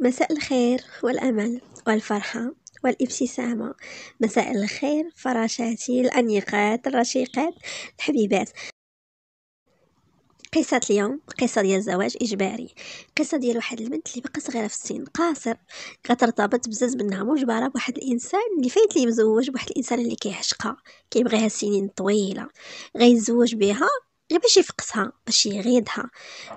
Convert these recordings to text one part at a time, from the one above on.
مساء الخير والأمل والفرحة والابتسامة. مساء الخير فراشاتي الأنيقات الرشيقات الحبيبات. قصة اليوم قصة ديال الزواج إجباري. قصة ديال واحد البنت اللي بقى صغيرة في السن قاصر غترتبط بزاف منها مجبرة بواحد الإنسان اللي فايت لي مزوج بواحد الإنسان اللي كيعشقها كيبغيها سنين طويلة. غيتزوج بها غير باش يفقسها باش يغيدها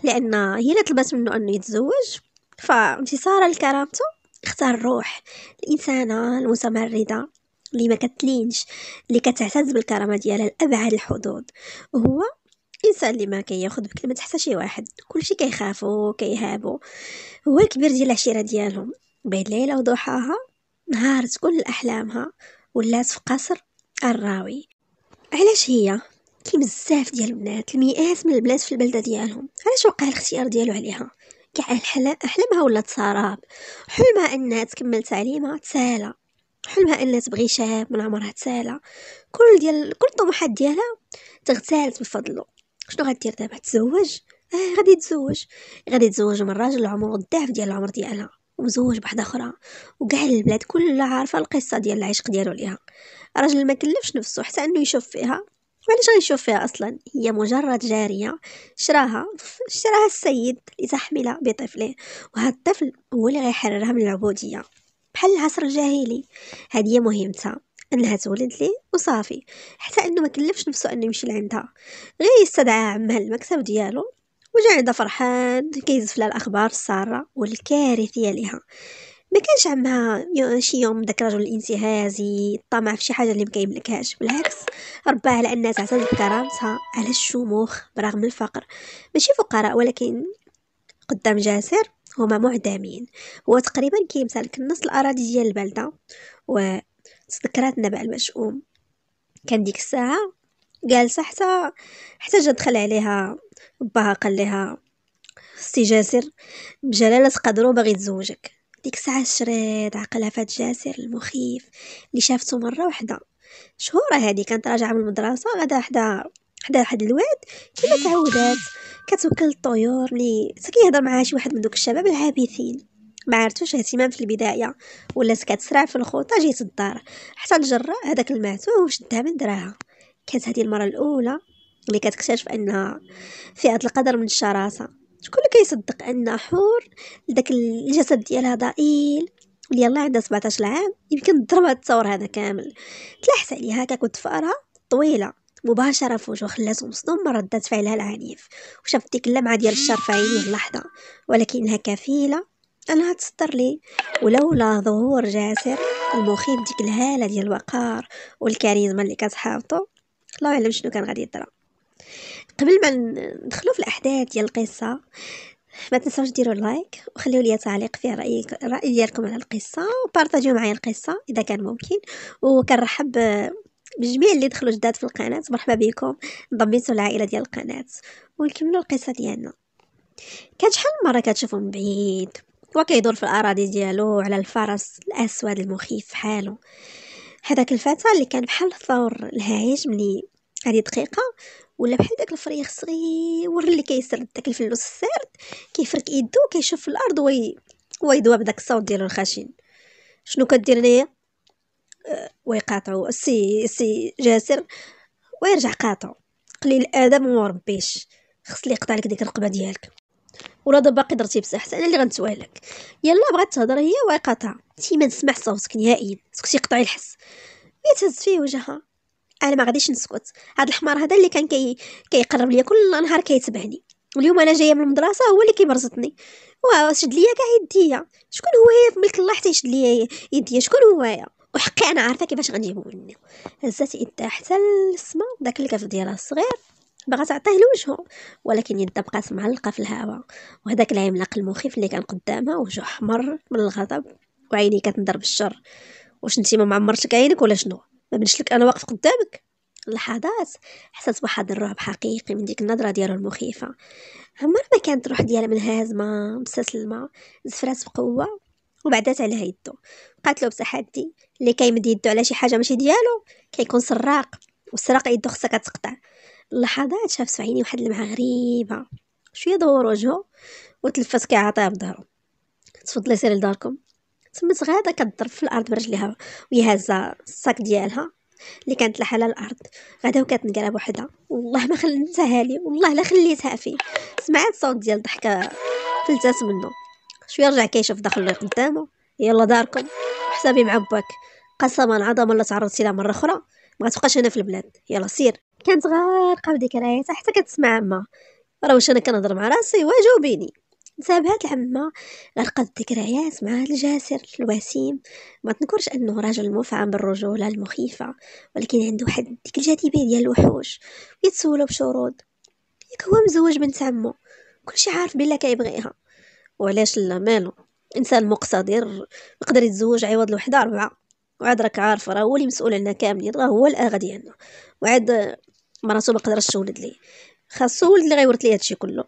لأن هي اللي طلبت منه أنه يتزوج فانتصارا لكرامته اختار الروح. الإنسانة المتمردة اللي ما كتلينش اللي كتعتز بالكرامة ديالها لأبعد الحدود. وهو الانسان اللي ما كياخذ بكلمة حتى شي واحد. كلشي كيخافو كيهابو. هو الكبير ديال العشيرة ديالهم. بين ليلة وضحاها نهارت كل أحلامها ولات في قصر الراوي. علاش هي؟ كي بزاف ديال البنات المئات من البنات في البلدة ديالهم. علاش وقع الاختيار ديالو عليها؟ كاع احلامها ولات سراب حلمها إنها تكمل تعليمها تسالى. حلمها إنها تبغي شاب من عمرها تسالى. كل ديال كل الطموحات ديالها تغتالت بفضله. شنو غدير دابا؟ تزوج؟ آه غادي يتزوج. غادي يتزوج من راجل عمره الضعف ديال العمر ديالها ومزوج بواحدة أخرى. وكاع البلاد كلها عارفة القصة ديال العشق ديالو ليها. راجل ما كلفش نفسه حتى إنه يشوف فيها. وعلاش غيشوف فيها أصلا. هي مجرد جارية شراها شراها السيد لتحمل بطفله. وهذا الطفل هو اللي غيحررها من العبودية. بحال العصر الجاهلي. هذه مهمتها إنها تولد ليه وصافي حتى إنه ما كلفش نفسه إنه يمشي لعندها. غير يستدعى عمها المكتب ديالو وجا عندها فرحان كيزف لها الأخبار السارة والكارثية ليها. ما كانش عمها شي يوم داك الرجل الانتهازي طمع في شي حاجة اللي ما كيملكهاش. بالعكس ربى على أنها تعتز بكرامتها على الشموخ برغم الفقر. ماشي فقراء ولكن قدام جاسر هما معدمين. هو تقريبا كيمتلك نص الأراضي ديال البلدة و تذكرات النبأ المشؤوم. كان ديك الساعة جالسة حتى حتى جا دخل عليها باها قال لها سي جاسر بجلالة قدرو باغي يتزوجك ديك الساعة شريت عقلها فات جاسر المخيف اللي شافته مرة واحدة شهورة هادي كانت راجعة من المدرسة غدا حدا حدا واحد الواد كيما تعودات كتوكل الطيور ملي كيهضر معاها شي واحد من دوك الشباب العابثين. ما عرفتوش اهتمام في البداية ولات كتسرع في الخطى جيت الدار. حتى الجراء هذاك المعتوه وشدها من دراها. كانت هذه المرة الأولى اللي كتكتشف أنها فئة القدر من الشراسة. شكون كيصدق ان حور لذاك الجسد ديالها ضئيل اللي يلا عندها 17 عام يمكن ضربها التصور هذا كامل. تلاحت عليها هكاك وتفأرها طويلة مباشرة في وجهه خلاتو مصدوم من فعلها العنيف وشاف ديك اللمعة ديال الشر في عينيه اللحظة ولكنها كفيلة أنا تستر لي ولولا ظهور جاسر المخيف ديك الهالة ديال الوقار والكاريزما اللي كتحاوطو الله يعلم شنو كان غادي يطرا قبل ما ندخلو في الأحداث ديال القصة ما تنساوش ديروا لايك وخليو لي تعليق فيه رايك الراي ديالكم على القصة وبارطاجيو معايا القصة إذا كان ممكن. وكنرحب بجميع اللي دخلوا جداد في القناة مرحبا بكم. انضميتوا للعائله ديال القناة. ونكملوا القصة ديالنا. كانت شحال من مرة كتشوفوا من بعيد؟ وكيدور في الأراضي ديالو على الفرس الأسود المخيف فحالو هذاك الفتى اللي كان بحال الثور الهايج ملي هذه دقيقة ولا بحال داك الفريخ صغير اللي كيسرد داك الفلوس السارد كيفرك يدو كيشوف في الأرض وي ويدوى بداك الصوت ديالو الخشن شنو كدير ليا أه ويقاطعو. السي السي جاسر ويرجع قاطعو. قليل الادب ومربيش خص لي يقطع لك ديك الرقبة ديالك. ولا دابا باقي درتي بصح أنا اللي غنتوه لك يلا بغات تهضر هي وقطع تي ما نسمع صوتك نهائيا. سكتي قطعي الحس. تهز فيه وجهها. أنا ما غاديش نسكت. هذا الحمار هذا اللي كان كي كيقرب ليا كل نهار كيتبعني. واليوم أنا جاية من المدرسة هو اللي كيبرزطني واه شد ليا كاع يديا شكون هو في ملك الله حتى يشد ليا يديا شكون هويا وحقي أنا عارفة كيفاش غنجيبو مني هزات يدها حتى للسما داك الكف ديالها الصغير. بغات تعطيه لوجهو ولكن يدها بقات معلقة في الهواء. وهداك العملاق المخيف اللي كان قدامها. وجهه احمر من الغضب. وعيني كتنضرب الشر. واش أنت ما معمرتك عينك ولا شنو؟ ما بنش لك أنا واقف قدامك. لحظات حسيت بواحد الرعب حقيقي من ديك النظرة ديالو المخيفة. عمر ما كانت الروح ديالها منهزمه مستسلمه زفرات بقوة وبعدات على يدو. قالت له بتحدي. اللي كيمد يدو على شي حاجة ماشي ديالو كيكون سراق. والسراق يدو خصها كتقطع. اللحظات شاف في عيني واحد اللمعة غريبة. شوية دور وجهه وتلفت كيعطيها بظهرو تفضلي سيري لداركم. تمت غاده كضرب في الأرض برجليها وهي هازه الصاك ديالها اللي كانت لها على الأرض. غاده وكتنقرا بوحدها. والله ما خليتها لي والله لا خليتها فيه. سمعت صوت ديال ضحكة فلتات منه. شوية رجع كيشوف داخل اللي قدامه يلا داركم. حسابي مع باك قسما عظما لا تعرضتي لها مرة أخرى. ما غتبقاش هنا في البلاد. يلا سير. كانت غارقه في ذكريات حتى كتسمع عمها راه واش أنا كنهضر مع راسي؟ واجاوبيني نتابعت العمة غرقت الذكريات مع الجاسر الوسيم. ما تنكرش أنه راجل مفعم بالرجولة المخيفة ولكن عنده واحد ديك الجاذبية ديال الوحوش يتسولو بشروط ياك هو مزوج بنت عمو كلشي عارف بلا كيبغيها وعلاش لا؟ مالو إنسان مقتدر يقدر يتزوج عوض الوحده أربعة. وعاد راك عارف راه هو اللي مسؤول عنا كاملين راه هو الاغا ديالنا وعاد مراتو ما قدرش تولد ليه. خاصو ولد اللي غيورث ليه هادشي كله.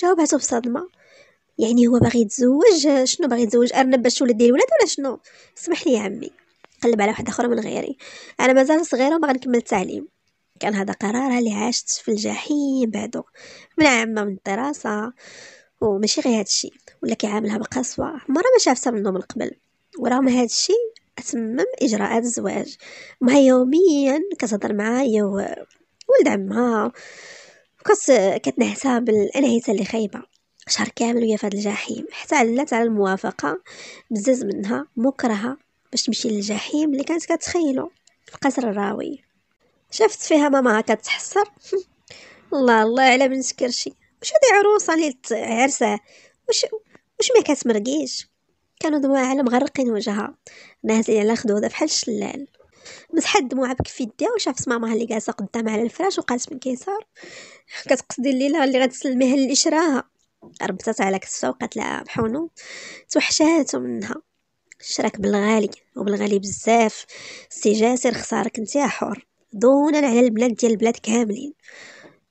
جاوباتو بصدمه يعني هو باغي يتزوج شنو باغي يتزوج؟ أرنب باش تولد ديال الولاد ولا شنو؟ اسمح لي يا عمي. قلب على واحدة أخرى من غيري. أنا مازال صغيرة وما غنكمل التعليم. كان هذا قرارها اللي عاشت في الجحيم بعدو. من عامة من الدراسة. وماشي غير هادشي. ولا كيعاملها بقسوة مرة ما شافتها منه من قبل. ورغم هادشي أتمم إجراءات الزواج. ما يوميا كتهضر معايا ولد عمها. وكت كتنعسها بالانعسه اللي خايبة. شهر كامل وهي في هاد الجحيم. حتى علات على الموافقة بزز منها مكرهة باش تمشي للجحيم اللي كانت كتخيلو في قصر الراوي. شافت فيها ماما كتحسر الله الله على بنت كرشي واش هادي عروسة ليلة عرسة؟ واش واش ما كتمرقيش؟ كانوا دموعها مغرقين وجهها. نازلين على خدودها بحال الشلال. مسحت دموعها بكف يديها وشافت ماماها اللي جالسة قدامها على الفراش وقالت من كيسار كتقصدي الليلة اللي غتسلميها للاشراها ربطت على كتفها وقالت لها بحونو توحشاتو منها. شراك بالغالي وبالغالي بزاف. سي جاسر خسارك انت يا حور. دونا على البلاد ديال البلاد كاملين.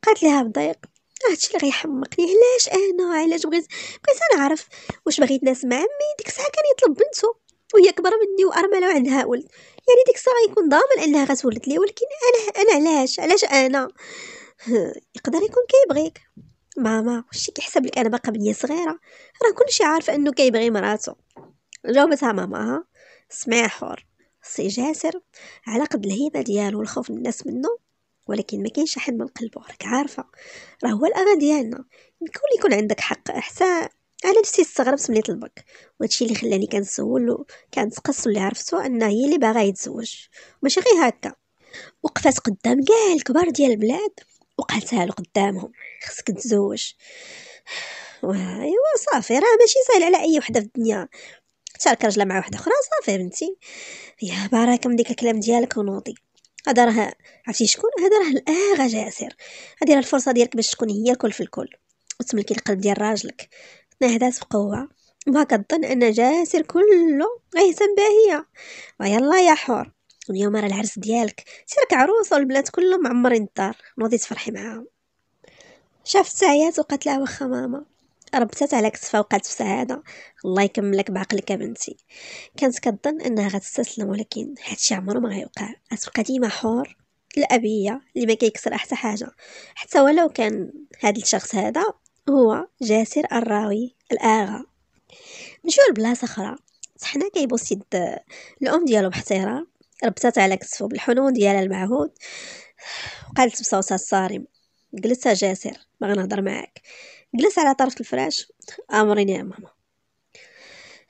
قالت لها بضيق هادشي اللي غيحمقني علاش أنا؟ علاش بغيت بغيت نعرف واش باغي يتناس مع عمي ديك الساعة كان يطلب بنته وهي كبر مني وأرملة وعندها ولد. يعني ديك الساعة يكون ضامن أنها غتولد لي ولكن أنا أنا علاش؟ علاش أنا؟ يقدر يكون كيبغيك. ماما وشي كيحسب لك؟ أنا باقا بنية صغيرة. راه كلشي عارف إنه كيبغي مراتو جاوبتها ماماها سمع حور. سي جاسر على قد الهيبة ديالو والخوف الناس منه ولكن ما كاينش حد من قلبه راك عارفة. راه هو الاغا ديالنا. يكون يكون عندك حق حتى على نفسي استغربت ملي طلبك. وهادشي اللي خلاني كنسول كنتقص اللي عرفتو انها هي اللي باغا يتزوج. ماشي غير هكا. وقفات قدام كاع الكبار ديال البلاد. وقالتها له قدامهم خصك تتزوج ايوا صافي. راه ماشي ساهل على أي وحدة في الدنيا. تشارك راجله مع واحدة أخرى صافي بنتي. يا بارك من ديك الكلام ديالك ونوضي. هذا راه عرفتي شكون؟ هذا راه الآغا جاسر. هذه راه الفرصة ديالك باش تكون هي الكل في الكل. وتملكي القلب ديال راجلك. تنهدات بقوه ما كتظن أن جاسر كله غيهتم بها هي. ويلا يا حور. اليوم راه العرس ديالك. سيرك عروسه والبنات كلهم معمرين الدار نوضي تفرحي معاهم. شافت سعيات وقالت لها واخا ماما. ربطت على كتفها وقالت في سعادة. الله يكملك بعقلك بنتي. كانت كتظن إنها غتستسلم ولكن هادشي عمره ما غيوقع. غتبقى ديما حور. الأبية اللي ما كيكسر حتى حاجة. حتى ولو كان هاد الشخص هذا هو جاسر الراوي الآغا. نمشيو لبلاصة أخرى. صحنا كيبوس يد الأم ديالو باحترام. ربطت على كتفو بالحنون ديالها المعهود وقالت بصوتها الصارم جلس جاسر باغي نهضر معاك جلس على طرف الفراش آمريني يا ماما.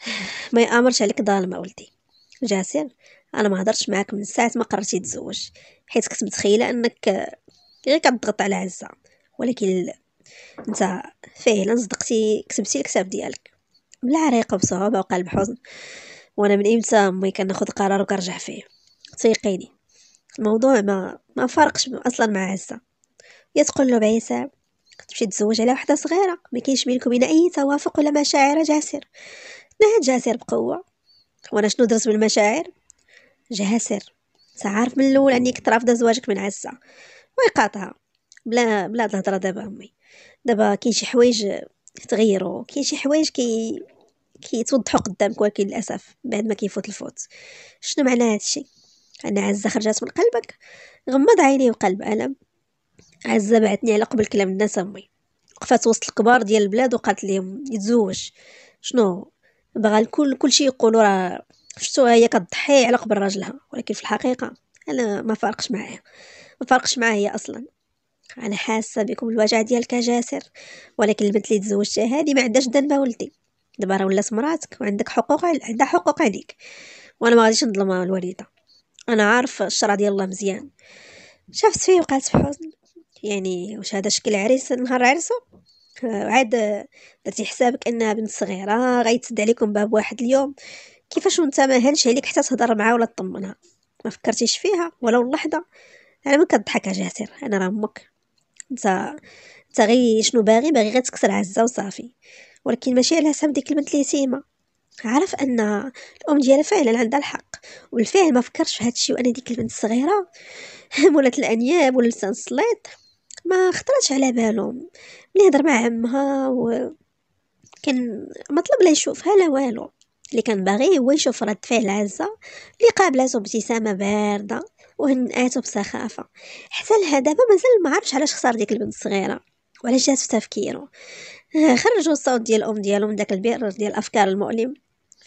ما يآمرش عليك ظالمة ولدي. جاسر أنا ما هضرتش معاك من ساعة ما قررتي تزوج حيت كنت متخيلة أنك غير كتضغط على عزة ولكن أنت فعلا صدقتي كتبتي الكتاب ديالك. بلا عريقة بصعوبه وقلب حزن وأنا من إمتى امي كناخذ قرار وكنرجع فيه؟ تيقيني الموضوع ما ما فارقش أصلا مع عزة. يا تقول له بعيسى تمشي تزوج على وحدة صغيرة ما كاينش بينكم بين أي توافق ولا مشاعر جاسر. نهد جاسر بقوة. وأنا شنو درت بالمشاعر؟ جاسر تعرف من الأول أني كنت رافضة زواجك من عزة. ويقاطها. بلا بلا الهضره دابا أمي. دابا كاين شي حوايج تغيروا كاين شي حوايج كي كيتوضحوا قدامك ولكن للأسف بعد ما كيفوت الفوت. شنو معنى هادشي؟ ان عزه خرجت من قلبك. غمض عينيه وقلب ألم. عزه بعتني على قبل كلام الناس أمي. وقفات وسط الكبار ديال البلاد وقالت لهم يتزوج. شنو؟ بغا الكل كلشي يقولوا راه شفتوها هي كتضحي على قبل راجلها. ولكن في الحقيقة أنا ما فارقش معايا. ما فارقش معايا هي أصلا. أنا حاسة بكم الوجع ديالك جاسر ولكن البنت اللي تزوجتها هذه ما عندهاش ذنب ولدي. دابا راه ولات مراتك وعندك حقوق عندها حقوق عليك. وأنا ما غاديش نظلم الوالده أنا عارف الشرع ديال الله مزيان. شافت فيه وقعت في حزن. يعني واش هذا شكل عريس نهار عرسو عاد درتي حسابك أنها بنت صغيرة غيتسد عليكم باب واحد اليوم. كيفاش وانت ما هانش عليك حتى تهضر معاها ولا تطمنها؟ ما فكرتيش فيها؟ ولو لحظه أنا من كضحك جاسر. أنا راه أمك. أنت أنت غير شنو باغي؟ باغي غير تكسر عزة وصافي. ولكن ماشي على حساب ديك البنت اليتيمه عرف أن الأم ديالها فعلا عندها الحق والفعل ما فكرش في هادشي وأنا ديك البنت الصغيرة مولات الأنياب ولا لسان السليط ما خطرتش على بالهم ملي هضر مع عمها و كان مطلب لا يشوفها لا والو. اللي كان باغي هو يشوف رد فعل عزة اللي قابلته بابتسامة باردة وهنأته بسخافة. حتى لها دابا مازال ما عرفش علاش خسر ديك البنت الصغيرة وعلاش جات في تفكيره. آه، خرجوا الصوت ديال الأم ديالو من داك البئر ديال الأفكار المؤلم.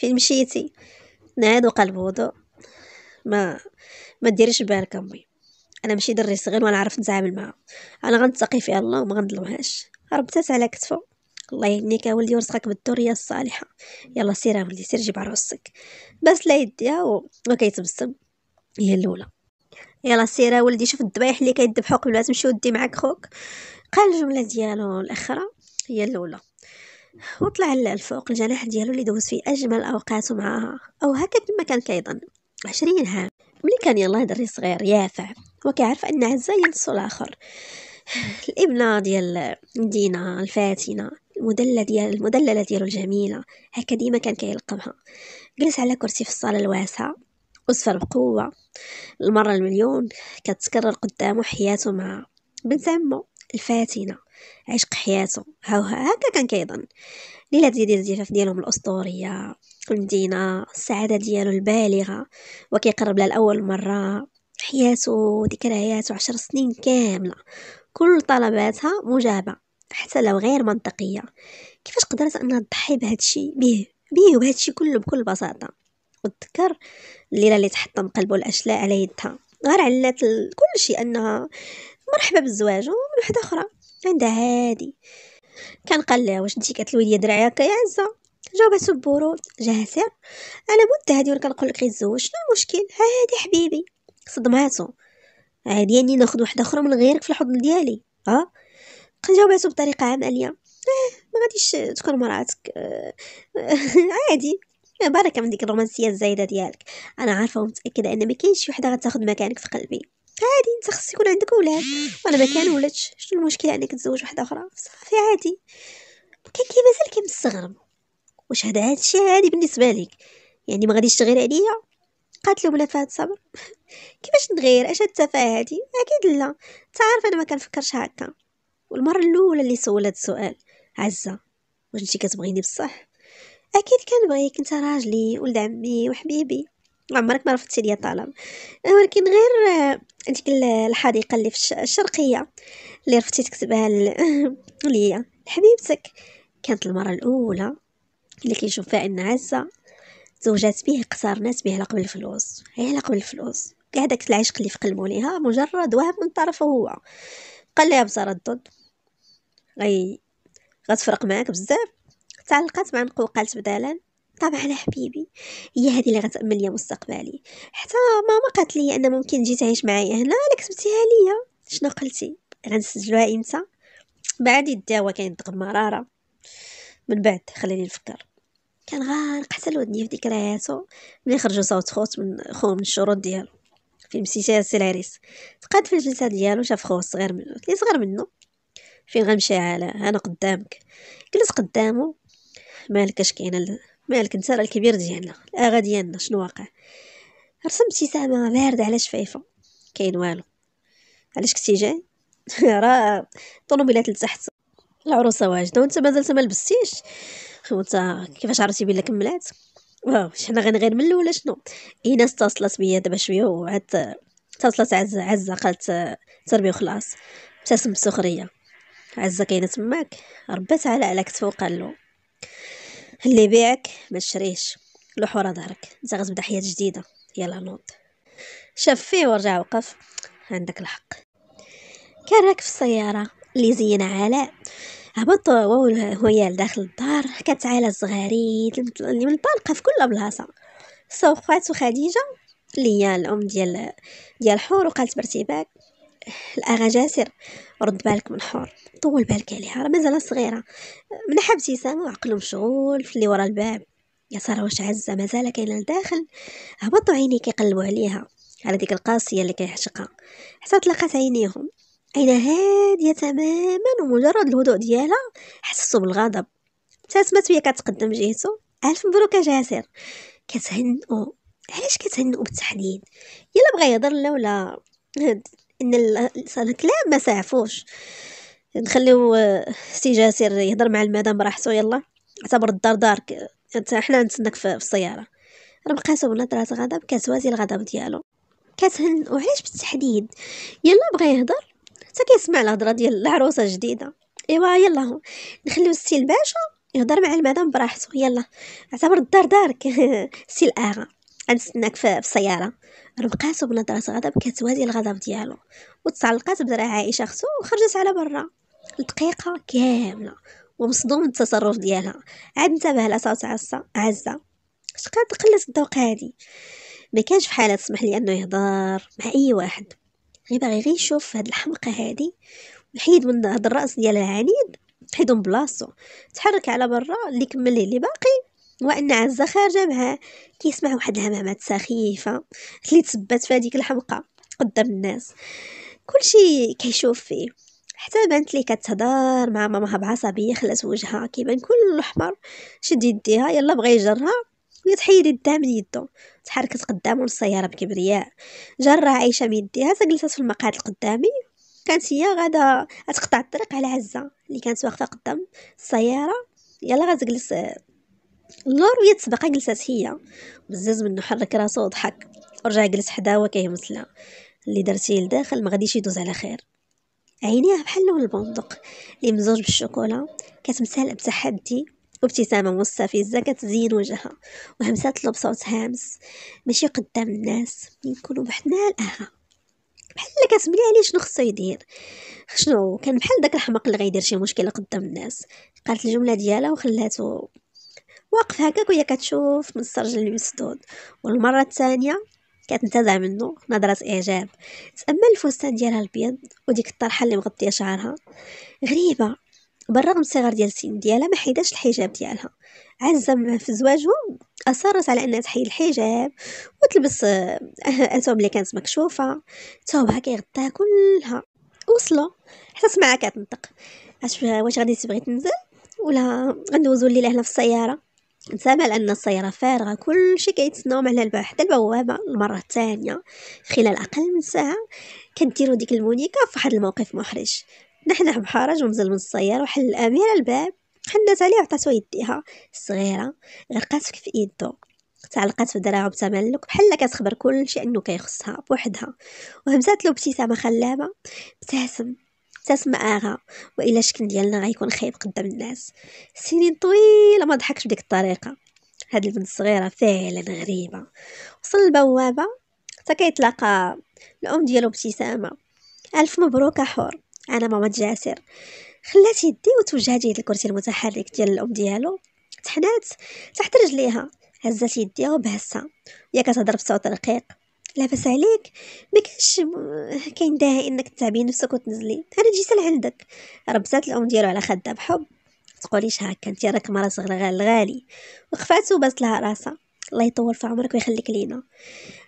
فين مشيتي نادو قلب وضوء ما ما ديريش بالك أمي. أنا ماشي دري صغير وأنا عرفت نتعامل معها أنا غنتقي في الله وما غنظلمهاش. ربتات على كتفو الله يهنيك يا ولدي ورزقك بالذريه الصالحة. يلا سير يا ولدي سير جيب عروسك باس ليه يديها وكيتبسم هي الأولى. يلا سير يا ولدي شوف الذبايح اللي كيذبحوا قبل ما تمشي ودي معاك خوك. قال الجملة ديالو الاخرى هي الأولى. وطلع الفوق الجناح ديالو اللي دوز فيه أجمل اوقاته معاها. أو هكا كما كان كيظن عشرين عام. ملي كان يلاه دري صغير يافع. وكيعرف أن عزة ينسو الآخر الإبنة ديال دينا الفاتنة المدلة ديال المدللة ديالو الجميلة هكا ديما كان كيلقمها جلس على كرسي في الصالة الواسعة. وصفر بقوة. المرة المليون. كتكرر قدامه حياته مع بنت عمو الفاتنة عشق حياته. هاو هكا كان كيظن ليلة ديال الزفاف ديالهم الأسطورية. المدينة السعادة ديالو البالغة. وكيقرب لها لأول مرة. حياته وذكرياته عشر سنين كاملة. كل طلباتها مجابة. حتى لو غير منطقية. كيفاش قدرت أنها تضحي بهادشي؟ بيه بيه وبهادشي كله بكل بساطة. وتذكر الليلة اللي تحطم قلبه الأشلاء على يدها غير علات كل شيء أنها مرحبا بالزواج ومن وحدة أخرى عندها هادي. كان قال لها واش انتي كتلوي ليا دراعي هكا يا عزة. جاوبته ببرود جاسر أنا مدة هادي وأنا كنقول لك يتزوج شنو المشكل هادي حبيبي. صدماتو عادي اني ناخذ وحده أخرى من غيرك في الحضن ديالي. ها؟ جاوبته بطريقة عمليه آه ما غاديش تكون مراتك. آه عادي. بركه من ديك الرومانسية الزايدة ديالك. أنا عارفة ومتأكدة أن ما كاينش شي وحده غتاخذ مكانك في قلبي. عادي انت خص يكون عندك ولاد. وأنا ما كان ولدش شنو المشكل انك تزوج وحده أخرى؟ صافي عادي. كان كي مازال كيمستغرب واش هذا هادشي عادي بالنسبة ليك يعني ما غاديش تغير عليا؟ قالت له بلا فهاد الصبر. كيفاش نغير أش التفاهة هادي؟ أكيد لا. تعرف أنا ما كنفكرش هكا. والمرة الأولى اللي سول هاد السؤال عزة. واش أنتي كتبغيني بصح؟ أكيد كنبغيك. أنت راجلي ولد عمي وحبيبي. عمرك ما رفضتي ليا طلب ولكن غير ديك الحديقة اللي في الشرقية اللي رفضتي تكتبها ليا. لحبيبتك كانت المرة الأولى اللي كيشوف فيها إن عزة زوجات به قصارنات به على قبل الفلوس. هي على قبل الفلوس. كاع داك العشق اللي في قلبو ليها مجرد وهم من طرفه هو. قال لها بتردد غي غتفرق معاك بزاف. تعلقات مع نقو قالت بدالا. طبعا حبيبي. هي هذه اللي غتأمن لي مستقبلي. حتى ماما قالت لي أن ممكن تجي تعيش معايا. هنا لا كتبتيها ليا. شنو قلتي؟ غنسجلوها إمتى؟ بعد يداوا كاين دغ مرارة. من بعد خليني نفكر. كان غارق حتى لودني في ذكرياتو ملي خرجوا صوت خوت من خو من الشروط ديالو. في مسيسات سي العريس تقاد في الجلسه ديالو شاف خوه صغير منه. اللي صغير منه؟ فين غنمشي على؟ أنا قدامك. جلس قدامه. مالك اش كاينة مالك انت راه الكبير ديالنا الاغا ديالنا شنو واقع؟ رسم ابتسامه بارده على شفايفه كاين والو. علاش كنتي جاي راه طوموبيلات لتحت العروسة واجدة وانت مازال ما لبستيش. وانت كيفاش عرفتي بلا كملات؟ واو حنا غنغير من الأول شنو؟ ايناس اتصلت بيا دابا شوية وعاد اتصلت عزه عزه قالت تربي وخلاص. ابتسم بسخريه عزة كاينة تماك. ربات على على كتفو وقال له. اللي بيعك ما تشريش. لوح ورا ظهرك. انت غتبدا حياة جديدة يلا نوض. شاف فيه ورجع وقف. عندك الحق. كان راكب في السيارة اللي زينها علاء هبط وهي لداخل الدار حكات على الصغاريد اللي منطلقه في كل بلاصة. سوقات خديجة اللي هي الأم ديال ديال حور وقالت بارتباك الاغا جاسر رد بالك من حور طول بالك عليها راه مازال صغيرة. من ابتسامه وعقله مشغول في اللي ورا الباب. يا ترى واش عزة؟ مازال كاينة لداخل. هبطوا عيني كيقلبوا عليها. على ديك القاسية اللي كيعشقها. حتى تلقات عينيهم. عينها هادية تماما ومجرد الهدوء ديالها حسسوا بالغضب. ابتسمت وهي كتقدم جهته ألف مبروك جاسر. كتهنئوا علاش كتهنئوا بالتحديد؟ يلا بغا يهضر لا ولا إن الكلام ما سعفوش نخليو سي جاسر يهضر مع المدام براحتو يلا. اعتبر الدار دارك. حنا نتسناك في السيارة. راه بقاتو بنظرة غضب كتوازي الغضب ديالو. كتهن وعلاش بالتحديد؟ يلا بغا يهضر. حتى كيسمع الهضرة ديال العروسة الجديدة. إيوا يلا. نخليو السي الباشا يهضر مع المدام براحتو يلا. اعتبر الدار دارك. سي الاغا غنستناك في السيارة. رمقاتو بنظرة غضب كتوازي الغضب ديالو. وتعلقات بدراع عائشة اختو وخرجت على برا. دقيقة كاملة. ومصدوم التصرف ديالها. عاد انتبه لها صوت عزة عزة. شهاد قلة الذوق هادي. ما كانش في حالة تسمح لي أنه يهضر مع أي واحد. غير باغي غير يشوف هاد الحمقى هادي. ويحيد من هاد الرأس ديالها العنيد. حيدو من بلاصتو. تحرك على برا اللي كمل اللي باقي. وأن عزة خارجة معاه كيسمع واحد الهمامات سخيفة اللي تثبت في هذيك الحمقى قدام الناس. كلشي كيشوف فيه. حتى بانت لي كتهضر مع ماماها بعصبية خلات وجهها كيبان كله احمر شد يديها يلا بغى يجرها ويتحيد يدها من يدو. تحركت قدامه السيارة بكبرياء. جرى عايشة من يديها جلست في المقعد القدامي. كانت هي غادا تقطع الطريق على عزة. اللي كانت واقفة قدام السيارة يلا غتجلس اللور وهي تسبق جلست هي. بزاز منه حرك راسو وضحك ورجع جلس حداها وكيهمسلا اللي درتيه لداخل ما غاديش يدوز على خير. عينيها بحال لون البندق. اللي مزوج بالشوكولا. كتمثال بتحدي. وابتسامة مستفزة كتزين وجهها. وهمسات بصوت هامس. ماشي قدام الناس. يكونوا بحنا الأها. بحال كتبني عليه شنو خصو يدير. شنو؟ كان بحال داك الحماق اللي غيدير شي مشكلة قدام الناس. قالت الجملة ديالها وخلاتو واقف هكاك وهي كتشوف من السرج المسدود والمرة الثانية كتنتزع منه نظرة إعجاب. تأمل الفستان ديالها البيض وديك الطرحة اللي مغطية شعرها غريبة. بالرغم الصغر ديال السن ديالها ما حيداش الحجاب ديالها. عزة في زواجهم أصرت على أنها تحيد الحجاب وتلبس أثوب اللي كانت مكشوفة. ثوبها كيغطيها كلها. وصلوا. حتى سمعها كتنطق. واش غادي تبغي تنزل؟ ولا غندوزو الليلة هنا في السيارة؟ نسامع لأن السيارة فارغة كل شي كيتسناو على الباب حتى البوابة المرة الثانية خلال أقل من ساعة كنديرو ديك المونيكا في واحد الموقف محرج. نحنح بحرج ونزل من السيارة وحل الأميرة الباب حنات عليه وعطاتو يديها. الصغيرة غرقات في إيدو. تعلقات في دراعو بتملك بحال كتخبر كل شيء إنه كيخصها بوحدها. وهمزات له ابتسامه خلابة. ابتسم. ابتسم اغا وإلا الشكل ديالنا غيكون خايب قدام الناس. سنين طويلة ما ضحكش بديك الطريقة. هاد البنت الصغيرة فعلا غريبة. وصل البوابة حتى كيتلاقى الأم ديالو ابتسامه ألف مبروك حور. أنا ماما جاسر. خلات يدي وتوجهت يد الكرسي المتحرك ديال الأم ديالو. تحنات تحت رجليها. هزات يديها وبهسها. وهي كتهضر بصوت رقيق. لاباس عليك. ما كاين داعي إنك تعبي نفسك وتنزلي. أنا جيت لعندك. ربزات الأم ديالو على خدها بحب تقوليش هكا أنت راك مرا صغيرة الغالي. وخفات وبست لها راسها. الله يطول في عمرك ويخليك لينا.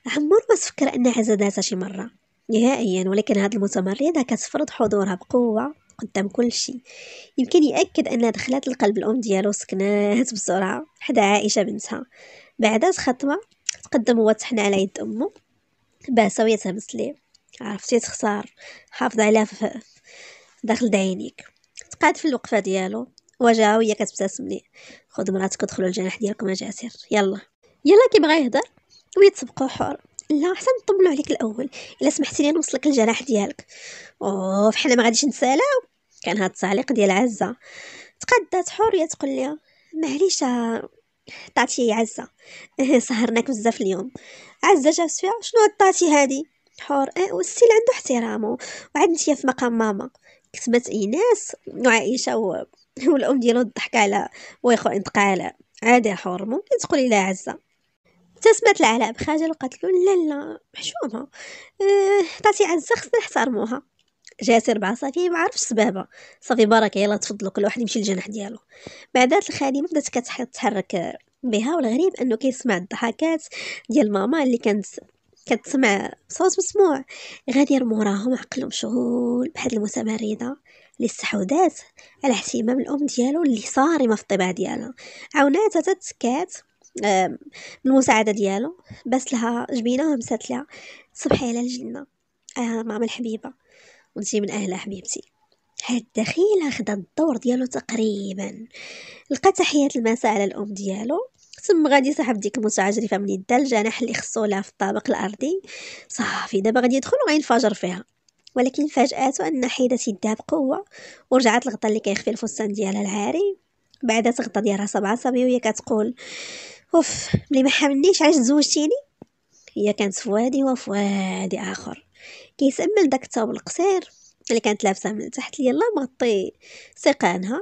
عمر ما تفكر ان عزة شي مرة. نهائيا ولكن هاد المتمرده كتفرض حضورها بقوة قدام كل شيء يمكن يأكد أنها دخلت القلب الأم ديالو سكنات بسرعة. حدا عائشة بنتها. بعدات خطوة تقدم هو تحنى على يد أمه. وهي تهمس ليه عرفتي تخسر حافظ عليها داخل دعينيك تقعد في الوقفة ديالو. وجهها وهي كتبتسم ليه. خذ مراتك ودخلوا الجناح ديالكم جاسر. يلا. يلا كي بغا يهضر ويتسبقوا حور. لا احسن نطمنوا عليك الأول. إلا سمحتي لي نوصلك الجناح ديالك. أوف حنا ما غاديش نتسالاو. كان هاد التعليق ديال عزة. تقدات حورية تقول لي معليش طاعتي عزة. إيه سهرناك بزاف اليوم. عزة جات فيها شنو هاد طاعتي هادي؟ حور. إيه والسيل عنده احترامه. وعاد نتيا في مقام ماما. كتبت ايناس وعائشة و... والأم ديالو ضحك على ويخو انتقال عادي حور. ممكن تقولي لا عزة. ابتسمت العلاء بخجل وقالت له لا لا محشومة. آه تعطي عزة خصنا نحترموها. جاسر بعصافي ما عرفش سبابه صافي بركة يلا تفضلوا كل واحد يمشي للجناح ديالو. بعدات الخادمه بدات كتحرك بها والغريب إنه كيسمع الضحكات ديال ماما اللي كانت كتسمع صوت مسموع. غادر موراهم عقلهم مشغول بحال المتمرده اللي استحوذات على اهتمام الأم ديالو اللي صارمة في الطباع ديالها. عاوناتها تتكات بالمساعده ديالو بس لها جبينة ومسات لها. صبحي على الجنة. آه ماما الحبيبة. وانتي من اهلها حبيبتي. هاد الدخيل خدا الدور ديالو تقريبا. لقى تحية المساء على الأم ديالو. ثم غادي يسحب ديك المتعجرفة من يدا الجناح اللي خصو لها في الطابق الأرضي. صافي دابا غادي يدخل وغينفجر فيها. ولكن فاجأته أن حيدت يدها بقوة ورجعت الغطا اللي كيخفي الفستان ديالها العاري. بعدا تغطى ديال راسها بعصبي وهي كتقول أوف ملي ما حملنيش علاش تزوجتيني هي كانت في وادي وفي وادي آخر. كيسمل داك الثوب القصير اللي كانت لابسة من تحت يلا مغطي سيقانها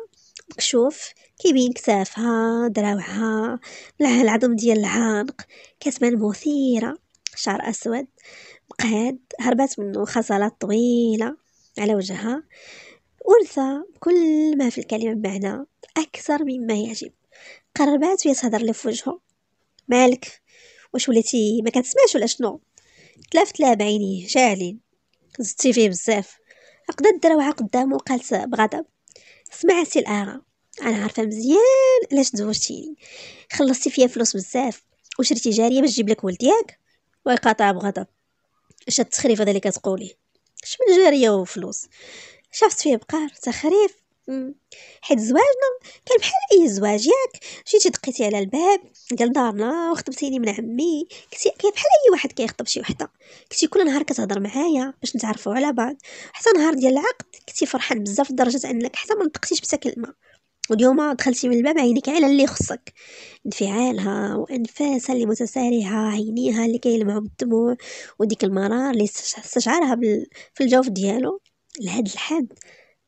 مكشوف كيبين كتافها دراوعها العظم ديال العنق كتبان مثيرة شعر أسود مقاد هربات منه خصلات طويلة على وجهها. أنثى بكل ما في الكلمة بمعنى أكثر مما يعجب. قربات وهي تهضر لي في وجهه. مالك؟ واش وليتي ما كتسمعش ولا شنو؟ تلافت لها بعينيه شاعلين. زدتي فيه بزاف. عقدت دراوعها قدامه وقالت بغضب اسمع سي الاغا أنا عارفة مزيان علاش تزوجتيني. خلصتي فيا فلوس بزاف. وشريتي جارية باش تجيب لك ولد ياك ويقاطع بغضب اش التخريف هذا اللي كتقولي. اش من جارية وفلوس؟ شافت فيه بقار. تخريف. حيت زواجنا كان بحال اي زواج ياك جيتي دقيتي على الباب ديال دارنا وخطبتيني من عمي. كنتي بحال أي واحد كيخطب شي وحدة. كنتي كل نهار كتهضر معايا باش نتعرفوا على بعض. حتى نهار ديال العقد كنتي فرحان بزاف لدرجة أنك حتى ما نطقتيش بتا كلمة. واليوم دخلتي من الباب عينيك على اللي يخصك انفعالها وأنفاسها اللي متسارعة عينيها اللي كيلمعوا بالدموع. وديك المرار اللي استشعرها في الجوف ديالو لهاد الحد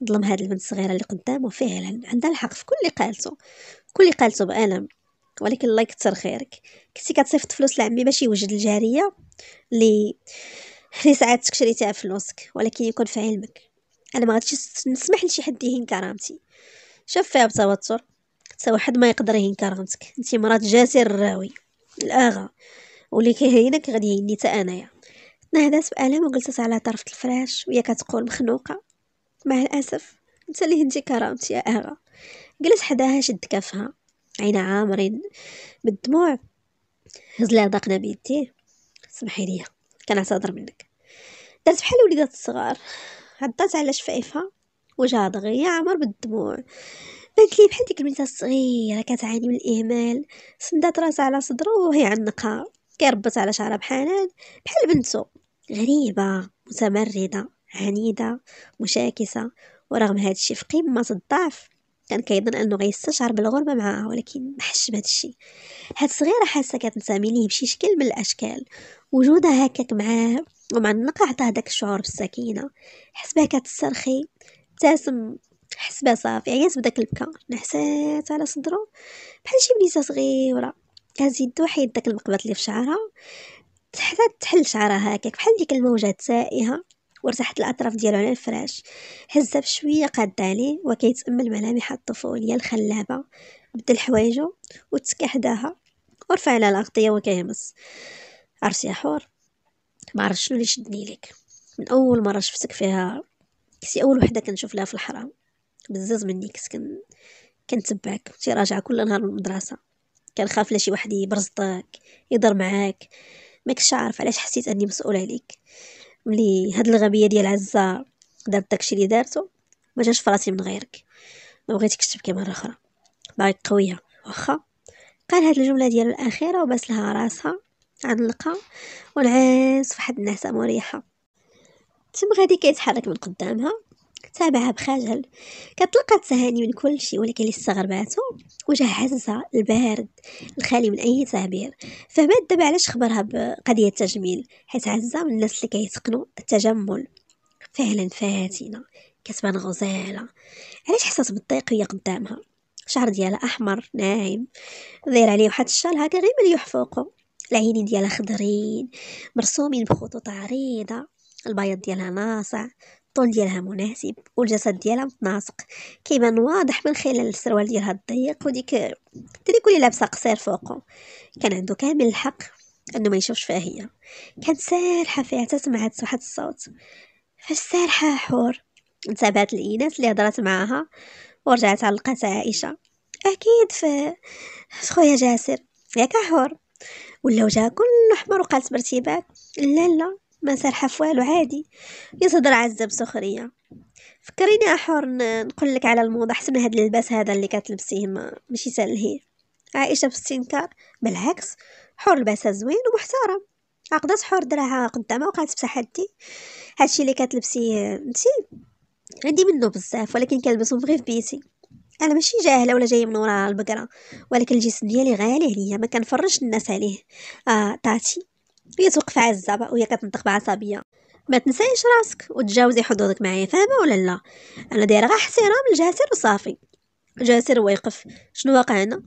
ظلم هاد البنت الصغيرة اللي قدامه فعلا عندها الحق في كل اللي قالته. كل اللي قالته بألم ولكن الله يكثر خيرك. كنتي كتصيفط فلوس لعمي باش يوجد الجارية اللي اللي ساعات شريتها فلوسك ولكن يكون في علمك. أنا ما غاديش نسمح لشي حد يهين كرامتي. شاف فيها بتوتر. حتى واحد ما يقدر يهين كرامتك. انت مرات جاسر الراوي. الأغا. واللي كيهينك غادي يهيني حتى أنايا. تنهدات بألم وجلست على طرف الفراش وهي كتقول مخنوقة. مع الأسف انت اللي هنتي كرامتي يا أغا جلس حداها شد كفها. عينا عامرين بالدموع. هز لها ضاقنا بيديه سمحي لي كنعتذر منك. درت بحال وليدات الصغار. عضات على شفايفها. وجهها دغيا عامر بالدموع. بانت لي بحال ديك البنت الصغيرة كتعاني من الإهمال. سندات راسها على صدرو وهي عنقها. كيربط على شعرها بحنان. بحال بنتو. غريبة متمردة. عنيدة مشاكسة ورغم هذا الشيء في قمة الضعف كان كيظن أنه غيستشعر بالغربة معها ولكن ما حسش بهذا الشيء. هاد الصغيرة حاسة كتنتمي ليه بشي شكل من الأشكال. وجودها هكاك معاه ومع النقع عطاه داك الشعور بالسكينة. حس بها كتسترخي ابتسم حس بها صافي عيات بداك البكا. نحسات على صدرو بحال شي بنيته صغيرة. هز يدو حيد داك المقبط اللي في شعرها. حتى تحل شعرها هكاك بحال ديك الموجات سائهه وارتاحت الأطراف ديالو على الفراش. هزها بشوية قاد عليه وكيتأمل ملامح الطفولية الخلابة. بدل حوايجو وتسكى حداها ورفع على الأغطية وكيهمس. عرفتي يا حور. ما عرفت شنو اللي شدني لك من أول مرة شفتك فيها كنتي أول وحدة كنشوف لها في الحرام بزاز مني كنت كن كنتبعك. كنتي راجعة كل نهار من المدرسة. كنخاف لا شي واحد يبرزطك يضر معاك. ماكش عارف علاش حسيت أني مسؤول عليك. ملي هاد الغبية ديال عزة دارت داكشي اللي دارتو ما جاش فراسي من غيرك. ما بغيتكش تبكي مره أخرى. باغي قوية. واخا؟ قال هاد الجملة ديالو الأخيرة وباس لها راسها عن اللقا ونعاس فواحد النعسه مريحة. تم غادي كيتحرك من قدامها. تابعها بخجل. كتلقى التهاني من كل شيء ولكن اللي استغرباتو وجه عزة البارد الخالي من أي تعبير. فهمت دابا علاش خبرها بقضية التجميل حيت عزة من الناس اللي كيتقنوا التجمل. فعلا فاتنة. كتبان غزالة. علاش حسات بالضيق وهي قدامها؟ الشعر ديالها أحمر ناعم. داير عليه واحد الشال هكا غير مليوح فوقو العينين ديالها خضرين. مرسومين بخطوط عريضة. البياض ديالها ناصع. الطول ديالها مناسب والجسد ديالها متناسق. كيبان واضح من خلال السروال ديالها الضيق وديك تريكو اللي لابسة قصير فوقو. كان عنده كامل الحق إنه ما يشوفش فيها هي. كانت سارحة فيها حتى سمعت واحد الصوت. فاش سارحة حور. انتبهت الإناث اللي هضرت معاها ورجعت علقات عائشة. أكيد في خويا جاسر ياك حور. ولا وجهها كله أحمر وقالت بارتباك. لا لا. ما سرحة في والو عادي يصدر عزة بسخرية فكريني أحور نقول لك على الموضة أحسن من هاد اللباس هذا اللي كتلبسيه ما ماشي سهل هي. عائشة باستنكار بالعكس حور لباسها زوين ومحترم. عقدت حور دراعها قدامها وقالت بصحتي هادشي اللي كتلبسيه انتي عندي منه بزاف ولكن كنلبسهم غير في بيتي. أنا ماشي جاهله ولا جاية من وراء البقرة ولكن الجسم ديالي غالي عليا ما كنفرجش الناس عليه. آه طاتي هي توقف عزه وهي كتنطق بعصبيه ما تنسايش راسك وتجاوزي حدودك معايا فاهمة ولا لا؟ أنا دايرة غير احترام لجاسر وصافي. جاسر واقف. شنو واقع هنا؟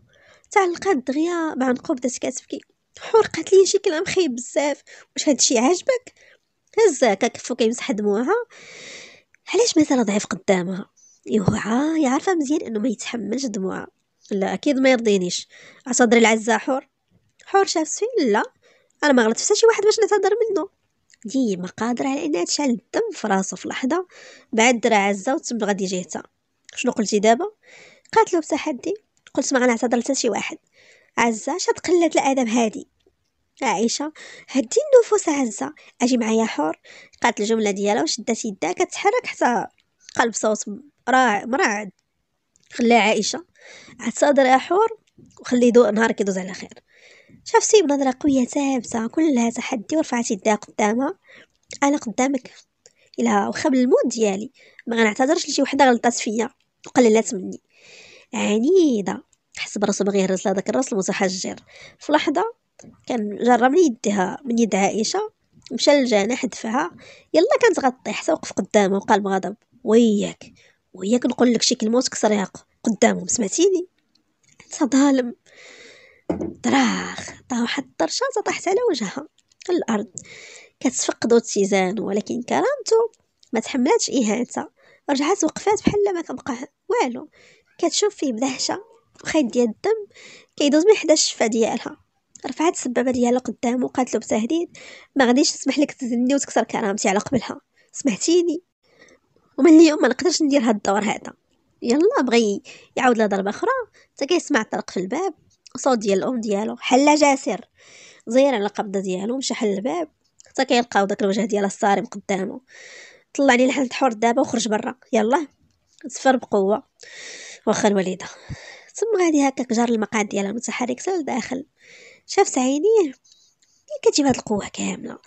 تعلقات دغيا بعنقو بدات كتبكي حرقت لي شي كلام خايب بزاف. واش هادشي عاجبك؟ هزاك كفو كيمسح دموعها. علاش مثلا ضعيف قدامها؟ يوعى يعرفها مزيان إنه ما يتحملش دموعها. لا أكيد ما يرضينيش. اعتذر العزة حور. حور شاف لا. أنا ما غلطت حتى شي واحد باش نعتذر منه. ديما قادرة على إنها تشعل الدم في راسو في لحظة بعد درا عزة وتم غادي جهتها شنو قلتي دابا؟ قالت له بتحدي قلت ما غنعتذر لتا شي واحد. عزة شاد قلة الادب هادي. عائشة هدي النفوس عزة. أجي معايا حور. قالت الجملة ديالها وشدات يدها كتحرك حتى قلب صوت راع مرعد. خليها عائشة. عاد يا حور وخلي دو نهارك يدوز على خير. شافتي بنظرة قوية ثابتة كلها تحدي ورفعت يدها قدامها. أنا قدامك. إلى وخا بالموت ديالي. ما غنعتذرش لشي وحدة غلطات فيا. وقللات مني. عنيدة. حس براسو باغي يهرس هذاك الراس المتحجر. في لحظة كان جرب من يديها. من يد عائشة. مشى للجناح دفعها يلا كانت غطي حتى وقف قدامه وقال بغضب. وياك. وياك نقول لك شي كلمة وتكسريها قدامهم سمعتيني؟ أنت ظالم. دراخ طاح واحد الطرشه طاحت على وجهها. الأرض كتفقد اتزان ولكن كرامته ما تحملاتش اهانته رجعت وقفات بحال ما كبقى والو. كتشوف فيه بدهشة وخيط ديال الدم كيدوز من حدا الشفه ديالها. رفعت السبابة ديالها قدامه وقالت بتهديد ما غاديش نسمح لك تزني وتكسر كرامتي على قبلها. سمعتيني ومن اليوم ما نقدرش ندير هاد الدور هذا. يلا بغي يعاود لها ضربه أخرى حتى كيسمع الطرق في الباب. صوت ديال الام ديالو حلا جاسر. زير على القبضة ديالو مشى حل الباب حتى كيلقاو داك الوجه ديالها الصارم قدامه طلعني لحد الحور دابا وخرج برا. يلا تفر بقوة. واخا الوالدة. ثم غادي هكاك جار المقعد ديالها متحرك سال داخل. شافت عينيه هي كتجيب هاد القوة كاملة.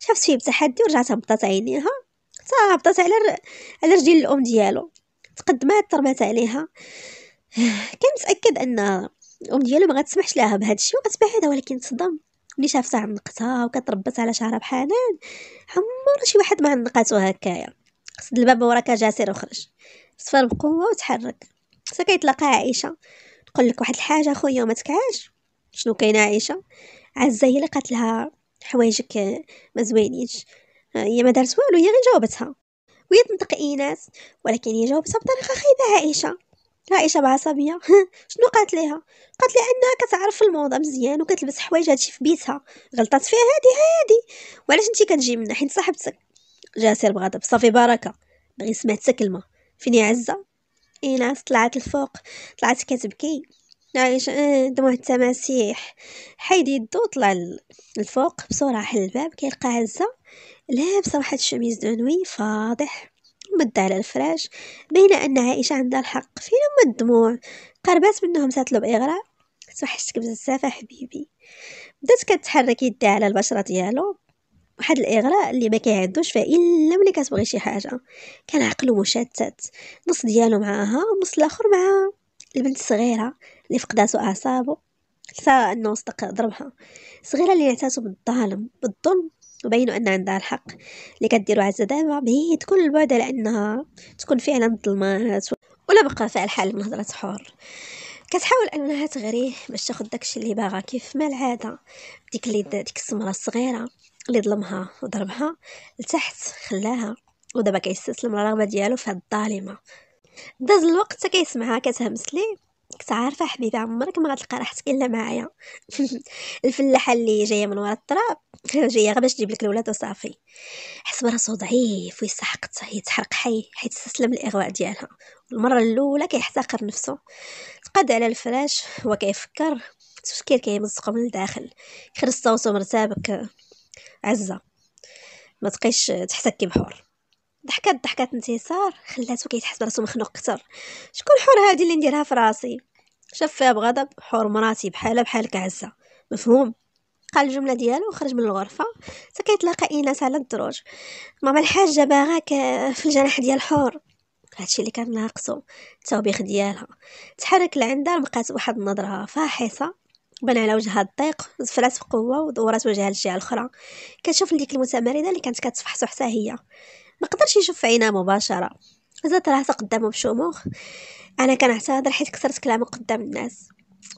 شافت فيه بتحدي ورجعت هبطات عينيها هبطات على على رجلين الأم ديالو. تقدمات ترمات عليها. كان متأكد أن الأم ديالو ما غتسمحش لها بهذا الشيء وغتبعدها ولكن تصدم. ملي شافتها عنقتها وكتربت على شعرها بحنان عمر شي واحد ما عنقاتو هكايا. قصد الباب وراك جاسر وخرج. صفر بقوة وتحرك. حتى كيتلاقى عائشة. تقول لك واحد الحاجة خويا وما تكعاش. شنو كاينة عائشة؟ عزه هي اللي قالت لها حوايجك ما زوينينش. هي ما دارت والو هي غير جاوبتها. وهي تنطق إيناس ولكن هي جاوبتها بطريقة خايبة عائشة. عائشة بعصبيه شنو قالت ليها؟ قالت لي أنها كتعرف الموضة مزيان وكتلبس حوايج هادشي في بيتها. غلطات فيها هادي هادي. وعلاش انت كتجي منها حيت صاحبتك؟ جاسر بغضب صافي بركه باغي سمعت كلمة. فيني عزة؟ ايناس طلعت الفوق. طلعت كتبكي. عايشة آه، دموع التماسيح حيد يدو طلع الفوق بسرعة حل الباب كيلقى عزة. لابسة واحد الشميز دونوي فاضح. مد على الفراش بين أن عائشة عندها الحق فين هما الدموع. قربات منهم ساتلو بإغراء توحشتك بزاف حبيبي. بدات كتحرك يدها على البشرة ديالو. واحد الإغراء اللي ما كيعدوش فيه الا ملي كتبغي شي حاجة. كان عقلو مشتت. نص ديالو معاها ونص الآخر مع البنت الصغيرة اللي فقداتو أعصابو. حتى أنه صدق ضربها. صغيرة اللي عتاتو بالظالم بالظلم. وبينوا ان عندها الحق. اللي كديرو عزه دابا بعيد كل البعد على انها تكون فعلا ظلمات ولا بقى فيها الحال من هضره حور كتحاول أنها تغريه باش تاخد داكشي اللي باغا كيف ما العادة. ديك اللي ديك السمرة الصغيرة اللي ظلمها وضربها لتحت خلاها ودابا كيستسلم للرغبة ديالو في هاد الظالمة. داز الوقت حتى كيسمعها كتهمس ليه كنت عارفة حبيبي عمرك ما غتلقى راحتك إلا معايا. الفلاحة اللي جاية من ورا التراب جاية غير باش تجيب لك الولاد وصافي. حس براسو ضعيف ويستحق يتحرق حي حيت استسلم للاغواء ديالها. المره الأولى كيحتقر نفسه. تقاد على الفراش هو كيفكر التفكير كيمزقو من الداخل خرج صوتو مرتبك عزة. ما تقيش تحتكي بحور ضحكات ضحكات انتصار خلاتو كيتحس براسو مخنوق أكثر شكون حور هادي اللي نديرها في راسي؟ شاف فيها بغضب حور مراتي بحالها بحال عزه مفهوم؟ قال الجملة ديالو وخرج من الغرفة حتى كيتلاقى ايناس على الدروج ماما الحاجة باغاك في الجناح ديال حور هادشي اللي كان ناقصو التوبيخ ديالها. تحرك لعندها لقات واحد النظرة فاحصه بان على وجهها الضيق زفرات بقوة ودورات وجهها للجهة الأخرى. كتشوف لديك المتمردة اللي كانت كتفحصو حتى هي ما يشوف عينها مباشرة. زاد راسها قدامه بشموخ أنا كنعتذر حيت كثرت كلامه قدام الناس.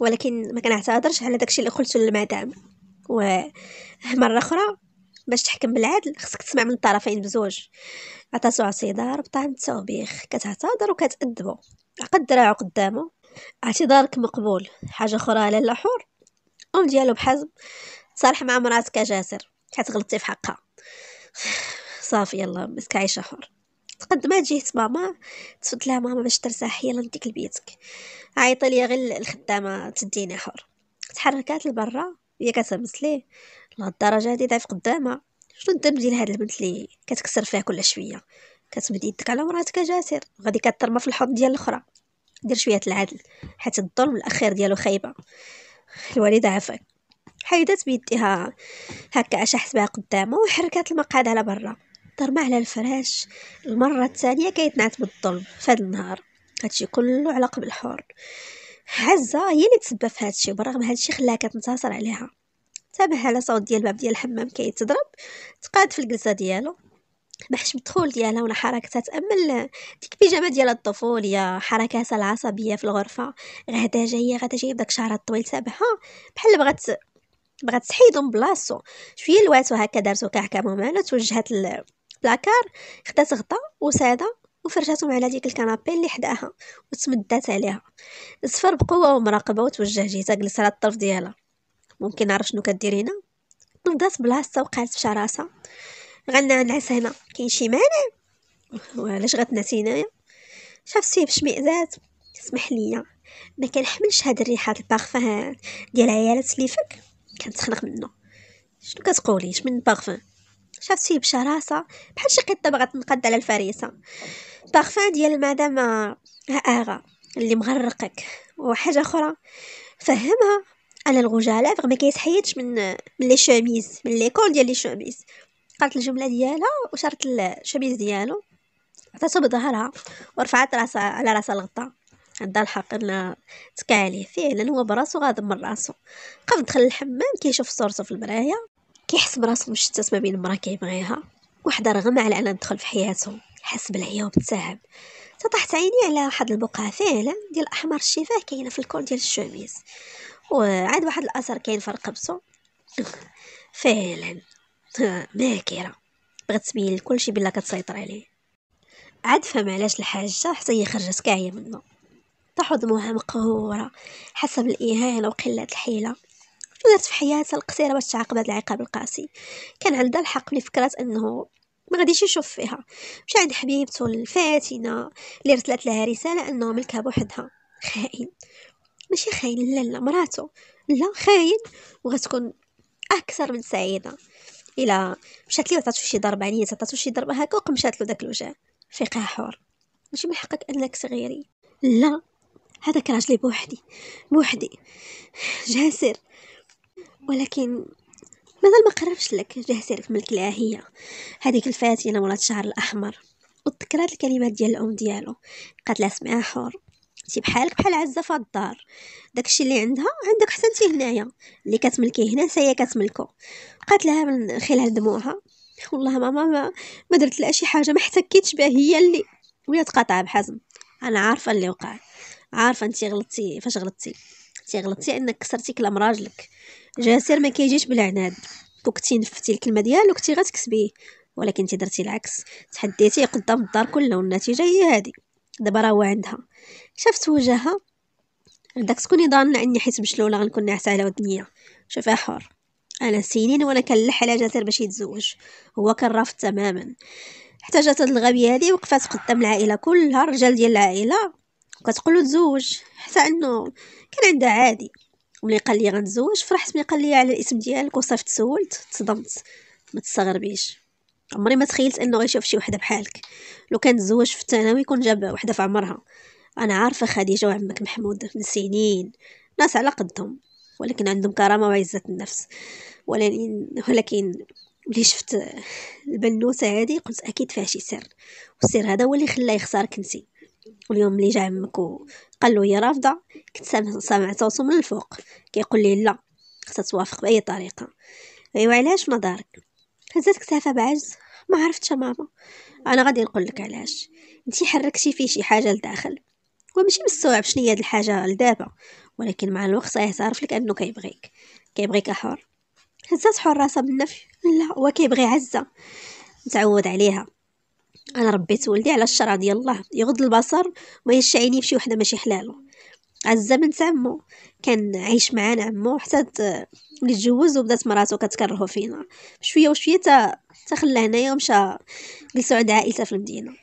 ولكن ما كنعتذرش على داكشي اللي قلته للمدام. ومرة أخرى باش تحكم بالعدل خصك تسمع من الطرفين بزوج. عطاتو عصيدار بطعم التوبيخ كتعتذر وكتأدبو. عقد دراعو قدامه. اعتذارك مقبول. حاجة أخرى لالا حور أم ديالو بحزم. تصالح مع مراتك جاسر. حيت غلطتي في حقها. صافي يلا مسك عايشه حر تقدمات جهة ماما تفت لها ماما باش ترتاح يلا نديك لبيتك عيطي ليا غير الخدامه تديني حر. تحركات لبرا هي كتهمس ليه لا الدرجة هادي ضعف قدامها. شنو الذنب ديال هاد البنت اللي كتكسر فيها كل شوية؟ كتمد يدك على مراتك جاسر. غادي كترمى في الحوض ديال الأخرى. دير شوية العدل حيت الظلم الأخير ديالو خايبة. الوالده عافاك. حيدت بيديها هكا اشحت بها قدامه وحركات المقعد على برا. ضربة على الفراش. المرة الثانية كيتنعت بالظلم فهاد النهار. هادشي كله علاقة بالحور عزة هي اللي تسبب في هادشي وبرغم هادشي خلاها كتنتصر عليها. تابع على صوت ديال الباب ديال الحمام كيتضرب تقاد في الجلسة ديالو. بحش بالدخول ديالها ولا حركتها تأمل ديك بيجامه ديال الطفولية حركاتها العصبيه في الغرفة. غدا جاية غدا جاية بداك شعرها الطويل تابعها. بحال بغات بغات تحيدو من بلاصتو. شوية لواتو هكا دارتو كعكه ماما توجهات البلاكار خدات غطا وسادة وفرجاتهم على ديك ال canapé اللي حداها وتمدات عليها. زفر بقوة ومراقبة وتوجه جهتها جلس على الطرف ديالها. ممكن نعرف شنو كديرينا؟ نفضات بلاصتها وقعت في راسها غننعس هنا. كاين شي مانع؟ وعلاش غتنعسي هنايا؟ شافت فيه باشمئزاز اسمح لي ما كنحملش هاد الريحة البارفان ديال عيالات اللي فيك كنتخنق منه. شنو كتقولي؟ من بارفان شافتي بشراسه بحال شي قطة باغا تنقد على الفريسة. بارفان ديال مدام آغا اللي مغرقك. وحاجة أخرى فهمها على الغوج على ما كيتحيدش من من les chemises من les cols ديال les chemises. قالت الجملة ديالها وشرت الشميز ديالو عطاتو بظهرها ورفعت راسها على راسها الغطا. عندها الحق إن تكا عليه فعلا هو براسو غاضب من راسو. بقى دخل الحمام كيشوف صورته في المراية. كيحس براسو مشتت ما بين المرأة كيبغيها. وحده رغم على أنها تدخل في حياته حس بالعيوب تاعب تطحت عيني على واحد البقعة فعلا ديال أحمر الشفاه كاينة في الكول ديال الشوميز وعاد واحد الأثر كاين في رقبته. فعلا. ماكرة. بغات تبين كلشي بلا كتسيطر عليه. عاد فهم علاش الحاجة حتى هي خرجت كاعيه منه. طاحو دموعها مقهوره حسب الإهانة وقلة الحيلة. فضلت في حياتها القصيرة باش تعاقب هذا العقاب القاسي. كان عندها الحق اللي فكرت إنه ما غاديش يشوف فيها. مشى عند حبيبته الفاتنة اللي رسلت لها رسالة إنه ملكها بوحدها. خاين. ماشي خاين لا لا مراته. لا خاين. وغتكون أكثر من سعيدة. إلا مشات لي وعطاتو شي ضربة عنية عطاتو شي ضربة هكا وقمشات له داك الوجه. فيقع حور ماشي من حقك إنك تغيري لا هذاك راجلي بوحدي. بوحدي. جاسر. ولكن مازال ما قربش لك جاه سيرك ملك هي هذيك الفاتنه ولات الشعر الأحمر. وتذكرات الكلمات ديال الأم ديالو. قالت لها سمعها حور انتي بحالك بحال عزة في الدار. داكشي اللي عندها عندك حتى انتي هنايا. اللي كتملكي هنا هي كتملكو. قالت لها من خلال دموعها والله ماما ما, ما درت لها شي حاجة ما احتكيتش بها. هي اللي وهي تقاطع بحزم. أنا عارفة اللي وقع. عارفة انتي غلطتي فاش غلطتي. انتي غلطتي انك كسرتي كلام راجلك. جاسر ما كيجيش بالعناد. كنتي نفتي الكلمة ديالو كنتي غتكسبيه ولكن انت درتي العكس. تحديتيه قدام الدار كلها والنتيجة هي هذه دابا راه هو عندها. شفت وجهها. عندك تكوني ظانه اني حيت مشلولة غنكون ناعسه على ودنيا شوفها حر أنا سنين وأنا كنلح على جاسر باش يتزوج. هو كان رافض تماما. حتى جات هاد الغبية هادي وقفات قدام العائلة كلها. الرجال ديال العائلة وكتقول تزوج حتى انه كان عندها عادي. ملي قال لي غنتزوج فرحت ملي قال لي على الاسم ديالك وصيفط سولت تصدمت ما تستغربيش. عمري ما تخيلت انه غيشوف شي وحدة بحالك. لو كان تزوج في الثانوي يكون جاب وحدة في عمرها. أنا عارفة خديجة وعمك محمود من سنين. ناس على قدهم ولكن عندهم كرامة وعزة النفس. ولكن ولكن ملي شفت البنوتة هذه قلت أكيد فيها شي سر. والسر هذا هو اللي خلاه يختارك انت واليوم ملي جا عمك وقال له هي رافضة كنت سامع صوتو من الفوق. كيقول لي لا خصها توافق بأي طريقة. ايوا علاش ما دارك هزات كتافها بعجز؟ ما عرفتش ماما. أنا غادي نقول لك علاش. انتي حركتي فيه شي حاجة لداخل. وماشي مستوعب شنو هي الحاجة لدابا ولكن مع الوقت سيعترف لك أنه كيبغيك. كيبغيك حر هزات حر راسها بالنفي. لا هو كيبغي عزة. متعود عليها. أنا ربيت ولدي على الشرع ديال الله يغض البصر وما يشعيني بشي وحدة ماشي حلالو عزه بنت عمو كان عايش معانا عمو حتى ملي تجوز وبدات مراتو كتكرهو فينا. بشويه وشوية تا تخلى هنايا ومشى جلسوا عند عائلته في المدينة.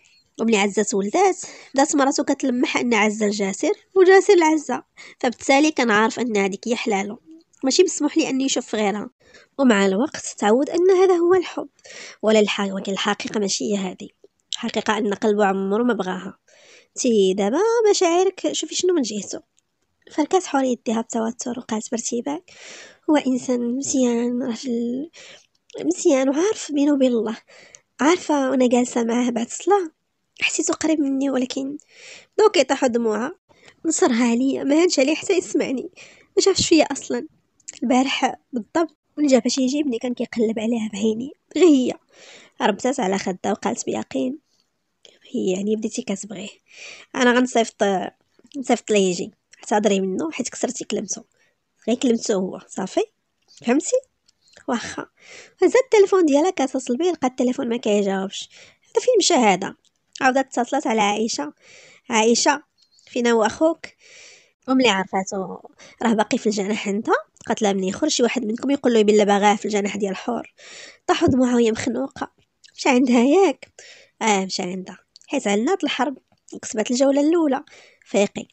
وملي عزة ولدات بدات مراتو كتلمح أن عزة الجاسر وجاسر العزة. فبالتالي كان عارف أن هذيك هي حلالو ماشي مسموح لي أني يشوف غيرها. ومع الوقت تعود أن هذا هو الحب. ولا الحقيقة الحقيقة ماشي هي هذه حقيقة أن قلبه عمرو ما بغاها. تي دابا مشاعرك شوفي شنو من جهته فركات حول يديها بتوتر وقالت بارتباك. هو إنسان مزيان راجل مزيان وعارف بينه وبين الله. عارفة وأنا جالسة معاه بعد الصلاة حسيته قريب مني ولكن بداو كيطيحو دموعها نصرها عليا ما هانش عليه حتى يسمعني. ما شافش فيا أصلا. البارح بالضبط من جا باش يجيبني كان كيقلب عليها بعيني. غير هي ربطات على خدها وقالت بيقين. يعني بديتي كتبغيه. أنا غنصيفط نصيفط ليه يجي اعتذري منه حيت كسرتي كلمته. غير كلمته هو صافي؟ فهمتي؟ واخا. هزت التليفون ديالها كتصل بيه لقات التليفون ما كيجاوبش. هذا فين مشى هذا عاودت اتصلت على عائشة. عائشة فينا هو أخوك؟ وملي عرفاتو راه باقي في الجناح عندها قالت لها مني يخرج شي واحد منكم يقول له بلا باغاه في الجناح ديال الحور طاحوا دموعها وهي مخنوقة. مشى عندها ياك؟ آه مشى عندها. حيت علنات الحرب وكسبت الجولة الأولى. فيقي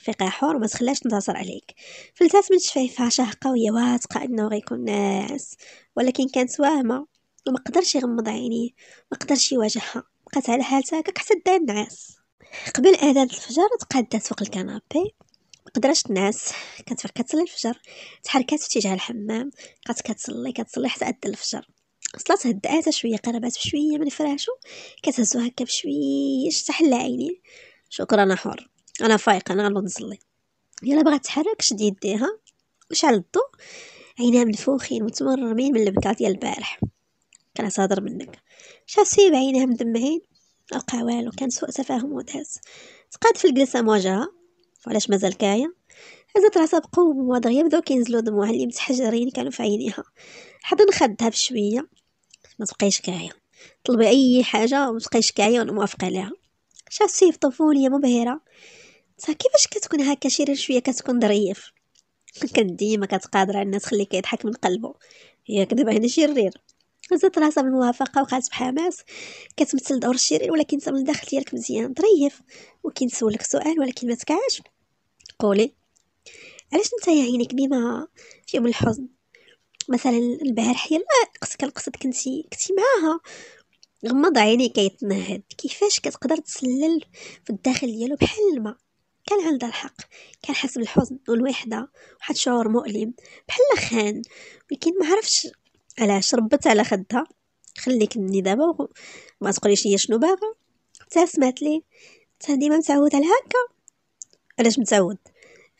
فيقي حور وما تخلاش تنتصر عليك. فلتات من شفايفها شهقة وهي واثقة أنه غيكون ناعس ولكن كانت واهمة وما قدرش يغمض عينيه ما قدرش يواجهها. بقات على حالتها هكاك حتى دا النعاس. قبل آذان الفجر تقادات فوق الكنابي. قدرش تنعس. كانت كتصلي الفجر تحركات في اتجاه الحمام. بقات كتصلي كتصلي حتى أدى الفجر. وصلت هدأتها شوية قربات بشوية من فراشو كتهزو هكا بشويش تحل عيني شكرا أنا حر. أنا فايقة أنا غنوض نصلي. يلا بغات تحرك شد يديها. وشعل الضو عينها منفوخين متمرمين من البكا ديال البارح. كان صادر منك. شاف سيب عينها مدمعين لقى والو كان سوء تفاهم وداز تقاد في الجلسة مواجهه وعلاش مازال كايا هزت راسها بقوة ودغيا بداو كينزلو دموع اللي متحجرين كانوا في عينيها. حضن خدها بشوية. ما تبقيش كاعية. طلبي أي حاجة وما تبقيش كاعية وأنا موافقه عليها شاف سيف طفوليه مبهرة. كيفاش كتكون هكا شي شوية كتكون ظريف؟ كان ديما كتقادر على الناس تخليه كيضحك من قلبه. هي كدابا هنا شرير هزت راسها بالموافقة وقالت بحماس. كتمثل دور الشرير ولكن انت من الداخل ديالك مزيان ظريف. وكنسولك سؤال ولكن ما تكعش قولي. علاش انت يا عينيك ديما في يوم الحزن؟ مثلا البارح يلا قص كنقصد كنتي كنتي معاها. غمض عيني كيتنهد. كيفاش كتقدر تسلل في الداخل ديالو بحال الماء؟ كان عندها الحق. كان حاس بالحزن والوحدة. واحد شعور مؤلم. بحال خان ولكن ما عرفش علاش. ربت على خدها. خليك مني دابا ما تقوليش هي شنو باغا ابتسمات لي انت ديما متعود على هكا. علاش متعود؟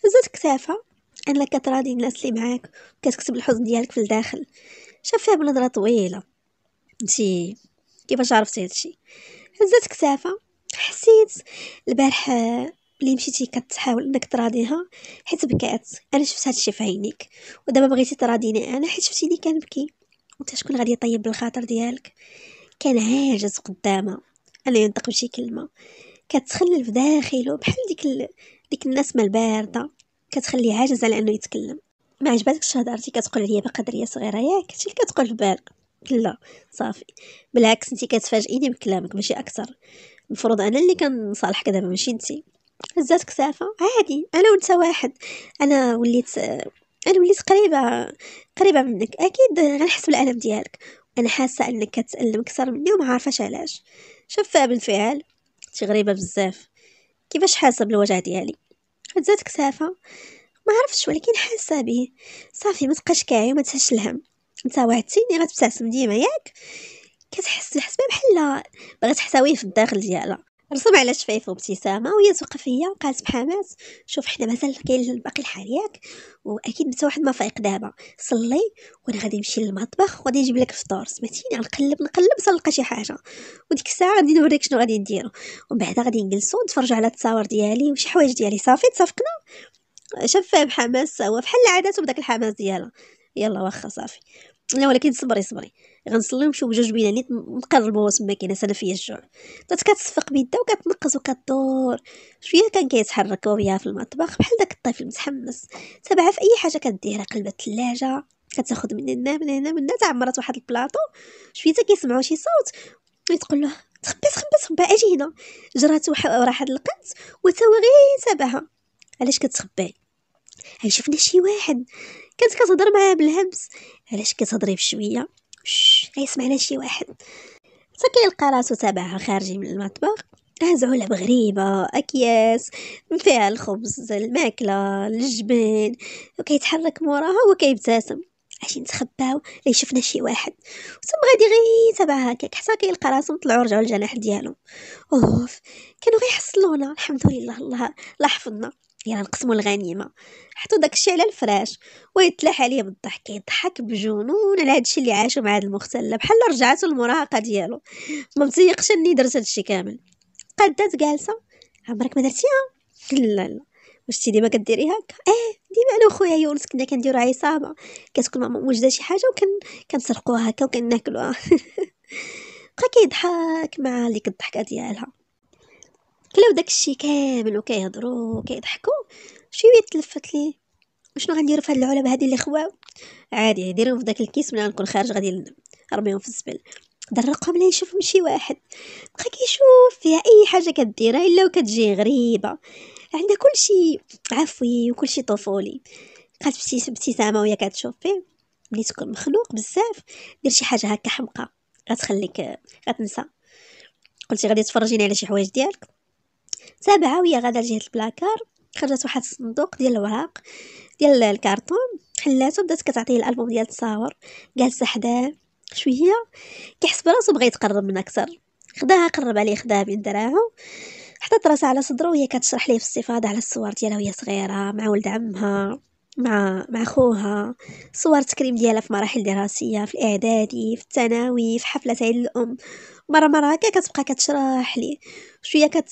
هزت كتافها انك كتراضي الناس اللي معاك كتكتب الحزن ديالك في الداخل. شافها بنظرة طويلة. انتي كيفاش عرفتي هادشي؟ هزت كتافها حسيت البارح بلي مشيتي كتحاول إنك تراضيها حيت بكات. أنا شفت هادشي في عينيك. ودابا بغيتي تراضيني أنا حيت شفتيني كنبكي وأنت شكون غادي يطيب بالخاطر ديالك؟ كان عاجز قدامها. أنا ينطق بشي كلمة. كتخلل في داخله بحال ديك ال... ديك النسمه البارده كتخليه عاجز على انه يتكلم. ما عجباتكش هضرتي كتقول عليا باقا دريه صغيرة ياك هادشي اللي كتقول في بالك. لا صافي. بالعكس انت كتفاجئيني بكلامك ماشي أكثر. المفروض أنا اللي كنصالحك دابا ماشي انت هزات كسافة عادي. أنا وانت واحد. أنا وليت أنا وليت قريبة قريبة منك. أكيد غنحس بالألم ديالك. أنا حاسة أنك كتألم أكثر مني وما عارفاش علاش. شفاها بالفعل. شي غريبة بزاف. كيفاش حاسة بالوجع ديالي؟ هزات كسافة ما عرفتش ولكن حاسة به. صافي ما تبقاش كاعي وما تهش الهم. انت وعدتيني غتبتسم ديما ياك. كتحس الحسبة بحال باغا تحتويه في الداخل ديالها. رسم على شفايفه ابتسامه وهي فيا وقالت بحماس شوف حنا مازال كاين باقي الحال ياك وأكيد انت واحد ما فايق دابا. صلي وأنا غادي نمشي للمطبخ وغادي نجيب لك الفطور سمعتيني؟ نقلب حتى نلقى شي حاجة. وديك الساعة غادي نوريك شنو غادي نديرو. ومن بعد غادي نجلسو نتفرجوا على التصاور ديالي وشي حوايج ديالي. صافي اتفقنا؟ شافها بحماس هو بحال عادته بداك الحماس ديالها. يلا واخا صافي. لا ولكن صبري صبري. غنصلي ونمشيو بجوج بينا نيت نقربوا تما كاينة فيا الجوع. بدات كتصفق بيدها وكتنقص وكدور شوية كان كيتحرك وهي في المطبخ بحال داك الطفل متحمس تبعها في أي حاجة كديرها قلب الثلاجه كتاخذ من هنا من هنا من هنا تعمرت واحد البلاطو. شوية كيسمعوا شي صوت. وتقول له تخبي تخبي تخبي أجي هنا. جرات ورا حد القنت. وتا غير تبعها علاش كتخبي؟ هاي شفنا شي واحد. كانت كتهضر معاه بالهمس علاش كتهضري بشوية؟ غيسمعنا شي واحد. حتى كيلقى راسو تابعها خارجين من المطبخ. هاز علب غريبة أكياس فيها الخبز الماكلة الجبن. وكيتحرك موراها وكيبتسم. عشان نتخباو؟ لي شفنا شي واحد. ثم غادي غير تبع هكاك. حتى كيلقى راسهم طلعوا رجعوا للجناح ديالهم أوف كانوا غيحصلونا. الحمد لله الله الله حفظنا يلا نقسموا الغنيمة. حطوا داكشي على الفراش ويتلاح عليه بالضحك يضحك بجنون على هادشي اللي عاشو مع هاد المختله بحال رجعاتو المراهقه ديالو. ما متيقش إني درت هادشي كامل. قادات جالسة عمرك ما درتيها؟ لا لا. واش انتي ديما كديري هكا؟ آه ديما أنا وخويا يونس كنا كنديرو عصابة. كتكون ماما موجده شي حاجة وكن كنسرقوها هكا وكناكلوها. بقى كيضحك مع ديك الضحكة ديالها. كلاو داكشي كامل وكيهضروا وكيضحكوا شوية تلفت لي شنو غنديروا في هاد العلب هادي اللي خواو؟ عادي ديرهم في داك الكيس ملي غنكون خارج غادي نرميهم في الزبل. درقهم لي نشوفهم شي واحد. بقى كيشوف فيها أي حاجة كديرها إلا وكتجي غريبة. عندها كلشي عفوي وكلشي طفولي. بقات ابتسامه وهي كتشوف فيه. ملي تكون مخنوق بزاف. دير شي حاجة هكا حمقى. غتخليك غتنسى. قلتي غادي تفرجيني على شي حوايج ديالك؟ سابعة وهي غادا لجهة البلاكار. خرجت واحد الصندوق ديال الوراق ديال الكرتون حلاتو بدات كتعطيه الألبوم ديال التصاور. جالسه حداه شوية كيحس براسو بغا يتقرب من أكثر. خداها قرب عليه خداها بين دراعو حطت راسها على صدرو وهي كتشرح ليه باستفاضة على الصور ديالها وهي صغيرة مع ولد عمها مع مع خوها. صور تكريم ديالها في مراحل دراسية في الإعدادي في الثانوي في حفلة عيد الأم. مرة مرة هكا كتبقى كتشرح ليه. شوية كت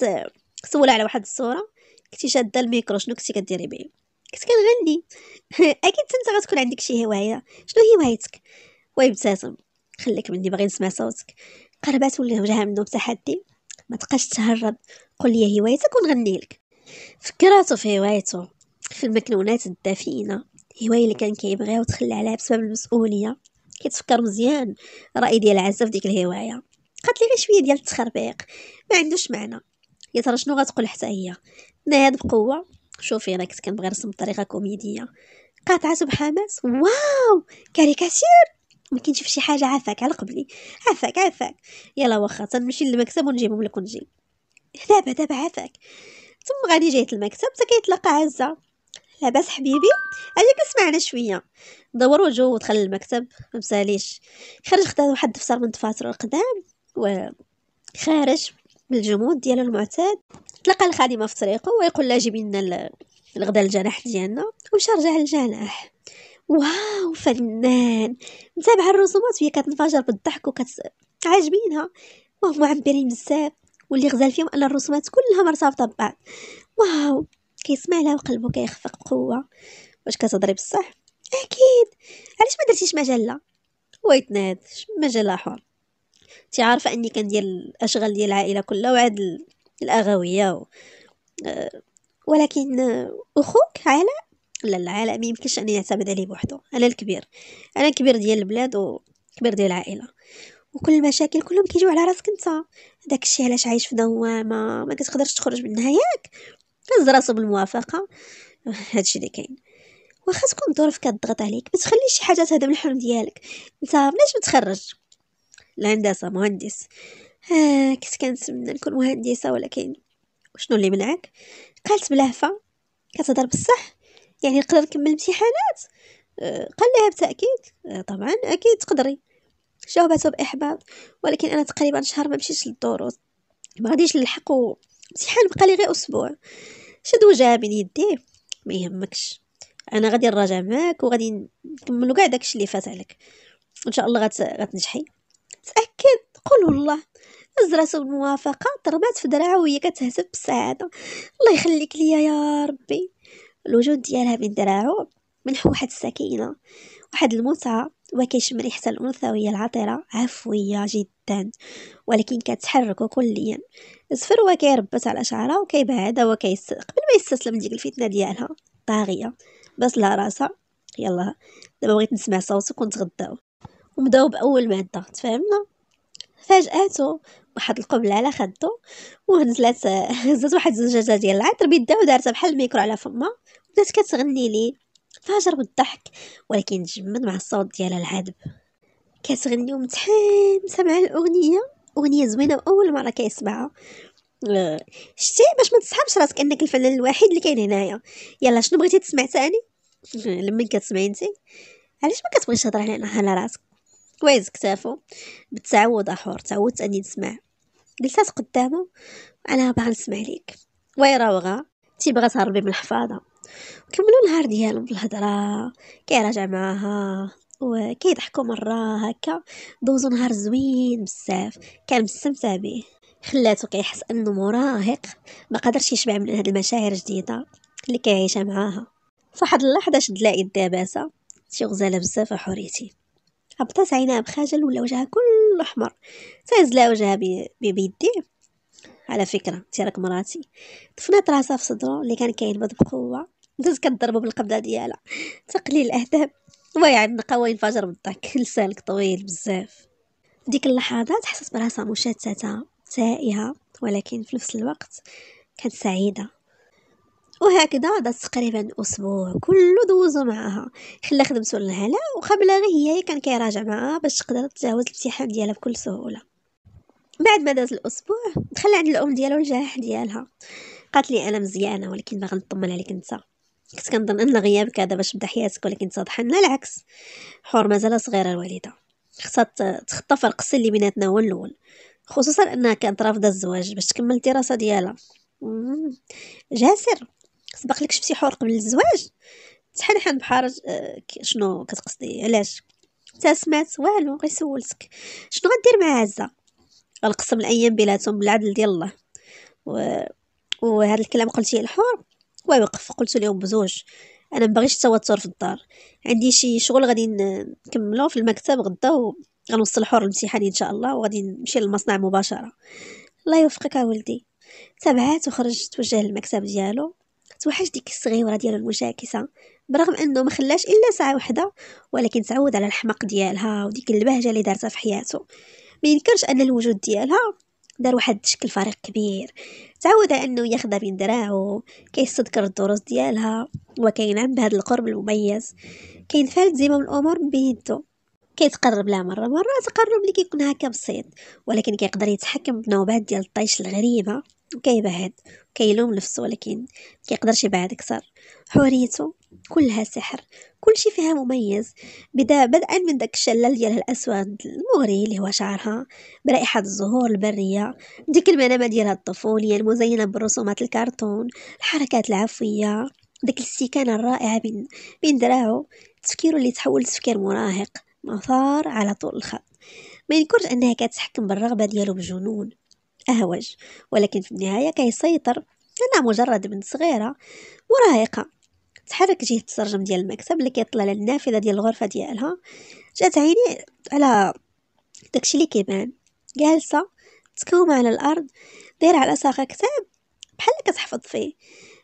سولها على واحد الصورة كنتي شادة الميكرو شنو كنتي كديري به كنت كنغني أكيد أنت غتكون عندك شي هواية. شنو هوايتك؟ ويبتسم خليك مني باغي نسمع صوتك. قربات ولا وجهها منهم تحدي. ما تبقاش تهرب. قول لي هوايتك ونغني لك. فكراتو في هوايته في المكنونات الدفينه هواية اللي كان كيبغيها وتخلى عليها بسبب المسؤولية. كيتفكر مزيان. الراي ديال عزه في ديك الهواية. قالت لي غير شوية ديال التخربيق. ما عندوش معنى. يا ترى شنو غتقول حتى هي؟ ناض بقوة. شوفي أنا كنت كنبغي نرسم بطريقه كوميدية. قاطعته بحماس واو! كاريكاتير! ما كاينش شي حاجة عافاك على قبلي. عافاك عافاك. يلا واخا تنمشي للمكتب ونجيبهم لك ونجي. دابا دابا عافاك. ثم غادي جايت المكتب. حتى كيتلاقى عزة. لاباس حبيبي. أجي كسمعنا شوية. دور وجهو ودخل المكتب ممساليش خرج خدا واحد الدفتر من دفاترو القدام. وخارج بالجمود ديالو المعتاد تلقى الخادمة في طريقه ويقول لها جيبي لنا الغدا الجناح ديالنا ومشى رجع للجناح. واو فنان! متابعة الرسومات وهي كتنفجر بالضحك وكت عاجبينها. وهم معبرين بزاف. واللي غزال فيهم أن الرسومات كلها مرتبطة ببعض. واو كيسمع لها وقلبه كيخفق بقوه واش كتهضري بصح؟ أكيد. علاش ما درتيش مجلة؟ ويتناد مجلة حر تي عارفة اني كندير الأشغال ديال العائلة كلها وعاد الأغاوية و... أه ولكن أخوك علاء؟ لا لا علاء ما يمكنش اني نعتمد عليه بوحدو. أنا الكبير. أنا الكبير ديال البلاد وكبير ديال العائلة. وكل المشاكل كلهم كيجيو على راسك انت. داك الشيء علاش عايش في دوامة ما كتقدرش تخرج منها ياك هز راسو بالموافقة. هادشي اللي كاين. واخا تكون الظروف كتضغط عليك ما تخليش شي حاجة تهدم الحلم ديالك. انت بلاش متخرج؟ الهندسة مهندس. آه كنت كنتمنى نكون مهندسة ولكن شنو اللي منعك؟ قالت بلهفة. كتهضر بصح. يعني نقدر نكمل الامتحانات آه قال لها بالتاكيد آه طبعا أكيد تقدري. جاوبته باحباط ولكن أنا تقريبا شهر ما مشيتش للدروس. ما غاديش نلحق امتحان بقى لي غير أسبوع. شد وجهها بين يديه ما يهمكش. أنا غادي نراجع معاك وغادي نكملوا كاع داكشي اللي فات عليك. إن شاء الله غت... غتنجحي. تأكد. قول والله هز راسو بالموافقه ضربات في دراعه وهي كتهتف بالسعاده الله يخليك ليا يا ربي. الوجود ديالها بين دراعو. منح واحد السكينة. واحد المتعة. وكيشم ريحة الأنثى وهي العطرة. عفوية جدا. ولكن كتحركو كليا. زفر وكيربت على شعرها وكيبعدها وكيس قبل ما يستسلم ديك الفتنة ديالها. طاغية. بس لها راسها. يلا. دابا بغيت نسمع صوتك ونتغداو. وبداو بأول مادة تفهمنا فاجأتو واحد القبلة على خدو ونزلت هزت واحد الزجاجة ديال العطر بيدها ودارتها بحال الميكرو على فمها بدات كتغني ليه فاجر بالضحك ولكن تجمد مع الصوت ديالها العذب. كتغني ومتحمسه مع الأغنية. أغنية زوينة وأول مرة كيسمعها. آه، شتي باش ما تسحبش راسك أنك الفنان الوحيد اللي كاين هنايا. يلا شنو بغيتي تسمع ثاني؟ لما كتسمعي انت علاش ما كتبغيش تهضر على راسك؟ كويس كتافو بالتعود اخر تعودت أني نسمع. جلست قدامه أنا باغا نسمع ليك. ويراوغا تيبغى تهربي من الحفاضه كملوا النهار ديالهم بالهضره كيراجع معاها وكيضحكوا مرة هكا. دوزو نهار زوين بزاف. كان مستمتع به. خلاتو كيحس أنه مراهق. ما قدرش يشبع من هاد المشاعر الجديدة اللي كيعيشها معاها. فواحد اللحظة شد لها يد داباسه شي غزالة بزاف حوريتي. هبطات عينها بخجل ولا وجهها كله أحمر. تهز لها وجهها بيديه على فكرة تيرك مراتي. دفنات راسها في صدرو اللي كان كينبض بقوه بدات كضربه بالقبضة ديالها. تقليل الاهداب وهي عندنا قوي ينفجر بالضحك لسانك طويل بزاف. ديك اللحظات حست براسها مشتتة تائهة. ولكن في نفس الوقت كانت سعيدة. وهكذا دات تقريبا أسبوع كله دوزو معاها خلا خدمتو للهلا وقبلها غير هي كان كيراجع معاها باش تقدر تجاوز الامتحان ديالها بكل سهولة. بعد ما داز الأسبوع دخل عند الأم ديالو الجاح ديالها. قالت لي أنا مزيانة ولكن باغا نطمن عليك أنت. كنت كنظن أن غيابك هذا باش تبدا حياتك ولكن اتضح ان العكس. حور مازال صغيرة الوالدة. خصها تخطى فرق السن اللي بيناتنا هو الأول. خصوصا أنها كانت رافضة الزواج باش تكمل الدراسة ديالها. جاسر. سبق لك شفتي حور قبل الزواج؟ تحنحن بحرج أه شنو كتقصدي؟ علاش؟ تا سمعت والو غير سولتك. شنو غدير مع عزه غنقسم الأيام بيناتهم بالعدل ديال الله. و... وهذا الكلام قلتيه الحور ويوقف قلت لهم بزوج. أنا مبغيش التوتر في الدار. عندي شي شغل غادي نكملو في المكتب غدا وغنوصل حور الامتحان إن شاء الله وغادي نمشي للمصنع مباشرة. الله يوفقك ولدي. تبعات وخرج توجه للمكتب ديالو. توحش ديك الصغيرة ديالو المشاكسة برغم أنه ما خلاش إلا ساعة وحدة ولكن تعود على الحماق ديالها وديك البهجة اللي دارتها في حياته. ما ينكرش أن الوجود ديالها دار واحد الشكل فريق كبير. تعود على أنه ياخدها بين دراعو كيستذكر الدروس ديالها وكينعم بهذا القرب المميز. كينفعل زمام الأمور بيدو. كيتقرب لها مرة مرة تقرب اللي كيكون هكا بسيط ولكن كيقدر يتحكم بنوبات ديال الطيش الغريبة. وكيبعد كيلوم نفسه ولكن كيقدرش يبعد أكثر. حوريته كلها سحر كل شي فيها مميز بدا بدءا من داك الشلال ديالها الأسود المغري اللي هو شعرها برائحة الزهور البرية ديك المنامة ديالها الطفولية المزينة بالرسومات الكرتون الحركات العفوية داك السكانة الرائعة بين بين دراعو تفكيرو اللي تحول لتفكير مراهق مثار على طول الخط. ما ينكرش أنها كتحكم بالرغبة ديالو بجنون. أهوج. ولكن في النهاية كيسيطر. انها مجرد بنت صغيرة مراهقة تحرك جهة الترجم ديال المكتب اللي كيطلع على النافذة ديال الغرفة ديالها. جات عيني على داكشي اللي كيبان. جالسة تكومة على الأرض دايرة على ساق كتاب بحال كتحفظ فيه.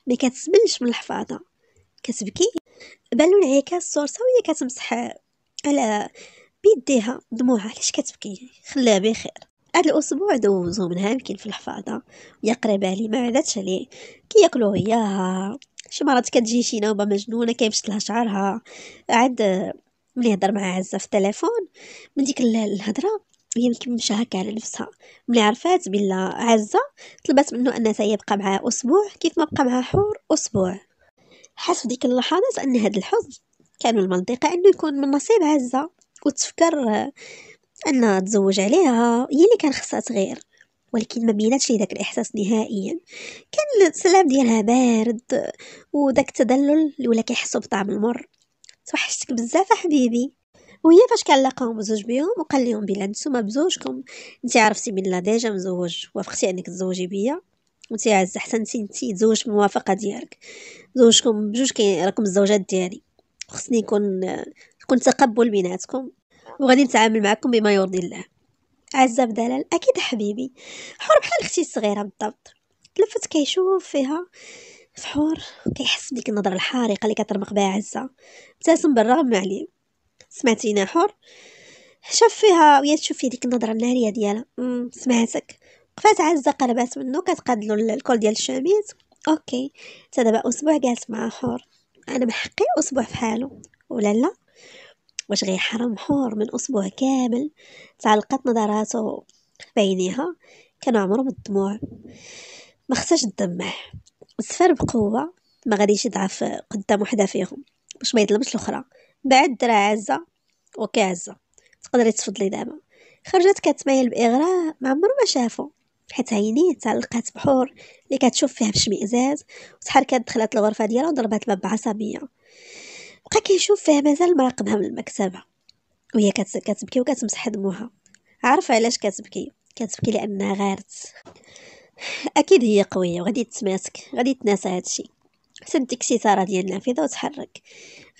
ما كتسبلش من الحفاظة. كتبكي. بانو انعكاس الصورة وهي كتمسح على بيديها. دموعها. علاش كتبكي؟ خليها بخير. هاد الأسبوع دوزو منها يمكن في الحفاظة. ويا قريبة عليه ما عادتش عليه كياكلو وياها. شي مرات كتجي شي نوبة مجنونة كيمشط لها شعرها. عاد ملي هضر مع عزة في التليفون. من ديك الهضرة هي مكمشة هكا على نفسها. ملي عرفات بلا عزة طلبت منه أنها يبقى معها أسبوع كيف ما بقى معها حور أسبوع. حس في ديك اللحظات أن هاد الحزن كان من المنطقة أنه يكون من نصيب عزة. وتفكر أنها تزوج عليها هي اللي كان خصها تغير ولكن ما بيناتش لي داك الإحساس نهائيا. كان السلام ديالها بارد وداك التدلل اللي ولا كيحسو بطعم المر. توحشتك بزاف حبيبي. وهي فاش كان لاقاهم بزوج بيهم وقال لهم بلا نتوما بزوجكم أنت عرفتي بلا déjà مزوج وافقتي أنك تزوجي بيا؟ وانت عز حسنتي انت تزوج بالموافقه ديالك. زوجكم بجوج كي راكم الزوجات ديالي. خصني يكون يكون تقبل بيناتكم. وغادي نتعامل معكم بما يرضي الله. عزة بدلال أكيد حبيبي. حور بحال أختي الصغيرة بالضبط. تلفت كيشوف فيها فحور كيحس بديك النظرة الحارقة اللي كترمق بها عزة. ابتسم بالرغم عليه. سمعتينا حور شاف فيها وهي تشوف في ديك النظرة النارية ديالها. سمعتك. وقفات عزة قلبات منو كتقادلو ال col ديال ال chemise OK. تا دابا أسبوع جالس مع حور أنا بحقي أسبوع فحالو ولا لا؟ واش غيحرم حور من أسبوع كامل تعلقت نظراته بعينيها كانوا عمرهم الدموع ما خصهاش تدمع. سفر بقوة ما غاديش يضعف قدام وحدة فيهم. باش ما يظلمش الأخرى. بعد درا عزة أوكي عزة تقدري تفضلي دابا. خرجت كتمايل بإغراء ما عمرو ما شافو. حيت عينيه تعلقات بحور اللي كتشوف فيها بشمئزاز وتحركت دخلت الغرفة ديالها وضربات الباب بعصبية. بقى كيشوف فيها مازال مراقبها من المكتبة. وهي كتبكي وكتمسح دموعها. عارفة علاش كتبكي؟ كتبكي لأنها غارت. أكيد هي قوية وغادي تماسك غادي تناسى هادشي. حسن ديك سارة ديال النافذة وتحرك.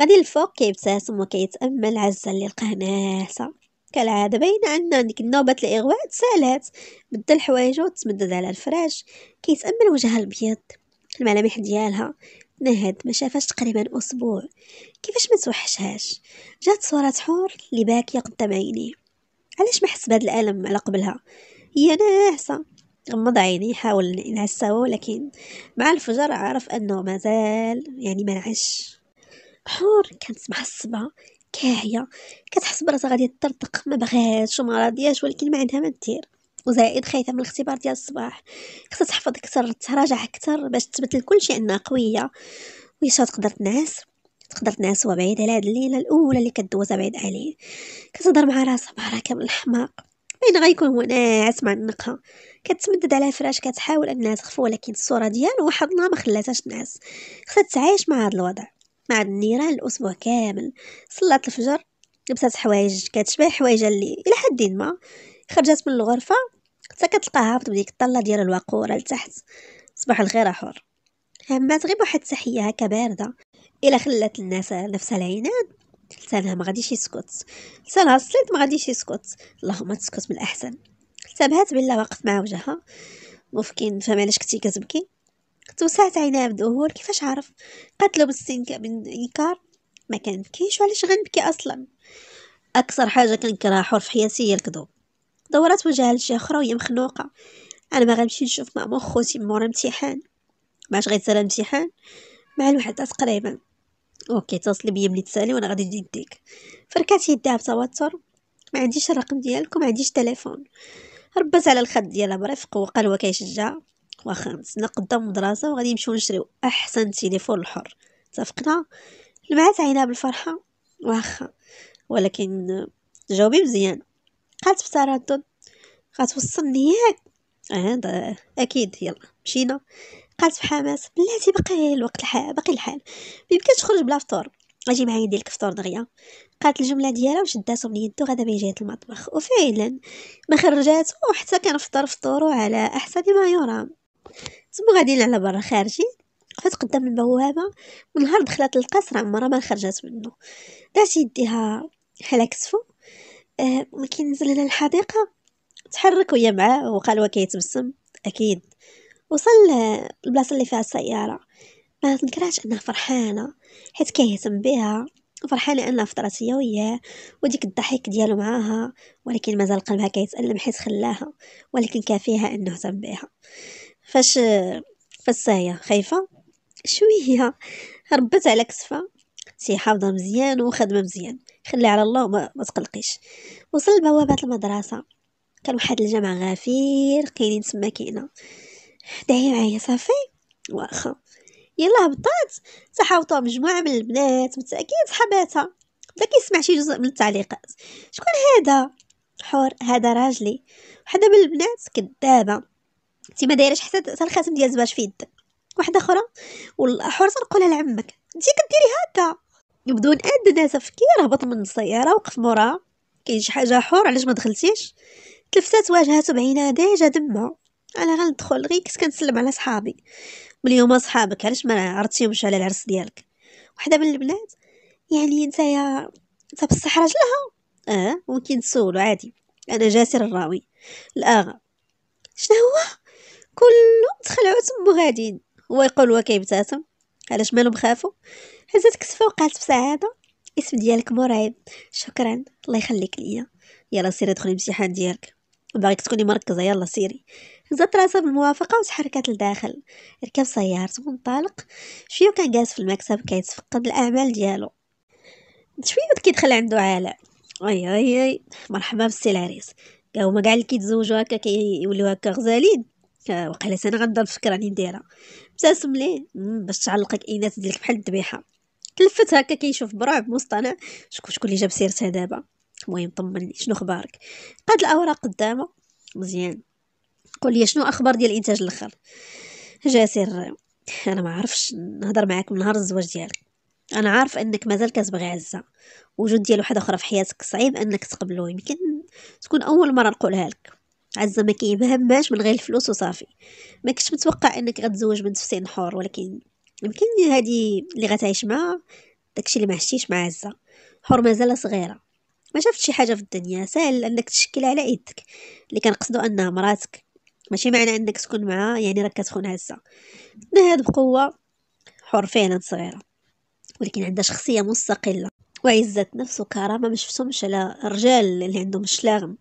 غادي الفوق كيبتسم وكيتأمل عزة اللي لقاه ناعسة كالعادة باينة أن ديك النوبة الإغواء تسالات. بدل حوايجو وتمدد على الفراش. كيتأمل وجهها البيض الملامح ديالها. نهد ما شافاش تقريبا أسبوع. كيفاش ما توحشهاش؟ جات صورة حور اللي باكية قدام عينيه علاش ما حس بهاد الألم على قبلها؟ هي ناعسة. غمض عيني حاول ينعسها ولكن مع الفجر عرف أنه مازال يعني ما نعش. حور كانت معصبة كاهية. كتحس براسها غادي تطرطق ما بغاتش وما راضياش ولكن ما عندها ما دير وزائد خايفة من الاختبار ديال الصباح. خصها تحفظ أكثر تراجع أكثر باش تثبت لكل شيء أنها قوية. ويش تقدر تنعس؟ تقدر تنعس بعيد على هاد الليلة الأولى اللي كدوزها بعيد عليه. كتهضر مع راسها مع راكب الحماق بين غيكون هو ناعس مع النقها كتمدد على فراش كتحاول أنها تخفى ولكن الصورة ديالو وحضنها ما خلاتهاش تنعس. خصها تعيش مع هاد الوضع. مع النيران الأسبوع كامل. صلات الفجر لبسات حوايج كتشبه حوايج اللي إلى حد ما خرجت من الغرفة. حتى كتلقاها هابط بديك الطله ديال الوقورة لتحت. صباح الخير أحور. ما تغيب واحد التحية هكا باردة. إلا خلات الناس نفسها العناد لسانها ما غاديش يسكت. لسانها الصيد ما غاديش يسكت. اللهم تسكت من الاحسن تابعت بلا واقف مع وجهها. ممكن فهم علاش كنتي كتبكي؟ توسعت عينيها بذهول كيفاش عرف؟ قتلو بالإنكار. ما كنبكيش وعلاش غنبكي أصلا؟ أكثر حاجة كنكرهها حور في حياتي هي الكذوب. دورت وجهها لشي أخرى وهي مخنوقه أنا ما غنمشي نشوف ماما وخوتي مورا امتحان. باش غيتسالى الامتحان مع الوحدة تقريبا OK اتصلي بيا ملي تسالي وأنا غادي نديك. فركات يديها بتوتر ما عنديش الرقم ديالك وما عنديش تليفون. ربات على الخد ديالها برفق وقال هو كيشجع. واخا نتسنى قدام المدرسة وغادي نمشيو نشريو أحسن تليفون الحر. اتفقنا؟ لمعات عينها بالفرحة. واخا. ولكن جاوبي مزيان. قالت بتردد غتوصلني ياك آه أكيد يلا مشينا. قالت بحماس بلاتي باقي الوقت الحال باقي الحال. ميمكنش تخرج بلا فطور. أجي معايا ندير لك فطور دغيا. قالت الجملة ديالها وشداتو من يدو غدا بين جهة المطبخ. وفعلا ما خرجاتو وحتى كان فطر فطورو على أحسن ما يرام. تما غاديين على برا خارجين وقفت قدام البوابه ونهار دخلت القصر عمرها ما خرجت منه. دات يديها على كتفو أه كينزل لنا الحديقة. تحرك ويا معاه وقال وكيتبسم أكيد. وصل البلاصة اللي فيها السيارة. ما تنكرهش أنها فرحانة. حيت كيهتم بها فرحانة أنها فطرت هي وياه. وديك الضحك ديالو معاها. ولكن مازال قلبها كيتألم حيت خلاها. ولكن كافيها أنه اهتم بها. فاش فاش هي خايفة؟ شوية. ربت على كتفها سي حافظة مزيان وخدمة مزيان. خلي على الله وما ما تقلقيش. وصل لبوابه المدرسة. كان واحد الجامع غفير كاينين تما كاينة. دعي معايا صافي. واخا. يلا هبطات. تحاوطوا مجموعة من البنات بالتاكيد صحاباتها. بدا كيسمع شي جزء من التعليقات. شكون هذا؟ حور هذا راجلي. وحدة من البنات كدابه انت ما دايرش حتى الخاتم ديال الزواج في يدك. واحدة أخرى. والحور تنقولها لعمك. انت كديري هكا. بدون ادنى تفكير هبط من السيارة وقف مورا. كاين شي حاجة حور علاش ما دخلتيش؟ تلفتات واجهته بعينها déjà دمعه أنا غندخل غير كنت كنسلم على صحابي. واليوم صحابك علاش ما عرضتيهمش على العرس ديالك؟ وحدة من البنات. يعني نتايا أنت بصح راجلها آه ممكن تسولو عادي. أنا جاسر الراوي. الآغا. شنو هو؟ كلهم تخلعوا تمو غاديين. هو يقول هو كيبتسم. علاش مالهم خافوا هزت كتفها وقالت بسعاده اسم ديالك مرعب. شكرا. الله يخليك ليا. يلا سيري دخلي الامتحان ديالك. باغيك تكوني مركزة. يلا سيري. هزت راسها بالموافقة وتحركت لداخل. ركب سيارته وانطلق شوية وكان جالس في المكتب كيتفقد الأعمال ديالو. شوية كيدخل عنده علاء أي أي أي. مرحبا بالسي العريس. هما كاع اللي كيتزوجوا هكا كيوليو هكا غزالين. وقيلا أنا غنبدا نفكر راني نديرها. ابتسم ليه باش تعلقك اينات ديالك بحال الذبيحه تلفت هكا كيشوف برعب مصطنع. شكون شكون اللي جاب سيرتها دابا؟ المهم طمني. شنو أخبارك؟ قاد الأوراق قدامه. مزيان. قول لي شنو أخبار ديال الانتاج الآخر جاسر أنا ما عرفش نهضر معاك من نهار الزواج ديالك. أنا عارف أنك مازال كتبغي عزة. وجود ديال واحدة أخرى في حياتك صعيب أنك تقبلو يمكن تكون أول مرة نقولها لك. عزة ما كيهمهاش من غير الفلوس وصافي. ما كنتش متوقع أنك غتزوج بنت في سن حور ولكن يمكن هذه اللي غتعيش معها داكشي اللي ما عشتيش مع عزة. حور مازال صغيرة. ما شفت شي حاجة في الدنيا. سهل انك تشكل على يدك اللي كنقصدو انها مراتك. ماشي معنى أنك تكون معها يعني راك كتخون عزة. نهاد بقوه حور فعلا صغيرة. ولكن عندها شخصية مستقلة. وعزة نفس وكرامة. ما شفتهمش على الرجال اللي عندهم الشلاغم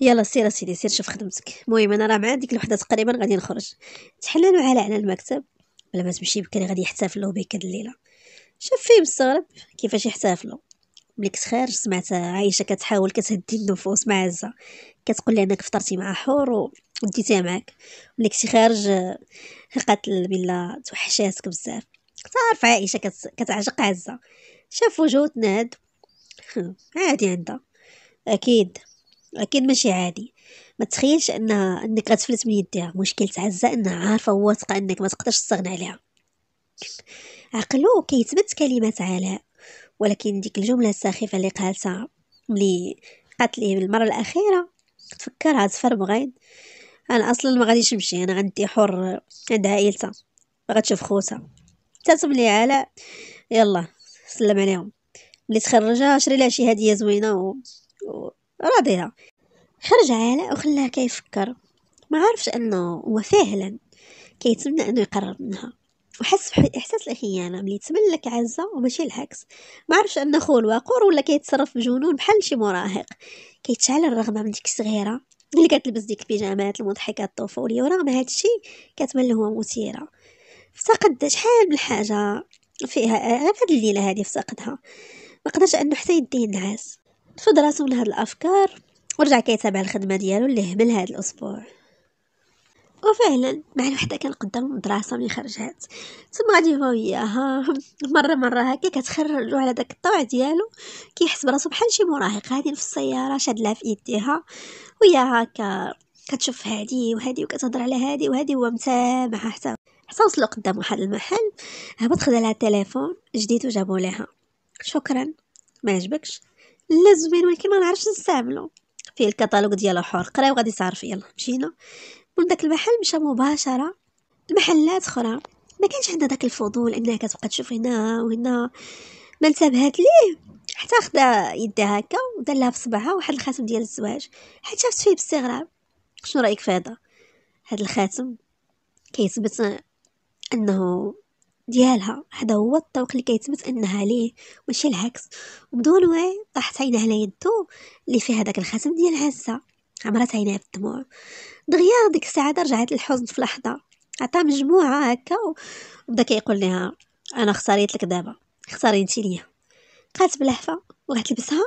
يلا سير سيدي سير شوف خدمتك. المهم أنا راه مع ديك الوحدة تقريبا غادي نخرج. تحللوا على على المكتب. بلا ما تمشي بكري غادي يحتفلوا بك الليلة. شاف فيه مستغرب كيفاش يحتفلوا ملي كنت خارج سمعت عايشه كتحاول كتهدي النفوس مع عزة. كتقول لي أنك فطرتي مع حور وديتيها معاك. ملي كنتي خارج قالت بلا توحشاتك بزاف. تعرف عائشة كتعشق عزة. شاف وجهه تناد عادي عندها. أكيد. أكيد ماشي عادي. ما تخيلش انها أنك غتفلت من يديها. مشكل عزة انها عارفة وواثقه أنك ما تقدرش تستغنى عليها. عقلو كيثبت كلمات علاء ولكن ديك الجملة السخيفه اللي قالتها ملي قالت ليه بالمرة الأخيرة تفكرها زفر بغيض أنا أصلا ما غاديش نمشي أنا غندي حر عند عائلتها. باغا تشوف خوتها. ابتسم لي علاء يلا سلم عليهم. ملي تخرجها شري لها شي هدية زوينة و... و... راضيها. خرج علاء وخلاها كيفكر. ما عارفش إنه هو فعلا كيتمنى إنه يقرب منها. وحس باحساس الخيانه ملي تملك عزة وماشي العكس. ما عرفش ان خوه الوقور ولا كيتصرف بجنون بحال شي مراهق. كيتشعل الرغبة من ديك الصغيرة اللي كتلبس ديك البيجامات المضحكة الطفولية ورغم هذا الشيء كتبان له مثيرة. افتقد شحال من حاجة فيها غير هاد الليلة هادي افتقدها. ما قدرش إنه حتى يديه النعاس. تفضل راسو من هاد الأفكار. ورجع كيتابع الخدمة ديالو اللي همل هاد الأسبوع. وفعلا مع الوحدة كان قدام المدرسة ملي خرجات. ثم غادي هو وياها مرة مرة هكا كتخرجوا على داك الطوع ديالو كيحس براسو بحال شي مراهق. غادي في السيارة شاد لها في يديها ويا هكا كتشوف هادي وهادي وكتهضر على هادي وهادي هو متابعها حتى حتى وصلوا قدام واحد المحل. هبط خدا لها تليفون جديد وجابو ليها. شكرا. ما عجبكش؟ لا زوين ولكن ما نعرفش نستعملو. فيه الكتالوج ديالو حر. قراي وغادي تعرف يلا مشينا. من داك المحل مشى مباشرة لمحلات أخرى. ما كانش عندها داك الفضول إنها كتبقى تشوف هنا وهنا. ما انتبهت ليه؟ حتى خدا يدها هكا ودار لها في صبعها واحد الخاتم ديال الزواج. حيت شافت فيه باستغراب. شنو رأيك في هذا؟ هذا الخاتم كيثبت أنه ديالها. هذا هو الطوق اللي كيثبت أنها ليه ماشي العكس. وبدون وعي طاحت عينها على يدو اللي فيها داك الخاتم ديال عزه عمرت عينيها بالدموع دغيا ديك الساعة رجعت الحزن في لحظة. عطا مجموعة هكا وبدا كيقول لها أنا اختاريت لك دابا. اختاري انت ليا. قالت بلهفة وغتلبسها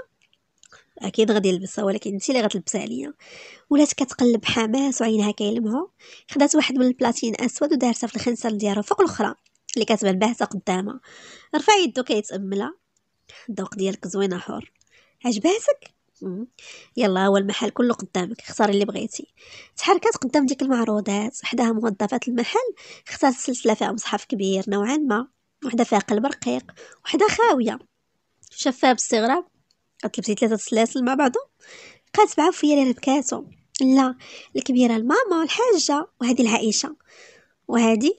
أكيد غادي يلبسها ولكن انت اللي غتلبسها عليا. ولات كتقلب حماس وعينها كيلمعوا خدات واحد من البلاتين أسود ودارتها في الخنصر ديالها فوق الأخرى. اللي كتبان باهته قدامها. رفع يدو كيتاملها الذوق ديالك زوينة حور عجباتك يلا هو المحل كله قدامك. اختاري اللي بغيتي. تحركات قدام ديك المعروضات. حداها موظفات المحل. اختارت سلسلة فيها مصحف كبير نوعا ما. وحدة فيها قلب رقيق. وحدة خاوية. شافها باستغراب. لبسي ثلاثة سلاسل مع بعضهم قالت بعفويه اللي ربكاتو لا الكبيرة الماما الحاجة وهذه العائشة. وهذه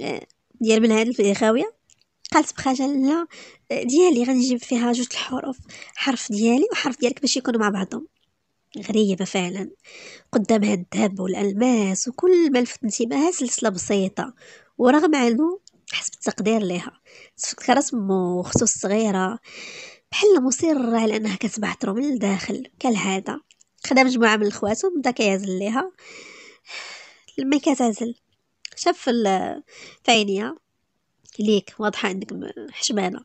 آه، ديال من هذه اللي خاويه قالت بخجل لا ديالي غنجيب فيها جوج الحروف حرف ديالي وحرف ديالك باش يكونوا مع بعضهم. غريبة فعلا. قدامها الذهب والألماس وكل ما لفت انتباهها سلسلة بسيطة. ورغم عنه حسب التقدير لها تفكرت مو اختو الصغيرة بحال مصرة على أنها كتبعترو من الداخل. كالعادة. خدا مجموعة من الخواتو بدا كيعزل ليها. لما كتعزل شاف في عينيها ليك واضحة عندك حشمانة.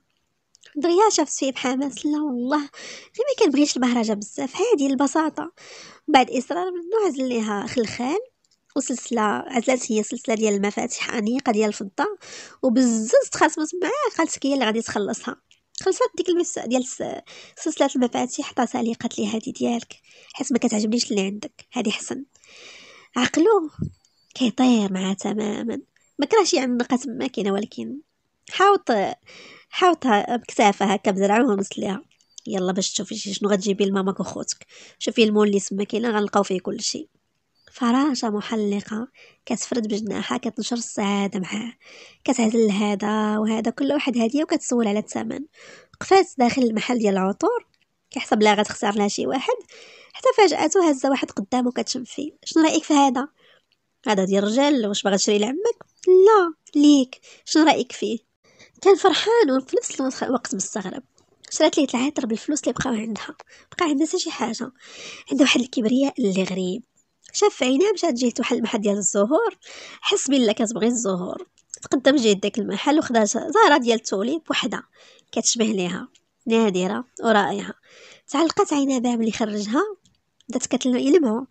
دغيا شافت فيه بحماس لا والله. غير ما كنبغيش البهرجة بزاف؟ هادي البساطة. بعد إصرار منو عزل ليها خلخال وسلسلة عزلت هي سلسلة ديال المفاتيح أنيقة ديال الفضة. وبزز تخاصمت معاه قالت هي اللي غادي تخلصها. خلصت ديك المس ديال سلسلة المفاتيح عطاتها لي قالت لي هادي ديالك. حيت ما كتعجبنيش اللي عندك. هادي حسن. عقلو كيطير معاه تماما. ما كرهش يعنقها تما كاينة ولكن حاوط حاوطها بكتافها هكا بزرعة ومسليها يلا باش تشوفي شنو غتجيبي لماماك وخوتك شوفي المول اللي تما كاينة غنلقاو فيه كلشي فراشة محلقة كتفرد بجناحها كتنشر السعادة معاه. كتعزل هذا وهذا كل واحد هدية وكتسول على الثمن. وقفات داخل المحل ديال العطور كيحسب لها غتختار لها شي واحد. حتى فاجأته هزة واحد قدامه كتشم فيه. شنو رأيك في هذا؟ هذا ديال الرجال واش باغا تشري لعمك؟ لا ليك. شنو رأيك فيه؟ كان فرحان وفي نفس الوقت مستغرب. شرات ليه العطر بالفلوس اللي بقاو عندها. بقى عندها حتى شي حاجة. عنده واحد الكبرياء اللي غريب. شاف عينيه مشات جهه واحد المحل ديال الزهور. حس بلا كتبغي الزهور. تقدم جهه داك المحل وخدا زهرة ديال التوليب وحدة. كتشبه ليها. نادرة ورائعة. تعلقت عينها بها ملي خرجها. بدات كتلمعو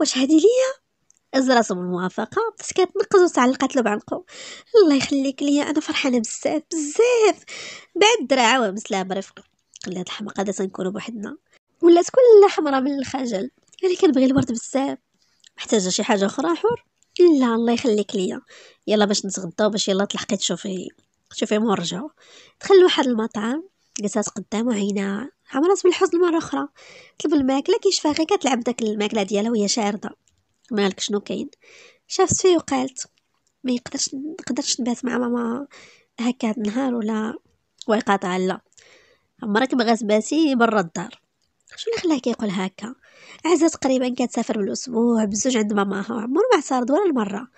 واش هادي ليا؟ ازراسو بالموافقة بس كتنقز وتعلقات له بعنقو الله يخليك ليا أنا فرحانة بزاف بزاف. بعد دراعة ومسلها برفق قال هاد الحمقى هذا تنكونو بوحدنا. ولات كلها حمرا من الخجل. أنا كنبغي الورد بزاف. محتاجة شي حاجة أخرى حور؟ لا الله يخليك ليا. يلا باش نتغداو باش يلا تلحقي تشوفي شوفي مرجعو دخل واحد المطعم جلسات قدامه عينها عمرات بالحزن مرة أخرى. طلب الماكلة كيشفى غير كتلعب داك الماكلة ديالها وهي مالك شنو كاين. شافت فيه وقالت ما يقدرش نقدرش نبات مع ماما هكا هاد النهار ولا ويقاطع لا. عمرك بغات تباتي برا الدار. شنو اللي خلاه كيقول هكا؟ عزة تقريبا كتسافر بالأسبوع بزوج عند ماماها وعمرو ما اعترض ولا المرة.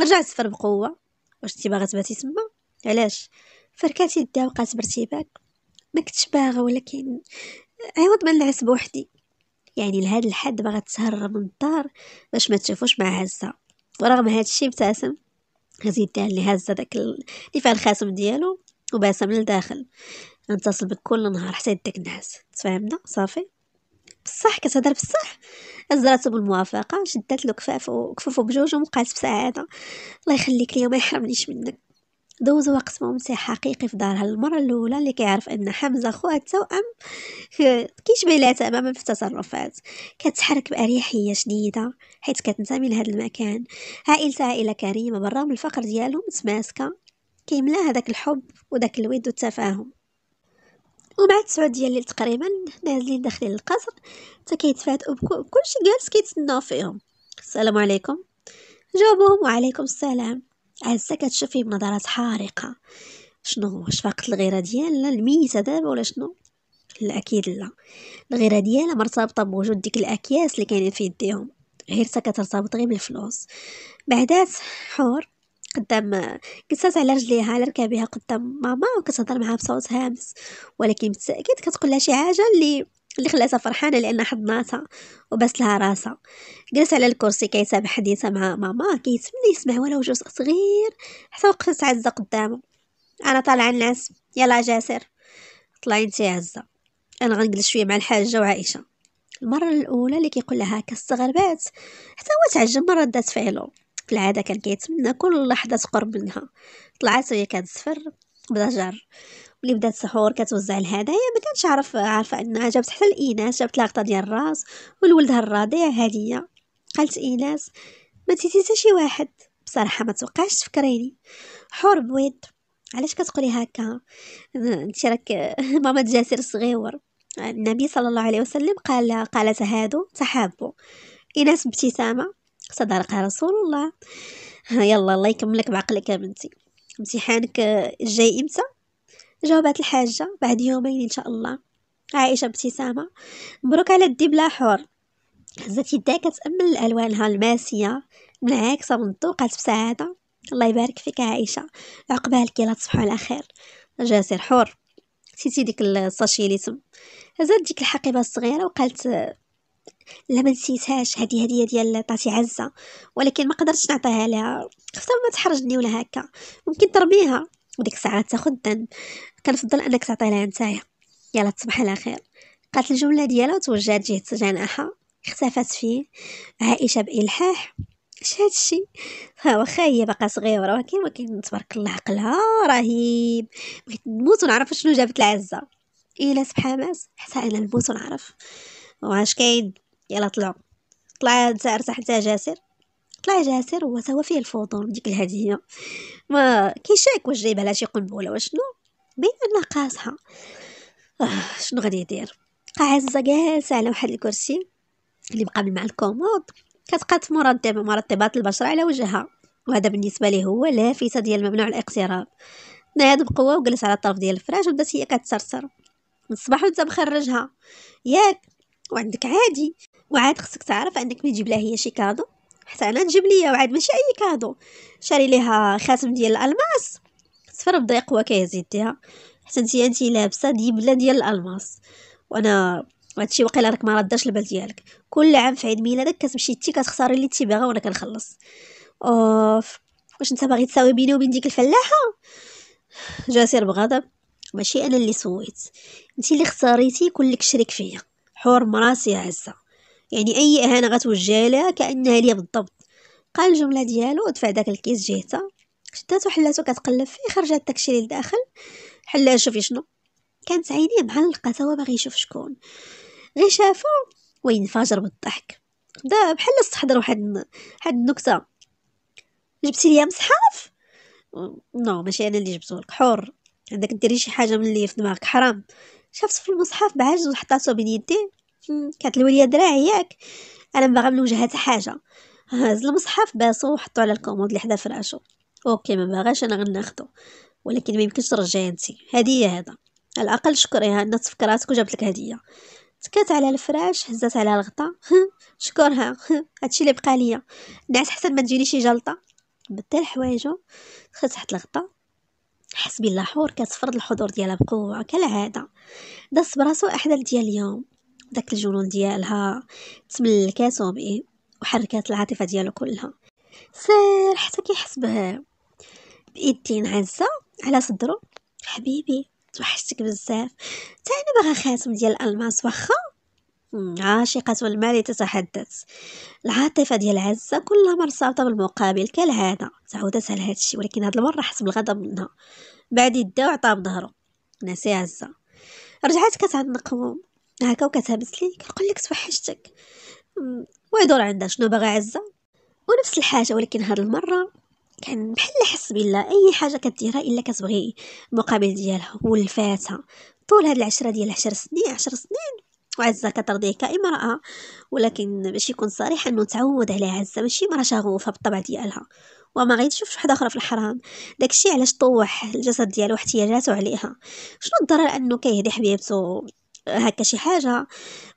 رجعت سفر بقوة. واش انتي باغا تباتي تما؟ علاش؟ فركات يدها وقعت بارتباك ما كنتش باغا ولكن عوض ما نعس بوحدي. يعني لهاد الحد باغا تهرب من الدار باش ما تشوفوش مع هزة. ورغم هاد الشي ابتسم غزيد دار لي هزة داك اللي فيها الخاتم ديالو وباسم من الداخل نتصل بك كل نهار حتى يديك النعاس تفهمنا؟ صافي؟ بصح كتهضر بصح؟ أزراتو بالموافقة شدات له كفافو كفوفو بجوجهم وقالت بسعادة الله يخليك ليا ما يحرمنيش منك. دوزو وقت ممتع حقيقي في دارها. المرة الأولى اللي كيعرف أن حمزة خوها التوأم كيشبه لها تماما في التصرفات. كتحرك بأريحية شديدة حيث كتنتمي لهذا المكان. عائلتها عائلة كريمة بالرغم الفقر ديالهم متماسكة. كيملا هذاك الحب وداك الود والتفاهم. ومع تسعود ديال الليل تقريبا نازلين داخلين القصر حتى كيتفاتئوا بكلشي جالس كيتسناو فيهم. السلام عليكم. جاوبوهم وعليكم السلام. عزة كتشوفي بنظرات حارقة. شنو واش فاقت الغيرة ديالها الميتة دابا ولا شنو؟ لا أكيد لا. الغيرة ديالها مرتبطة بوجود ديك الأكياس اللي كاينين في يديهم. غير كترتبط غير بالفلوس. بعدات حور قدام قصات على رجليها على ركابها قدام ماما وكتهضر معها بصوت هامس. ولكن بالتأكيد كتقول لها شي حاجة اللي اللي خلاتها فرحانة لأن حضناتها وبس لها راسها. جلس على الكرسي كيتابع حديثها مع ماما كيتمنى يسمع ولو جزء صغير حتى وقفت عزه قدامه. أنا طالعة الناس يلا جاسر. طلعي أنت يا عزه أنا غنجلس شوية مع الحاجة وعائشه المرة الأولى اللي كيقول لها هكا استغربات حتى هو تعجب من ردة فعله. في العاده كان كيتمنى كل لحظة تقرب منها. طلعت وهي كتزفر بدا جار. ملي بدات السحور كتوزع الهدايا ما كانش عارف عارفة أنها جابت حتى الايناس جابت لها غطا ديال الراس ولولدها الرضيع هديه قالت ايناس ما حتى شي واحد. بصراحة ما توقعش تفكريني. حور بويد علاش كتقولي هكا؟ أنت راك ماما جاسر صغيور النبي صلى الله عليه وسلم قال قال تهادوا تحابوا. ايناس بابتسامة. صدرقها رسول الله. يلا الله يكملك بعقلك يا بنتي. امتحانك جاي إمتى؟ جاوبات الحاجة. بعد يومين إن شاء الله. عائشة ابتسامة. مبروك على الدي بلا حور هزت يدها كتأمل ألوانها الماسية. منعكسة قالت بسعادة الله يبارك فيك عائشة. عقبالك يلا تصبحوا على خير. جاسر حور نسيتي ديك الساشي اللي تم هزت ديك الحقيبة الصغيرة وقالت لا ما نسيتهاش. هذه هدية ديال طاتي عزة. ولكن ما قدرتش نعطيها لها. خفت ما تحرجني ولا هكا. ممكن ترميها. وديك الساعة تاخذ الذنب كنفضل انك تعطي لها نتايا يلا تصبح على خير. قالت الجملة ديالها وتوجهت جهه جناحها اختفت فيه. عائشة بإلحاح. اش هادشي؟ واخا هي باقا صغيرة ولكن ولكن تبارك الله عقلها رهيب. بغيت نموت ونعرف شنو جابت العزة. إلا سبحاناس حتى أنا نموت ونعرف. واش كاين؟ يلا طلعوا طلع ارتاح حتى جاسر. طلع جاسر هو سوا فيه الفضول ديك الهدية. ما كيشاك واش جايبها؟ لها شي قنبلة واش شنو بين انها قاصحه آه شنو غادي يدير؟ عزه جالسه على واحد الكرسي اللي مقابل مع ال commode. كتقاد مرتب مرطبات البشرة على وجهها. وهذا بالنسبة ليه هو لافته ديال ممنوع الاقتراب. ناد بقوه وجلس على الطرف ديال الفراش وبدات هي كتسرسر. من الصباح وانت مخرجها. ياك وعندك عادي. وعاد خصك تعرف أنك ملي تجيب لها هي شي cadeau. حتى أنا نجيب ليا وعاد ماشي أي cadeau. شاري ليها خاتم ديال الألماس. صفر بدا يقوى كيهز يديها حتى أنتي انتي لابسه ديبله ديال الألماس. وأنا هادشي واقيلا راك ما رداش البال ديالك. كل عام في عيد ميلادك كتمشي تي كتختاري اللي انتي باغا وأنا كنخلص. أوف واش انت باغي تساوي بيني وبين ديك الفلاحة؟ جاسر بغضب. ماشي أنا اللي سويت. انتي اللي اختاريتي كلك شريك فيا. حور مراسي يا عزة. يعني أي إهانة غتوجهها لها كأنها ليا بالضبط. قال الجملة ديالو ودفع داك الكيس جهتها شداتو حلاتو كتقلب فيه خرجت داكشي للداخل حلاه شوفي شنو؟ كانت عينيه معلقة توا باغي يشوف شكون. غير شافو وينفجر بالضحك. بدا بحال استحضر واحد واحد النكتة جبتي ليا مصحف؟ non ماشي أنا اللي جبتهولك حور عندك ديري شي حاجة من اللي في دماغك حرام. شافت في المصحف بعجز وحطاتو بين يديه كانت الولية دراعي ياك. أنا باغا نوجهها حتى حاجة. هز المصحف باسو وحطو على ال commode اللي حدا فراشو. OK ما باغاش أنا غناخدو ولكن ما يمكنش ترجعي انت هدية هذا. على الأقل شكريها انها تفكراتك وجابت لك هدية. تكات على الفراش هزات على الغطا. شكرها. هادشي اللي بقى ليا. نعس حسن ما تجيني شي جلطة. بدل حوايجو. دخلت تحت الغطا. حسبي الله حور كتفرض الحضور ديالها بقوة كالعادة. داس براسو إحدى ديال اليوم. داك الجنون ديالها. تملكات بيه وحركات العاطفة ديالو كلها. سير حتى كيحس به بايدين عزه على صدرو. حبيبي توحشتك بزاف. تا أنا باغا خاتم ديال الالماس واخا؟ عاشقة المال تتحدث. العاطفة ديال عزة كلها مرتبطة بالمقابل كالعادة. تعودت على هادشي ولكن هاد المرة حس بالغضب منها. بعد يدا وعطاها بظهرو ناسي عزة. رجعت كتعنق هكا وكتهبس لي. كنقول لك توحشتك. ويدور عندها. شنو باغا عزة؟ ونفس الحاجة ولكن هاد المرة كان بحال حس بالله أي حاجة كديرها إلا كتبغي المقابل ديالها والفاتها طول هاد العشرة ديال عشر سنين عشر سنين وعزة كترضيه كامرأة ولكن باش يكون صريح إنه تعود على عزة ماشي مرة شغوفة بالطبع ديالها. وما غيتشوفش وحدة أخرى في الحرام. داكشي علاش طوح الجسد ديالو واحتياجاته عليها. شنو الضرر إنه كيهدي حبيبته هكا شي حاجة؟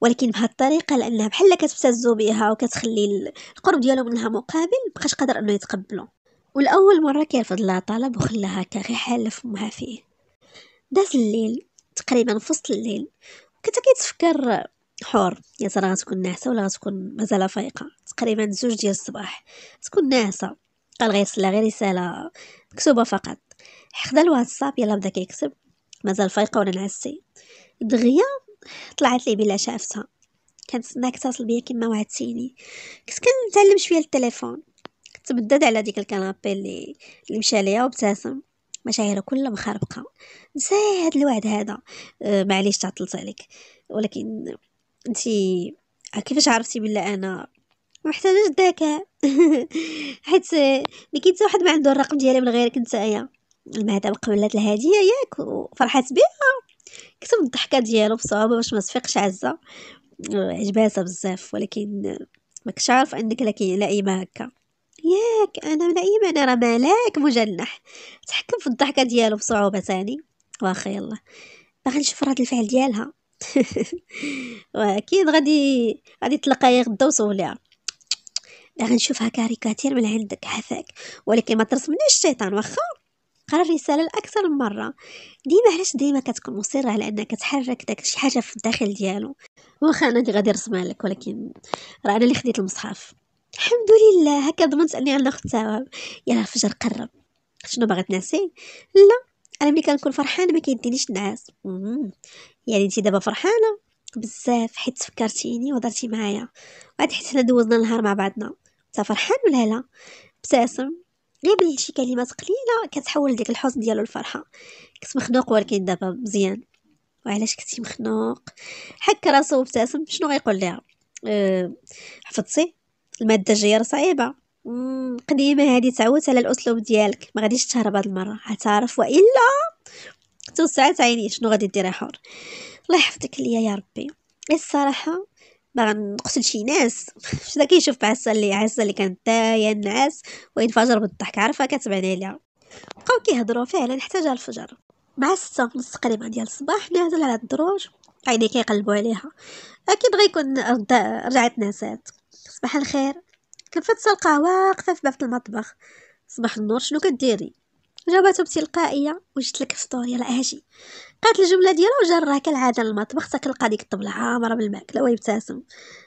ولكن بهاد الطريقة لأنها بحال كتبتزو بها وكتخلي القرب ديالو منها مقابل مبقاش قادر إنه يتقبلو والأول مرة كيرفض لها طلب وخلاها هكا غير حاله فمها فيه. داز الليل تقريبا في وسط الليل كنت كيتفكر حور يا ترى غتكون ناعسة ولا غتكون مازال فايقه تقريبا زوج ديال الصباح. تكون ناعسة. قال غيرسلها غير رسالة. مكتوبة فقط. خدا الواتساب يلا بدا كيكتب. مازال فايقه ولا نعستي. دغيا طلعت لي بلا شافتها. كنتسناك تصل بيا كما وعدتيني كنت كنتعلم شوية التليفون. تبدد على ديك الكنابي اللي اللي مشى ليها وابتسم. مشاعره كلها مخربقه نسى هاد الوعد هذا. أه معليش تعطلت عليك. ولكن انتي كيفاش عرفتي بلا أنا؟ محتاجه الذكاء حيت ملي كيت واحد ما عنده الرقم ديالي من غيرك نتايا المعدة قبلت الهدية ياك وفرحات بها كتب الضحكة ديالو بصعوبة باش ما تفيقش عزة. عجباتها بزاف ولكن ما كنتش عارف أنك لئيمه هكا. ياك أنا أنا راه ملاك مجنح. تحكم في الضحكة ديالو بصعوبة ثاني. واخا يلا. باغي نشوف رد الفعل ديالها. وأكيد غادي غادي تلقاي غدا وصوليها باغي نشوفها كاريكاتير من عندك عافاك ولكن ما ترسمنيش الشيطان واخا؟ قرا الرسالة لأكثر من مرة. ديما علاش ديما كتكون مصرة على أنك تحرك داك شي حاجة في الداخل ديالو؟ واخا أنا اللي غادي نرسمها لك ولكن راه أنا اللي خديت المصحف. الحمد لله. هكا ضمنت أني غناخد الثواب يلا الفجر قرب. شنو باغي تنعسي لا أنا ملي كنكون فرحانة ما كيدينيش نعاس. يعني انت دابا فرحانة بزاف حيت تفكرتيني وهضرتي معايا. وعاد حيت حنا دوزنا النهار مع بعضنا. أنت فرحان ولا لا؟ ابتسم غير شي كلمات قليلة كتحول ديك الحزن ديالو الفرحة. كنت مخنوق ولكن دابا؟ مزيان. وعلاش كنتي مخنوق؟ حك راسو وابتسم شنو غيقول ليها؟ أه حفظتي؟ المادة الجاية صعيبة. قديمة هذه تعودت على الأسلوب ديالك. ما غاديش تهرب هاد المرة. غتعرف وإلا توسعت عيني. شنو غادي ديري حور الله يحفظك ليا يا ربي. الصراحة باغا نقتل شي ناس. شدا كيشوف بعسه اللي عسه اللي كانت دايا النعاس وينفجر بالضحك. عارفة؟ كتبان عليها. بقاو كيهضروا فعلا. حتى الفجر. مع ستة ونص تقريبا ديال الصباح نازل على الدروج. عيني كيقلبوا عليها. أكيد غيكون رجعت ناسات صباح الخير. كنفت تلقاه واقفه في باب المطبخ. صباح النور شنو كديري؟ جاوباتو بتلقائية وجدت لك فطور يلا أجي. قالت الجملة ديالها وجرها كالعادة للمطبخ تلقى ديك الطبله عامرة بالماكلة ويبتسم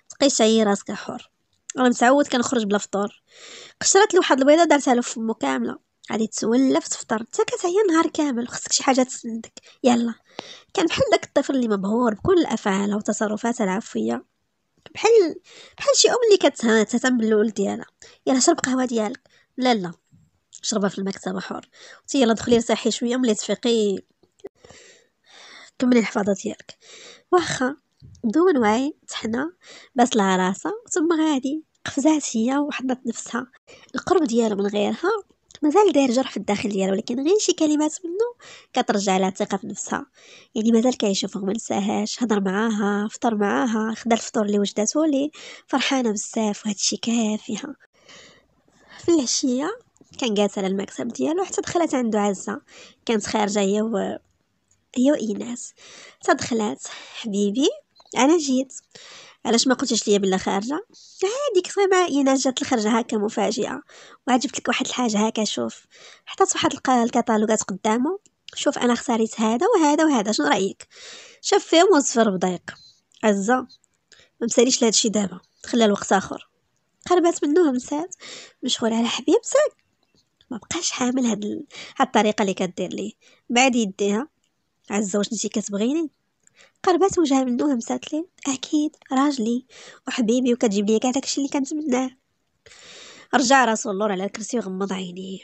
تقيش عي راسك حر. أنا متعود كنخرج بلا فطور. قشرت له واحد البيضة دارتها له فمو كاملة. غادي تولف تفطر. انت كتعيا نهار كامل خصك شي حاجة تسندك. يلا. كان بحال داك الطفل اللي مبهور بكل افعاله وتصرفاته العفوية. بحال بحال شي أم اللي كتهتم بالولد ديالها يلا شرب قهوه ديالك. لا لا. شربها في المكتبة حر. وتي يلا دخلي رتاحي شوية ملي تفيقي. كملي الحفاضه ديالك. واخا بدون وعي تحنا بس لها راسها ثم غادي قفزات هي وحضنت نفسها. القرب ديالو من غيرها مازال داير جرح في الداخل ديالو ولكن غير شي كلمات منه كترجع لها الثقة في نفسها. يعني مازال كيشوفها ما نساهاش هضر معاها فطر معاها خدا الفطور اللي وجداتو ليه فرحانة بزاف وهادشي كافيها في العشية كان جالس على المكتب ديالو حتى دخلت عنده عزة. كانت خارجة هي و هي وإيناس. تدخلات حبيبي أنا جيت. علاش ما قلتيش ليا بلا خارجة؟ كنت مع ايناس جات الخرجه هكا مفاجئة. وعجبت لك واحد الحاجة هكا شوف. حطيت واحد الكتالوجات قدامه شوف أنا اختاريت هذا وهذا وهذا شنو رأيك؟ شاف فيهم وصفر بضيق عزة. ما مساليش لهادشي دابا. خلى الوقت آخر. قربات منه مسات. مشغول على حبيبتك ما بقاش حامل هاد, هاد الطريقة اللي كدير ليه. بعد يديها. عزة واش نتي كتبغيني؟ قربات وجهها منو همسات لي أكيد راجلي. وحبيبي وكتجيب لي كاع داكشي اللي كنتمناه رجع راسو اللور على الكرسي وغمض عينيه.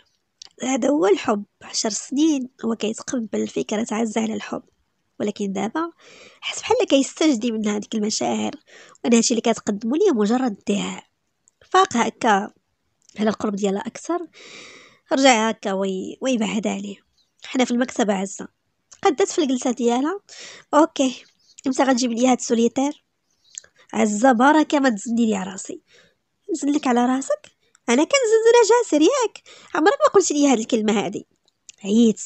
هذا هو الحب. عشر سنين هو كيتقبل فكرة عزة على الحب. ولكن دابا حس بحال كيستجدي من هذيك المشاعر. وان هادشي اللي كتقدمو ليه مجرد ادعاء فاق هكا على القرب ديالها أكثر. رجع هكا وي ويبعد عليه. حنا في المكتبة عزة. قدت في الجلسة ديالها؟ OK. إمتى غتجيب لي هاد السوليتير. عزة بركة ما تزني لي راسي. نزلك على راسك؟ أنا كنزنزل جاسر ياك. عمرك ما قلت لي هاد الكلمة هادي. عييت.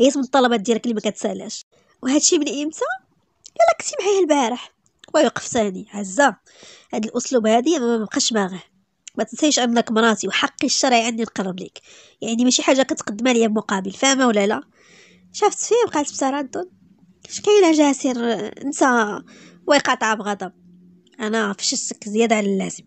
عييت من الطلبات ديالك اللي ما كتسالاش وهادشي من إمتى؟ يلا كنتي معايا البارح. ويوقف ثاني. عزة. هاد الأسلوب هادي ما بقاش باغيه. ما تنسيش أنك مراتي وحقي الشرعي أني نقرب ليك. يعني ماشي حاجة كتقدمها ليا بمقابل فاهمة ولا لا؟ شافت فيه وقالت بتردد. اش كاينة جاسر انت ويقاطع بغضب. أنا فشستك زياده على اللازم.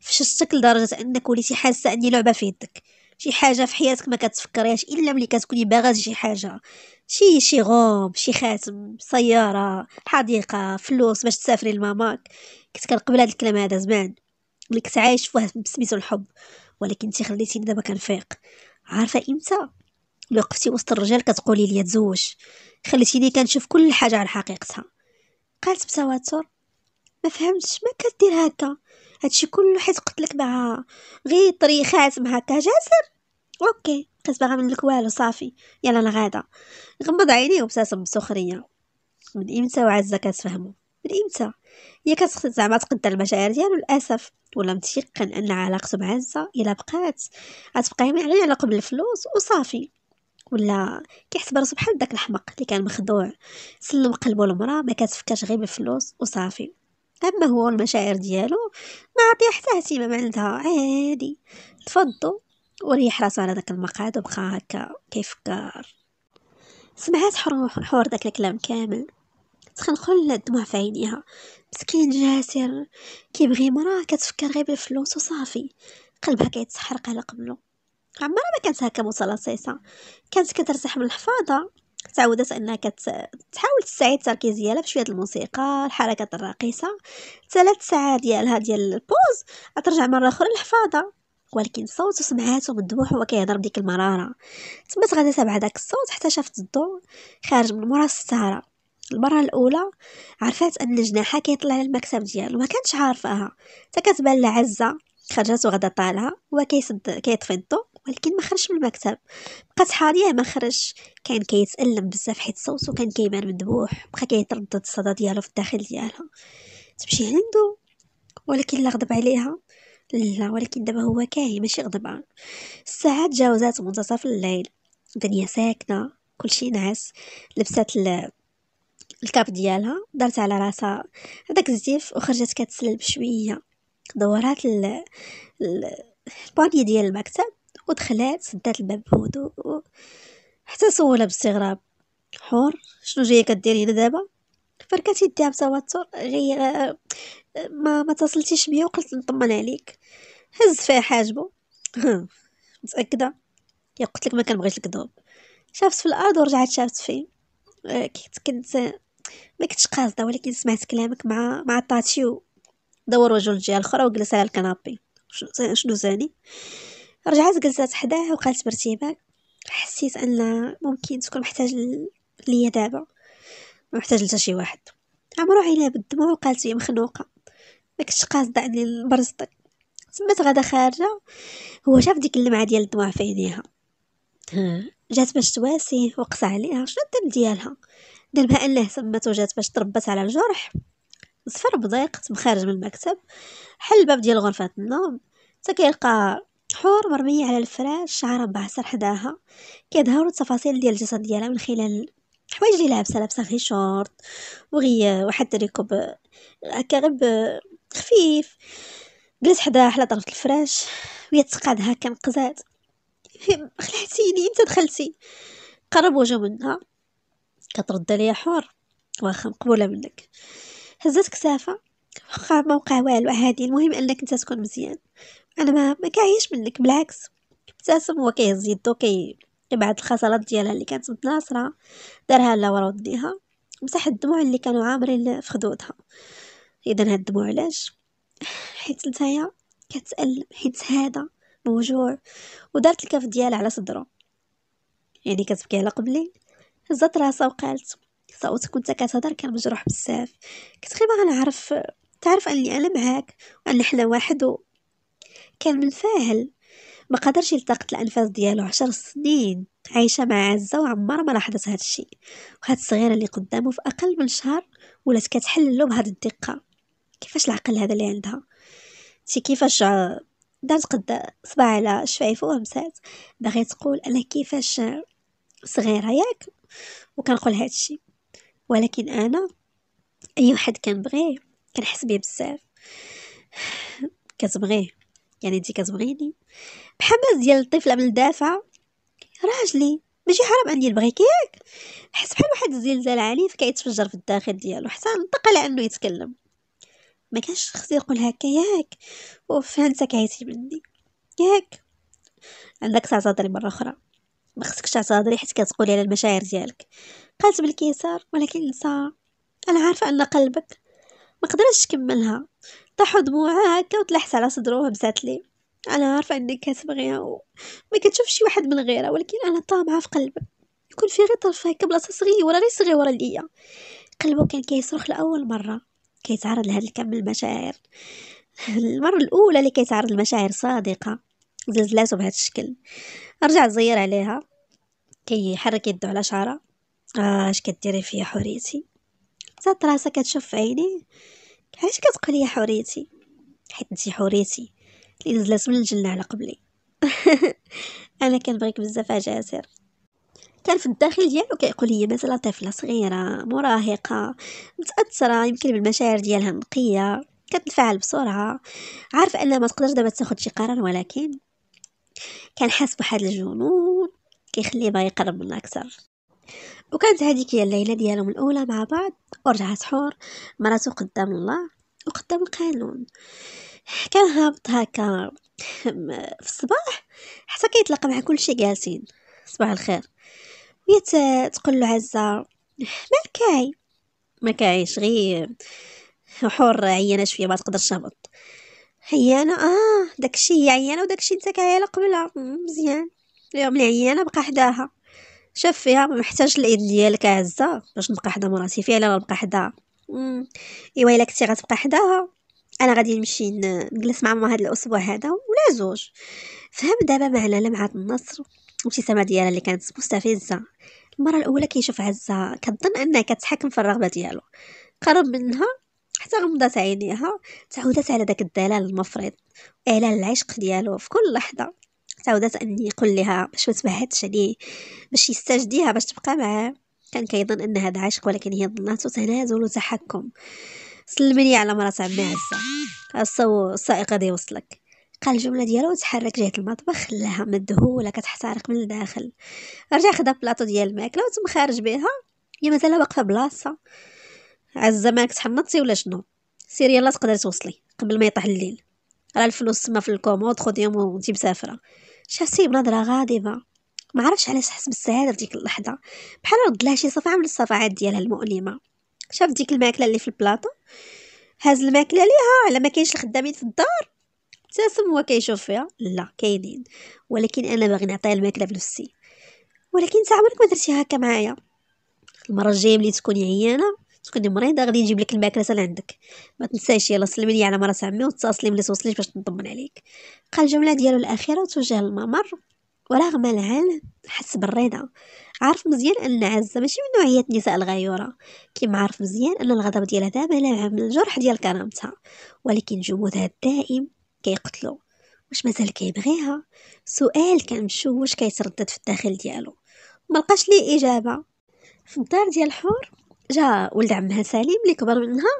فشستك لدرجه أنك وليتي حاسة أني لعبة في يدك. شي حاجة في حياتك ما كتفكريهاش إلا ملي كتكوني باغا شي حاجة. شي شي غوم شي خاتم سيارة حديقة فلوس باش تسافري لماماك. كنت كنقبل هاد الكلام هذا زمان. اللي كنت عايش فيه بسميتو الحب. ولكن انت خليتيني دابا كنفيق. عارفة إمتى؟ وقفتي وسط الرجال كتقولي لي تزوج. خليتيني كنشوف كل حاجة على حقيقتها. قالت بتوتر ما فهمتش ما كدير هكا. هادشي كله حيت قلت لك مع غير طري خاتم هكا. جاسر أوكي. بقيت باغا منك والو صافي. يلا أنا غادا. غمض عينيه وابتسم بسخرية. من إمتى وعزة كتفهمو؟ من إمتى؟ هي كتخص زعما تقدر المشاعر ديالو للأسف. ولا متيقن أن علاقته بعزة إلا بقات. غتبقى غير على قبل الفلوس وصافي. ولا كيحسب راسو بحال داك الحمق اللي كان مخدوع. سلم قلبو لمرا ما كتفكرش غير بالفلوس وصافي. أما هو المشاعر ديالو ما عطيه حتى اهتمام عندها. عادي. تفضل وريح راسو على داك المقعد وبقى هكا كيفكر. سمعات حور داك الكلام كامل. تخنقل الدموع في عينيها. مسكين جاسر. كيبغي مرا كتفكر غير بالفلوس وصافي. قلبها كيتسحرق على قبلو عمرها ما كانت هكا متلصصة. كانت كترتاح من الحفاضة. تعودت إنها كتحاول تستعيد التركيز ديالها بشويه الموسيقى الحركات الراقصة. ثلاث ساعات ديالها ديال ال pause غترجع مرة أخرى للحفاضة. ولكن صوته سمعاتو مذبوح وهو كيهضر بديك المرارة. تما تغدا تابع داك الصوت حتى شافت الضوء خارج من مورا الستارة. المرة الأولى عرفات أن جناحها كيطلع للمكتب ديالو. ما كانتش عارفاها. حتى كتبان لها عزة. خرجت وغدا طالعة هو كيسد كيطفي الضوء ولكن ما خرجش من المكتب. بقات حاضيه ما خرج. كان كيتألم بزاف حيت صوتو كان كيبان مذبوح بقى كيتردد الصدى ديالو في الداخل ديالها. تمشي عنده ولكن لا غضب عليها. لا ولكن دابا هو كاهي ماشي غضبان الساعات جاوزات منتصف الليل. الدنيا ساكنة كلشي نعس. لبسات الكاب ديالها دارت على راسها. هذاك الزيف وخرجت كتسلل بشويه دورات الباني ديال المكتب ودخلات سدات الباب بهدوء حتى سولها باستغراب. حور شنو جاية كديري هنا دابا؟ فركات يديها بتوتر جاية ما ما اتصلتيش بيا وقلت نطمن عليك. هز فيها حاجبو. متأكدة؟ يا قلت لك ما كنبغيش الكذوب شافت في الأرض ورجعت شافت فيه آه، كنت كنت ما كنتش قاصدة ولكن سمعت كلامك مع مع طاتشي دور وجهو للجهه الأخرى وجلس على الكنابي. شنو زاني؟ رجعت جلست حداه وقالت بارتباك حسيت أن ممكن تكون محتاج ليا دابا محتاج لتا شي واحد. عمرو عينيها بالدموع وقالت هي مخنوقة. ما كنتش قاصدة أني نبرزتك تمت غدا خارجة هو شاف ديك اللمعة ديال الدموع في عينيها. جات باش تواسيه وقص عليها. شنو الدم ديالها؟ دير بها أنه سمات وجات باش تربت على الجرح. زفر بضيق تم خارج من المكتب. حل الباب ديال غرفة النوم حتى كيلقى حور مرمية على الفراش شعرها مبعثر حداها. كيظهروا التفاصيل ديال الجسد ديالها من خلال الحوايج اللي لابسة لابسة غير شورت وغي واحد الركوب هكا غير خفيف. جلس حداها على طرف الفراش. وهي تقعد هكا نقزات خلعتيني انت دخلتي. قرب وجهه منها. كترد ليا حور. واخا مقبولة منك. هزت كسافه واخا موقع والو عادي المهم أنك أنت تكون مزيان. أنا ما ما كاعيش منك بالعكس. ابتسم هو كيهز يدو كي يبعد الخصلات ديالها اللي كانت متناصره دارها لا ورا وديها. مسح الدموع اللي كانوا عامرين في خدودها. إذا هاد الدموع علاش؟ حيت نتايا كتألم حيت هذا موجوع. ودارت الكف ديالها على صدرو يعني كتبكي على قبلي. هزت راسها وقالت صوتك كنت كتهضر كان مجروح بزاف. كنت غير باغا نعرف تعرف أني أنا معاك وأن حنا واحد و... كان من فاهل. ما قدرش يلتقط الأنفاس ديالو عشر سنين. عايشة مع عزة وعمرها ما لاحظت هذا الشيء. وهاد الصغيرة اللي قدامه في أقل من شهر ولات كتحللو بهاد الدقة. كيفاش العقل هذا اللي عندها؟ تي كيفاش دارت قد صباع على شفايفو ومسات. باغي تقول أنا كيفاش صغيرة ياك؟ وكنقول هادشي ولكن أنا أي واحد كنبغيه كنحس بيه بزاف. كتبغيه يعني انت كتبغيني. بحماس ديال الطفله من الدافع راجلي ماشي حرام أني نبغيك ياك حس بحال واحد الزلزال عنيف كيتفجر في الداخل ديالو حتى نطق على أنه يتكلم. ما كانش شخص يقول هكا ياك وفهمتك عيتي مني. ياك. عندك تعتذري مرة أخرى. ما خصكش تعتذري حيت كتقولي على المشاعر ديالك. قالت بالكيسار ولكن نسى أنا عارفة ان قلبك ما قدرتش تكملها طاحوا دموعها هكا وتلحس على صدرو وهبسات لي أنا عارفة انك كتبغيها وما كتشوفش شي واحد من غيرها ولكن أنا طامعة في قلبك. يكون في غير طرف هكا بلاصة صغيرة غير صغيرة ليا. قلبه كان كيصرخ لأول مرة. كيتعرض لهاد الكم المشاعر. المرة الأولى اللي كيتعرض لمشاعر صادقة. زلزلاتو بهذا الشكل. رجع زير عليها. كيحرك يدو على شعرها آه، اش كديري فيا حوريتي زاد راسها كتشوف في عيني. علاش كتقولي يا حوريتي حيت أنتي حوريتي اللي نزلت من الجنة على قبلي. أنا كنبغيك بزاف جاسر كان في الداخل ديالو كيقول هي مثلا طفلة صغيرة مراهقة متأثرة يمكن بالمشاعر ديالها النقية. كتنفعل بسرعة. عارفة أنها ما تقدرش دابا تاخذ شي قرار ولكن كان حاس بواحد الجنون كيخليه بغا يقرب منها أكثر. وكانت هذيك هي الليلة ديالهم الأولى مع بعض. ورجعت حور مراتو قدام الله وقدام القانون. كان هابط هكا في الصباح حتى كيتلاقى مع كل شي جالسين. صباح الخير. وهي تقول له عزة مالكاي ما كايش غير. حور عيانه شوية ما تقدرش تهبط. عيانة آه داكشي هي عيانة وداكشي أنت كايله قبلها. مزيان. اليوم العيانه بقى حداها. شاف فيها محتاج الإيد ديالك عزه باش نبقى حدا مراتي فعلا نبقى حداها إيوا إلا كنتي غتبقى حداها أنا غادي نمشي نجلس مع ماما هذا الأسبوع هذا ولا زوج. فهم دابا معنى لمعة النصر الابتسامه ديالها اللي كانت مستفزة. المرة الأولى كيشوف عزة كظن أنها كتحكم في الرغبة ديالو. قرب منها حتى غمضت عينيها تعودت على داك الدلال المفرط اعلان العشق ديالو في كل لحظة. تعودت أني يقول لها باش ما عليه باش يستجديها باش تبقى معاه. كان كيظن أن هذا عشق ولكن هي ظناته تنازل وتحكم. سلمي على مرات عمي عزة. الصو السائق غادي يوصلك قال الجملة ديالو وتحرك جهة المطبخ خلاها مدهولة كتحترق من الداخل. رجع خدا بلاطو ديال الماكله وتم خارج بها هي مازال واقفة بلاصة. عزه مالك تحنطتي ولا شنو؟ سيري يلا تقدري توصلي قبل ما يطيح الليل. راه الفلوس تما في ال commode خديهم وانتي مسافرة. شافتي بنظره غاضبة. ما عرفش علاش حس بالسعادة في ديك اللحظة. بحال رد لها شي صفعه من الصفعات ديالها المؤلمة. شاف ديك الماكلة اللي في البلاطو؟ هاز الماكلة ليها على ما كاينش الخدامين في الدار. ابتسم هو كيشوف فيها؟ لا كاينين. ولكن أنا باغي نعطيها الماكلة بنفسي. ولكن انت عمرك ما درتي هكا معايا. المرة الجاية ملي تكوني عيانة تكوني مريضه غادي نجيب لك الماكله لعندك ما تنساش يلا سلمي على مرات عمي وتصاصلي ملي توصليش باش نطمن عليك. قال الجملة ديالو الأخيرة وتوجه للممر. ورغم العلم حس بالرضا. عارف مزيان أن عزه ماشي من نوعية النساء الغيورة. كيما عارف مزيان أن الغضب ديالها دابا نابع من الجرح ديال كرامتها. ولكن جمودها الدائم كيقتلو. واش مازال كيبغيها؟ سؤال كان مشوش كيتردد في الداخل ديالو. ما لقاش ليه إجابة. في الدار ديال حور جا ولد عمها سليم اللي كبر منها.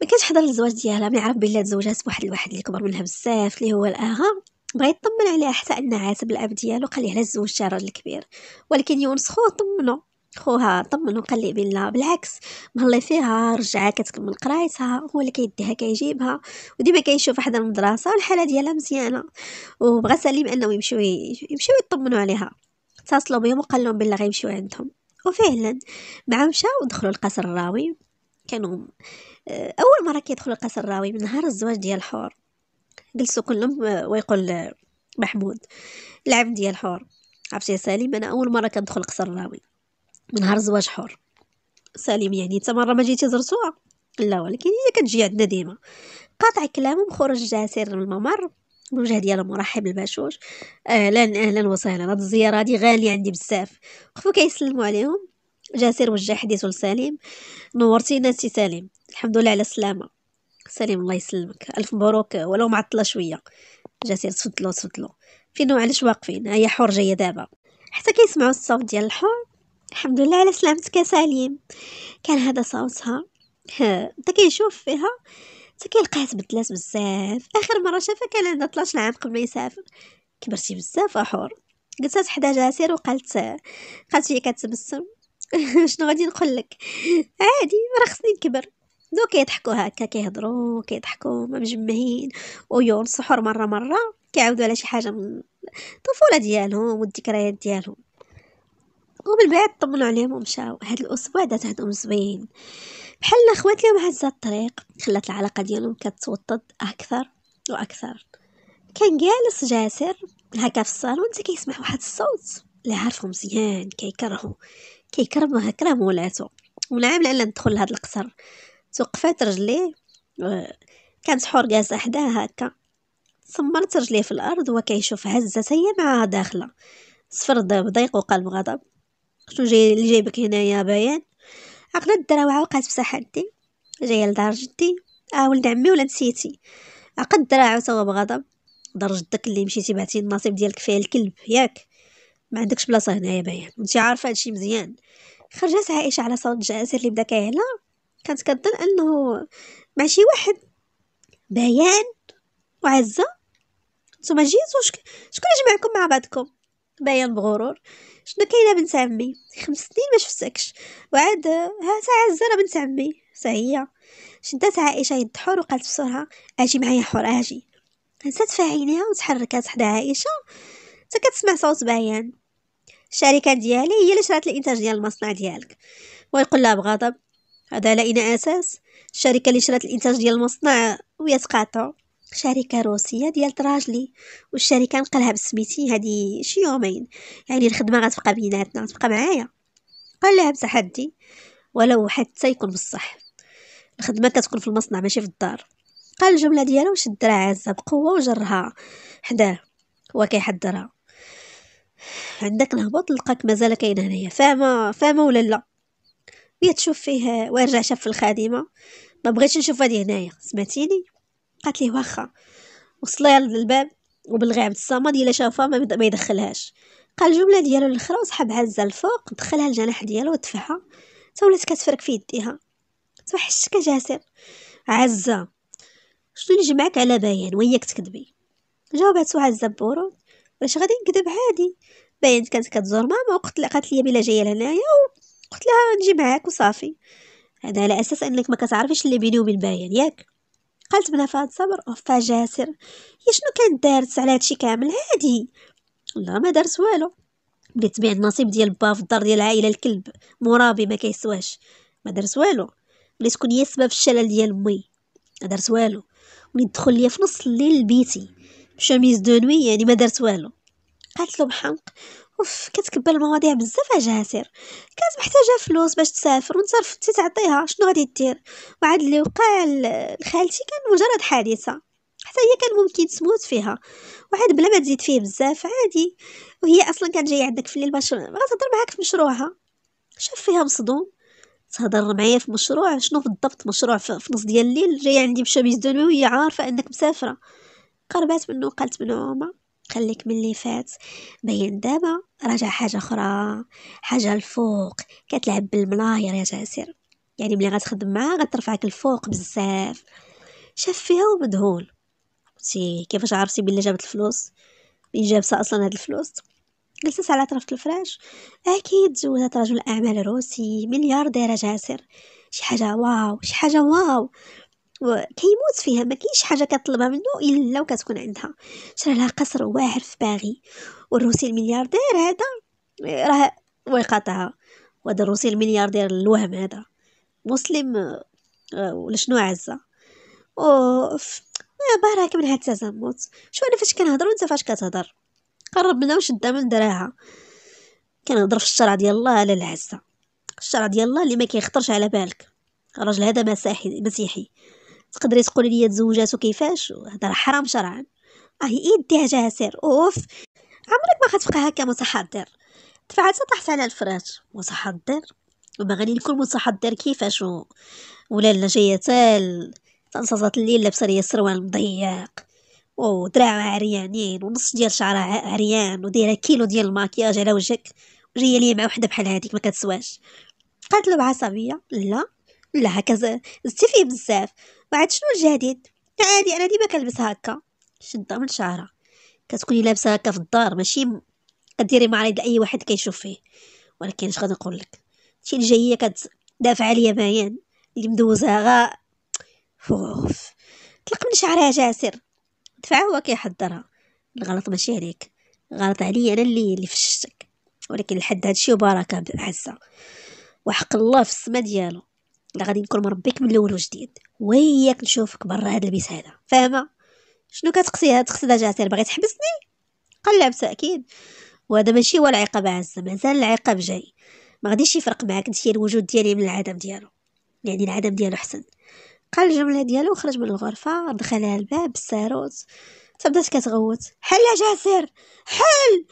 ما كانش حضر الزواج ديالها ملي عرف بلي تزوجات بواحد الواحد اللي كبر منها بزاف اللي هو الاغا بغا يطمن عليها حتى أن عاتب الأب ديالو قال لي علاش زوجتي الراجل الكبير. ولكن يونس خوه طمنو. خوها طمنو قال لي بلا بالعكس. مهلي فيها رجعها كتكمل قرايتها هو اللي كيديها كيجيبها. وديما كيشوف حدا المدرسة والحالة ديالها مزيانة. وبغى سليم أنه يمشيو يمشيو يطمنوا عليها. اتصلوا بهم وقال لهم بلا غيمشيو عندهم. وفعلا مع مشاو ودخلوا القصر الراوي. كانوا آه، أول مرة كيدخلوا القصر الراوي من نهار الزواج ديال حور. جلسوا كلهم آه، ويقول محمود العم ديال حور. عرفتي سليم أنا أول مرة كندخل قصر الراوي من نهار الزواج حور. سليم يعني انت مرة ما جيتي زرتوها؟ لا ولكن هي كتجي عندنا ديما. قاطع كلامهم خرج جاسر من الممر. الوجه ديالو مرحب الباشوش. أهلا أهلا وسهلا. هاد الزيارة هادي غالية عندي بزاف. خفوا كيسلموا عليهم. جاسر وجه حديثه لسليم نورتينا سي سليم الحمد لله على السلامة. سليم الله يسلمك. ألف مبروك. ولو معطله شوية. جاسر تفضلوا تفضلوا فينو علاش واقفين؟ هيا حور جاية دابا. حتى كيسمعوا الصوت ديال الحور. الحمد لله على سلامتك يا سليم كان هذا صوتها. انت كيشوف فيها؟ حتى كيلقاها تبدلات بزاف. آخر مرة شافها كان عندها 13 عام قبل ما يسافر. كبرتي بزاف احور جلست حدا جاسر وقالت قالت هي كتبسم شنو غادي نقول لك؟ عادي راه خصني نكبر. دو كيضحكوا هكا كيهضروا كيضحكوا مجمعين. ويون سحور مرة مرة كيعاودوا على شي حاجة من الطفولة ديالهم والذكريات ديالهم. ومن بعد طمنوا عليهم ومشاو. هاد الأسبوع دات عندهم زوين. بحال الاخوات اللي هزا الطريق؟ خلات العلاقة ديالهم كتوطد أكثر وأكثر. كان جالس جاسر هكا في الصالون انت كيسمع واحد الصوت. اللي عارفه مزيان كيكرهو. كيكرهو هكا مولاتو ونعم لا ندخل لهاد القصر. توقفات رجليه كان سحور جالسة حداه هكا. صمرت رجليه في الأرض وكيشوف هزة هي معاها داخلة. صفر بضيق وقلب غضب. شنو جاي اللي جايبك هنايا بيان عقلت الدراوعة وقعت بصحتي جاية لدار جدي آه ولد عمي ولا نسيتي. عقد دراعو توا بغضب. دار جدك اللي مشيتي بعتي النصيب ديالك فيه الكلب ياك. ما عندكش بلاصة هنايا باين وانت عارفة هادشي مزيان. خرجت عائشة على صوت جاسر اللي بدا كيعلى كانت كظن أنه مع شي واحد بيان وعزة. نتوما جيتو شكون جمعكم مع بعضكم؟ بيان بغرور. شنو كاينة بنت عمي؟ خمس سنين ما شفتكش. وعاد ها ساعة الزرة بنت عمي. سهية شدات عائشة يد حور وقالت بسرعة أجي معايا حور أجي. نسات في عينيها وتحركات حدا عائشة. حتى كتسمع صوت بيان الشركة ديالي هي اللي شرات الإنتاج ديال المصنع ديالك. ويقول لها بغضب هذا لا أساس. الشركة اللي شرات الإنتاج ديال المصنع وهي شركة روسية ديال راجلي والشركة نقلها بسميتي هادي شي يومين. يعني الخدمة غتبقى بيناتنا تبقى معايا. قال لها بتحدي ولو حتى يكون بصح. الخدمة كتكون في المصنع ماشي في الدار. قال الجملة ديالو وشد دراع عزة بقوة وجرها. حداه هو كيحضرها. عندك نهبط لقاك مازال كاين هنايا. فاهمة فاهمة ولا لا؟ وهي تشوف فيه ويرجع شاف الخادمة. ما بغيتش نشوف هادي هنايا. سمعتيني؟ قالت لي واخا وصلي للباب وبالغي عبد الصمد إلا شافها ما يدخلهاش. قال الجملة ديالو الأخرى وسحب عزه الفوق دخلها الجناح ديالو ودفعها. تا ولات كتفرك في يديها. توحشتك جاسر. عزة شنو اللي جمعك على باين؟ وياك تكذبي. جاوبات عزة بورود واش غادي نكذب؟ عادي. باين كانت كتزور ماما وقلت لها قالت لي بلا جاية لهنايا وقلت لها نجي معاك وصافي. هذا على أساس أنك ما كتعرفيش اللي بيني وبين باين ياك؟ قالت فهاد الصبر اوفا جاسر هي شنو كان دارت على هادشي كامل؟ هادي. لا ما دارت والو. بديت تبيع النصيب ديال با في الدار ديال العائلة الكلب. مرابي ما كيسواش. ما دارت والو. ملي تكون هي السبب في الشلل ديال مي ما دارت والو. ملي تدخل ليا في نص الليل لبيتي. ب chemise de nuit يعني ما دارت والو. قالت له بحمق أوف كتكبر المواضيع بزاف جاسر. كانت محتاجة فلوس باش تسافر وانت رفضتي تعطيها شنو غادي دير؟ وعاد اللي وقع لخالتي كان مجرد حادثة. حتى هي كان ممكن تموت فيها. وعاد بلا ما تزيد فيه بزاف عادي. وهي أصلا كانت جاية عندك في الليل باش غتهضر معاك في مشروعها. شوف فيها مصدوم. تهضر معايا في مشروع شنو بالضبط مشروع في نص ديال الليل؟ جاية عندي بشميس دنوي وهي عارفة أنك مسافرة. قربات منه قالت منه خليك من اللي فات. بين دابا رجع حاجة أخرى. حاجة الفوق. كتلعب بالمناير يا جاسر. يعني ملي غتخدم معاها غترفعك الفوق بزاف. شاف فيها ومذهول قلتي كيفاش عرفتي بلي جابت الفلوس؟ مين جابتها أصلا هاد الفلوس؟ جلست على طرف الفراش. أكيد زوجت رجل أعمال روسي ملياردير جاسر. شي حاجة واو شي حاجة واو. وكيموت فيها ما كاينش حاجة كتطلبها منه إلا وكتكون عندها. شرا لها قصر واعر في باغي. والروسي الملياردير هذا راه ويقاطعها. وهذا الروسي الملياردير الوهم هذا. مسلم آه، ولا شنو عزة. أوف بارك من هاد التزمت شو أنا فاش كنهضر وانت فاش كتهضر. قربنا وشدها من دراعها كنهضر في الشرع ديال الله على العزة. الشرع ديال الله اللي ما كيخطرش على بالك. الراجل هذا مسيحي مسيحي. تقدري تقولي لي تزوجاتو كيفاش؟ هذا راه حرام شرعا. آه يديها جاسر أوف! عمرك ما غتبقى هكا متحضر. دفعت طحت على الفراش. متحضر؟ وما غادي نكون متحضر كيفاش؟ و... ولا لا جاية تال. الليل لابسة ليا السروال مضيق. ودراعها عريانين. ونص ديال شعرها عريان. ودايرة كيلو ديال الماكياج على وجهك. وجاية ليا مع وحدة بحال هذيك ما كتسواش. قالت له بعصبية. لا. لا هكا زدتي فيه بزاف. وعاد شنو الجديد؟ عادي أنا ديما كنلبس هكا. شدها من شعرها. كتكوني لابسة هكا في الدار ماشي كديري معرض لاي واحد كيشوف فيه. ولكن اش غادي نقول لك؟ شي جاية كتدافع عليا باين اللي مدوزها غا فوف. طلق من شعرها جاسر. دفع هو كيحضرها. الغلط ماشي عليك. غلط عليا أنا اللي اللي فشتك. ولكن لحد هادشي وبركه عزة. وحق الله في السما ديالو. غادي نكون مربيك من الأول وجديد. وياك نشوفك برا هاد البيت هذا. فاهمة؟ شنو كتقصيها تقصدها جاسر باغي تحبسني؟ قال لها أكيد. وهذا ماشي هو العقاب عزة مازال العقاب جاي. ما غاديش يفرق معاك أنت الوجود ديالي من العدم ديالو. يعني العدم ديالو حسن قال الجملة ديالو وخرج من الغرفة دخلها الباب بالساروت تبدات كتغوت. حل جاسر حل!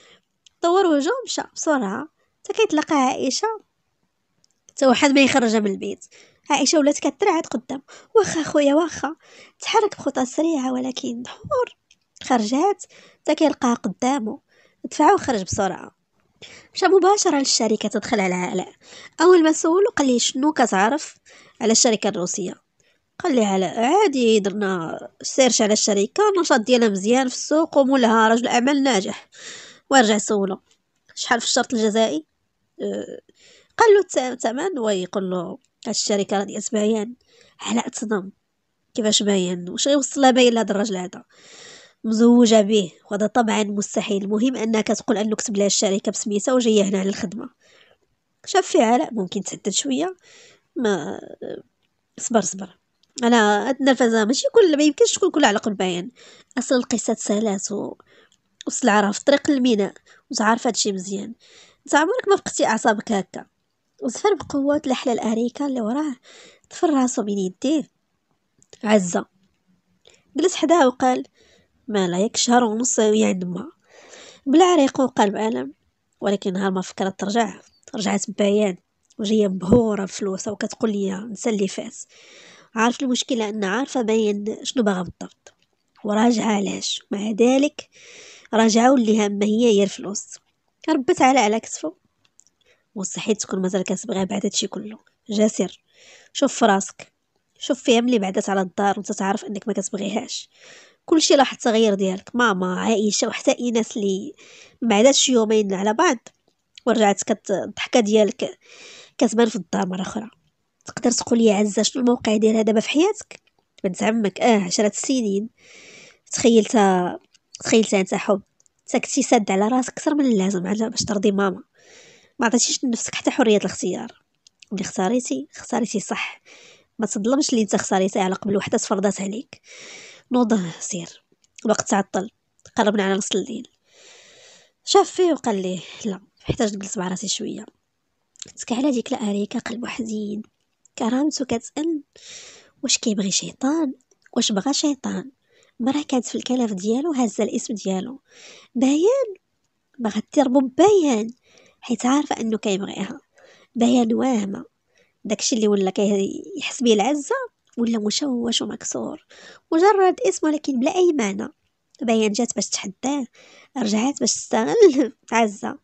طور وجهه مشى بسرعة. حتى كيتلاقى عائشة. حتى واحد ما يخرجها من البيت. عائشة ولات كترعد قدام. واخا خويا واخا. تحرك بخطى سريعة ولكن حور خرجات. حتى كيلقاها قدامه دفعه وخرج بسرعة. مشى مباشرة للشركة تدخل على علاء. أول ما سولو قال لي شنو كتعرف على الشركة الروسية؟ قال لي علاء عادي درنا search على الشركة النشاط ديالها مزيان في السوق ومولها رجل أعمال ناجح. ورجع سولو. شحال في الشرط الجزائي؟ أه قال له الثمن ويقول له هاد الشركة راه ديال سبعيان علاء تصدم كيفاش باين واش غيوصلها باين لهاد الراجل هذا؟ مزوجة به وهذا طبعا مستحيل. المهم أنك تقول أنه كتب لها الشركة بسميتها وجاية هنا على الخدمة شاف في علاء ممكن تهدد شوية. ما صبر صبر. أنا هاد النرفزة ماشي كل ما يمكنش تكون كلها على قلب باين. أصل القصة تسالات و وصل في طريق الميناء. وتعرف هادشي مزيان. انت عمرك ما فقتي أعصابك هكا. وزفر بقوة تلحلى الاريكة اللي وراه طفر راسو بين يديه. عزة. جلس حداه وقال مالا ياك شهر ونص وهي عند ما بلا عريق وقلب ألم ولكن نهار ما فكرت ترجع. رجعت بيان وجاية مبهورة بفلوسها وكتقول لي نسى اللي فات عارف المشكلة؟ ان عارفة باين شنو باغا بالضبط. وراجعه علاش؟ مع ذلك راجعة واللي هامه هي هي الفلوس ربت على على كتفو مستحيل تكون مازال كتبغيها بعد هادشي كله جاسر شوف فراسك. شوف فيها ملي بعدت على الدار وانت تعرف انك ما كتبغيهاش. كلشي راح التغير ديالك. ماما عائشة وحتى إيناس اللي ما عاداتش يومين على بعض. ورجعت كت الضحكه ديالك. كتبان في الدار مرة أخرى. تقدر تقول لي عزة شنو الموقع ديالها دابا في حياتك؟ بنت عمك. آه عشرة سنين. تخيلت تخيلت أنت حب. سكتي سد على راسك أكثر من اللازم على باش ترضي ماما. ما عطيتيش لنفسك حتى حرية الاختيار. ملي اختاريتي اختاريتي صح. ما تظلمش اللي انت اختاريتي على قبل وحدة تفرضات عليك. نوض سير. الوقت تعطل. قربنا على نص الليل. شاف فيه وقال ليه لا. محتاج نجلس مع راسي شوية. تسكى على ديك الأريكة قلبو حزين. كرامتو كتسأل واش كيبغي شيطان؟ واش بغى شيطان؟ مرة كانت في الكلام ديالو هزة الاسم ديالو. بيان بغات تقربو بيان حيت عارفة إنه كيبغيها. بيان واهمة داكشي اللي ولا كيحس بيه العزة ولا مشوش ومكسور. مجرد اسم ولكن بلا أي معنى. بيان جات باش تحداه. رجعات باش تستغل عزة.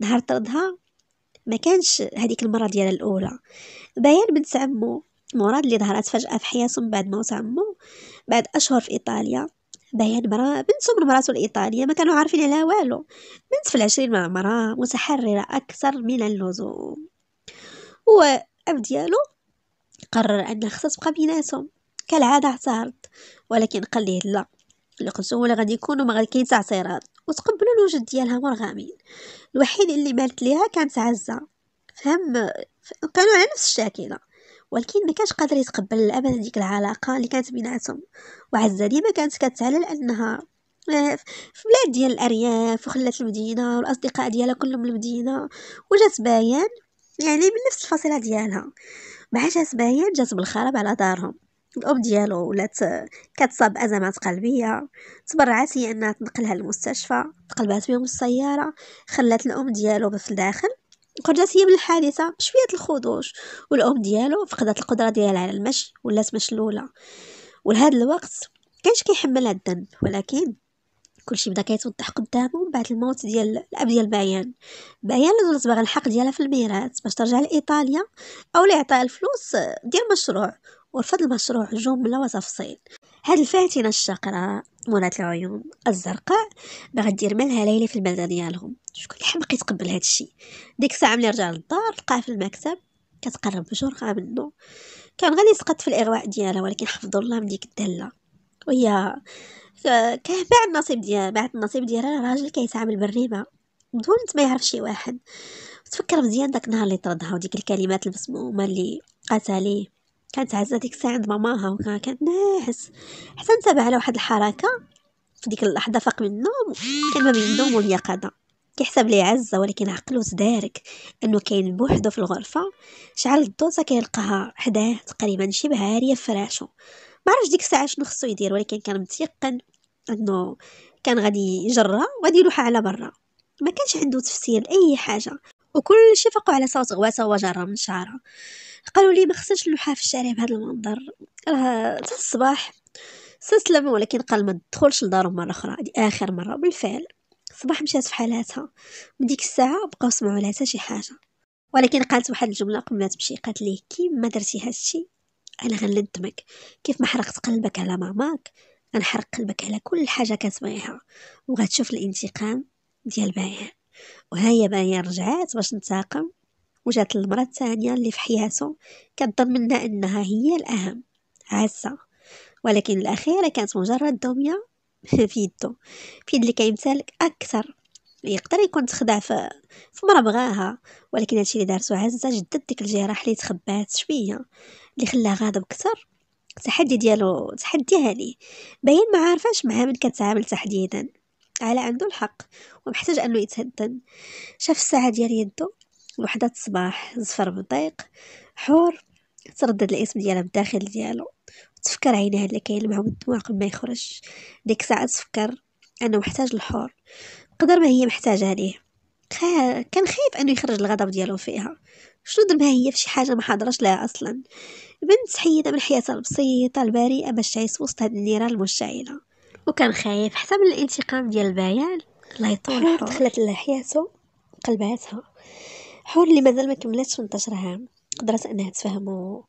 نهار طردها. ما كانش هذيك المرة ديالها الأولى. بيان بنت عمو. مراد اللي ظهرت فجأة في حياته من بعد موت عمو. بعد أشهر في إيطاليا. بيان مرا بنته من مراته الإيطالية ما كانوا عارفين عليها والو. بنت في العشرين مع مرا متحررة أكثر من اللزوم. وأب ديالو قرر أن خصها تبقى بيناتهم كالعادة اعترض ولكن قال ليه لا. اللي قلتو ولا غادي يكونوا ما غادي كاين تعتراض وتقبلوا الوجود ديالها مرغمين. الوحيد اللي مالت ليها كانت عزة فهم كانوا على نفس الشاكلة. ولكن ما كانش قادر يتقبل أبدا ديك العلاقة اللي كانت بيناتهم. وعزه ديما كانت كتعلل انها آه، في بلاد ديال الأرياف وخلات المدينة والأصدقاء ديالها كلهم المدينة وجات بايان يعني من نفس الفصيلة ديالها. مع جات بايان جات بالخراب على دارهم. الأم ديالو ولات كتصاب أزمات قلبية. تبرعات هي أنها تنقلها للمستشفى تقلبات بهم السيارة خلات الأم ديالو في الداخل. خرجت هي من الحادثه بشوية الخدوش والأم ديالو فقدت القدرة ديالها على المشي ولات مشلولة. ولهذا الوقت كانش كيحملها الذنب ولكن كلشي بدأ كيتوضح قدامه بعد الموت ديال الأب ديال بايان بايان اللي باغا الحق ديالها في الميراث باش ترجع لإيطاليا أو لإعطاء الفلوس ديال مشروع. ورفض المشروع جملة وتفصيل. هاد الفاتنة الشقراء منات العيون الزرقاء باغا دير مالها ليلي في البلدة ديالهم. شكون اللي حمق يتقبل هاد الشي. ديك الساعة ملي رجع للدار لقاه في المكتب كتقرب بجرعة منه كان غادي يسقط في الإغواء ديالها ولكن حفظوا الله من ديك الدلة. وهي كان باع النصيب ديال باعت النصيب ديالها راجل كيتعامل بالربا. بدون ما يعرف شي واحد. تفكر مزيان داك النهار اللي طردها وديك الكلمات المسمومة اللي قالتها ليه. كانت عزة ديك الساعة عند ماماها وكانت ناعس حتى انتبه على واحد الحركة في ديك اللحظة فاق من النوم كان ما بين النوم واليقظة. كيحسب لي عزة ولكن عقلو تدارك إنه كاين بوحدو في الغرفة شعل الضوطة كيلقاها حداه تقريبا شبه عارية في فراشو ما عرفش ديك الساعة شنو خصو يدير ولكن كان متيقن إنه كان غادي يجرها وغادي يلوحها على برا. ما كانش عنده تفسير لأي حاجة. وكل شي فقوا على صوت غواتة وهو جرى من شعرها. قالوا لي ما خصنيش نلوحها في الشارع بهذا المنظر. راه الصباح استسلم ولكن قال ما تدخلش لدارهم مرة أخرى هذه آخر مرة. بالفعل الصباح مشات في حالاتها. من ديك الساعة بقاو سمعوا لها شي حاجة. ولكن قالت واحد الجملة قبل ما تمشي قالت ليه كي ما درتي هادشي أنا غنلدمك كيف ما حرقت قلبك على ماماك غنحرق قلبك على كل حاجة كتبغيها وغتشوف الانتقام ديال بايان وهي بايان رجعات باش تنتقم وجات المرة الثانية اللي في حياته كتظن منها إنها هي الأهم عزة. ولكن الأخيرة كانت مجرد دمية في يدو في يد اللي كيمتلك أكثر. يقدر يكون تخدع في مرة بغاها. ولكن هادشي اللي دارتو عزة جدد ديك الجراح اللي تخبات شوية اللي خلاها غاضب كثر التحدي ديالو تحديها ليه باين ما عارفاش مع من كتعامل تحديدا. على عنده الحق ومحتاج أنه يتهدن. شاف الساعة ديال يدو وحدة الصباح زفر بضيق حور تردد الاسم ديالها بالداخل ديالو. تفكر عينيها اللي كيلمع بالدموع قبل ما يخرج ديك الساعة تفكر أنه محتاج الحور. قدر ما هي محتاجة ليه. كان خايف أنه يخرج الغضب ديالو فيها. شنو ذنبها هي في شي حاجة ما حضرش لها أصلا. بنت حيدة من حياتها البسيطة البريئة باش تعيش وسط هاد النيران المشتعلة وكان خايف حتى من الانتقام ديال البيان. الله يطول حور دخلت لها حياته قلباتها. حور اللي مازال ما كملتش 18 عام. قدرت إنها تفهمو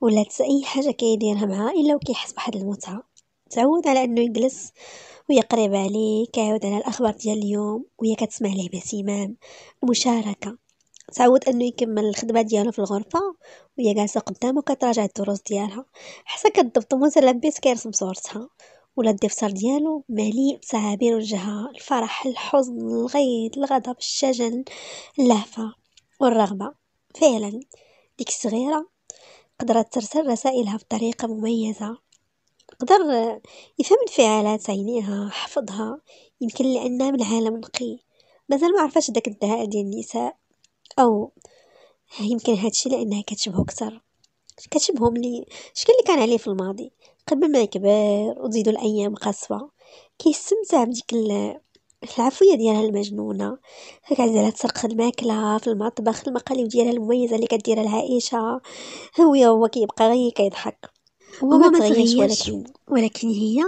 ولات أي حاجة كيديرها معها إلا وكيحس بواحد المتعة. تعود على إنه يجلس وهي قريبة عليه كيعود على الأخبار ديال اليوم وهي كتسمع ليه باهتمام المشاركه تعود إنه يكمل الخدمة ديالو في الغرفة وهي جالسة قدامه كتراجع الدروس ديالها. حتى كتضبط متلبس كيرسم صورتها ولا الدفتر ديالو مليء بتعابير وجهها الفرح الحزن الغيظ الغضب الشجن اللهفة. والرغبة. فعلا ديك الصغيرة قدرت ترسل رسائلها بطريقة مميزة. قدر يفهم انفعالات عينيها حفظها يمكن لأنها من عالم نقي. مازال ما عرفاش داك الدهاء ديال النساء. أو يمكن هادشي لأنها كتشبهو كتر كتشبههم لي شكل اللي كان عليه في الماضي؟ قبل ما يكبر وتزيدو الأيام قصفة كيستمتع بديك العفويه ديالها المجنونة. على تسرق الماكلة في المطبخ المقالب ديالها المميزة اللي كديرها العائشة. هو هو كيبقى غير كيضحك. هو ما تغيرش ولكن ولكن هي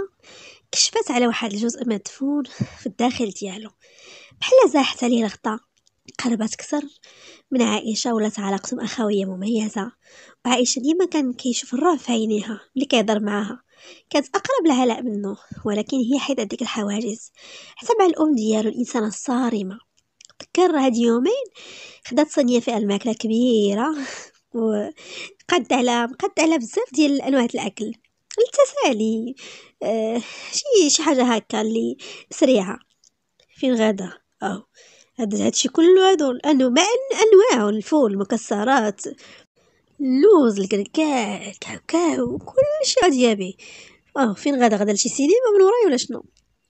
كشفت على واحد الجزء مدفون في الداخل ديالو. بحال زاحت عليه الغطاء قربت كثر من عائشة ولات علاقتهم أخوية مميزة. وعائشة ديما كان كيشوف الرعب في عينيها ملي كيهضر معاها. كانت أقرب لعلاء منه ولكن هي حيدة ديك الحواجز. حتى مع الأم ديالو الإنسانة الصارمة. تذكر هاد يومين خدات صينية فيها الماكلة كبيرة وقد على قد على بزاف ديال أنواع الأكل. التسالي آه شي شي حاجة هكا اللي سريعة. فين غادا أو هاد هادشي كله هادول انواع أنواع الفول المكسرات اللوز الكركاع الكاوكاو كلشي غادي يابي آه فين غادا غادا لشي سينما من ورايا ولا شنو؟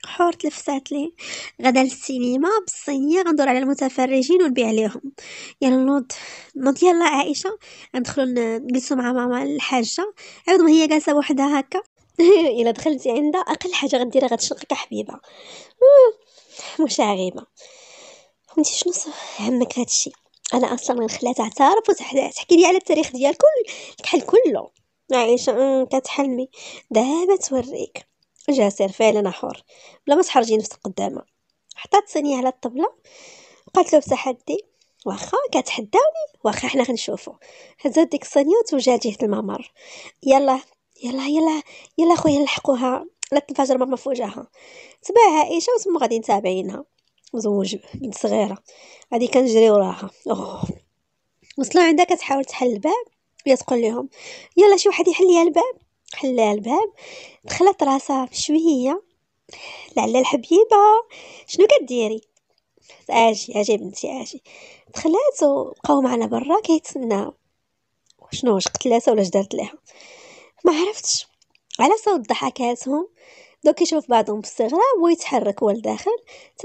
حور تلفسات لي. غدا للسينما بالصينية غندور على المتفرجين ونبيع ليهم يلا نوض نوض. يلا عائشة ندخلو نجلسو مع ماما الحاجة. عاود ما هي جالسة بوحدها هكا. إلا دخلتي عندها أقل حاجة غديرها غتشنقك حبيبة. مشاغبة. فهمتي شنو همك هادشي. أنا أصلا غنخليها تعترف وتحكي لي على التاريخ ديال كل الكحل كله. عايشة كتحلمي. دابا توريك. جاسر فعلا حر. بلا ما تحرجي نفسك قدامها. حطات صينية على الطبلة. قالت له بتحدي واخا كتحداوني؟ واخا حنا غنشوفو. هزات ديك الصينية وتوجهت جهه الممر يلا يلا يلا يلا خويا نلحقوها. لا تنفجر ماما في وجهها تبع عائشة وتما غادي نتابعينها. مزوج بنت صغيرة. غادي كنجري وراها وصلوا عندها كتحاول تحل الباب. وهي تقول لهم يلا شي واحد يحل لي الباب. حل الباب. دخلت راسها بشويه لعل الحبيبة. شنو كديري؟ أجي أجي بنتي أجي. دخلت وبقاو معنا برا. كيتسناو شنو واش قتلاتها ولا دارت ليها؟ ما عرفتش. على صوت ضحكاتهم دوك كيشوف بعضهم باستغراب ويتحرك هو لداخل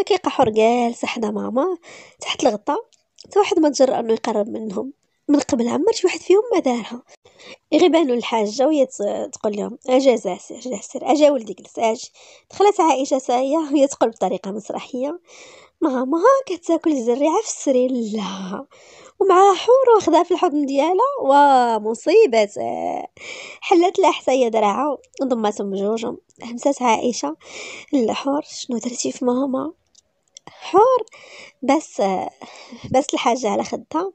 كيلقى حور جالسه حدا ماما تحت الغطا حتى واحد ما تجرأ إنه يقرب منهم. من قبل عمر شي واحد فيهم ما دارها. يغيبانو الحاجة وهي تقول لهم أجا زاسر جاسر أجا ولدي جلس أجي دخلت عائشة ساية وهي تقول بطريقة مسرحية ماما كتاكل الزريعه في السرير. لا. ومع حور واخدها في الحضن ديالها ومصيبة حلت لها حتى هي دراعها وضماتهم بجوجهم همسات عائشة الحور شنو درتي في ماما؟ حور بس بس الحاجة على خدها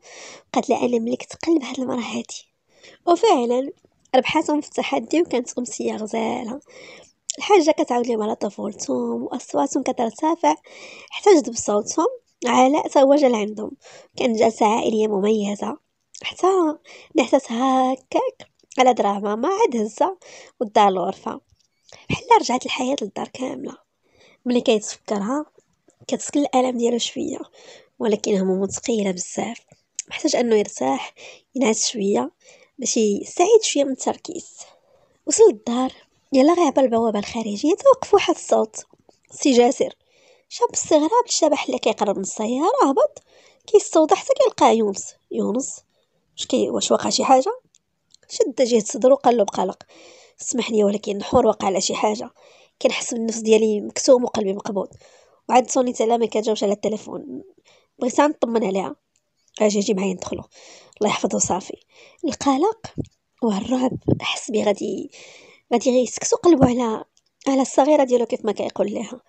قالت لها أنا ملكت قلب هاد المرة هادي. وفعلا ربحاتهم في التحدي وكانت أمسية غزالة الحاجة كتعاود لهم على طفولتهم وأصواتهم كترتفع حتى جذب صوتهم. علاء تا جا لعندهم كان جلسة عائلية مميزة. حتى نحسس هكاك. على دراع ماما عاد هزة. ودار الغرفة. بحال رجعت الحياة للدار كاملة. ملي كيتفكرها كتسكن الألم ديالو شوية. ولكن همومو ثقيله بزاف. محتاج أنه يرتاح ينعس شوية. باش يستعيد شوية من التركيز. وصل للدار. يلا غير عبر البوابة الخارجية. توقف واحد الصوت. سي جاسر. شاب استغراب الشبح اللي كيقرب من السيارة هبط كيستوضح حتى كيلقى يونس. يونس؟ واش كي واش وقع شي حاجة؟ شد جهة صدرو قال له بقلق. اسمح لي ولكن حور وقع على شي حاجة. كنحس بالنفس ديالي مكتوم وقلبي مقبوض. وعاد صونيت عليها ما كتجاوبش على التليفون. بغيت نطمن عليها. أجي أجي معايا ندخلو. الله يحفظه صافي. القلق والرعب حس بي غادي غادي يسكتو قلبو على على الصغيرة ديالو كيف ما كيقول لها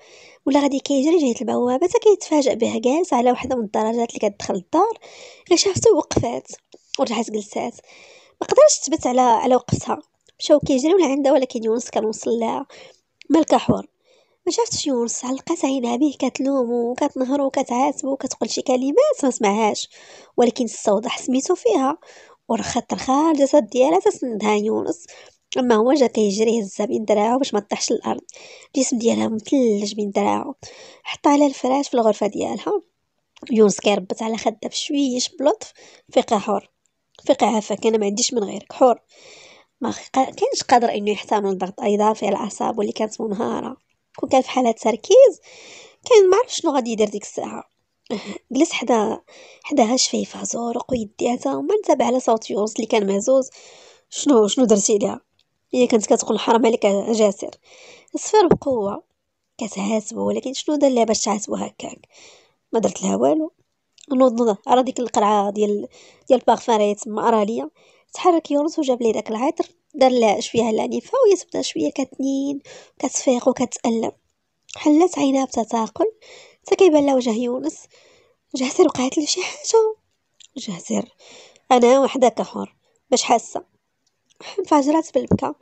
ولا غادي كيجري جهة البوابة حتى كيتفاجئ بها جالس على وحدة من الدرجات اللي كتدخل الدار غير شافته وقفات ورجعت جلسات. ما قدرش تثبت على على وقفتها. مشاو كيجريو لعندها ولكن يونس كان وصل لها. مالك حور ما شافتش يونس علقات عينها به كتلومو وكتنهرو وكتعاتبو وكتقول شي كلمات ما سمعهاش. ولكن استوضح سميتو فيها. ورخات رخا الجسد ديالها تسندها يونس. أما هو جا كيجري هزها بين دراعو باش ما طيحش الأرض الجسم ديالها مثلج بين دراعو. حط على الفراش في الغرفة ديالها. يونس كيربط على خدها بشويش بلطف. فيقع حور فيقع عافاك أنا ما عنديش من غيرك. حور ما كانش قادر إنه يحتمل ضغط اضافي على الأعصاب واللي كانت منهارة. كون كان في حالة تركيز كان معرف شنو غادي يدير ديك الساعة. جلس حدا حداها شفيفة زورق ويدياتها وما انتبه على صوت يونس اللي كان مهزوز. شنو شنو درتي ليها؟ هي كانت كتقول حرام عليك جاسر. صفر بقوة كتعاتبو ولكن شنو دار ليها باش تعاتبو هكاك؟ ما درت لها والو. نوض نوض. راه ديك القرعة ديال ديال البارفان راهي تما راه ليا. تحرك يونس وجاب لي داك العطر دار لها شوية العنيفة وهي تبدا شوية كتنين كتفيق وكتألم. حلات عينها بتتاقل. حتى كيبان لها وجه يونس. جاسر وقعت له شي حاجة. جاسر أنا وحدك حر. باش حاسة. انفجرت بالبكا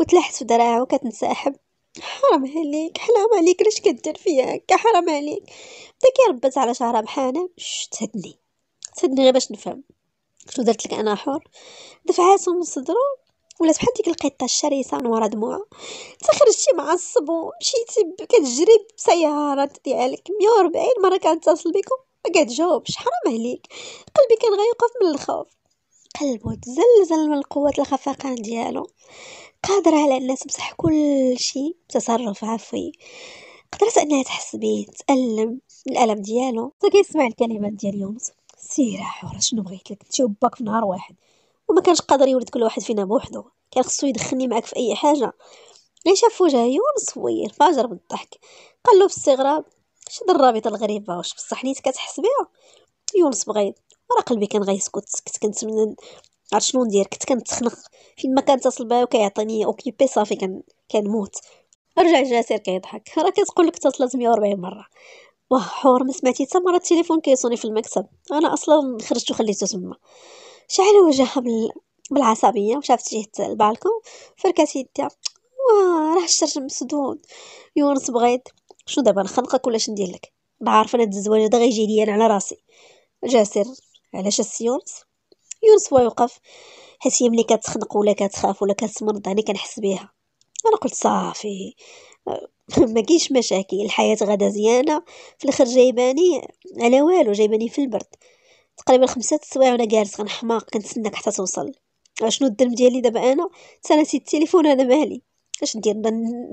وتلحت في دراعه وكتنسحب حرام عليك حرام عليك لاش كدير فيا هكا حرام عليك. بدا كيربط على شعرها بحنان شت تهدني. تهدني غير باش نفهم. شنو درت لك أنا حر؟ دفعاتو من صدرو ولات بحال ديك القطه الشرسه من ورا دموعها تخرجتي معصب ومشيتي كتجري بسيارات ديالك 140 مرة كنتصل بكم. ما كتجاوبش. حرام عليك. قلبي كان غيوقف من الخوف. قلبو تزلزل من قوة الخفقان ديالو. قادر على أنها تمسح كل شيء بتصرف عفوي. قدرت أنها تحس بيه تألم الألم ديالو. كيسمع الكلمات ديال يونس. سير حورة شنو بغيت لك؟ انت وباك في نهار واحد. وما كانش قادر يولد كل واحد فينا بوحدو. كان خصو يدخلني معاك في أي حاجة. غير شاف وجه يونس فوير فاجر بالضحك قال له باستغراب شد الرابطه الغريبة؟ واش بصح نيت كتحس بها؟ يونس بغيت. راه قلبي كان غيسكت كنت كنتمنى عرفت شنو ندير كنت كنتخنق. فين ما كنتصل بها وكيعطيني occupé صافي كان كنموت رجع جاسر كيضحك. راه كتقول لك اتصلت 140 مرة. واه حور ما سمعتي. حتى مرة التليفون كيصوني في المكتب. أنا أصلا خرجت وخليته تما. شعل وجهها بال... بالعصبية؟ وشافت جهة البالكون؟ فركات يديها واه راه الشارج مسدود. يونس بغيت. شنو دابا نخنقك ولا ندير لك؟ عارفه أنا الزواج هذا غيجي ليا على راسي. جاسر. علاش آ سي يونس يونس؟ هو يوقف. حيت هي ملي كتخنق ولا كتخاف ولا كتمرض أنا كنحس بها أنا قلت صافي. ما كاينش مشاكل. الحياة غدا زيانة. في الآخر جايباني على والو جايباني في البرد. تقريبا خمسة سوايع وأنا جالس غنحماق كنتسناك حتى توصل. شنو الذنب ديالي دابا أنا؟ تنسيت التليفون هذا مالي. أش ندير؟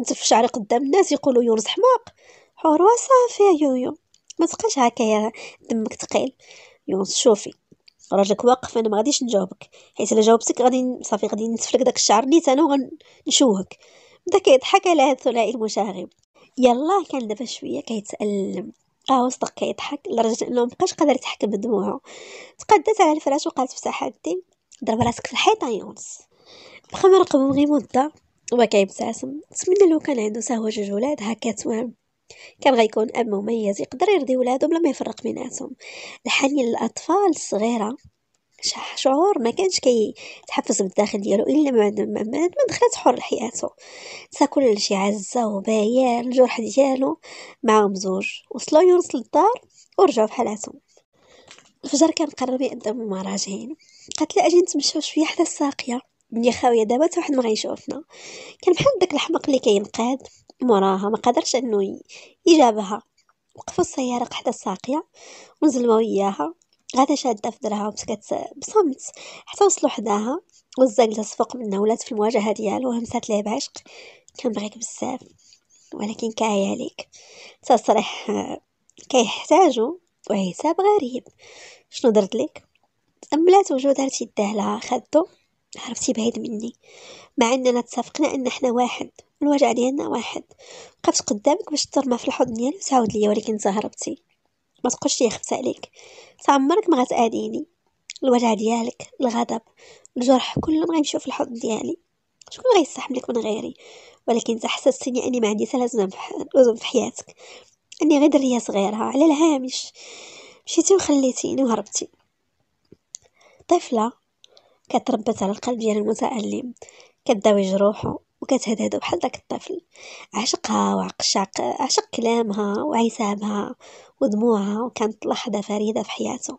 نتف شعري قدام الناس يقولوا يونس حماق. حور صافي يويو ما تبقاش هكا يا دمك ثقيل يونس شوفي. راجلك واقف أنا ما غاديش نجاوبك. حيت إلا جاوبتك غادي صافي غادي نتفلك داك الشعر. نيت أنا وغنشوهك. بدا كيضحك على هاد الثنائي المشاغب. يلا كان دابا شوية كيتالم آه وصدق كيضحك. لدرجة إنه مبقاش قادر يتحكم بدموعه. تقدت على الفراش وقالت الدين ضرب راسك في الحيطة يونس. بقى مراقبهم غير مدة وما كيبتسم نتمنى لو كان عنده سهوة جوج ولاد هكا توام كان غيكون أب مميز يقدر يرضي ولادو بلا ما يفرق بيناتهم الحنين للأطفال الصغيرة شعور ما كانش كيتحفز بالداخل ديالو إلا ما, ما دخلت حر لحياته. نسى كل شي عزة وبايع الجرح ديالو معاهم زوج. وصلوا يونس للدار ورجعوا بحالاتهم الفجر كان قرب يقدم هما راجعين قالت لي أجي نتمشاو شوية حدا الساقية. بني خاويه دابا حتى واحد ما غيشوفنا كان بحال داك الحمق اللي كينقاد. موراها ما قدرش إنه يجابها. وقفوا السيارة قحدا الساقية ونزلوا وياها. غادا شادة في درها ومسكت بصمت حتى وصلوا حداها جلس فوق منها. ولات في المواجهة ديالو وهمسات ليه بعشق. كنبغيك بزاف. ولكن كاعي عليك تصريح كيحتاجو وعتاب غريب. شنو درت لك؟ تأملات وجود هرت يداه لها. خدو عرفتي بعيد مني. مع إننا اتفقنا إن إحنا واحد الوجع ديالنا واحد. وقفت قدامك باش ترمى في الحضن ديالي وتعاود ليا ولكن زهربتي. ما تقولش لي خفت عليك. عمرك ما غتأذيني. الوجع ديالك الغضب الجرح كلهم غيمشيو في الحضن ديالي. شكون غيستحملك من غيري؟ ولكن انت حسستني إني ما عندي لازمة لازم في حياتك. إني غير درية صغيرة على الهامش مشيتي وخليتيني وهربتي. طفلة كتربت على القلب ديال المتألم. كداوي جروحه وكتهدهدو بحال داك الطفل. عشقها وعشق عشق كلامها وعتابها ودموعها وكانت لحظة فريدة في حياته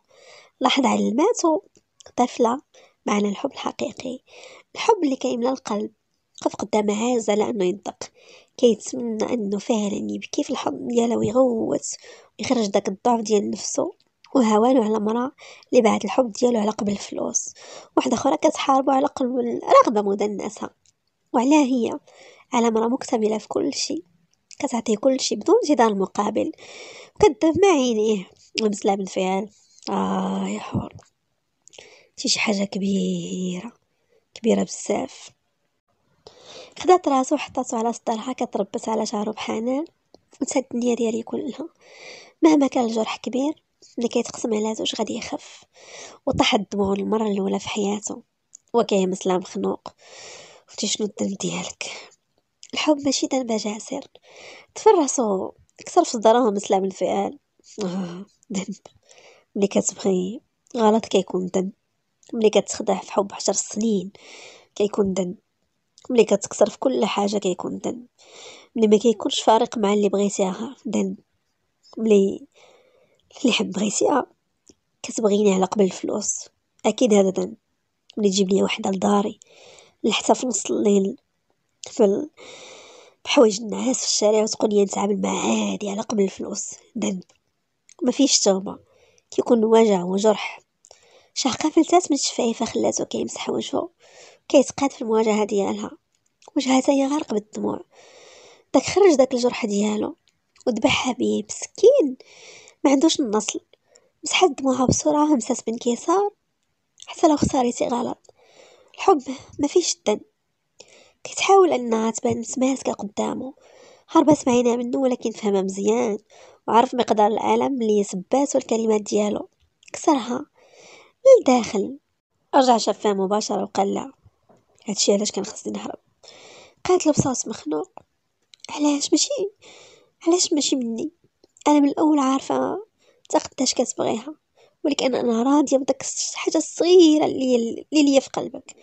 لحظة علماتو طفلة معنى الحب الحقيقي. الحب اللي كيملى القلب. قف قدام عاز على انه ينطق. كيتمنى أنه فعلا يبكي في الحضن ديالها ويغوت ويخرج داك الضعف ديال نفسه وهوانو على مرأة اللي بعد الحب ديالو على قبل الفلوس. واحدة أخرى كتحاربو على قلب الرغبة مدنسة. وعلاه هي. على مرأة مكتملة في كل شيء. كتعطيه كل شيء بدون جدال مقابل. وكدب مع عينيه. ومسلا بالفعل آه يا حور شي حاجة كبيرة. كبيرة بزاف. خدات راسو وحطاتو على صدرها كتربت على شعرو بحنان. ونسات الدنيا ديالي كلها. مهما كان الجرح كبير ملي كيتقسم على زوج غادي يخف وطاح الدموع المرة الأولى في حياته وكيهمس لها مخنوق قلتي شنو الذنب ديالك؟ الحب ماشي ذنب جاسر تفرسو كسر في صدرهم مسلم الفئال. آه ملي كتبغي غلط كيكون ذنب. ملي كتخدع في حب عشر سنين كيكون ذنب. ملي كتكسر في كل حاجة كيكون ذنب. ملي ما كيكونش فارق مع اللي بغيتيها ذنب. ملي اللي بغيتيها كتبغيني على قبل الفلوس. أكيد هذا ذنب. ملي تجيب لي وحده لداري. حتى في نص الليل. في بحوايج النعاس في الشارع وتقول لي نتعامل مع عادي على قبل الفلوس. ذنب. ما فيش توبة. كيكون وجع وجرح. شهقة فلتات من الشفايفة خلاتو كيمسح وجهو كيتقاد في المواجهة ديالها. وجهها تاهي غارق بالدموع. داك خرج داك الجرح ديالو. وذبحها بيه مسكين ما عندوش النصل. مسحت دموعها بسرعة همسات بانكسار حتى لو خساريتي غلط الحب ما فيش الدم كتحاول انها تبان متماسكة قدامه. هربت معينا منه ولكن فهمها مزيان. وعرف مقدار الألم اللي سبات الكلمات ديالو. كسرها. من الداخل رجع شافها مباشرة وقال لا هادشي علاش كان خصني نهرب. قالت له بصوت مخنوق. علاش؟ ماشي. علاش ماشي مني؟ أنا من الأول عارفة تا قداش كتبغيها ولكن أنا راضية بداك الحاجة الصغيره اللي اللي ليا في قلبك.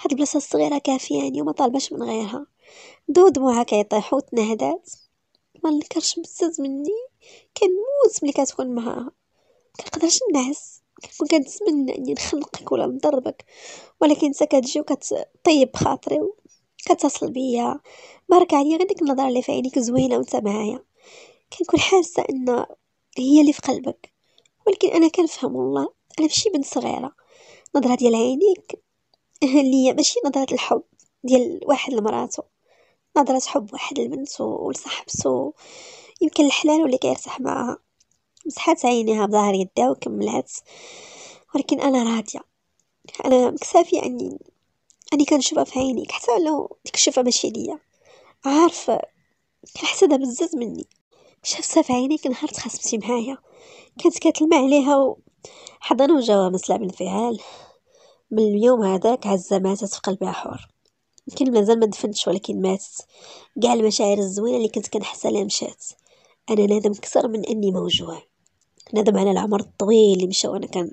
هاد البلاصة الصغيرة كافياني وما طالباش من غيرها. دو دموعها كيطيحو وتنهدات. ما نكرش بزاف مني. كنموت ملي كتكون معاها. كنقدرش نعس كنكون كنتمنى أني نخنقك ولا نضربك. ولكن انت كتجي وكتطيب خاطري كتصل بيا بارك عليا غير ديك النظرة اللي في عينيك زوينة وأنت معايا. كنكون حاسة إن هي اللي في قلبك. ولكن أنا كنفهم والله أنا ماشي بنت صغيرة نظرة ديال عينيك. هي ماشي نظرة الحب ديال واحد لمراتو نظرة حب واحد البنت ولصاحبتو يمكن الحلال واللي كيرتاح معاها. مسحات عينيها بظهر يدها وكملات. ولكن أنا راضية. أنا مكسافيه اني إني كنشوفها في عينيك. حتى لو ديك الشوفة ماشي ليا. عارفة كنحسدها بزاف مني. شفتها في عينيك نهار تخاصمتي معايا. كانت كتلمع عليها وحضن وجاوها مسلا بالانفعال من اليوم هذاك عزة ماتت في قلبها حور. يمكن مازال ما دفنتش ولكن ماتت. كاع المشاعر الزوينة اللي كنت كنحسها لها مشات. أنا نادم أكثر من أني موجوع. ندم على العمر الطويل اللي مشى وأنا كان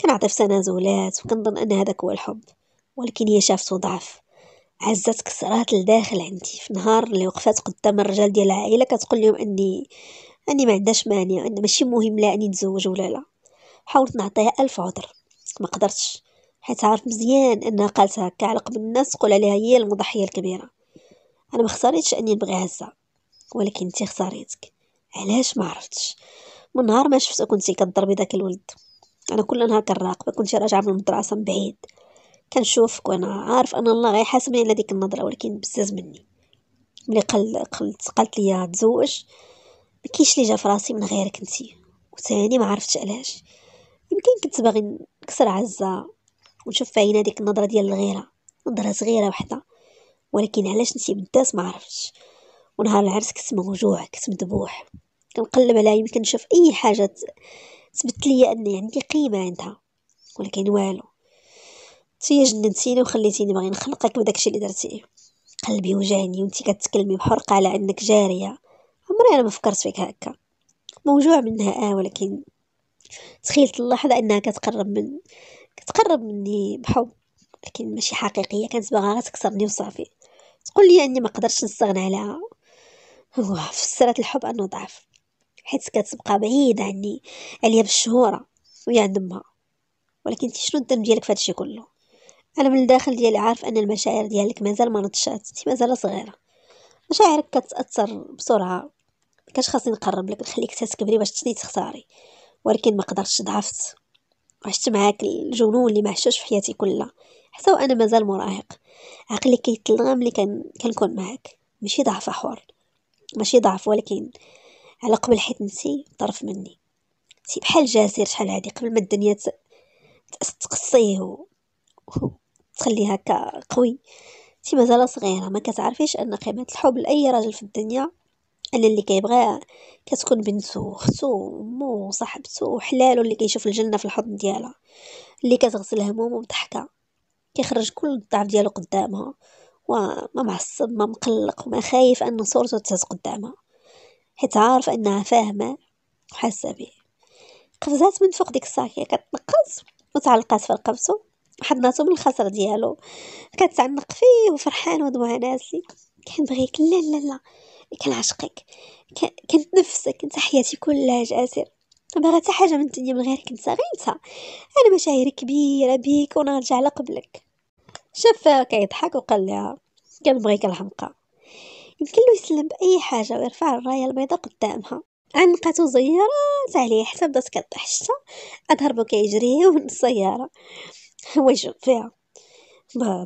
كنعطي في تنازلات وكنظن أن هذاك هو الحب. ولكن هي شافته ضعف. عزت كسرات لداخل عندي في نهار اللي وقفات قدام الرجال ديال العائله كتقول لهم إني إني ما عندهاش مانع إن ماشي مهم لا أني نتزوج ولا لا. حاولت نعطيها ألف عذر. ما قدرتش. حيت عارف مزيان إنها قالت هكا على قبل الناس تقول عليها هي المضحية الكبيرة. أنا ما خسريتش أني نبغي عزه ولكن انت خسريتك علاش ما عرفتش؟ من نهار ما شفتك كنتي كضربي داك الولد. أنا كل نهار كنراقبك كنتي راجعة من المدرسة من بعيد. كنشوفك وأنا عارف أن الله غيحاسبني على ديك النظرة ولكن بزاف مني. ملي قال قلت قالت لي تزوج ما كاينش اللي جا في راسي من غيرك انتي وثاني ما عرفتش علاش. يمكن كنت باغي نكسر عزة ونشوف في عينها ديك النظرة ديال الغيرة. نظرة صغيرة وحدة. ولكن علاش نتي بالداس ما عرفتش. ونهار العرس كنت موجوع كنت مذبوح كنقلب عليها يمكن نشوف أي حاجة تثبت لي أني عندي قيمة عندها. ولكن والو. تي جننتيني وخليتيني باغي نخلقك بداكشي اللي درتيه. قلبي وجعني وانتي كتكلمي بحرقة على انك جارية. عمري أنا ما فكرت فيك هكا. موجوع منها آه ولكن تخيلت اللحظة إنها كتقرب من كتقرب مني بحب. لكن ماشي حقيقية كانت باغا تكسرني وصافي. تقول لي أني ما قدرتش نستغنى عليها. فسرت الحب أنه ضعف. حيت كتبقى بعيدة عني عليا بالشهورة ويا عند امها ولكن انت شنو الذنب ديالك فهادشي كله؟ أنا من الداخل ديالي عارف أن المشاعر ديالك مازال ما نضجات انت مازال صغيرة. مشاعرك كتأثر بسرعة. كاش خاصني نقرب لك نخليك تكبري باش تني تختاري ولكن ما قدرتش ضعفت. عشت معاك الجنون اللي ما عشتوش في حياتي كلها. حتى وأنا مازال مراهق. عقلي كيتلغى ملي كان كنكون معاك. ماشي ضعف حور ماشي ضعف ولكن على قبل حيت نسي طرف مني. نسي بحال جاسر شحال هادي قبل ما الدنيا تقصيه. تخليه هكا قوي. انت مازال صغيرة ما كتعرفيش أن قيمة الحب لأي راجل في الدنيا أنا اللي كيبغى كتكون بنتو اختو مو صاحبتو حلالو اللي كيشوف الجنة في الحضن ديالها. اللي كتغسل همومه بضحكه كيخرج كل الضعف ديالو قدامها وما معصب ما مقلق وما خايف أن صورته تهز قدامها. حيت عارف أنها فاهمة وحاسة به قفزات من فوق ديك الساكية كتنقص وتعلقات في رقبتو حضناتو من الخصر ديالو. كتعنق فيه وفرحان ودموع ناسي كنبغيك لا لا لا. كنعشقك. كنت نفسك انت حياتي كلها جاسر. باغا حتى حاجة من الدنيا من غيرك انت غير انت أنا مشاعري كبيرة بيك ونرجع على قبلك شافها كيضحك وقال لها كنبغيك الحمقى. يمكن له يسلم بأي حاجة ويرفع الراية البيضاء قدامها. عنقاتو زيرات عليه حتى بدات كطيح الشتا اضربو كيجريو من السيارة. يشوف فيها.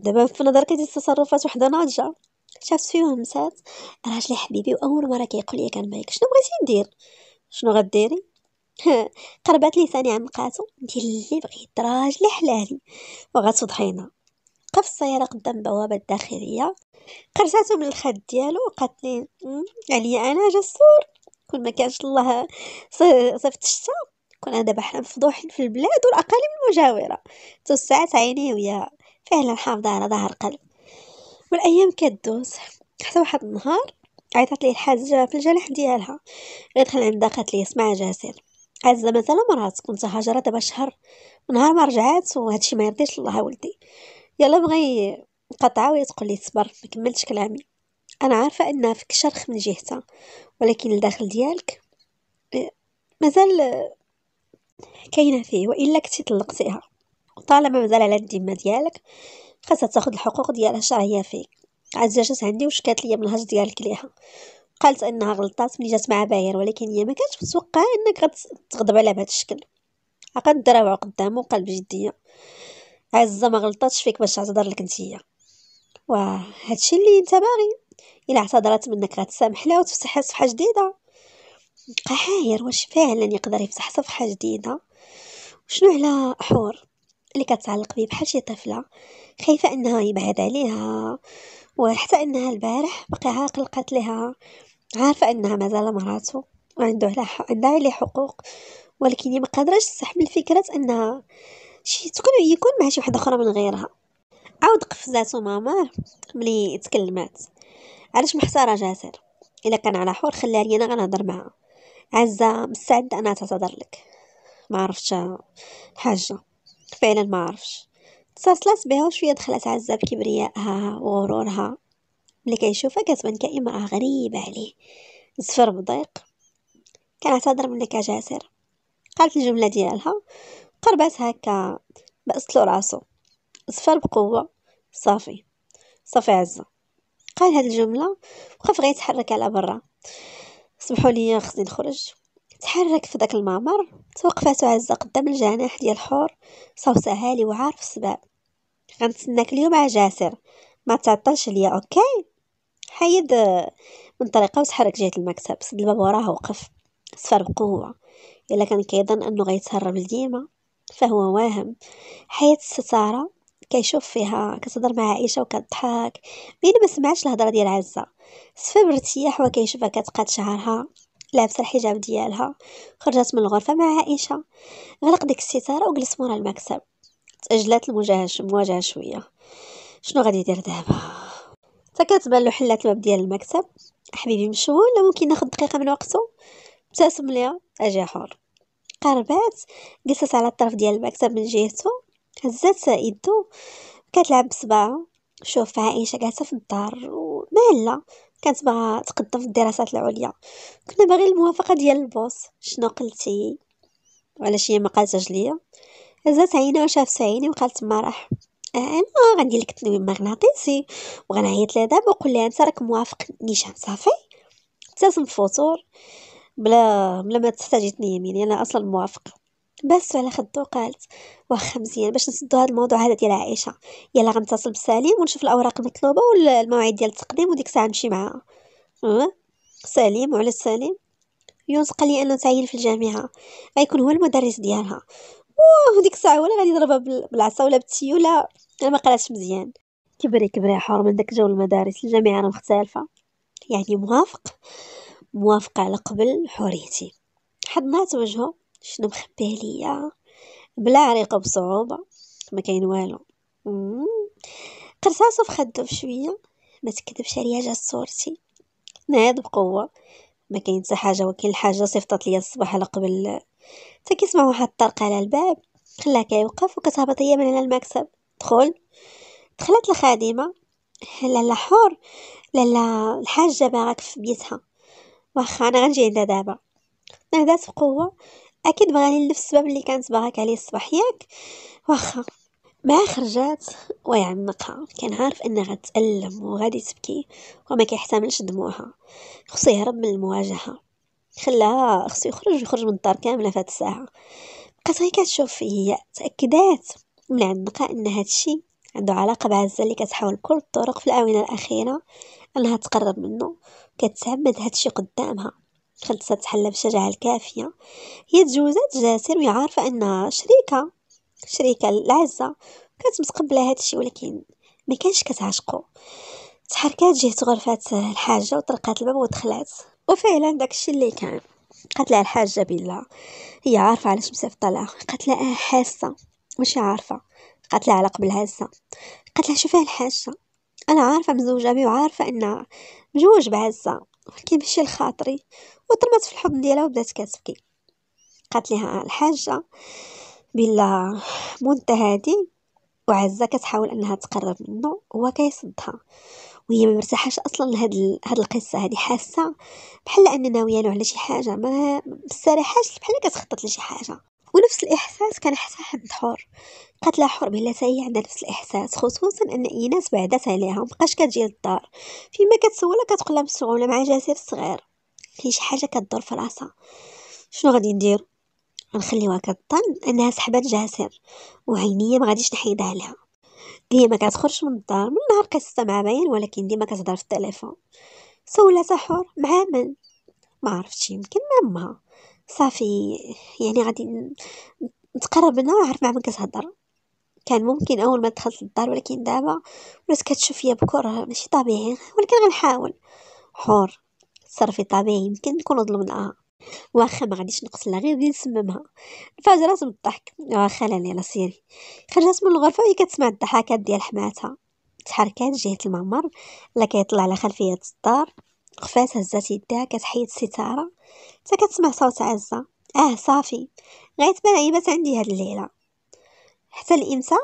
دابا في نظر كدير تصرفات وحدة ناضجة. شافت فيهم مسات. راجلي حبيبي وأول مرة كيقول لي كنبغيك شنو بغيتي ندير؟ شنو غديري؟ قربات لساني عنقاتو ندير اللي بغيت راجلي حلالي. وغتفضحينا وقف السيارة قدام البوابه الداخلية. قرصاتو من الخد ديالو. وقالت لي عليا أنا جسور. كون ما كانش الله صيفط الشتا. كون أنا دابا حنا مفضوحين في البلاد والأقاليم المجاورة. توسعت عيني ويا. فعلا حافظة على ظهر قلب والأيام كدوز. حتى واحد النهار عيطت لي الحاجة في الجناح ديالها. غير عندها قالت لي اسمع جاسر. عزة مثلا مرات كنت هاجرة دابا شهر. نهار ما رجعات وهادشي ما يرضيش الله ولدي. يلا بغي نقطعها وهي تقول لي صبر ما كملتش كلامي. أنا عارفة انها فيك شرخ من جهتها. ولكن الداخل ديالك إيه، مازال كاينة فيه وإلا كنتي طلقتيها. وطالما مازال على الذمه ديالك خاصها تاخذ الحقوق ديالها الشرعية فيك. عزة جات عندي وشكات ليا من الهجر ديالك ليها؟ قالت إنها غلطات ملي جات مع باير ولكن هي ما كانتش متوقعة إنك غتغضب عليها بهذا الشكل. عقد دراوع قدامه وقال بجدية عزة ما غلطاتش فيك باش تعتذر لك نتيا وهادشي اللي أنت باغي. إلا اعتذرت منك غتسامح لها وتفتح صفحة جديدة. بقى حاير واش فعلا يقدر يفتح صفحة جديدة؟ وشنو على حور اللي كتعلق بيه؟ بحال شي طفلة خايفة إنها يبعد عليها وحتى إنها البارح بقى عاقل لها عارفة إنها مازال مراته وعنده عندها عليه حقوق ولكن ما قادراش تستحمل فكرة إنها شي تكون يكون مع شي وحده أخرى من غيرها. عاود قفزاتو ماما ملي تكلمات. علاش محتارة جاسر؟ إلا كان على حور خليها لي أنا غنهضر معها عزة مستعده أنا تعتذر لك. ما عرفتش الحاجة فعلا ما عرفش اتصلت بها وشوية دخلت عزة بكبريائها وغرورها. ملي كيشوفها كتبان كامرأة غريبة عليه. زفر بضيق كنعتذر منك يا جاسر قالت الجملة ديالها. قربات هكا بأستلو راسو. زفر بقوة. صافي. صافي عزة. قال هاد الجملة وخاف غير يتحرك على برا. سمحوا لي خصني نخرج. تحرك في داك المعمر. توقفاتو عزة قدام الجناح ديال الحور صوصة هالي وعارف السباب غنتسناك اليوم على جاسر. ما تعطلش ليا أوكي؟ حيد من طريقة وتحرك جهة المكتب. سد الباب وراه وقف. صفر بقوة. إلا كان كيظن أنه غيتهرب لديما. فهو واهم. حياة الستارة. كيشوف فيها كتهضر مع عائشة وكتضحك. بين ما سمعش الهضرة ديال عزة صفى بارتياح وكيشوفها كتقاد شعرها لابسة الحجاب ديالها خرجت من الغرفة مع عائشة. غلق ديك الستارة وجلس مورا المكتب. تأجلات المواجهة شوية. شنو غادي يدير دابا؟ فكتبان له حلات الباب ديال المكتب. حبيبي مشغول ممكن ناخذ دقيقة من وقته؟ ابتسم ليها أجي حر قربات جلست على الطرف ديال المكتب من جهته. هزات يدو كتلعب بصباعو شوف عائشه جالسة في الدار ومالة كانت باغا تقدم في الدراسات العليا. كنا باغي الموافقة ديال البوس. شنو قلتي؟ وعلاش هي ما قالتش ليا. هزات عينها وشافت عيني وقالت مرح أنا غندير لك التنويم مغناطيسي وغنعيط لها دابا وقول لها أنت راك موافق نيشان صافي؟ ابتسم الفطور بلا بلا ما تحتاجي تنيميني أنا أصلا موافق بس على خدو قالت واخا مزيان باش نسدو هذا الموضوع هذا ديال عائشة. يلا غنتصل بسليم ونشوف الأوراق المطلوبه والمواعيد ديال التقديم وديك الساعة نمشي معاها؟ سليم وعلى سليم. يونس قال لي أنه تعين في الجامعة. غيكون هو المدرس ديالها. اوه ديك الساعة ولا غادي يضربها بالعصا ولا بالتيو لا أنا ما قراتش مزيان. كبري كبري حور من داك جو المدارس. الجامعة راه مختلفة. يعني موافق. موافقة على قبل حريتي. حضنات وجهه. شنو مخبيه ليا؟ بلا عريقه بصعوبة ما كاين والو. قرصاصو في خدو بشويه ما تكذبش عليا جات صورتي. ناد بقوة. ما كاين حتى حاجة وكاين الحاجة صيفطت ليا الصباح على قبل. حتى كيسمع واحد الطرق على الباب. خلاه كيوقف وكتهبط هي من على المكتب دخل دخلت الخادمة. لالا حور. لالا الحاجة باغاك في بيتها. واخا أنا غنجي عندها دابا. نادات بقوة. أكيد بغاني لنفس السبب اللي كانت باغاك عليه الصباح ياك. واخا ما خرجات ويعنقها كان عارف أنها غتألم وغادي تبكي وما كيحتملش دموعها. خصو يهرب من المواجهة. خلاها خصو يخرج يخرج من الدار كاملة في هاد الساعة. بقات غير كتشوف فيه هي تأكدات. من عنقها أن هادشي عنده علاقة بعزه اللي كتحاول بكل الطرق في الآونة الأخيرة أنها تقرب منه كتعمد هادشي قدامها. خلتها تحلى بالشجاعة الكافية. هي تجوزات جاسر وهي عارفة انها شريكة شريكة العزة كانت متقبلة هادشي ولكن ما كانش كتعشقو. تحركات جهة غرفة الحاجة وطرقات الباب ودخلات. وفعلا داكشي اللي كان قالت لها الحاجة بالله هي عارفة علاش مسافطة لها قالت لها حاسة. ماشي عارفة. قالت لها على قبل هزة قالت لها شوفي الحاجة. أنا عارفة مزوجة بي وعارفة إن مجوج بعزة. ولكن ماشي لخاطري. وطرمت في الحضن ديالها وبدات كتبكي. قالت لها الحاجة بالله منت هادي وعزة كتحاول أنها تقرب منه هو كيصدها. وهي ما مرتاحاش أصلا لهاد هاد القصة هادي. حاسة بحال أن ناوية له على شي حاجة ما مستريحاش بحال كتخطط لشي حاجة. ونفس الإحساس كان حتى عند حور قالت لها حور بلا هي عندها نفس الإحساس خصوصا أن ايناس بعدت عليها ومبقاش كتجي للدار. فيما كتسولها كتقول لها مسغوله مع جاسر الصغير. كاين شي حاجة كدور في راسها. شنو غادي ندير؟ غنخليوها كظن إنها سحبات جاسر وعينيا ما غاديش نحيدها عليها هي ما كتخرجش من الدار من نهار قصه مع باين ولكن ديما كتهضر في التليفون. سولاتها حور مع من؟ ما عرفتش يمكن مع أمها. صافي يعني غادي نتقرب منها ونعرف مع من كتهضر. كان ممكن أول ما دخلت للدار ولكن دابا ولات كتشوف فيا بكرة ماشي طبيعي ولكن غنحاول. حور تصرفي طبيعي يمكن نكون ظلمناها واخا ما غاديش نقتلها غير غادي نسممها. انفجرت بالضحك واخا لا لا سيري. خرجت من الغرفة وهي كتسمع الضحكات ديال حماتها. تحركات جهة المعمر لا كيطلع على خلفية الدار. خفات هزات يدها كتحيد الستاره حتى كتسمع صوت عزة. آه صافي. غيتبان عيبات عندي هاد الليلة. حتى الانسان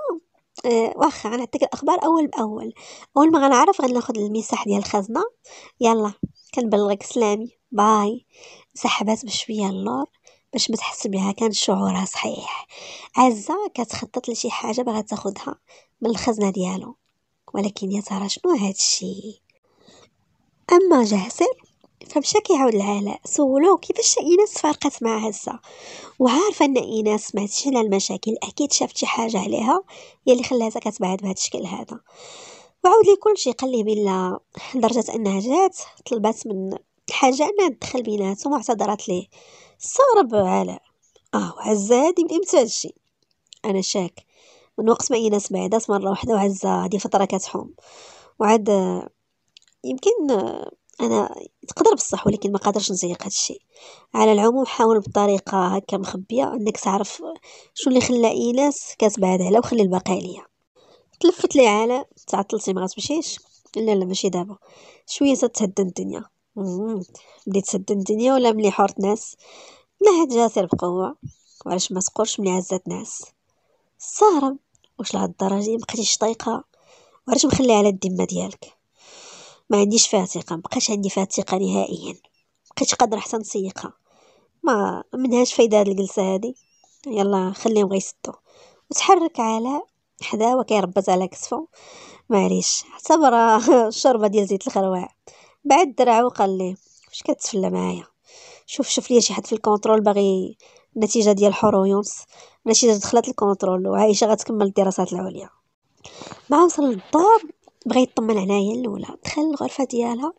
أه واخا غنعطيك الأخبار أول بأول. أول ما غنعرف غناخد المفتاح ديال الخزنة. يلا. كنبلغك سلامي bye. سحبات بشوية اللور باش ما تحس بها كان شعورها صحيح. عزة كتخطط لشي حاجة باغا تاخدها من الخزنة ديالو. ولكن يا ترى شنو هادشي أما جاسر فمشى كيعاود لعلاء سولو كيفاش إيناس تفارقت مع عزة. وعارفة أن إيناس ما على المشاكل أكيد شافت شي حاجة عليها هي اللي خلاها كتبعد بهذا الشكل هذا. وعاود لي كلشي قال لي بلا لدرجه أنها جات طلبات من حاجة انها تدخل بيناتهم واعتذرت ليه. استغرب علاء آه وعزة هادي من إمتى هادشي أنا شاك. من وقت ما إيناس بعدات مرة واحدة وعزة هادي فتره كتحوم وعاد يمكن أنا تقدر بصح ولكن ما قادرش نزيق هادشي على العموم حاول بطريقة هكا مخبية أنك تعرف شو اللي خلى إيناس كتبعد على وخلي الباقي عليا تلفت لي على تعطلتي ما غتمشيش لا لا ماشي دابا. شوية تتهدى الدنيا. بديت تهدى الدنيا ولا ملي حورت ناس؟ هاد جاسر بقوة. وعلاش ما تقولش ملي عزات ناس؟ استغرب واش لهاد الدرجة؟ مبقيتيش طايقه وعلاش مخلي على الدمة ديالك؟ ما عنديش فيها ثقة مبقاش عندي فيها ثقة نهائيا مبقيتش قادرة حتى نسيقها. ما منهاش فايدة هاد الجلسة هادي. يلا خليهم غيسدو وتحرك على حدا وكيربط على كتفو معليش. اعتبر الشوربة ديال زيت الخروع. بعد درعو وقال لي واش كتفلى معايا؟ شوف شوف ليا شي حد في contrôle باغي النتيجه ديال حور و يونس النتيجه دخلت contrôle وعايشة غتكمل الدراسات العليا. مع وصل للدار بغى يطمن عليا الأولى. دخل الغرفة ديالها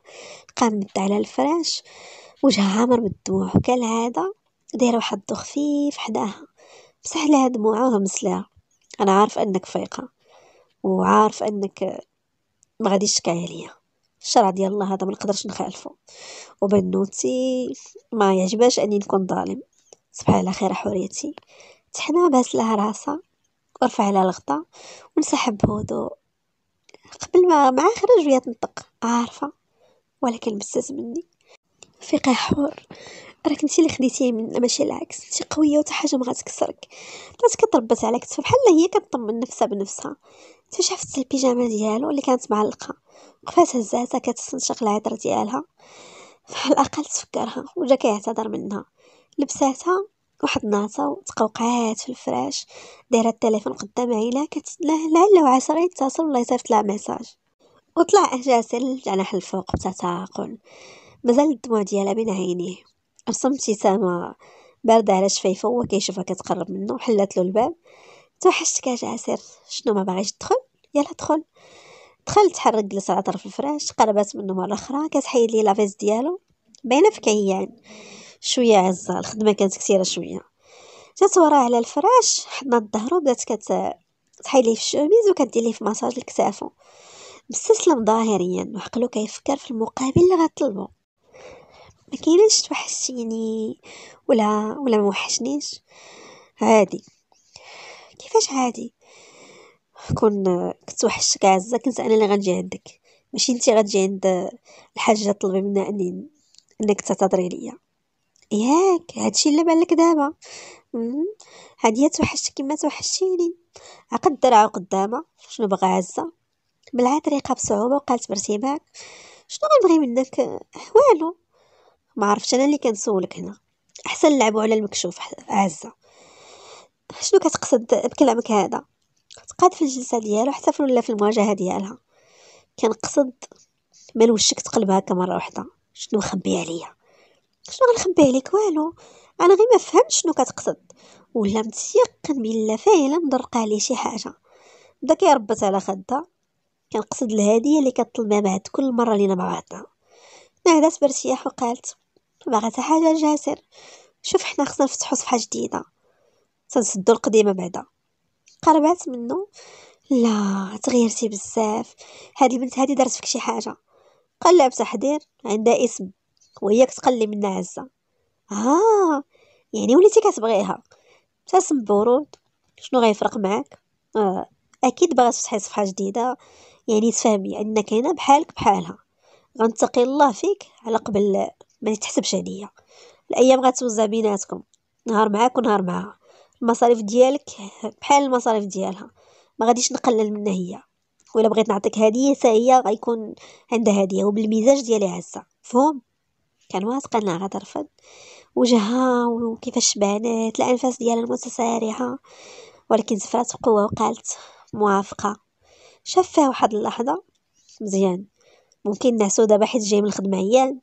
قام مد على الفراش وجهها عامر بالدموع. وكالعادة دايرة واحد الضو خفيف حداها. مسح لها دموعها وهمس أنا عارف أنك فايقة وعارف أنك ما غاديش تشكي عليا الشرع ديال الله هذا ما نقدرش نخالفه. وبنوتي ما يعجبهاش أني نكون ظالم. صباح على خير حوريتي تحنا باس لها راسها ورفع لها الغطا ونسحب بهدوء قبل ما مع خرج ويا تنطق. عارفة ولكن بزاز مني. فيقي حور راك انتي اللي خديتيه من ماشي العكس انتي قوية وتا حاجة ما غتكسرك بلات كتربت على كتفها بحال هي كطمن نفسها بنفسها. حتى شافت البيجامة ديالو اللي كانت معلقة وقفات هزاتها كتستنشق العطر ديالها. على الأقل تفكرها وجا كيعتذر منها. لبساتها وحضناتها وتقوقعات في الفراش. دايرة التليفون قدام عينها كت لعل وعسى يتصل ولا يصيفط لها message وطلع جاسر الجناح الفوق بتتاقل مازال الدموع ديالها بين عينيه. رسم ابتسامة باردة على شفايفه وهو كيشوفها كتقرب منه حلات له الباب. توحشتك يا جاسر شنو ما باغيش تدخل؟ يلا دخل دخل تحرك جلس على طرف الفراش قربات منه مرة أخرى كتحيد ليه la veste ديالو. باينة في كيان. شوية عزة الخدمة كانت كثيرة شوية. جات وراه على الفراش حضنات ظهرو بدات كت تحيد ليه في الشوميز وكدير ليه في ماساج لكتافو مستسلم ظاهريا وعقلو كيفكر في المقابل اللي غطلبو ما كاينش توحشتيني ولا ولا ما وحشنيش؟ عادي. كيفاش عادي؟ كون كنت وحشتك عزة كنت أنا اللي غنجي عندك. ماشي انت غتجي عند الحاجة طلبي منا أني أنك تعتذري ليا. ياك هادشي اللي بالك دابا. هادي توحشتك كما توحشتيني عقد الدرع قدامها شنو بغا عزة؟ بلعها طريقة بصعوبة وقالت بارتباك شنو غنبغي منك؟ والو. ما عرفتش أنا اللي كنسولك هنا. أحسن نلعبوا على المكشوف عزة. شنو كتقصد بكلامك هذا؟ تقاد في الجلسة ديالو حتى في ولا في المواجهة ديالها. كنقصد من وشك تقلب هكا مرة واحدة شنو مخبي عليا؟ شنو غنخبي عليك؟ والو. أنا غير ما فهمتش شنو كتقصد. ولا متيقن بلا فعلا مدرقه عليه شي حاجة. بدا كيربط على خدها. كنقصد الهدية اللي كطلبها بعد كل مرة لينا مع بعضنا. نعدات بارتياح وقالت باغا حتى حاجة جاسر شوف حنا خصنا نفتحو صفحة جديدة. تنسدو القديمة بعدا. قربات منه لا تغيرتي بزاف. هاد البنت هادي دارت فيك شي حاجة. قال بتحضير عندها اسم وهي كتقلي منا عزة. آه يعني وليتي كتبغيها. ابتسم بورود. شنو غيفرق معاك؟ آه. أكيد باغا تفتحي صفحة جديدة. يعني تفهمي انك هنا بحالك بحالها. غنتقي الله فيك على قبل ما تحسبش عليا الأيام غتوزع بيناتكم. نهار معاك ونهار معاها. المصاريف ديالك بحال المصاريف ديالها. ما غاديش نقلل منها هي. ولا بغيت نعطيك هدية حتى هي غيكون عندها هدية. وبالمزاج ديالي عزه فهم كان واثقة أنها غترفض. وجهها وكيفاش بانت الأنفاس ديالها المتسارعه ولكن زفرات بقوه وقالت موافقة. شاف فيها واحد اللحظة. مزيان. ممكن نعسو دابا حيت جاي من الخدمة عيان.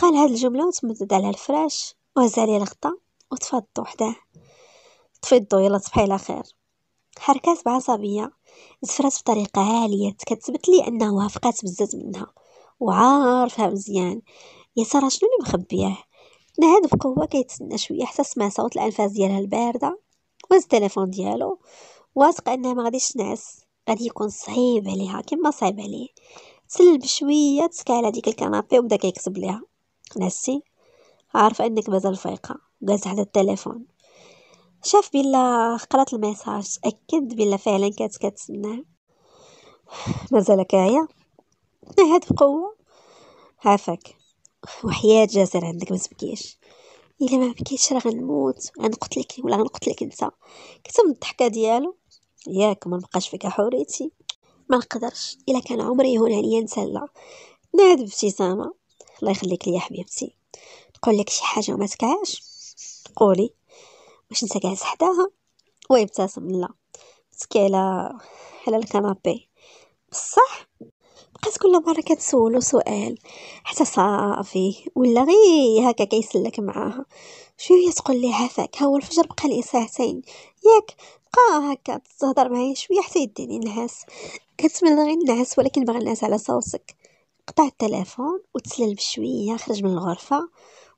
قال هاد الجملة وتمدد على الفراش وهز الغطا وطفى الضو حداه طفي الضو يلا تصبحي على خير. حركات بعصبية زفرات بطريقة عالية كتثبت لي أنها وافقات بزاف منها وعارفها مزيان. يا ترى شنو اللي مخبياه؟ نهاد بقوة كيتسنى شوية حتى سمع صوت الانفاس ديالها الباردة وهز التليفون ديالو واثق انها ما غاديش تنعس غادي يكون صعيب عليها كما صعيب عليه. تسلل بشويه تسكى على ديك الكنابي وبدا كيكتب ليها. نعسي عارف إنك مازال فايقة. جالسه على التليفون. شاف بلا قرات الميساج. تاكد بلا فعلا كانت كتسناه مازال كايا نهاد بقوة. عافاك. وحياة جاسر عندك ما تبكيش. إلا ما بكيتش راه غنموت. غنقتلك ولا غنقتلك أنت. كتم الضحكة ديالو. ياك ما نبقاش فيك حوريتي. ما نقدرش. إلا كان عمري يهون عليا نسلى. ناد بابتسامة. الله يخليك ليا حبيبتي. نقول لك شي حاجة وما تكعاش قولي. واش انت جالس حداها ويبتسم لا. تكي على على الكنابي. بصح؟ بقات كل مرة كتسولو سؤال. حتى صافي. ولا غير هكا كيسلك معاها. شوية تقول لي عافاك هو الفجر بقى لي ساعتين. ياك بقى هكا تهضر معايا شوية حتى يديني نعاس كنتمنى غير نعس ولكن باغي نعس على صوتك قطع التليفون وتسلل بشوية خرج من الغرفة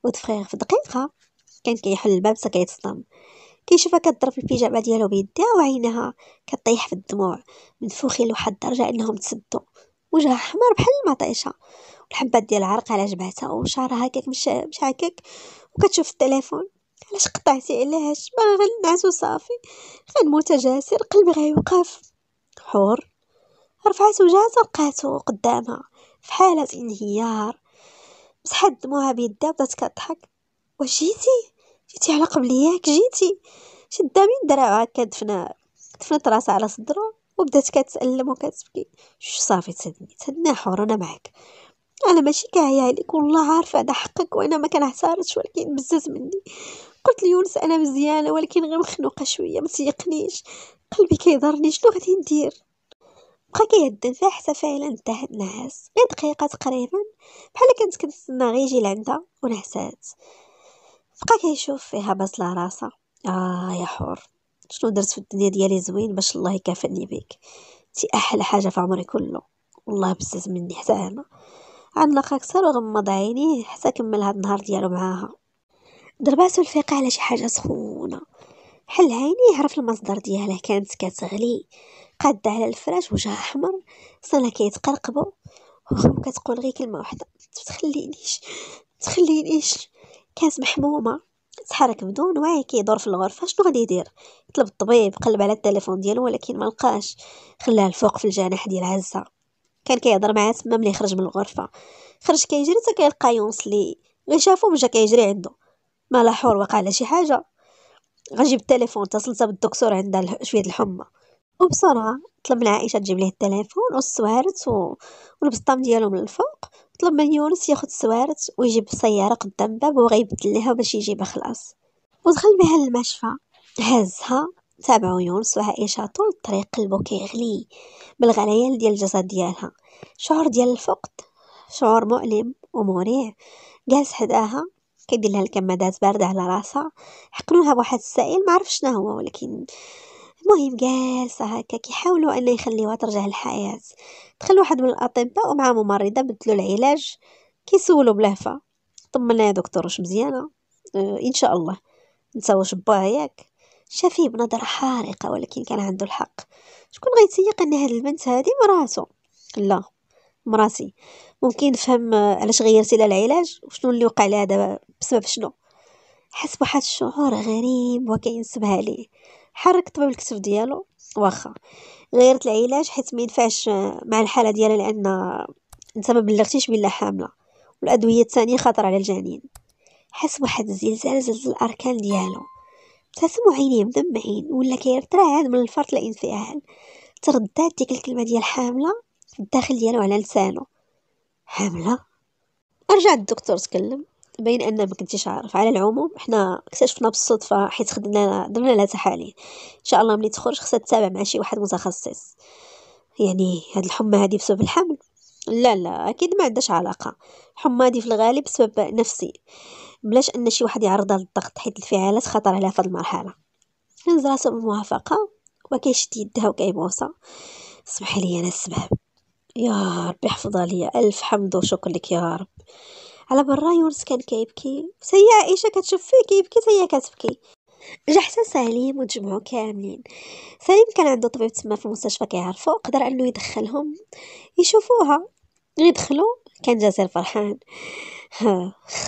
ودفغيغ في دقيقة. كان كيحل الباب حتى كيتصدم كيشوفها كضرب البيجامة ديالو بيديها وعينها كطيح في الدموع. منفوخين لواحد الدرجة إنهم تسدوا. وجهها حمر بحال المطيشة. والحبات ديال العرق على جبهتها وشعرها هكاك مش مش هكاك. وكتشوف التليفون. علاش قطعتي علاش باغا غير نعس وصافي. غنموت جاسر قلبي غيوقف. حور. رفعت وجهها لقاتو قدامها. في حالة انهيار مسحت دموعها بيدها وبدات كضحك واش جيتي؟ جيتي على قبل ياك؟ جيتي؟ شدا من دراعها هكا دفنا دفنت راسها على صدرو وبدات كتألم وكتبكي. شو صافي تسدني؟ تسدني حور أنا معاك. أنا ماشي كاعية عليك والله عارفة هذا حقك وأنا ما كنعترضش ولكن بزز مني. قلت ليونس أنا مزيانة ولكن غير مخنوقه شوية ما تيقنيش. قلبي كيضرني شنو غادي ندير؟ بقى كيهدن فيها حتى فعلا انتهى النعاس غير دقيقه تقريبا بحال كانت كنتسنى غير يجي لعندها ونعسات بقى كيشوف فيها باسلة راسها. آه يا حور. شنو درت في الدنيا ديالي زوين باش الله يكافئني بك انتي أحلى حاجة في عمري كله. والله بزز مني حتى أنا. عنق أكثر وغمض عينيه حتى كمل هاد النهار ديالو معاها. ضرباتو الفيقة على شي حاجة سخونة. حل عينيه عرف المصدر ديالها. كانت كتغلي. قادة على الفراش وجهها أحمر صانا كيتقرقبو وكتقول غير كلمة واحدة تخلينيش تخلينيش كانت محمومة. تحرك بدون وعي كيدور في الغرفة شنو غادي يدير؟ طلب الطبيب قلب على التليفون ديالو ولكن ما لقاش. خلاه الفوق في الجناح ديال عزة. كان كيهضر معاه تما ملي خرج من الغرفة. خرج كيجري حتى كيلقى يونس لي غير شافو مشى كيجري عنده ما لاحور وقع على شي حاجة. غنجيب التليفون اتصلت بالدكتور عندها شوية الحمى. وبسرعه طلب من عائشه تجيب ليه التليفون والسوارت و... والبسطام ديالو من الفوق طلب من يونس ياخد السوارت ويجيب السيارة قدام باب وغيبدل لها باش يجيبها خلاص. ودخل بها للمشفى. هزها تابعو يونس وعائشة طول الطريق قلبو كيغلي بالغليان ديال الجسد ديالها. شعور ديال الفقد شعور مؤلم ومريع. جالس حداها كيدير لها الكمادات باردة على راسها. حقنوها بواحد السائل ما عرف شنو هو ولكن المهم جالسة هكا كيحاولوا أن يخليوها ترجع للحياة. دخل واحد من الأطباء ومعاه ممرضة بدلو العلاج كيسولو بلهفة. طمنا يا دكتور واش مزيانة؟ آه إن شاء الله. نتا واش باها ياك. شافيه بنظرة حارقة ولكن كان عنده الحق. شكون غيتيق أن هاد البنت هادي مراتو لا مراسي. ممكن نفهم علاش غيرتي لها العلاج؟ وشنو اللي وقع لها دابا بسبب شنو؟ حس بواحد الشعور غريب وكينسبها ليه. حرك طبيب الكتف ديالو واخا. غيرت العلاج حيت ما ينفعش مع الحالة ديالها لأن أنت ما بلغتيش بلا حاملة والأدوية الثانية خطر على الجنين. حس بواحد الزلزال زلزل الأركان ديالو. ابتسم عينيه مدمعين ولا كيرتعد من الفرط الانفعال تردات ديك الكلمة ديال حاملة في الداخل ديالو على لسانه حاملة؟ رجع الدكتور تكلم. بين أن ما كنتيش عارف. على العموم حنا اكتشفنا بالصدفة حيت خدنا درنا لها تحاليل. إن شاء الله ملي تخرج خصها تتابع مع شي واحد متخصص. يعني هاد الحمى هادي بسبب الحمل. لا لا أكيد ما عندهاش علاقة. الحمى هادي في الغالب بسبب نفسي. بلاش أن شي واحد يعرضها للضغط حيت الانفعالات خطر عليها في المرحلة. هز راسو بالموافقه وكيشد يدها وكيبوسها اسمحي لي أنا السبب. يا ربي يحفظها ليا ألف حمد وشكر لك يا رب. على برا يونس كان كيبكي. سي عائشه كتشوف فيه كيبكي هي كتبكي. جا حتى سليم وتجمعوا كاملين. سليم كان عنده طبيب تما في المستشفى كيعرفو قدر إنه يدخلهم. يشوفوها. يدخلوا. كان جاسر فرحان.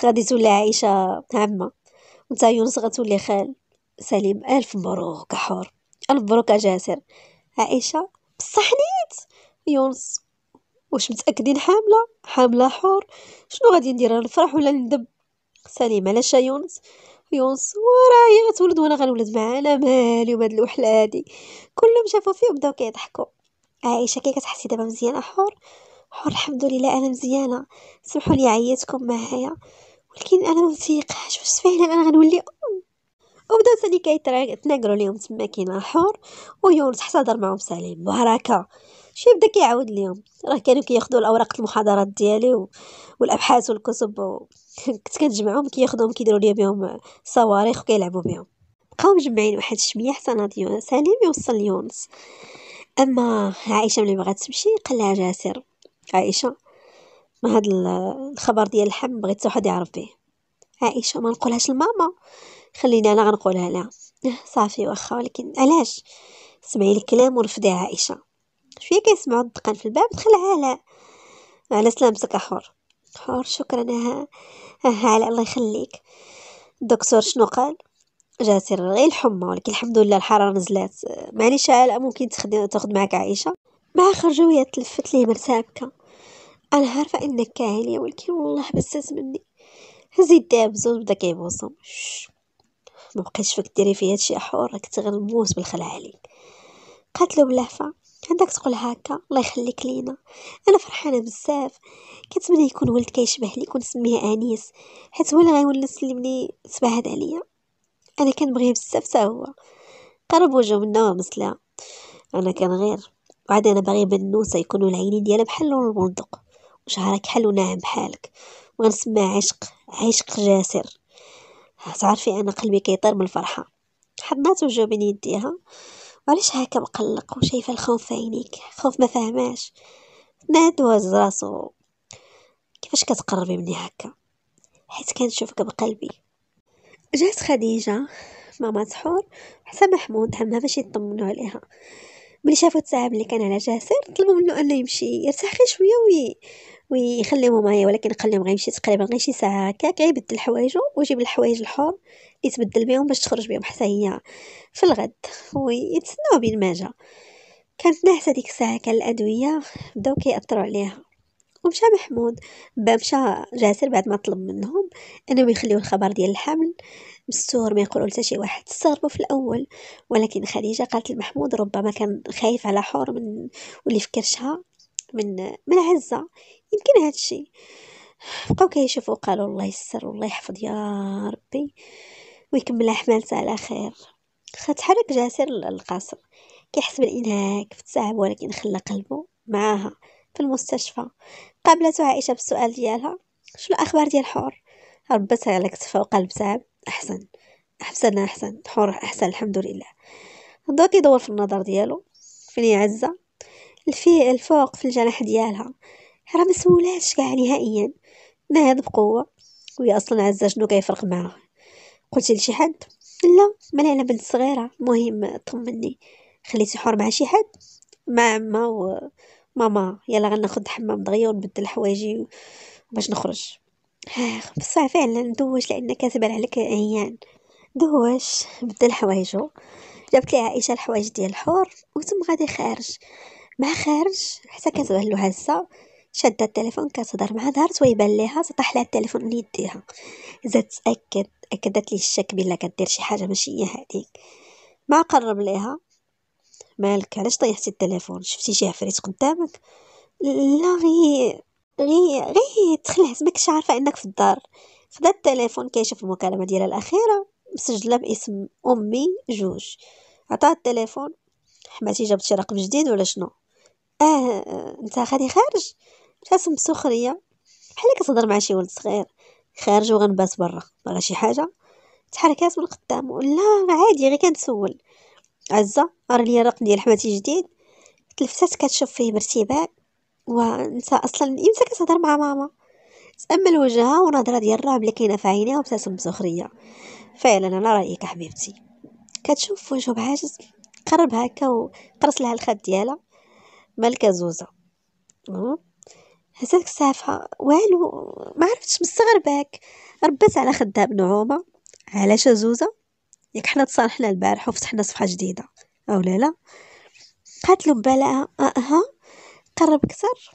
غادي تولي عائشه عمه وانت يونس غتولي خال. سليم ألف مبروك حور ألف مبروك جاسر عائشه بصح نيت. يونس. واش متأكدين حاملة؟ حاملة حور شنو غادي ندير؟ نفرح ولا ندب؟ سليم علاش يونس؟ يونس وراهي غتولد وأنا غنولد معانا مالي وهاد الوحلة هادي. كلهم شافوا فيه وبداو كيضحكوا. عائشة كي كتحسي دابا مزيانة حور حور الحمد لله أنا مزيانة. سمحوا لي عيطكم معايا. ولكن أنا متيقاش واش فعلا أنا غنولي أم؟ وبداو ثاني كيتناقروا ليهم تما كاين حور ويونس حتى هضر معاهم سليم. بركه شي بدا كيعاود ليهم راه كانوا كياخذوا الأوراق المحاضرات ديالي و... والأبحاث والكتب و... كنت كنجمعهم كياخذوهم كيديروا لي بهم صواريخ وكيلعبوا بهم. بقاو مجمعين واحد الشميه حتى ناض سليم يوصل ليونس. أما عائشة ملي بغات تمشي قال لها جاسر. عائشة ما هاد الخبر ديال الحم بغيت حتى واحد يعرف به. عائشة ما نقولهاش لماما. خليني أنا غنقولها لها صافي واخا ولكن علاش؟ سمعي الكلام ورفدي عائشة. شوية كيسمعوا الدقان في الباب دخل علاء على سلامتك حور. حور شكرا. ها ها علاء الله يخليك. الدكتور شنو قال؟ جاسر غير الحمى ولكن الحمد لله الحرارة نزلات معليش علاء ممكن تخدم تاخد معك عائشة؟ مع خرجوا وهي تلفت ليه مرتابكه أنا عارفة إنك كاهلية ولكن والله بزاز مني. هز يديها بزوج بدا كيبوسهم ما بقيتش فيك ديري فيا هادشي حور راك تغنموس بالخلع عليك. قالت له بلهفه عندك تقول هكا الله يخليك لينا. أنا فرحانة بزاف. كنتمنى يكون ولد كيشبه لي ونسميه آنيس. حيت هو اللي غيولد ملي تبعد عليا. أنا كنبغيه بزاف حتى هو. قرب وجهه منا ومثلها أنا كنغير وعاد أنا باغي بنوسه يكونوا العينين ديالها بحال لون البندق. وشعرها كحل وناعم بحالك. وغنسميها عشق عشق جاسر. تعرفي أنا قلبي كيطير من الفرحة. حضنات وجو بين يديها. وعلاش هكا مقلق وشايفه الخوف في عينيك خوف ما فهماش ناد وهز راسو كيفاش كتقربي مني هكا؟ حيت كنشوفك بقلبي. جات خديجة ماما سحور حتى محمود همها باش يطمنوا عليها. ملي شافوا التعب اللي كان على جاسر طلبوا منه إنه يمشي يرتاح غير شوية وي ويخليهم معايا ولكن قال لهم غيمشي تقريبا غير شي ساعة هكاك غيبدل حوايجو ويجيب الحوايج الحور يتبدل بهم باش تخرج بهم حتى هي في الغد. ويتسناو بين ما جا كانت ناعسه ديك الساعة كان الأدوية بداو كيأثروا عليها. ومشى محمود. مشى جاسر بعد ما طلب منهم إنهم يخليو الخبر ديال الحمل مستور ما يقولوا حتى شي واحد. استغربوا في الأول ولكن خديجة قالت لمحمود ربما كان خايف على حور من واللي فكرشها من من عزة. يمكن هذا الشيء بقاو كيشوفوا قالوا الله يسر والله يحفظ يا ربي ويكمل حمالته على خير. تحرك جاسر للقصر كيحس بالإنهاك في التعب ولكن خلى قلبه معاها في المستشفى. قابلته عائشه بالسؤال ديالها. شنو الأخبار ديال حور؟ ربتها على كتفها وقلب تعب أحسن. أحسن أحسن. حور أحسن الحمد لله. بدا كيدور في النظر ديالو. فين عزه الفي الفوق في الجناح ديالها. راه مسولاتش كاع نهائيا. ناض بقوة. وهي أصلا عزه شنو كيفرق معاها قلتي لشي حد؟ لا مالي أنا بنت صغيرة. المهم طمني. خليتي حور مع شي حد؟ مع عمه وماما يلا غناخد حمام دغيا ونبدل حوايجي باش نخرج. بصح فعلا ندوش لأن كاتبان عليك عيان. دوش بدل حوايجو. جابت لي عائشة الحوايج ديال الحور وتم غادي خارج. مع خارج حتى كتبان له هزة. شادة التليفون كتهضر مع دارت ويبان ليها تطيح لها التليفون من يديها. زاد تأكد أكدت لي الشك بلا كدير شي حاجة ماشي هي هذيك ما قرب ليها. مالك علاش طيحتي التليفون؟ شفتي شي عفريت قدامك؟ لا غي غي غي تخلعت ماكش عارفة إنك في الدار. خدا التليفون كيشوف المكالمة ديالها الأخيرة مسجلة باسم أمي جوج. عطاها التليفون. حماتي جابت شي رقم جديد ولا شنو؟ آه أنت غادي خارج؟ ابتسم بسخريه بحال كتهضر مع شي ولد صغير خارج وغنبات برا ولا شي حاجة. تحركات من قدام لا عادي غير كنتسول راه ليا الرقم ديال حماتي جديد. تلفتات كتشوف فيه بارتباك وانت أصلا إمتى كتهضر مع ماما. تأمل وجهها ونظرة ديال الرعب اللي كاينة في عينيها وابتسم بسخرية. فعلا أنا رأيك حبيبتي. كتشوف وجهه بعاجز قرب هكا وقرص لها الخد ديالها. مالكه زوزة. هزاك السافة والو ما عرفتش مستغرباك. ربات على خدها بنعومة علاش زوزة؟ ياك حنا تصالحنا البارح وفتحنا صفحة جديدة أو لا لا. قالت له بلا أها. قرب كثر.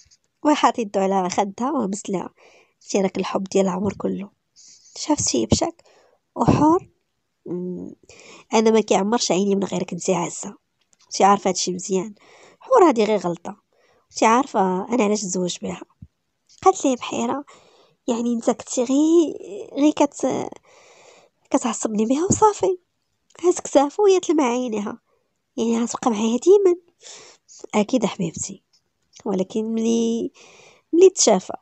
وحاط يدو على خدها وهمس لها الحب ديال العمر كله. شافت شي بشك؟ وحور أنا ما كيعمرش عيني من غيرك انت عزه انت عارفة هادشي مزيان. حور هادي غير غلطة. انت عارفة أنا علاش تزوج بها. قالت لي بحيرة يعني أنت كنتي غي غي كت كتعصبني بها وصافي. هاتك سافو وهي تلمع عينيها. يعني غتبقى معايا ديما. أكيد حبيبتي. ولكن ملي ملي تشافى.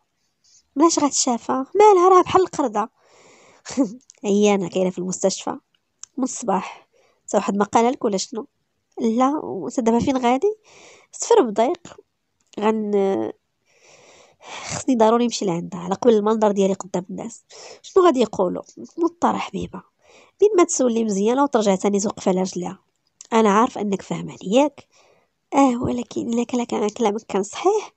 ملاش غتشافى. مالها؟ راه بحال القرده. عيانه كاينة في المستشفى. من الصباح. تا واحد ما قال لك ولا شنو؟ لا. وانت دابا فين غادي؟ سفر بضيق. غن خصني ضروري نمشي لعندها. على قبل المنظر ديالي قدام الناس. شنو غادي يقولوا؟ مضطرة حبيبة. بين ما تسولي مزيانه وترجع تاني توقف على رجليها أنا عارف أنك فاهماني ياك آه ولكن إلا كان كلامك كان صحيح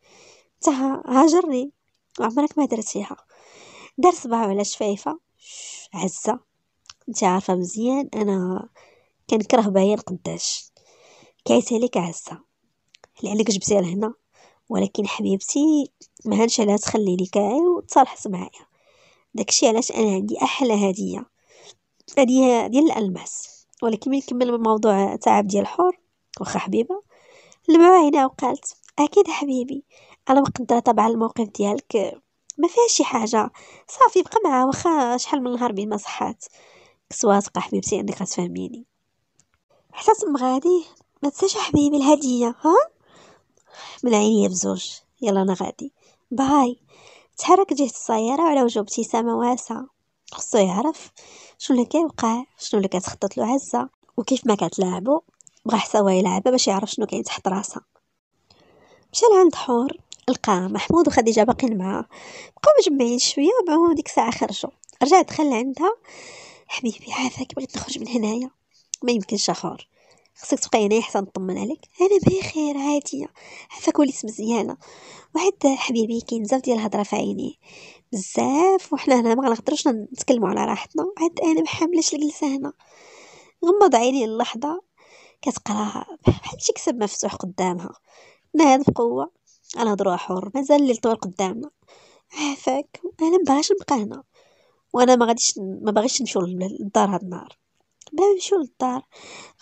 تا هاجرني عمرك ما درتيها. دار صباعو على شفايفها عزة. انت عارفة مزيان أنا كنكره باين قداش كايسه ليك عزة. لعلك جبتيها لهنا. ولكن حبيبتي ما هانش على تخليني كاعي وتصالحت معايا داكشي علاش أنا عندي أحلى هدية. هديه ديال الألماس. ولكن ملي كمل الموضوع تعب ديال الحور واخا حبيبة. لمعوا عينها وقالت أكيد حبيبي. أنا مقدره طبعا الموقف ديالك. ما فيهاش شي حاجة. صافي بقى معاه. واخا شحال من نهار بين ما صحات كس واثقه حبيبتي انك غتفهميني. حتى تم غادي. ما تنساش حبيبي الهدية ها؟ من عينيا بزوج. يلا أنا غادي. باي. تحرك جهة السيارة وعلى وجه ابتسامة واسعة. خصو يعرف شنو اللي كيوقع شنو اللي كتخطط له عزة وكيف ما كتلاعبو بغا حتى هو يلعبها باش يعرف شنو كاين تحت راسها مشى لعند حور لقى محمود وخديجة باقيين معاه. بقاو مجمعين شوية ومعهم ديك الساعة خرجوا. رجع دخل عندها حبيبي عافاك بغيت نخرج من هنايا. ما يمكنش اخر خصك تبقى هنا حتى نطمن عليك. أنا بخير عادية. عافاك وليت مزيانة. واحد حبيبي كاين بزاف ديال الهضرة في عينيه بزاف وحنا هنا ما غنقدروش نتكلموا على راحتنا. عاد أنا محاملاش الجلسة هنا. غمض عيني اللحظه كتقرا بحال شي كتاب مفتوح قدامها. ناد بقوة. غنهضروا حر. مازال الليل طويل قدامنا. عافاك. أنا مبغاش نبقى هنا. وأنا ما غاديش ما باغيش نمشيو للدار هاد النهار. بلا نمشيو للدار.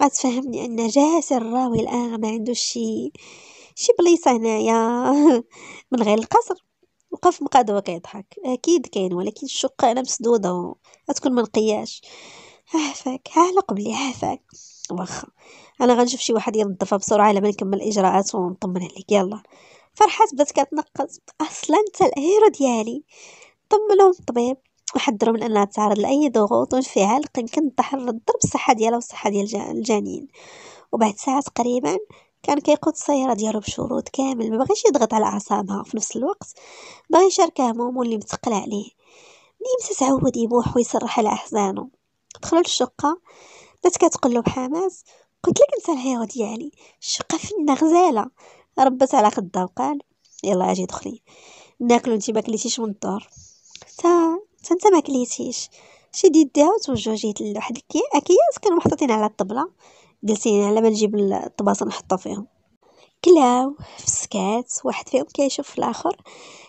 غتفهمني أن جاسر راوي الآن ما عندوش شي شي بليصه هنايا. من غير القصر. وقف مقاد كيضحك أكيد كاين ولكن الشقة أنا مسدودة غتكون منقياش عافاك على قبلي عافاك واخا أنا غنشوف شي واحد ينظفها بسرعة على ما نكمل الإجراءات ونطمن عليك. يلا. فرحات بدات كتنقص. أصلا انت الهيرو ديالي. طمنهم الطبيب وحذروا من انها تعرض لأي ضغوط وانفعال يمكن تضحر الضرب الصحة ديالها والصحة ديال الجنين. وبعد ساعه تقريبا كان كيقود السيارة ديالو بشروط كامل ما بغيش يضغط على أعصابها وفي نفس الوقت بغى يشارك همومو اللي مثقل عليه. ملي مشى تعود يبوح ويصرح على أحزانه. دخلوا للشقة بدات كتقول بحماس قلت لك أنت ال hero ديالي الشقة فينا غزالة. ربت على خدها وقال يلا أجي دخلي. ناكلو انت ما كليتيش من الدار. تا تا انت ما كليتيش. شدي يديها وتوجهي لواحد اكياس كانوا محطوطين على الطبلة. جالسين على ما نجيب الطباصل نحطها فيهم. كلاو في السكات واحد فيهم كيشوف في الآخر.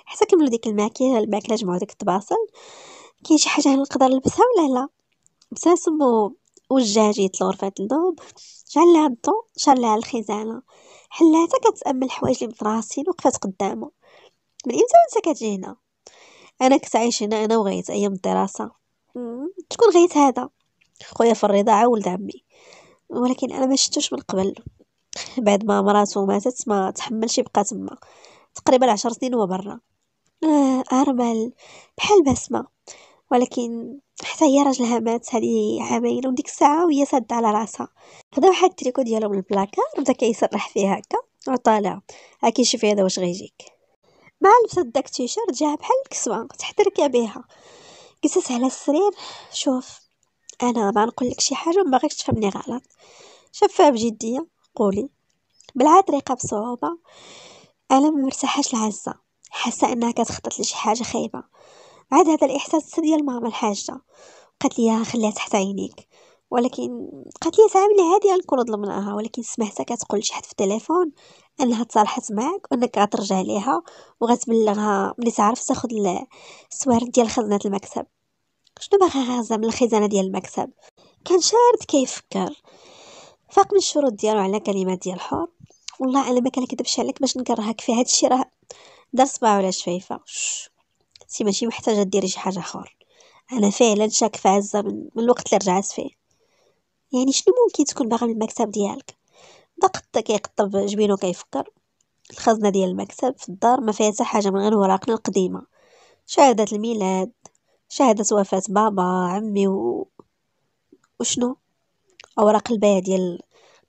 حتى كملوا ديك الماكله الماكله جمعوا ديك الطباصل كاين شي حاجة نقدر نلبسها ولا لا؟ ابتسم وجه جيت لغرفة النوم. شعل لها الضو شعل لها الخزانة. حلاتها كتأمل الحوايج اللي متراصين وقفات قدامة. من إمتى وانت كتجي هنا؟ أنا كنت عايش هنا أنا وغيت أيام الدراسة. شكون غيت هذا؟ خويا في الرضاعة ولد عمي. ولكن أنا ما شفتوش من قبل. بعد ما مراتو ماتت ما تحملش يبقى تما. تقريبا عشر سنين هو برا آه أرمل. بحال بسمة. ولكن حتى هي راجلها مات هذه عامين وديك الساعة وهي سادة على راسها. خدا واحد التريكو ديالو من البلاكار وبدا كيسرح فيه هكا. وطالع. ها كيشوف هذا واش غيجيك. مع لبسات داك التيشيرت جاها بحال الكسوة تحترك بها. جلست على السرير. شوف. أنا ما نقول لك شي حاجة وما باغيكش تفهمني غلط. شفها بجديه قولي. بلعا طريقه بصعوبه أنا ما مرتاحاش لعزه حاسة إنها كتخطط لشي حاجة خايبة. عاد هذا الإحساس ديال ماما الحاجة. قالت لي خليها تحت عينيك. ولكن قالت لي تعاملي عادي نكون ظلمناها ولكن سمعتها كتقول شي حد في التليفون إنها تصالحت معك وإنك غترجع ليها وغتبلغها. ملي تعرف تاخذ السوارد ديال خزنة المكتب. شنو باغا غازه من الخزانة ديال المكتب؟ كان شارد كيفكر. فاق من الشروط ديالو على كلمات ديال حور والله أنا ما كنكذبش عليك باش نكرهك في هادشي راه دار صباع ولا شفيفة. انتي ماشي محتاجة ديري شي حاجة آخر. أنا فعلا شاك في عزه من, من الوقت اللي رجعت فيه. يعني شنو ممكن تكون باغا من المكتب ديالك؟ بدا كيقطب جبينو كيفكر. الخزنة ديال المكتب في الدار ما فيها حتى حاجة من غير ورقنا القديمة. شهادة الميلاد. شهادة وفاة بابا عمي و... وشنو؟ أوراق البيع ديال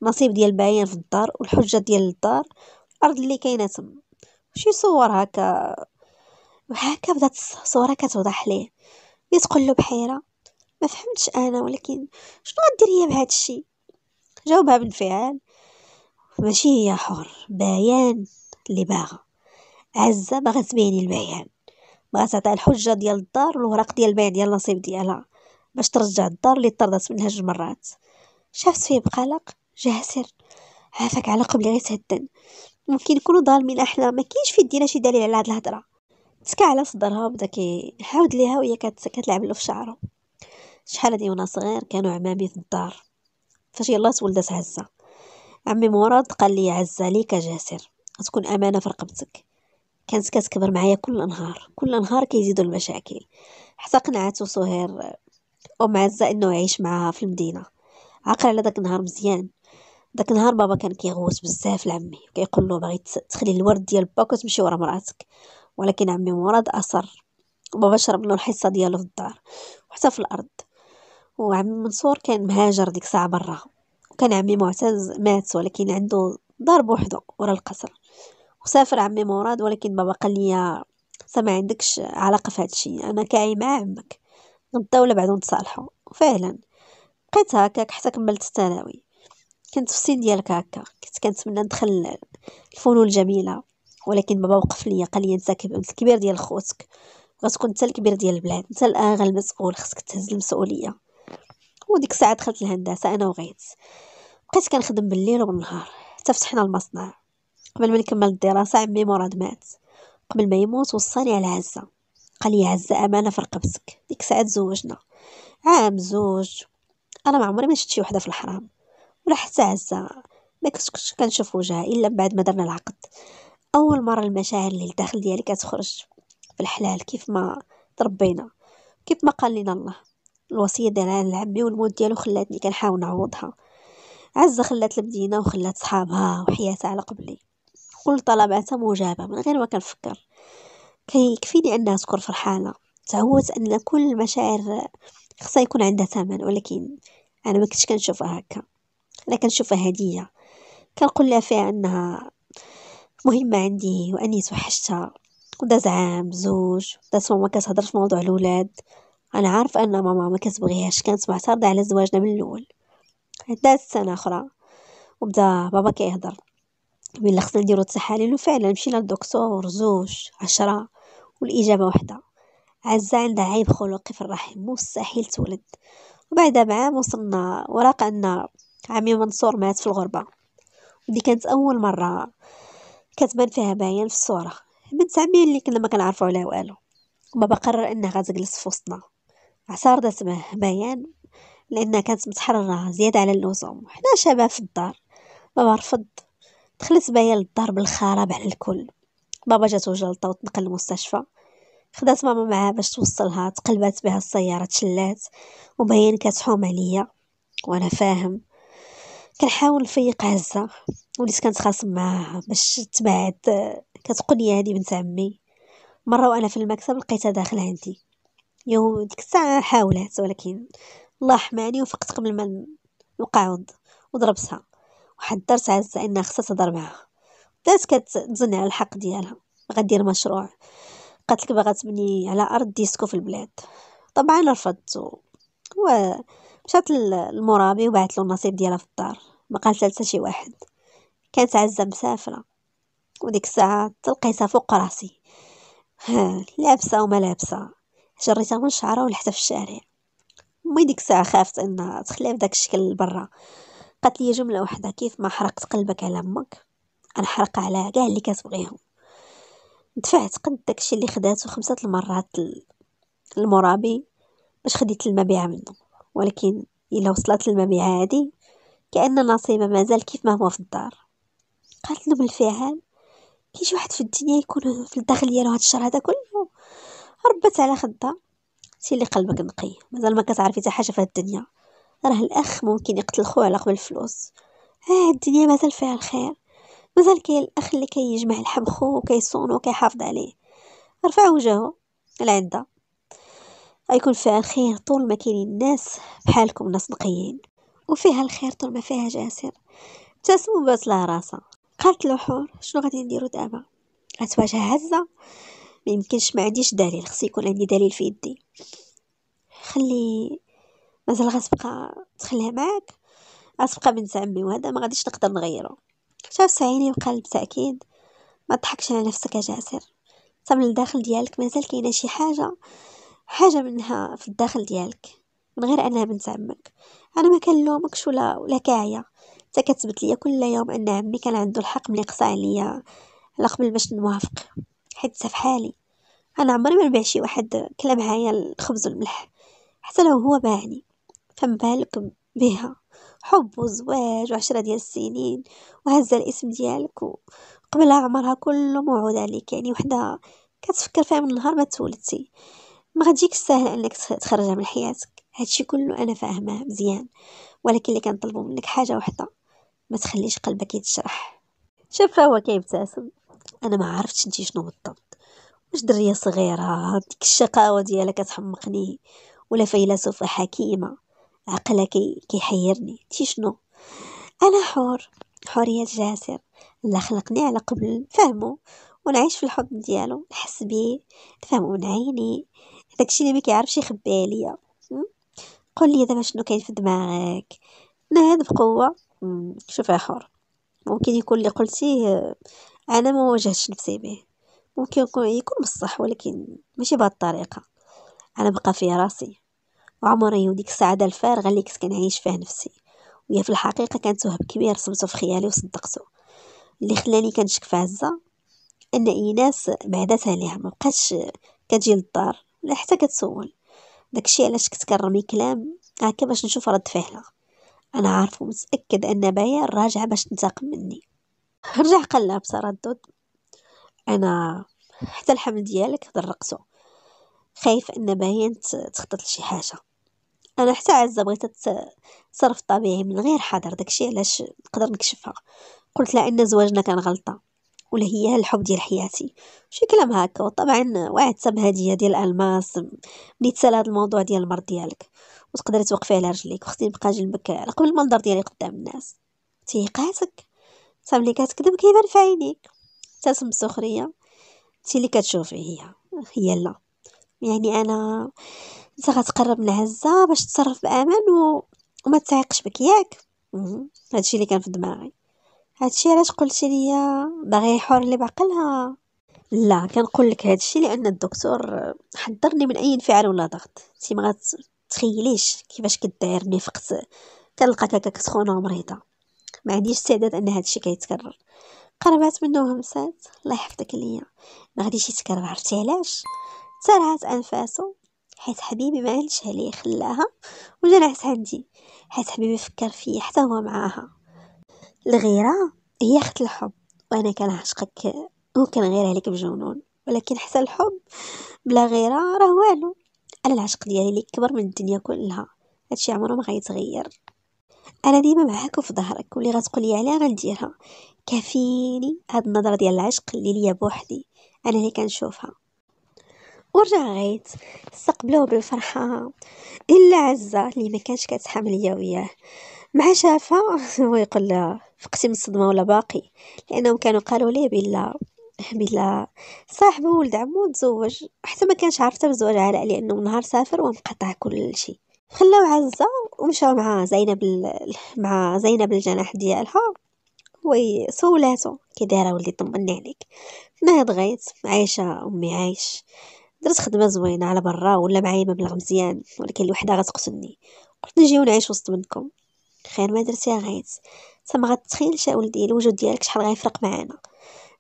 النصيب ديال البعيان في الدار والحجة ديال الدار الأرض اللي كاينة تما شي صور هكا وهكا بدات الصورة كتوضح ليه. يتقول له بحيرة ما فهمتش أنا ولكن شنو غدير هي بهذا الشيء جاوبها بانفعال ماشي هي حر بيان اللي باغا. عزة باغا تبيني البيان. بغات تعطيها الحجة ديال الدار والوراق ديال البيع ديال النصيب ديالها باش ترجع الدار اللي طردت منها جوج مرات. شافت فيه بقلق جاسر عافاك على قبل غير تهدن. ممكن يكونوا ظالمين إحنا ما كاينش في يدينا شي دليل على هاد الهضرة. تسكى على صدرها وبدا كيحاود ليها وهي كتلعب له في شعره. شحال هادي وأنا صغير كانوا عمامي في الدار. فاش يلاه تولدت عزة. عمي مراد قال لي عزة ليك جاسر غتكون أمانة في رقبتك. كانت كتكبر معايا كل نهار كل نهار كيزيدوا المشاكل. حتى قنعته سهير أم عزة إنه يعيش معاها في المدينة. عقل على داك النهار مزيان. داك النهار بابا كان كيغوت بزاف لعمي وكيقول له باغي تخلي الورد ديال باك وتمشي ورا مرأتك. ولكن عمي مراد اصر وبابا شرا له الحصة ديالو في الدار وحتى في الأرض. وعمي منصور كان مهاجر ديك الساعة برا. وكان عمي معتز مات ولكن عنده دار بوحدو ورا القصر. وسافر عمي مراد ولكن بابا قال لي ما عندكش علاقة في هادشي أنا كاعي مع عمك. غدا ولا بعدو نتصالحو وفعلا بقيت هكاك حتى كملت الثانوي. كنت في السن ديالك هكا. كنت كنتمنى ندخل الفنون الجميلة. ولكن بابا وقف ليا قال لي أنت الكبير ديال خوتك. غتكون انت الكبير ديال البلاد. أنت الآغا المسؤول خصك تهز المسؤولية. وديك الساعة دخلت الهندسه أنا وغيت. بقيت كنخدم بالليل وبالنهار. حتى فتحنا المصنع. قبل ما نكمل الدراسة عمي مراد مات. قبل ما يموت وصاني على عزه قال لي عزة امانه في رقبتك ديك الساعة تزوجنا. عام زوج. أنا ما عمري ما شفت شي وحدة في الحرام. ولا حتى عزة. ما كنتش كنشوف وجهها إلا من بعد ما درنا العقد. أول مرة المشاعر اللي لداخل ديالي كتخرج. في الحلال كيف ما تربينا. كيف ما قال لنا الله. الوصية ديالها لعمي والموت ديالو خلاتني كنحاول نعوضها. عزة خلات المدينة وخلات صحابها وحياتها على قبلي. كل طلباتها مجابة من غير ما كنفكر كيكفيني أنها تكون فرحانة. تعودت أن كل المشاعر خصها يكون عندها ثمن ولكن أنا ما كنتش كنشوفها هكا. أنا كنشوفها هدية. كنقول لها فيها أنها مهمة عندي وأني توحشتها. وداز عام زوج. داز ماما كتهضر في موضوع الولاد أنا عارفة أن ماما ما كتبغيهاش. كانت معترضة على زواجنا من الأول. دازت سنة أخرى. وبدا بابا كيهضر. ولا خصنا نديرو التحاليل. وفعلا مشينا للدكتور زوج عشرة والإجابة وحدة. عزة عندها عيب خلقي في الرحم. مستحيل تولد. وبعدها بعام وصلنا ورقة أن عمي منصور مات في الغربة. ودي كانت أول مرة كتبان فيها باين في الصورة. بنت عمي اللي كنا ما كنعرفو عليها والو. بابا قرر إنها غتجلس في وسطنا. عصار اسمه بيان لأنها كانت متحررة زيادة على اللزوم. حنا شباب في الدار. بابا رفض. دخلت بيان للدار بالخراب على الكل. بابا جاتو جلطة وتنقل للمستشفى خدات ماما معاها باش توصلها تقلبات بها السيارة تشلات وبيان كتحوم عليا. وأنا فاهم. كنحاول نفيق عزة. وليت كنتخاصم معاها باش تبعد. كتقول هادي بنت عمي. مرة وأنا في المكتب لقيتها داخلة عندي. يوم ديك الساعة حاولت ولكن الله حماني وفقت قبل ما نقعد وضربتها. وحذرت عزة إنها خصها تهضر معاها. بدات كتزن على الحق ديالها. بغا دير مشروع. قالت لك باغا تبني على أرض ديسكو في البلاد. طبعا رفضت. و مشات للمرابي وباعت له النصيب ديالها في الدار. ما قالت حتى شي واحد. كانت عزة مسافرة. وديك الساعة تلقيتها فوق راسي. لابسة وما لابسة. جريتها من شعرها ولحتها في الشارع. mais ديك الساعة خافت إنها تخليها بداك الشكل برا. قالت لي جملة واحدة كيف ما حرقت قلبك على أمك؟ أنا حرق على كاع اللي كتبغيهم. دفعت قد داكشي اللي خداتو خمسة المرات المرابي باش خديت المبيعة منه ولكن إلا وصلت المبيعة هادي كأن نصيبة مازال كيف ما هو في الدار. قالت له بالفعل كاين شي واحد في الدنيا يكون في الداخل ديالو هاد الشر هذا كله. ربت على خدها. سي اللي قلبك نقي. مازال ما كتعرفي حتى حاجة في الدنيا. راه الأخ ممكن يقتل خوه على قبل الفلوس. ها الدنيا مازال فيها الخير. مازال كاين الأخ اللي كيجمع لحم خوه وكيصونو وكيحافظ عليه. رفع وجهه لعندها غيكون فيها الخير طول ما كاينين الناس بحالكم ناس نقيين. وفيها الخير طول ما فيها جاسر. ابتسم بات لها راسها قالت له حور شنو غادي نديرو دابا؟ غتواجه هزة. ما يمكنش ما عنديش دليل. خص يكون عندي دليل في يدي. خلي مازال غتبقى تخليها معاك غتبقى بنت عمي وهذا ما غاديش نقدر نغيرو. شاف عيني وقال بالتاكيد ما تضحكش على نفسك يا جاسر. صاب من الداخل ديالك مازال كاينة شي حاجة حاجة منها في الداخل ديالك من غير أنها بنت عمك. أنا ما كنلومكش ولا ولا كاعية. حتى كتبت ليا كل يوم أن عمي كان عنده الحق ملي قصى عليا على قبل باش نوافق. حيت في حالي. أنا عمري ما نبيع شي واحد كلا معايا الخبز والملح. حتى لو هو باعني. فما بالك بها. حب وزواج وعشرة ديال السنين وهز الاسم ديالك. وقبلها عمرها كله موعود عليك. يعني وحدة كتفكر فيها من نهار ما تولدتي. ما غتجيك سهل أنك تخرجها من حياتك. هادشي كله أنا فاهماه مزيان. ولكن اللي كنطلبو منك حاجة وحدة ما تخليش قلبك يتشرح. شوف هو كيبتسم. أنا ما عرفتش انتي شنو بالضبط. واش درية صغيرة؟ ديك الشقاوة ديالها كتحمقني. ولا فيلسوفة حكيمة. عقلها كي كيحيرني تي شنو؟ أنا حور حرية جاسر. الله خلقني على قبل. نفهمو ونعيش في الحضن ديالو. نحس بيه. نفهمو من عيني. داكشي اللي ما كيعرفش يخبيه عليا قول لي دابا شنو كاين في دماغك. نهض بقوة. شوف يا حور ممكن يكون اللي قلتيه أنا ما واجهتش نفسي به ممكن يكون يكون بصح ولكن ماشي بهاد الطريقة. أنا بقى في راسي. وعمري وديك السعادة الفارغة اللي كنت كنعيش فيها نفسي. وهي في الحقيقة كانت وهم كبير رسمته في خيالي وصدقته اللي خلاني كنشك في عزة أن ايناس بعدتها ليها مبقاتش كتجي للدار لا حتى كتسول. داكشي علاش كنت كنرمي كلام هكا باش نشوف رد فعلها. أنا عارف ومتأكد أن بايا راجعه باش تنتقم مني. رجع قالها بتردد أنا حتى الحمل ديالك درقتو خايف أن باين تخطط لشي حاجة. أنا حتى عزه بغيت تصرف طبيعي من غير حذر داكشي علاش نقدر نكشفها. قلت لها إن زواجنا كان غلطة ولا هي الحب ديال حياتي. شي كلام هكا وطبعا وعدتها بهديه ديال الالماس ملي تسال هذا الموضوع ديال المرض ديالك وتقدري توقفي على رجليك وختي نبقى جنبك على قبل المنظر ديالي قدام الناس. تيقاتك صافي ملي كتكذب كيبان في عينيك؟ تاسم السخرية انت اللي كتشوفي هي هي لا. يعني أنا انت غتقرب عزه باش تصرف بأمان و... وما تعيقش بك ياك. هادشي اللي كان في دماغي. هادشي علاش قلتي ليا باغي يحور لي بعقلها؟ لا كنقول لك هادشي لأن الدكتور حذرني من أي انفعال ولا ضغط. انت ما تخيليش كيفاش كدايرني فقت كنلقاك هكاك سخونة ومريضة. ما عنديش استعداد أن هادشي كيتكرر. قربات منه وهمسات الله يحفظك ليا. ما غاديش يتكرر. عرفتي علاش؟ تسرعت أنفاسو. حيت حبيبي ما عندش عليه خلاها. وجا عندي. حيت حبيبي فكر فيا حتى هو معاها. الغيرة هي أخت الحب. وأنا كنعشقك وكنغير عليك بجنون. ولكن حتى الحب بلا غيرة راه والو. أنا العشق ديالي اللي كبر من الدنيا كلها. هادشي عمرو ما غيتغير. أنا ديما معاك وفي ظهرك واللي غتقولي عليها غنديرها كافيني هاد النظرة ديال العشق اللي ليا بوحدي. أنا اللي كنشوفها. ورجع غيت استقبلوه بالفرحة. إلا عزة اللي ما كانش كتحمل ليا وياه. مع شافها هو يقول لها فقتي من الصدمة ولا باقي؟ لأنهم كانوا قالوا لي بلا بلا صاحبه ولد عمو تزوج حتى ما كانش عارفه بزواج علاء لأنه نهار سافر وانقطع كل شيء. خلاو عزة ومشاو مع زينب مع زينب الجناح ديالها. وسولاتو كي دايرة ولدي طمني عليك. نهض غيت عايشة أمي عايش. درت خدمة زوينة على برا ولا معايا مبلغ مزيان ولكن الوحدة غتقتلني. قلت نجيو نعيش وسط منكم. خير ما درتي غيت. تما غتخيلش ولدي الوجود ديالك شحال غيفرق معانا.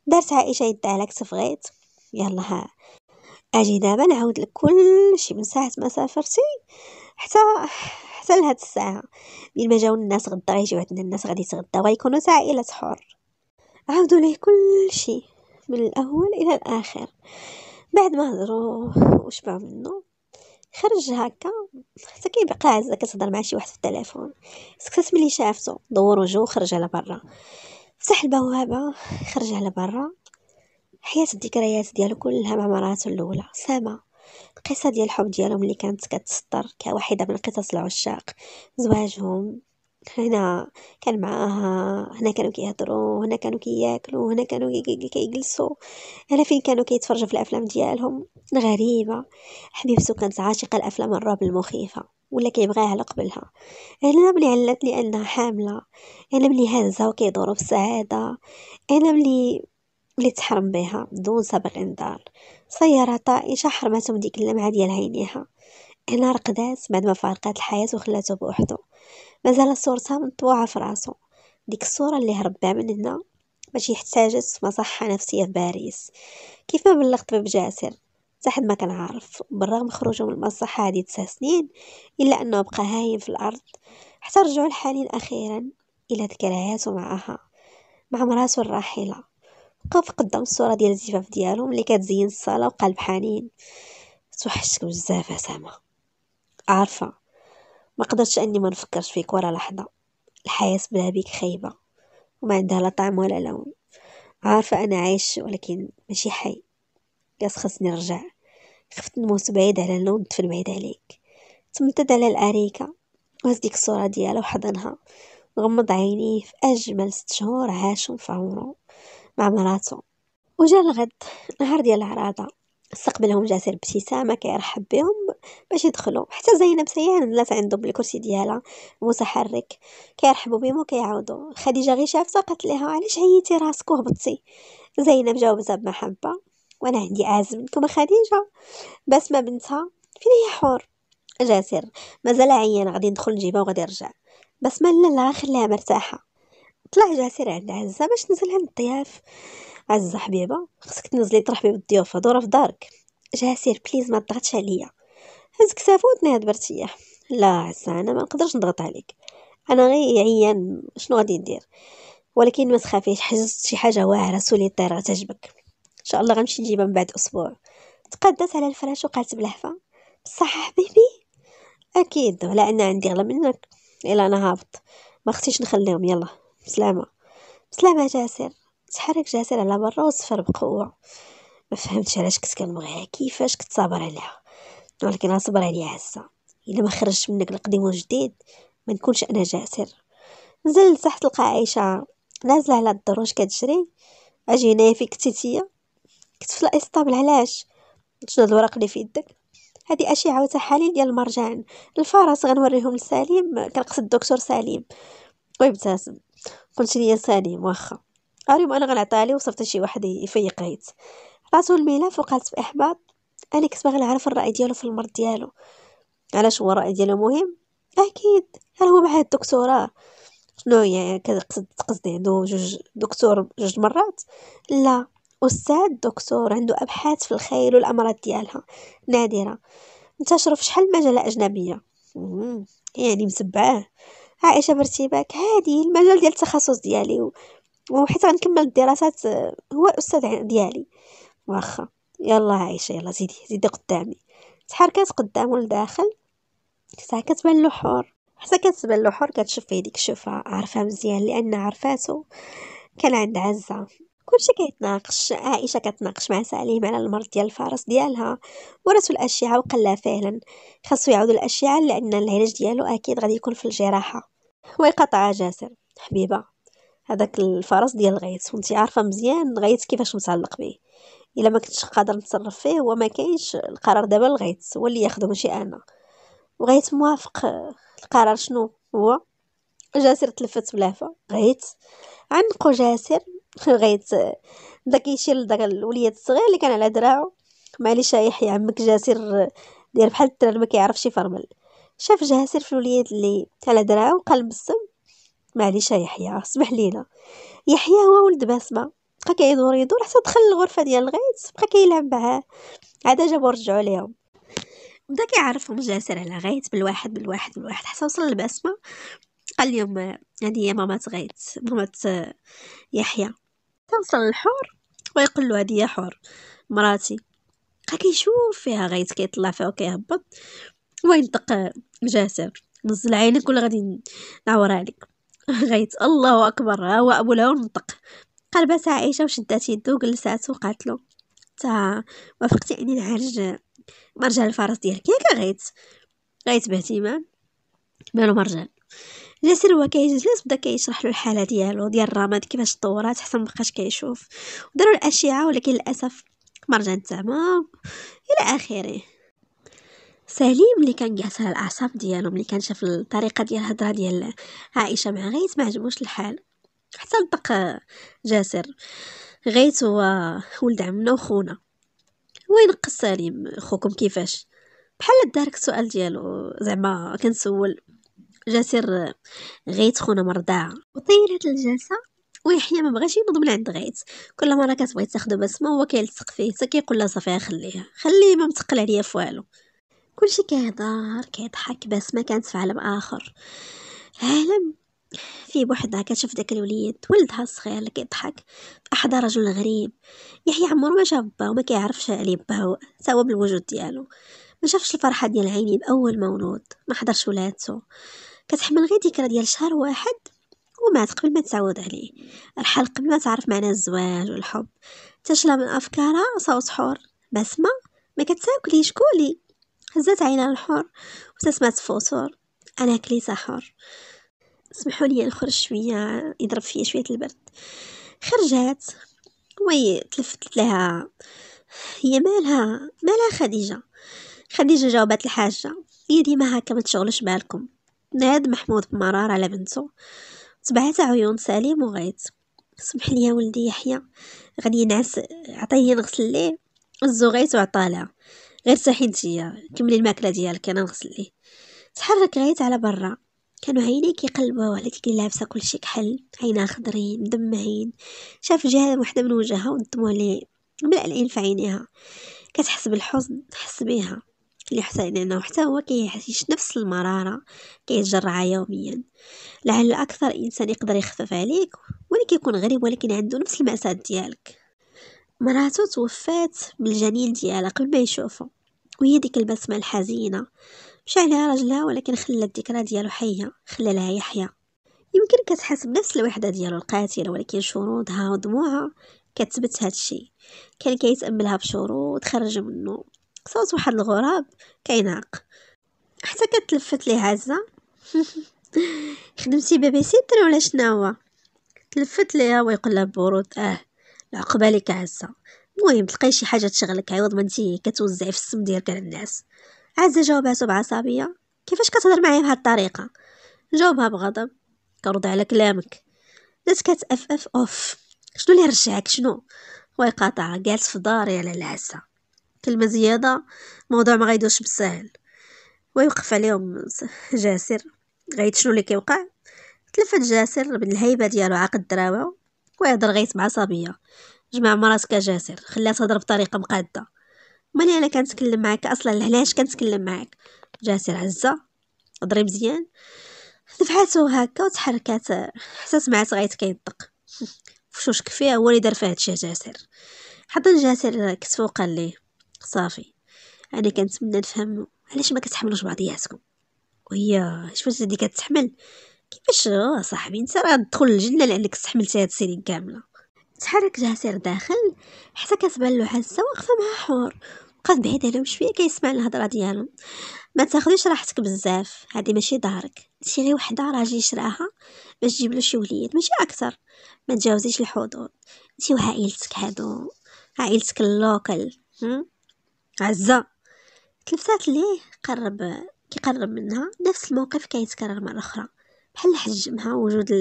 دارت عائشة يدها على كتف غيت يلا ها. أجي دابا نعاود لك كلشي من ساعة ما سافرتي حتى حتى لهاد الساعة. من ما جاو الناس غدا غيجيو عندنا الناس غادي يتغداو غيكونوا عائله حر عاودوا ليه كلشي من الأول إلى الآخر. بعد ما هضروا وشبعوا منه خرج هكا حتى كيبقى عزه كتهضر مع شي واحد في التليفون. سكتت ملي شافتو دور وجهو وخرج على برا. فتح البوابة خرج على برا. حياة الذكريات ديالو كلها مع مراتو الأولى. سما القصة ديال الحب ديالهم اللي كانت كتسطر كواحدة من قصص العشاق. زواجهم هنا كان معاها هنا كانوا كيهضروا هنا كانوا كياكلوا هنا كانوا كيجلسوا. هنا فين كانوا كيتفرجوا في الأفلام ديالهم؟ غريبة. حبيبتو كانت عاشقه الافلام الرعب المخيفة ولا كيبغيها على قبلها. أنا ملي علات لي أنها حاملة أنا ملي هازها وكيدوروا بالسعاده أنا ملي ملي تحرم بها بدون سابق إنذار. سيارة طائشة حرمتهم ديك اللمعة ديال عينيها. هنا رقدات بعد ما فارقات الحياة وخلاتو بوحدو. مازال صورتها مطبوعة في راسو. ديك الصورة اللي هرب بها من هنا باش يحتاجت مصحة نفسية في باريس. كيف ما بلغت باب جاسر؟ حتى ما كان عارف بالرغم خروجه من المصحة هذه تسع سنين إلا أنه بقى هايم في الأرض حتى رجعوا الحالين أخيرا إلى ذكرياته معها مع مراسو الراحلة وقف قدام الصورة ديال الزفاف ديالهم اللي كتزين الصالة وقلب حنين توحشتك بزاف سما عارفة. ما قدرتش اني ما نفكرش فيك ولا لحظة. الحياة بلا بيك خايبة وما عندها لا طعم ولا لون. عارفة أنا عايش ولكن ماشي حي. قاس خصني نرجع. خفت نموت بعيد على اللون ندفن بعيد عليك. تمدد على الأريكة. وهز ديك الصورة ديالها وحضنها. غمض عينيه في أجمل ست شهور عاشهم في عمره مع مراتو وجا الغد نهار ديال العراضة. استقبلهم جاسر بابتسامة كيرحب بهم باش يدخلوا. حتى زينب سيان نزلت عنده بالكرسي ديالها متحرك. كيرحبوا بهم وكيعاودوا خديجة غير شافتها قالت لها علاش عييتي راسك وهبطتي؟ زينب جاوبتها بمحبه وأنا عندي اعز منكم خديجة بسمه بنتها فين هي حور؟ جاسر مازال عيان غادي ندخل نجيبها وغادي نرجع. بس ما لا لا خليها مرتاحة. طلع جاسر عند عزه باش نزل عند الضياف عزه حبيبة خصك تنزلي ترحبي بالضيوف هادو في دارك. جاسر please ما تضغطش عليا. هز كتافو وتنهد برتياح لا عزه أنا ما نقدرش نضغط عليك. أنا غير عيان شنو غادي ندير ولكن ما تخافيش حجزت شي حاجة واعرة سولي الطيره تعجبك إن شاء الله غنمشي نجيبها من بعد أسبوع. تقدت على الفراش وقالت بلهفة. بصح حبيبي؟ أكيد ولا ان عندي اغلى منك. إلا أنا هابط. ما خصيش نخليهم يلا. بسلامة. بسلامة جاسر تحرك جاسر على برا وصفر بقوة. ما فهمتش علاش كنت كنبغيها كيفاش كنت صابر عليها. ولكن غنصبر عليها عزه إلا ما خرجت منك القديم والجديد ما نكونش أنا جاسر. نزل تحت لقى عائشه نازلة على الدروج كتجري؟ أجي هنايا فيك تيتيه كنت في الاسطبل علاش؟ شنو هاد الورق اللي في يدك؟ هذه أشعة وتحاليل ديال المرجان. الفرس غنوريهم لسليم كنقصد الدكتور سليم. ويبتسم قلت لي سليم واخا. اليوم أنا غنعطيها وصفت شي واحد يفيق غيت عطاتو الملف وقالت باحباط أنا كنت باغي نعرف الرأي ديالو في المرض ديالو. علاش هو الراي ديالو مهم؟ أكيد هل هو معاه الدكتوراه. شنو هي؟ كتقصد قصدي عنده جوج دكتور جوج مرات؟ لا أستاذ دكتور عنده أبحاث في الخيل والأمراض ديالها. نادرة. انتشروا في شحال مجلة أجنبية؟ يعني مسبعاه عائشة برتيباك هادي المجال ديال التخصص ديالي وحيت غنكمل الدراسات هو الأستاذ ديالي. واخا يلا عائشة يلا زيدي زيدي قدامي. تحركات قدامه لداخل ساعة كتبان له حور حتى كتبان له حور كتشوف في هذيك الشوفة عارفة مزيان لأن عرفاتو كان عند عزة. كلشي كيتناقش. عائشة كتناقش مع سليم على المرض ديال الفرس ديالها. ورثوا الاشعه وقال فعلا. خاصو يعاودوا الاشعه لأن العلاج ديالو أكيد غادي يكون في الجراحة. ويقطع جاسر حبيبة. هذاك الفرس ديال الغيث وانت عارفة مزيان الغيث كيفاش متعلق به إلا ما كنتش قادر نتصرف فيه هو ما كاينش القرار دابا الغيث هو اللي ياخذه ماشي أنا. وغيث موافق. القرار شنو هو؟ جاسر تلفت بلهفه غيث عنقو جاسر. غيت بدا كيشير لداك الوليد الصغير اللي كان على دراعو. معليش يحيى عمك جاسر داير بحال الدراري ما كيعرفش يفرمل. شاف جاسر في الوليد اللي على دراعو قال بالسم. معليش يحيى اسمح لينا. يحيى هو ولد بسمه بقى كيدور يدور حتى دخل الغرفة ديال الغيط بقى كيلعب معاه. عاد جابو رجعوا ليهم. بدا كيعرفهم جاسر على غيت بالواحد بالواحد بالواحد حتى وصل لبسمه قال لهم هذه هي مامات غيت مامات يحيى. توصل الحور ويقول له هذه حور مراتي. بقى كيشوف فيها غيت كيطلع فيها وكيهبط. وينطق جاسر نزل عينك ولا غادي نعور عليك. غيت الله أكبر ها هو ابو الهون نطق قلبات عائشه وشدات يدو وجلساتو وقالت له تا وافقتي إني نعالج مرجان الفرس ديالك. ياك غيت غيت باهتمام مالو مرجان جاسر هو كيجلس بدا كيشرح له الحالة ديالو ديال الرماد كيفاش تطورات حتى مبقاش كيشوف. وداروا الأشعة ولكن للأسف مرجان تمام إلى آخره. سليم اللي كان جالس على الأعصاب ديالو ملي كان شاف الطريقة ديال الهضرة ديال عائشة مع غيث ما عجبوش الحال. حتى نطق جاسر. غيث هو ولد عمنا وخونا. وين قص سليم خوكم؟ كيفاش؟ بحال دارك السؤال ديالو زعما كنسول. جاسر غيت خونا مرضعة وطيلت الجلسة ويحيى ما بغاش ينوض من عند غيت كل مرة كتبغي تاخدو بسمه هو كيلصق فيه. حتى كيقول لها صافي خليها. خليه ما متقل عليا في والو كلشي كيهضر كيضحك بسمه كانت في عالم آخر. عالم فيه بوحدها كتشوف داك الوليد ولدها الصغير اللي كيضحك. أحد رجل غريب. يحيى عمرو ما شاف باه وما كيعرفش عليه باه حتى هو بالوجود ديالو. ما شافش الفرحة ديال عيني بأول مولود. ما حضرش ولادته. كتحمل غير ذكرى ديال شهر واحد ومات قبل ما تعود عليه. رحل قبل ما تعرف معنى الزواج والحب. تشلا من أفكارها صوت حور بسمة ما كتساكليش كولي. هزات عينها الحور وابتسمت فوسور أنا كلي سحور اسمحوا لي نخرج شوية يضرب فيا شوية البرد. خرجات وي تلفت لها. هي مالها؟ مالها خديجة. خديجة جاوبت الحاجة. هي ديما هكا ما تشغلش بالكم. ناد محمود بمرار على بنته. تبعت عيون سليم وغيت. سمح لي يا ولدي يحيى. غادي ينعس عطيه نغسل ليه؟ الزغيت وعطالها. غير ساحي نتيا كملي الماكلة ديالك أنا نغسل ليه. تحرك غيت على برا. كانوا عينيه كيقلبوا على كي لابسة كلشي كحل عينها خضرين مدمعين شاف جهه وحدة من وجهها والدموع اللي ملألئين في عينيها. كتحس بالحزن تحس بيها. اللي حتى لأنه حتى هو كيعيش نفس المرارة كيتجرعها يوميا. لعل أكثر إنسان يقدر يخفف عليك ولكن كيكون غريب ولكن عنده نفس المأساة ديالك. مراتو توفات بالجنين ديالها قبل ما يشوفو وهي ديك البسمة الحزينة. مشى عليها راجلها ولكن خلى الذكرى ديالو حية خلى لها يحيى. يمكن كتحس بنفس الوحدة ديالو القاتلة ولكن شروطها ودموعها كتثبت هادشي. كان كيتأملها بشروط خرج منه. صوت واحد الغراب كينعق حتى كتلفت ليه عزة. خدمتي babysitter ولا شناهو؟ تلفت ليها ويقول لها ببرود. آه. لعقبالك عزة المهم تلقاي شي حاجة تشغلك عوض ما انتي كتوزعي في السم ديالك على الناس. عزة جاوباتو بعصبية كيفاش كتهضر معايا بهاد الطريقة؟ جاوبها بغضب. كرد على كلامك. بدات كتأفأف أوف. شنو اللي رجعك؟ شنو؟ ويقاطع جالس في داري على العزة. كلمة زيادة. موضوع ما غيدوش بالسهل ويوقف عليهم جاسر. غايت شنو اللي كيوقع؟ تلفت جاسر بالهيبة ديالو عاقد دراوة. ويهضر غيت بعصبية جمع مراتك جاسر. خليها تهضر بطريقة مقادة. مالي أنا كنتكلم معاك؟ أصلا علاش كنتكلم معاك؟ جاسر عزة هضري مزيان. دفعاتو هكا وتحركات حتى سمعت غيت كيدق فشوش كفيه هو اللي دار فيها هادشي جاسر. حضن جاسر كتفو قال ليه صافي. أنا كنتمنى نفهم علاش ما كتحملوش بعضياتكم. وهي فاش هادي كتحمل؟ كيفاش صاحبي انت راه تدخل الجنة لانك استحملتي هاد السنين كاملة؟ تحرك جاسر داخل حتى كتبان له حاسه واقفه مع حور بقات بعيد عليهم شوية كيسمع الهضرة ديالهم. ما تاخذيش راحتك بزاف هادي ماشي دارك. شي غير وحدة راجل شراها باش تجيب له شي وليد ماشي أكثر. ما تجاوزيش الحدود. انت وعائلتك هادو. عائلتك اللوكل عزة. تلفتات ليه؟ قرب كيقرب منها. نفس الموقف كيتكرر مرة أخرى. بحال حجمها وجود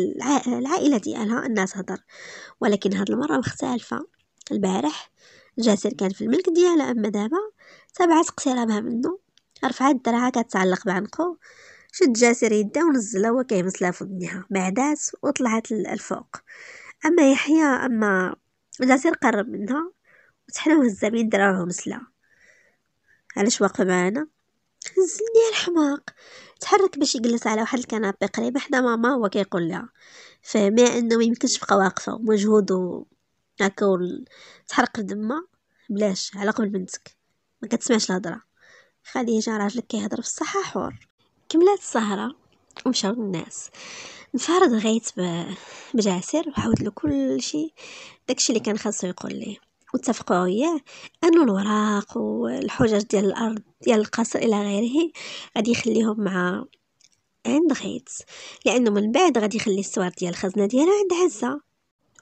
العائلة ديالها الناس هضر ولكن هاد المرة مختلفة. البارح جاسر كان في الملك ديالها أما دابا تابعت اقترابها منه. رفعت درعها كتعلق بعنقو شد جاسر يده ونزلها وهو كيمسلها في ودنها. بعدات وطلعت الفوق. أما يحيى أما جاسر قرب منها وتحنا وهزا بين دراعو مسلا. علاش واقفة معانا؟ هزني الحماق. تحرك باش يجلس على واحد الكنابي قريب حدا ماما هو كيقول لها. فما إنه ما يمكنش تبقى واقفة ومجهود هكا تحرق دمها بلاش على قبل بنتك. ما كتسمعش الهضرة. خديجة راجلك كيهضر الصحة حور كملات السهرة ومشاو الناس نفرض غيت بجاسر وحاولت له كل شيء. داكشي اللي كان خاصو يقول ليه. واتفقوا وياه انه الوراق والحجج ديال الأرض ديال القصر إلى غيره غادي يخليهم مع عند غيت لأنه من بعد غادي يخلي السوار ديال الخزنة ديالها عند عزه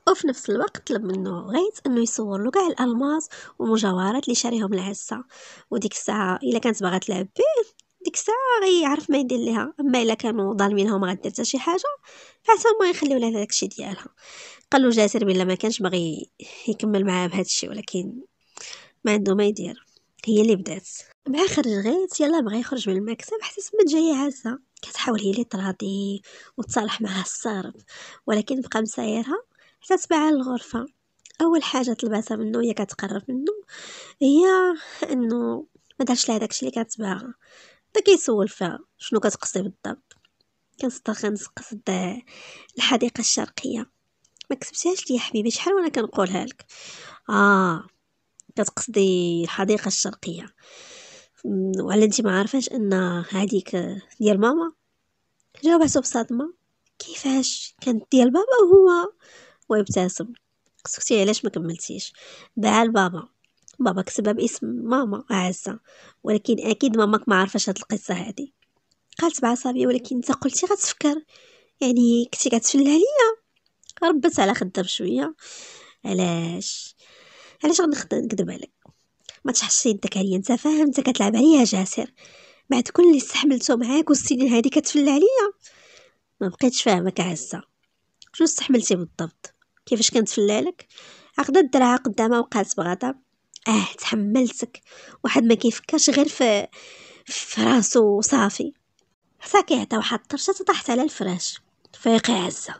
وفي نفس الوقت طلب منه غيت أنه يصور له كاع الألماس والمجوهرات اللي شاريهم العزه وديك الساعة إلا كانت باغا تلعب به ديك الساعة غيعرف ما يدير ليها أما إلا كانوا ظالمينها وما غدير حتى شي حاجة فحتى هما يخليو لها داكشي ديالها. قال له جاسر بلا ما كانش باغي يكمل معاه بهذا الشيء ولكن ما عنده ما يدير. هي اللي بدات. مع خرج غيت يلا بغى يخرج من المكتب حتى تما جاية عزه كتحاول هي اللي تراضي وتصالح معاه الصارف ولكن بقى مسايرها حتى تبع الغرفه أول حاجة طلباتها منه هي كتقرب منه هي إنه ما دارش لها داكشي اللي كتباغى كيسول فيها شنو كتقصدي بالضبط. كنصدق قصد الحديقة الشرقية. ما كتبتيهاش ليا حبيبي شحال وأنا كنقولها لك؟ آه كتقصدي الحديقة الشرقية. وعلى انت ما عارفاش أن هذيك ديال ماما؟ جاوبته بصدمه كيفاش كانت ديال بابا وهو ويبتسم؟ سكتي علاش ما كملتيش؟ باع البابا بابا كتبها باسم ماما عزة ولكن أكيد ماماك ما عارفاش هاد القصة هادي. قالت بعصبيه ولكن انت قلتي غتفكر. يعني كنتي كتفلى عليا ربت على خدام شوية. علاش؟ علاش غنكذب عليك. ما تحشي يدك عليا أنت فاهم انت كتلعب عليا جاسر. بعد كل اللي استحملته معاك والسنين هادي كتفلى عليا ما بقيتش فاهمك عزة. شنو استحملتي بالضبط؟ كيفاش كنتفلى لك؟ عقدت الدرعه قدامها وقالت بغضب آه تحملتك. واحد ما كيفكرش غير في في راسو صافي حتى كيعطى واحد الطرشة طاحت على الفراش. فيقي عزة.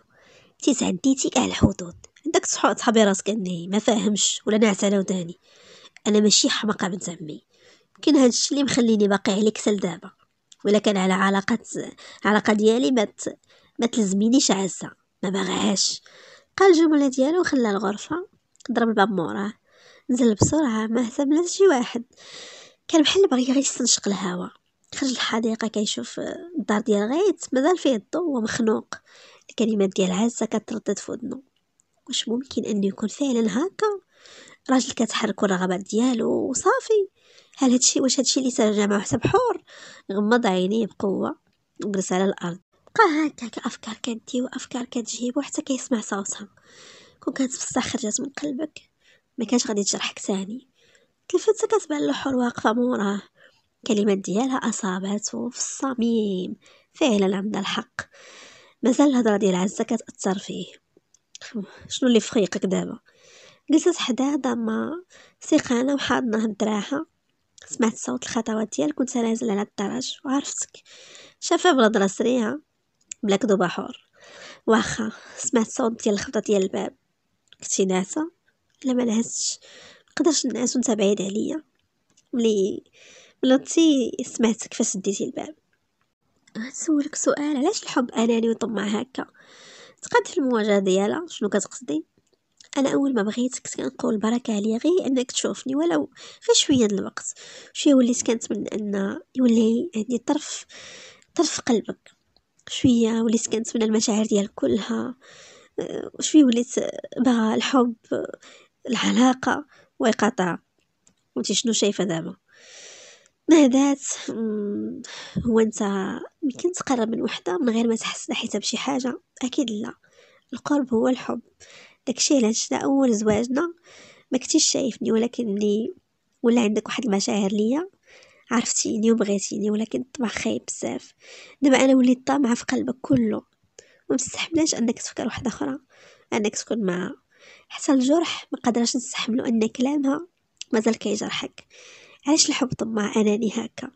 تي تعديتي كاع الحدود. عندك صحابي راسك اني ما فاهمش ولا نعس على وداني أنا ماشي حمقه بنت عمي. يمكن هادشي اللي مخليني باقي عليك سل دابا. ولا كان على علاقه علاقة ديالي ما ما تلزمينيش عزة. ما باغاهاش قال الجملة ديالو وخلى الغرفة. ضرب الباب موراه. نزل بسرعة ما اهتم شي واحد. كان بحال بغى غير يستنشق الهوا. خرج الحديقة كيشوف الدار ديال غيت مازال فيه الضو ومخنوق. الكلمات ديال عزة كتردد في ودنو. واش ممكن انه يكون فعلا هكا؟ راجل كتحركو الرغبات ديالو وصافي. هل هادشي واش هادشي اللي سرجع معاه حسب حور غمض عينيه بقوة وجلس على الأرض. بقى هكاك افكار كدي وأفكار كتجيب وحتى كيسمع صوتها. كون كانت بصح خرجت من قلبك. ما كانش غادي تجرحك ثاني تلفتها كتبان له حور واقفه موراه. الكلمات ديالها أصابته في الصميم. فعلا عندها الحق. مازال الهضرة ديال عزه كتاثر فيه. شنو اللي في خيقك دابا؟ جلست حداه ضامه سيقانه وحاضنه الدراحه سمعت صوت الخطوات ديالك كنت نازل على الدرج وعرفتك. شافها بنظرة سريعة. بلا كذوبة حور. واخا سمعت صوت ديال الخبطة ديال الباب. كنتي ناعسة لا ما نعستش مقدرش نعس وانت بعيد عليا. ملي ملي سمعتك كيفاش ديتي الباب. نسولك سؤال علاش الحب أناني وطمع هكا؟ تقاد في المواجهة ديالها؟ شنو كتقصدي؟ أنا أول ما بغيتك كنقول بركه عليا غير أنك تشوفني ولو غير شوية د الوقت. شوية وليت كنتمنى أن يولي عندي طرف طرف قلبك. شوية وليت كنتمنى المشاعر ديالك كلها. شوية وليت باغا الحب. العلاقة ويقطع وانت شنو شايفة دابا؟ نهدات هو أنت يمكن تقرب من وحدة من غير ما تحس ناحيتها بشي حاجة؟ أكيد لا. القرب هو الحب. داكشي علاش؟ دا اول زواجنا ما كنتيش شايفني ولكني ولا عندك واحد المشاعر ليا. عرفتيني وبغيتيني ولكن الطمع خايب بزاف. دابا أنا وليت طامعة في قلبك كله. ومستحملاش أنك تفكر واحدة أخرى. أنك تكون معها حتى الجرح ما قدرش نستحملو أن كلامها مازال كيجرحك. علاش الحب طماع اناني هكا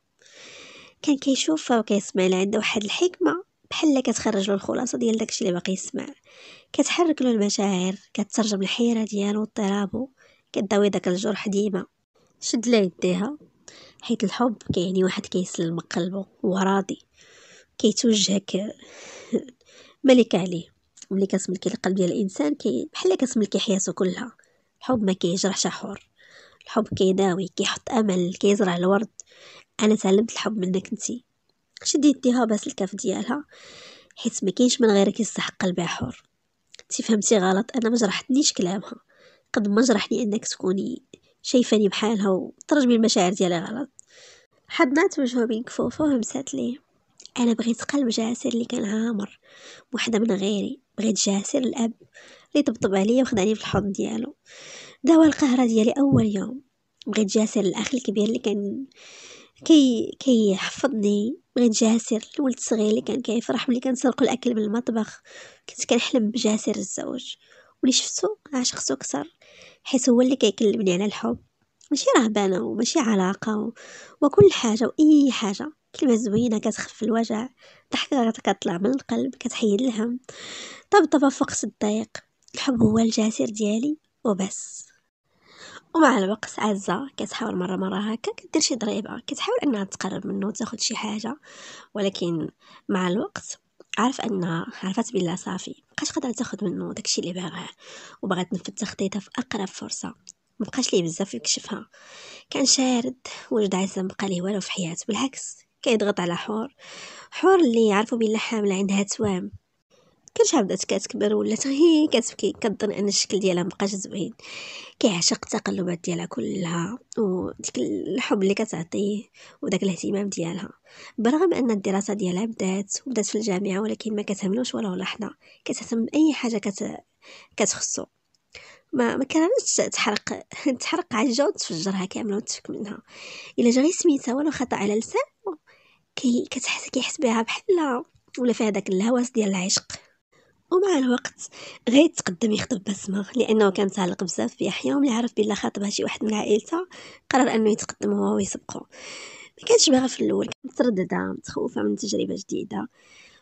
كان كيشوفها وكيسمع لها عنده واحد الحكمة بحال كتخرج له الخلاصة ديال داكشي اللي باقي يسمع. كتحرك له المشاعر كترجم الحيرة ديالو واضطرابو كداوي داك الجرح ديما. شد لها يديها حيت الحب كيعني واحد كيسلم قلبه وراضي كيتوجهك. ملك عليه ملي كتملكي القلب ديال الإنسان كي بحال كتملكي حياته كلها. الحب ما كيجرحش حور الحب كيداوي كيحط أمل كيزرع الورد. أنا تعلمت الحب منك انتي شدي يديها باس الكاف ديالها حيت ما كاينش من غيرك يستحق قلبي حور انتي فهمتي غلط أنا ما جرحتنيش كلامها. قد ما جرحني إنك تكوني شايفاني بحالها وترجمي المشاعر ديالي غلط. حضنات وجهه بين كفوفه وهمسات ليه. أنا بغيت قلب جاسر اللي كان عامر وحدة من غيري بغيت جاسر الأب اللي طبطب عليا وخداني في الحضن ديالو. داوى القهرة ديالي أول يوم. بغيت جاسر الأخ الكبير اللي كان كي كيحفظني. بغيت جاسر الولد الصغير اللي كان كيفرح ملي كنسرقو الأكل من المطبخ. كنت كنحلم بجاسر الزوج. ولي شفتو؟ عشقتو كثر حيت هو اللي كيكلمني على الحب. ماشي رهبانه وماشي علاقة و... وكل حاجة واي حاجة. كلمة زوينة كتخف الوجع ضحكه كتطلع من القلب كتحيد الهم. طبطبه فوق الضيق الحب هو الجاسر ديالي وبس. ومع الوقت عزة كتحاول مرة مرة هكا كدير شي ضريبة كتحاول إنها تقرب منه وتاخد شي حاجة. ولكن مع الوقت عارف انها عرفت بلا صافي مبقاش قادرة تاخد منه داكشي اللي باغاه وبغات تنفذ تخطيطها في أقرب فرصة. مبقاش ليه بزاف يكشفها. كان شارد وجد عزة مبقى ليه والو في حياته. بالعكس كيضغط على حور. حور اللي يعرفوا بلا حاملة عندها توام. كنشوفها بدات كتكبر ولات غير كتبكي كظن أن الشكل ديالها مبقاش زوين. كيعشق التقلبات ديالها كلها وديك الحب اللي كتعطيه وداك الاهتمام ديالها. برغم أن الدراسة ديالها بدات وبدات في الجامعة ولكن ما كتهملوش ولا لحظة. كتهتم بأي حاجة كت كتخصو. ما ما كرهتش تحرق تحرق عجه وتفجرها كاملة وتفك منها. إلا جا غير سميتها ولو خطأ على لسان كي كتحس كيحس بها بحال ولا فيها داك الهوس ديال العشق. ومع الوقت غيتقدم يخطب بسمة لأنه كان متعلق بزاف بيحيى وملي عرف بلي خاطبها شي واحد من عائلته قرر أنه يتقدم هو ويسبقو ما كانش باغا في الأول مترددة متخوفة من تجربة جديدة.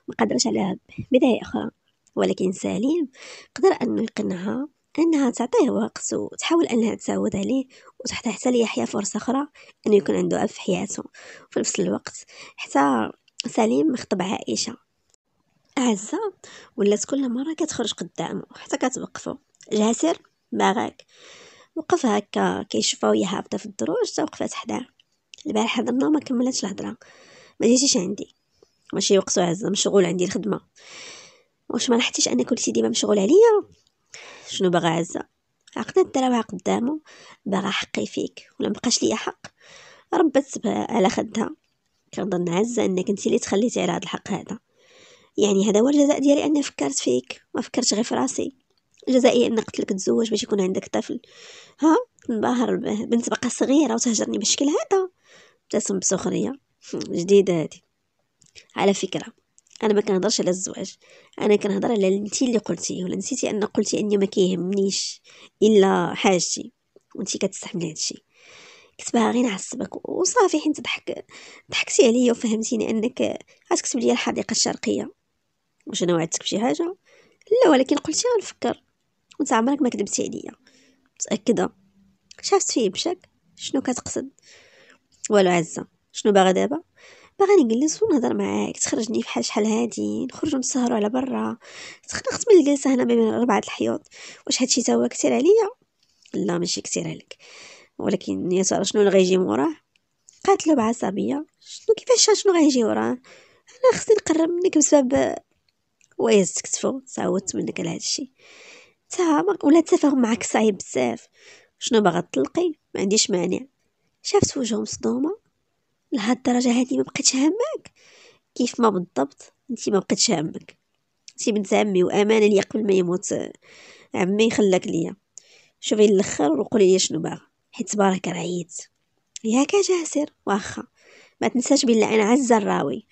ما قدرش على بداية أخرى ولكن سليم قدر أنه يقنعها. انها تعطيه وقت وتحاول أنها تساود عليه وتحتى حتى ليحيى فرصة أخرى إنه يكون عنده اب في حياته. وفي نفس الوقت حتى سليم مخطب عائشة. عزة ولات كل مرة كتخرج قدامه حتى كتوقفو جاسر باغاك. وقف هكا كيشوفها وهي هابطة في الدروج تا وقفات حداه. البارح هضرنا وما كملتش الهضرة. ما جيتيش عندي. ماشي وقتو عزة مشغول عندي الخدمة. واش ما لاحظتيش أنا كلشي ديما مشغول عليا؟ شنو باغا عزة؟ عقدت دراوها قدامه باغا حقي فيك ولا مبقاش ليا حق. ربت على خدها. كنظن عزة إنك انت اللي تخليتي على هذا الحق هذا. يعني هذا هو الجزاء ديالي أني فكرت فيك ما فكرتش غير في راسي. جزائي ان قلت لك تزوج باش يكون عندك طفل. ها؟ نباهر بنت بقى صغيرة وتهجرني بالشكل هذا. ابتسم بسخرية. جديدة هذه على فكرة. أنا ما كنهضرش على الزواج. أنا كنهضر على انت اللي قلتي ولا نسيتي أن قلتي أني ما كيهمنيش إلا حاجتي وانت كتستحملي هادشي. كنت باغي نعصبك وصافي حين تضحك ضحكتي عليا وفهمتيني أنك غتكتب لي الحديقة الشرقية. واش أنا وعدتك بشي حاجة؟ لا ولكن قلتي غنفكر وأنت عمرك ما كذبتي عليا. متأكدة؟ شافت فيه بشك؟ شنو كتقصد؟ والو عزة شنو باغا دابا؟ باغا نجلس ونهضر معاك تخرجني فحال شحال هادي نخرجوا نسهروا على برا. تخنقت من الجلسة هنا بين ربعه الحيوط. واش هادشي تا هو كثير عليا؟ لا ماشي كثير عليك. ولكن يا ترى شنو اللي غيجي موراه قالت له بعصبية. شنو كيفاش شنو غيجي وراه أنا خصني نقرب منك بسبب وهي تكتفو تعودت منك على هادشي. تا ولا التفاهم معاك صعيب بزاف. شنو باغا تطلقي؟ ما عنديش مانع. شافت وجهه مصدومه لهاد الدرجه هادي ما بقيتش هامك كيف ما بالضبط انت ما بقيتش هامك انت بنت عمي وامانه ليا قبل ما يموت. عمي خلاك ليا. شوفي الآخر وقولي لي شنو باغا حيت تبارك رعيت ياك جاسر واخا. ما تنساش بلي أنا عزه الراوي.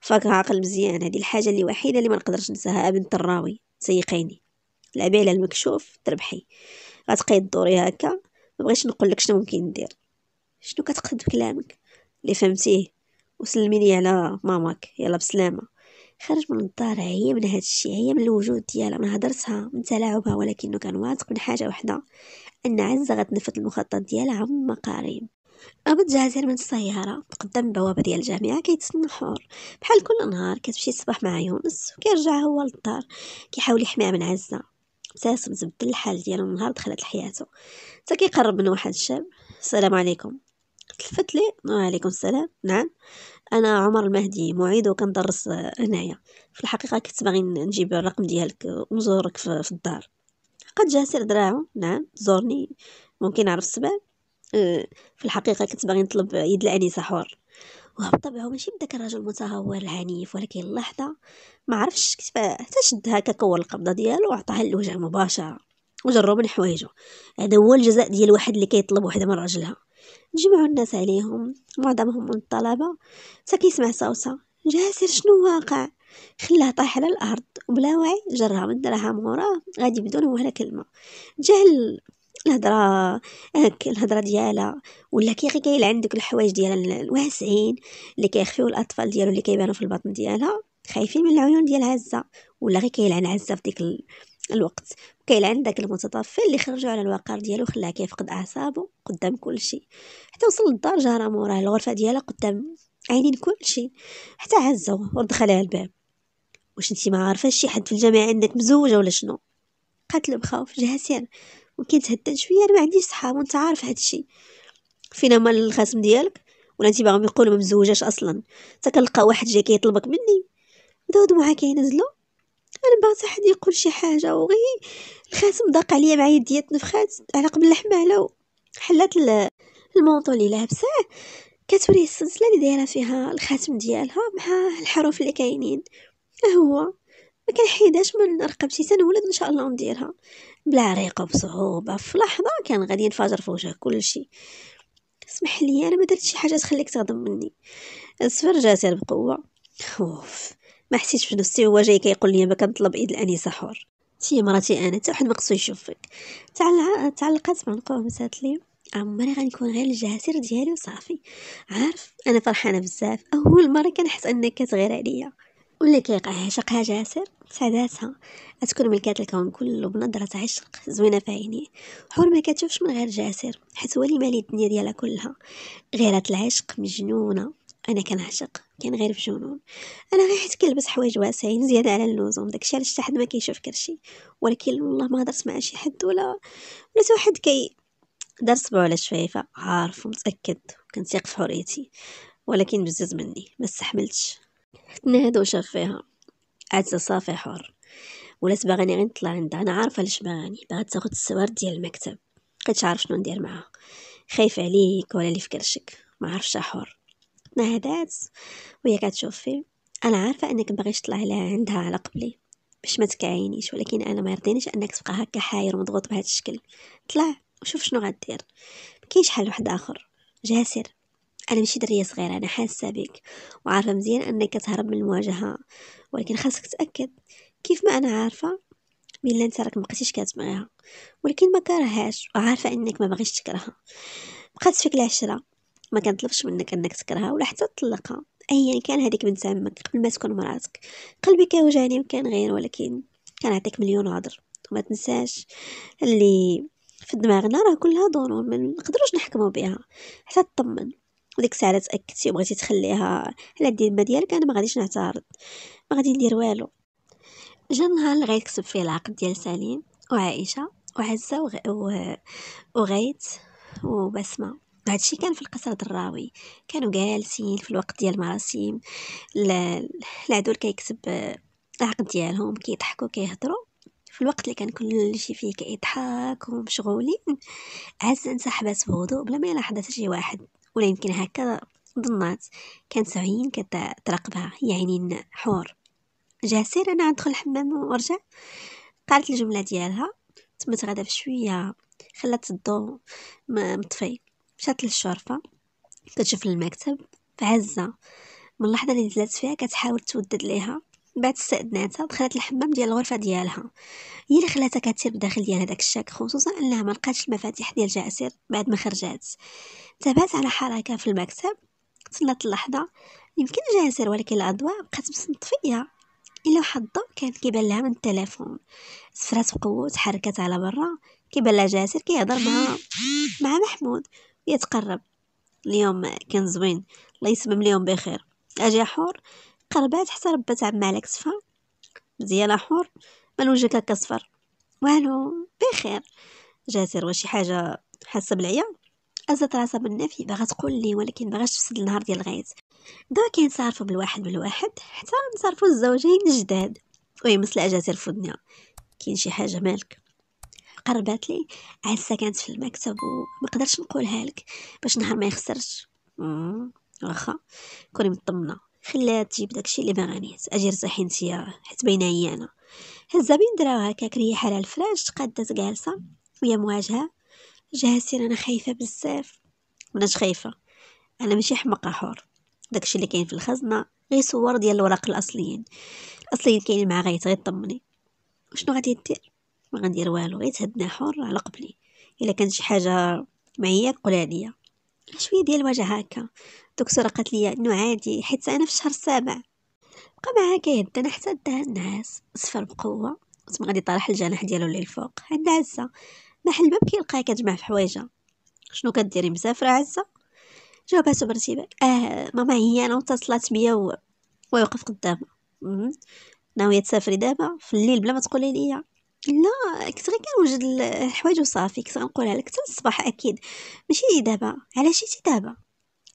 فاك عاقل مزيان. هذه الحاجة اللي وحيدة اللي ما نقدرش ننساها. بنت الراوي. سيقيني. لعبي على المكشوف تربحي. غتبقاي تدوري هكا. ما بغيتش نقول لك شنو ممكن ندير. شنو كتقصد بكلامك؟ اللي فهمتيه. وسلمي لي على ماماك. يلا بسلامة. خرج من الدار. عيا من هذا الشيء عيا من الوجود ديالها. من هدرتها. من تلاعبها. ولكنه كان واثق من حاجة وحدة. أن عزة غتنفذ المخطط ديالها عما قريب أبد جازر من السيارة. قدام البوابة ديال الجامعة. كيتسنى حور بحال كل نهار كتمشي الصباح مع يونس. وكيرجع هو للدار. كيحاول يحميها من عزة. ابتسم تبدل الحال ديالو. من نهار دخلت لحياته. حتى كيقرب من واحد الشاب. السلام عليكم. تلفت لي وعليكم السلام. نعم أنا عمر المهدي معيد وكندرس هنايا. في الحقيقة كنت باغي نجيب الرقم ديالك ونزورك في الدار. قد جاسر دراعو نعم زورني. ممكن نعرف السبب؟ أه، في الحقيقة كنت باغي نطلب يد الانسه حور. وبطبعه ماشي بداك الرجل المتهور العنيف ولكن اللحظة ما عرفش كيف حتى شد هكا كور القبضة ديالو وعطاها للوجه مباشره وجرو من حوايجو هذا هو الجزاء ديال واحد اللي كيطلب وحدة من رجلها. جمعوا الناس عليهم معظمهم من الطلبة. حتى كيسمع صوتها جاسر شنو واقع؟ خلاه طايح على الأرض وبلا وعي جرها من درها موراه غادي بدون ولا كلمة. جهل الهضرة هاك الهضرة ديالها ولا كي غير كاين عندك الحوايج ديالها الواسعين اللي كيخفيو الأطفال ديالو اللي كيبانو في البطن ديالها. خايفين من العيون ديال عزة ولا غير كيلعن عزة في ديك الوقت. كيلعن داك المتطفل اللي خرجوا على الوقار ديالو خلاه كيفقد أعصابه قدام كلشي حتى وصل للدار جارة موراه الغرفة ديالها قدام عينين كلشي حتى عزه ودخل على الباب. واش انتي ما عارفاش شي حد في الجامعة عندك مزوجه ولا شنو؟ قالت له بخوف جهاسير ممكن تهدد شوية أنا ما عنديش صحاب وأنت عارف هادشي فينا مال الخصم ديالك؟ ولا أنت باغي يقولوا ما مزوجاش أصلا؟ حتى كنلقى واحد جاي كيطلبك مني؟ داو دموعها كينزلوا أنا بغيت حد يقول شي حاجة وغي الخاتم ضاق عليا مع يديا تنفخات على قبل الحماله حلات المونطو اللي لابساه كتوريه السلسله اللي دايرة فيها الخاتم ديالها مع الحروف اللي كاينين. هو ما كنحيدهاش من رقبتي تنولد إن شاء الله نديرها. بلا عريقة بصعوبة في لحظة كان غادي ينفجر في وجه كلشي. اسمح لي أنا ما درت شي حاجة تخليك تغضب مني. السفر جاتي بقوة. أوف. ما حسيتش بنفسي هو جاي كيقول لي ما كنطلب ايد الانسه حور تي مراتي أنا حتى واحد ما خصو يشوفك. تعلقات مع سات لي عمري غنكون غير الجاسر ديالي وصافي. عارف أنا فرحانة بزاف. أول مرة كنحس أنك كتغير عليا. واللي كيقع عشقها جاسر سعداتها تكون ملكات الكون كله بنظرة عشق زوينة في عيني. حور ما كتشوفش من غير جاسر حيت هو اللي مالي الدنيا ديالها كلها. غيرة العشق مجنونة. أنا كنعشق كان غير في جنون. أنا غير حيت كنلبس حوايج واسعين زيادة على اللزوم. داكشي علاش حتى حد ما كيشوف كرشي. ولكن والله ما هضرت مع شي حد ولا ولا شي واحد كي دار صبعو على شفايفه عارف ومتأكد كنثيق في حريتي. ولكن بزز مني ما استحملتش. تنهد وشاف فيها عزة صافي حر. ولات باغاني غير نطلع عندها أنا عارفة علاش باغاني باغا تاخد السوار ديال المكتب مبقيتش عارف شنو ندير معاها. خايف عليك ولا اللي في كرشك ما عرفش حر. تنهدات وهي كتشوف فيه أنا عارفة إنك باغيش تطلع عندها على قبلي. باش ما تكعينيش ولكن أنا ما يرضينيش إنك تبقى هكا حاير ومضغوط بهذا الشكل. طلع وشوف شنو غدير. مكاينش حل واحد آخر. جاسر أنا ماشي درية صغيرة أنا حاسة بك وعارفة مزيان إنك كتهرب من المواجهة. ولكن خاصك تاكد كيف ما أنا عارفة بلا أنت راك مبقيتيش كتبغيها ولكن ما كرهاش وعارفة إنك ما بغيش تكرهها. بقات فيك العشره ما كنطلبش منك انك تكرهها ولا حتى تطلقها. ايا كان هذيك بنت عمك قبل ما تكون مراتك. قلبي كيوجعني وكان غير ولكن كنعطيك مليون عذر. وما تنساش اللي في دماغنا راه كلها ظنون ما نقدروش نحكموا بها. حتى تطمن. وديك الساعة تاكدتي وبغيتي تخليها على الذمه ديالك أنا ما غاديش نعترض. ما غادي ندير والو. جا النهار اللي غيكسب فيه العقد ديال سليم وعائشة وعزة وغ... و... وغيت وبسمة. هادشي كان في القصر الدراوي كانوا جالسين في الوقت ديال المراسيم العدول كيكتب العقد ديالهم كيضحكوا كيهضروا. في الوقت اللي كان كل شي فيه كيضحك ومشغولين عز انسحبت بهدوء بلا ما يلاحظ حتى شي واحد ولا يمكن هكا ظنات. كانت عين كتراقبها هي عينين حور. جاسر أنا ندخل الحمام وأرجع. قالت الجملة ديالها تما تغدا بشوية خلات الضو مطفي. مشات للشرفه كتشوف المكتب فعزه من اللحظة اللي نزلت فيها كتحاول تودد ليها. بعد استأذناتها دخلت الحمام ديال الغرفة ديالها. هي اللي خلاتها كتسير بداخل ديال هذاك الشاك خصوصا أنها ما لقاتش المفاتيح ديال جاسر بعد ما خرجات. تابعت على حركة في المكتب. تسنات اللحظة يمكن جاسر ولكن الأضواء بقات بس مطفيه إلا واحد الضوء كان كيبان لها من التليفون. سفرات بقوة تحركت على برا كيبان لها جاسر كيهضر مع مع محمود. يتقرب. اليوم كان زوين. الله يسمم اليوم بخير. أجي حور. قربات حتى ربات عما على كتفها مزيانه حور. من وجهك هكا صفر. والو بخير. جاسر واش شي حاجة حاسة بالعيا؟ ازت راسها بالنفي باغا تقول لي ولكن باغاش تفسد النهار ديال الغيط دابا كينصرفوا بالواحد بالواحد حتى نصرفوا الزوجين الجداد. ويمسلا جاسر في كاين شي حاجة مالك؟ قربات لي عزه كانت في المكتب وما قدرتش نقولها لك باش نهار ما يخسرش. واخا. كوني مطمنة. خليها تجيب داكشي اللي باغانيت أجي رتاحي نتيا حيت باينة هي أنا. هزا بين دراو هكاك ريح على الفراش تقادت جالسه وهي مواجهة. جاسر أنا خايفة بزاف. مناش خايفة. أنا ماشي حمقة حور. داكشي اللي كاين في الخزنة غير صور ديال الوراق الأصليين. الأصليين كاينين مع غيت غير طمني وشنو غادي دير ما غندير والو غير تهدنا حر على قبلي. إلا كانت شي حاجة معايا قولها ليا شوية ديال الوجع هكا؟ الدكتورة قالت لي إنه عادي حيت أنا في الشهر السابع. بقى معاها كيهدنا حتى داها الناس. صفر بقوة. تما غادي طالح الجناح ديالو للفوق. عند عزة. محل الباب كيلقاها كتجمع في حوايجها. شنو كديري؟ مسافرة عزة؟ جاوباتو برتيبك آه ماما هي أنا واتصلات بيا و... ويوقف قدامها. ناوية تسافري دابا؟ في الليل بلا ما تقولي ليا. لا كنت غير كنوجد الحوايج وصافي كنت غنقولها لك حتى الصباح أكيد. ماشي دابا علاش جيتي دابا؟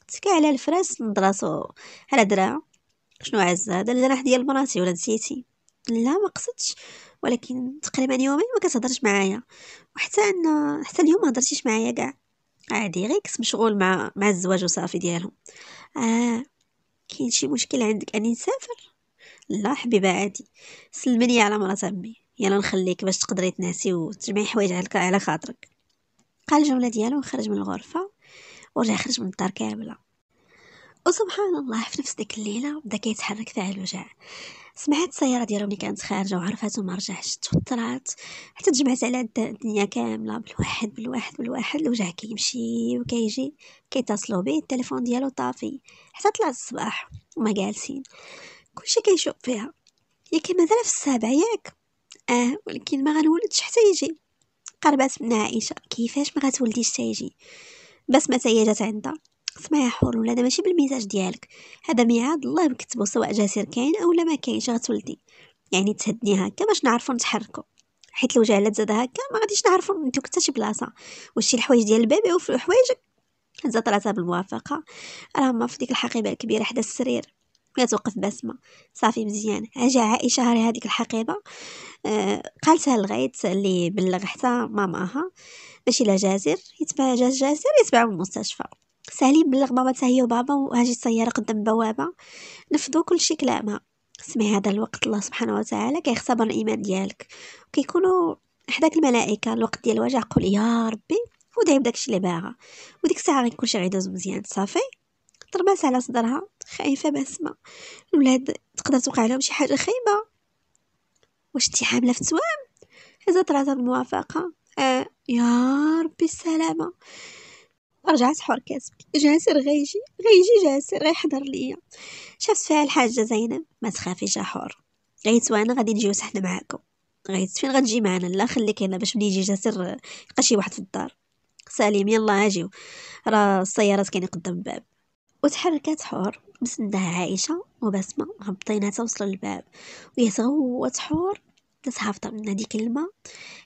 تكا على الفراس نضراسو على دراعو شنو عز هذا؟ الجناح ديال مراتي ولا نسيتي. لا ما قصدتش. ولكن تقريبا يومين ما كتهضرش معايا. وحتى ان حتى اليوم ما هضرتيش معايا كاع. عادي غير كنت مشغول مع مع الزواج وصافي ديالهم. آه كاين شي مشكل عندك أني نسافر؟ لا حبيبة عادي. سلمني على مرات عمي يلا نخليك باش تقدري تنعسي وتجمعي حوايج على على خاطرك. قال الجملة ديالو وخرج من الغرفة ورجع خرج من الدار كاملة. وسبحان الله في نفس ديك الليلة بدا كيتحرك فيها الوجع. سمعت السيارة ديالو ملي كانت خارجة وعرفاتو ما رجعش توترات. حتى تجمعت على الدنيا كاملة بالواحد بالواحد بالواحد الوجع كيمشي وكيجي كيتصلوا به التليفون ديالو طافي. حتى طلع الصباح وما جالسين. كلشي كيشوف فيها. ياك مازال في السابع؟ ياك. آه ولكن ما غنولدش حتى يجي. قربات من عائشة. كيفاش ما غتولديش حتى يجي؟ بس متى هي جات عندها؟ اسمعي يا حور هذا ماشي بالمزاج ديالك. هذا ميعاد الله مكتبو سواء جاسر كاين اولا ما كاينش غتولدي. يعني تهدني هكا باش نعرفو نتحركو. حيت الوجع لا تزاد هكا ما غاديش نعرفو نمديو حتى شي بلاصة. واش شي الحوايج ديال البيبي وفي حوايجك هزا طلعتها بالموافقة. راه ما في ديك الحقيبة الكبيرة حدا السرير. وهي توقف بسمة صافي مزيان. أجا عائشة هاري هذيك الحقيبة. آه قالتها لغاية اللي بلغ حتى ماماها. باش الا جازر. يتبع جاز جازر يتبعو المستشفى. سالي بلغ ماما حتى هي وبابا وهاجي السيارة قدام البوابة نفذو كلشي كلامها. سمعي هذا الوقت الله سبحانه وتعالى كيختبر الإيمان ديالك. وكيكونوا حداك الملائكة الوقت ديال الوجع قول يا ربي. ودعي بداكشي اللي باغا. وديك الساعة غيكون كلشي غيدوز مزيان صافي. ضربات على صدرها خايفة بسمة. الولاد تقدر توقع لهم شي حاجة خايبة. واش انتي حاملة في توام هزت راسها بالموافقة. آه يا ربي السلامة. رجعت حور كاسبي. جاسر غيجي. غيجي جاسر غيحضر ليا. شافت فيها الحاجة زينب ما تخافيش حور. غيت وأنا غادي نجيو حنا معاكم. غيت فين غتجي معنا؟ لا خليك هنا باش ملي يجي جاسر يلقى شي واحد في الدار. سليم يلا اجيو راه السيارات كاينة قدام الباب. وتحركت حور مسندها عائشة وبسمة هبطينها توصلوا للباب وهي تغوت حور تتهافط من هذيك الماء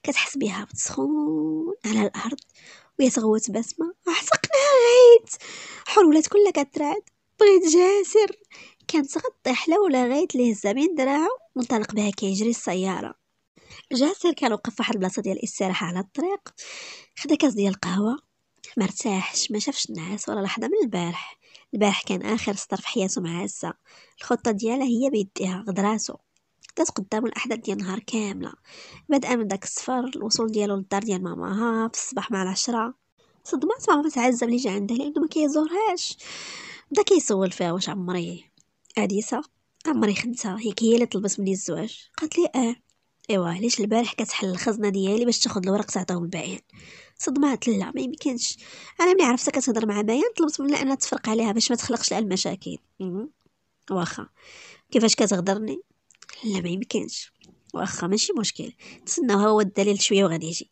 كتحس بها بتسخون على الأرض. وهي تغوت بسمة عتقناها غيت! حور ولات كلها كترعد. بغيت جاسر كانت غطيح ولا غيت ليه الزبين دراعو منطلق بها كيجري السيارة. جاسر كان وقف واحد البلاصة ديال الاستراحة على الطريق خدا كاس ديال القهوة. مرتاحش ما شافش النعاس ولا لحظة من البارح. البارح كان آخر سطر في حياته مع عزة. الخطة ديالها هي بيديها غدراتو دات قدامو الأحداث ديال النهار كاملة. بدأ من داك الصفر الوصول ديالو للدار ديال ماماها في الصباح مع العشرة. صدمات ماما تعزة ملي جا عندها لأنه ما كيزورهاش. بدا كيسول فيها واش عمري؟ عديسة عمري خدمتها هي هي اللي طلبت مني الزواج. قالت لي آه. إيوا علاش البارح كتحل الخزنة ديالي باش تاخذ الورق تعطيهم البيان صدمات. لا ما يمكنش. أنا ملي عرفتها كتهضر مع بيان طلبت منها أنها تفرق عليها باش ما تخلقش لها المشاكل. واخا. كيفاش كتغدرني لا ما يمكنش. واخا ماشي مشكل. تسناو هو الدليل شوية وغادي يجي.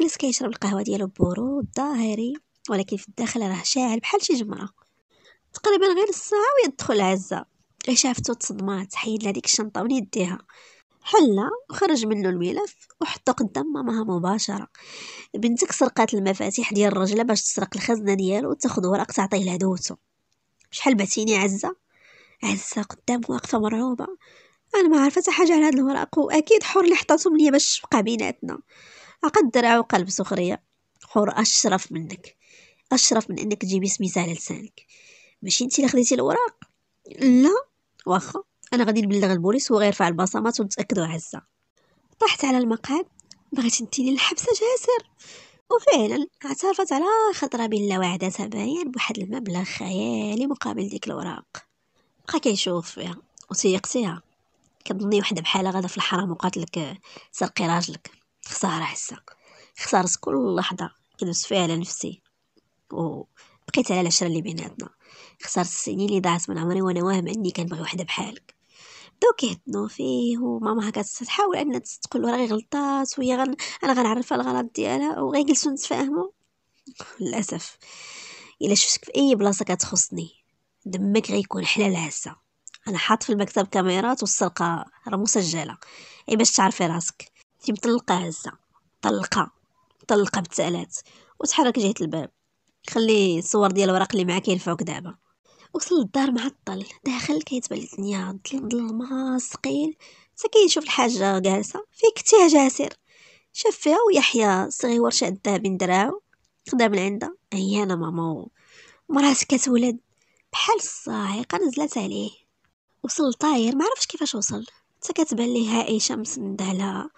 جلس كيشرب القهوة ديالو ببرود ظاهري ولكن في الداخل راه شاعل بحال شي جمرة. تقريبا غير الساعة ويدخل عزة. غير شافتو تصدمات حيد لهاديك الشنطة من يديها. حلا وخرج منه الملف وحطه قدام ماماها مباشرة. بنتك سرقات المفاتيح ديال الرجلة باش تسرق الخزنة ديالو وتاخد ورق تعطيه لعدوتو شحال بعتيني عزة؟ عزة قدام واقفة مرعوبة. أنا ما عارفة حتى حاجة على هاد الوراق وأكيد حور اللي حطاتهم ليا باش تبقى بيناتنا. عقد درع وقلب سخريه حور أشرف منك. أشرف من إنك تجيبي سميتها على لسانك. ماشي انت اللي خديتي الوراق لا. واخا. أنا غادي نبلغ البوليس وغير يرفع البصمات ونتاكدوا عزة. طحت على المقعد بغيت نتيني للحبسه جاسر. وفعلا اعترفت على خطرة بالله وعدتها باين بواحد المبلغ خيالي مقابل ديك الوراق بقى كيشوف فيها وسيقتيها كتظني وحدة بحالها غادا في الحرام وقالت لك سرقي راجلك. خسارة حسا خسارت كل لحظة كدوز فيها على نفسي وبقيت على العشرة اللي بيناتنا. خسرت السنين اللي ضاعت من عمري وأنا واهم إني كنبغي وحدة بحالك. بداو كيهتنوا فيه وماما كتحاول أن تقول راه غلطات وهي غن... أنا غنعرفها الغلط ديالها وغيجلسوا نتفاهموا. للأسف. إلا شفتك في أي بلاصة كتخصني دمك غيكون حلال هسه. أنا حاط في المكتب كاميرات والسرقة راه مسجلة. أي باش تعرفي راسك. انتي مطلقه هزه طلقة. طلقة بالتالات وتحرك جهة الباب. خلي الصور ديال الوراق اللي معاك ينفعوك دابا. وصل للدار معطل داخل كيتبان الدنيا ظلمه ثقيل سكين يشوف الحاجة جالسة فيك يا جاسر. شاف فيها ويحيى صغير شادها بين دراعو خدا من عندها هي أنا ماما مراسك كتولد بحال الصاعقة نزلت عليه. وصل طاير معرفش كيفاش وصل. حتى كتبان ليه عائشة مسندة على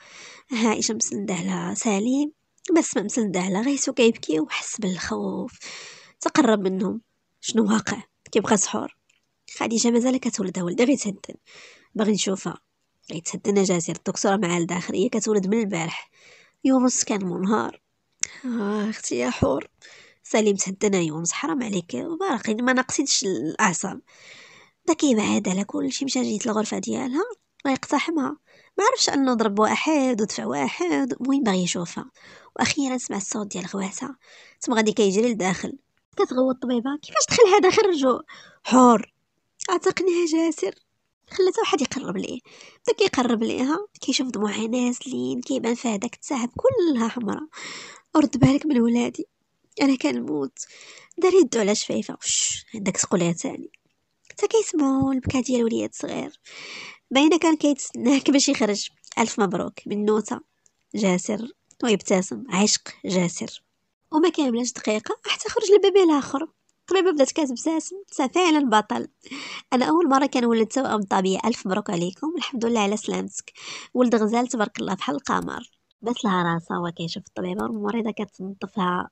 عائشة مسندة على سليم بس ما مسندة على غيسو كيبكي وحس بالخوف. تقرب منهم. شنو واقع؟ كيبقى سحور. خديجة مازال كتولد ولدها غير تهدن باغي نشوفها. غير تهدن جاسر الدكتورة مع الداخل هي كتولد من البارح. يونس كان منهار. آه أختي يا حور. سليم تهدنا يونس حرام عليك. باقي ما نقصدش الأعصاب. بدا كيبعد على كلشي مشى جيت الغرفة ديالها. ويقتحمها ما عرفش أنه ضرب واحد ودفع واحد. المهم باغي يشوفها. وأخيرا سمع الصوت ديال غواتها تما غادي كيجري لداخل. كتغوت الطبيبه كيفاش دخل هذا خرجو حور عتقني يا جاسر. خلاتها واحد يقرب ليه. بدا كيقرب ليها كيشوف دموعها نازلين كيبان فيها داك التعب كلها حمرا رد بالك من ولادي. أنا كنموت. دار يدو على شفايفها وش؟ عندك تقولها تاني. حتى كيسمعوا البكا ديال وليد صغير. باينة كان كيتسناك باش يخرج. ألف مبروك. من نوتة. جاسر. ويبتسم. عشق جاسر. وما كاملاش دقيقة حتى خرج البيبي الآخر. الطبيبه بدات كتبتسم فعلا بطل أنا أول مرة كنولد توأم طبيعي. ألف مبروك عليكم. الحمد لله على سلامتك. ولد غزال تبارك الله بحال القمر بس لها راسها وكيشوف الطبيبه والممرضه كتنظفها.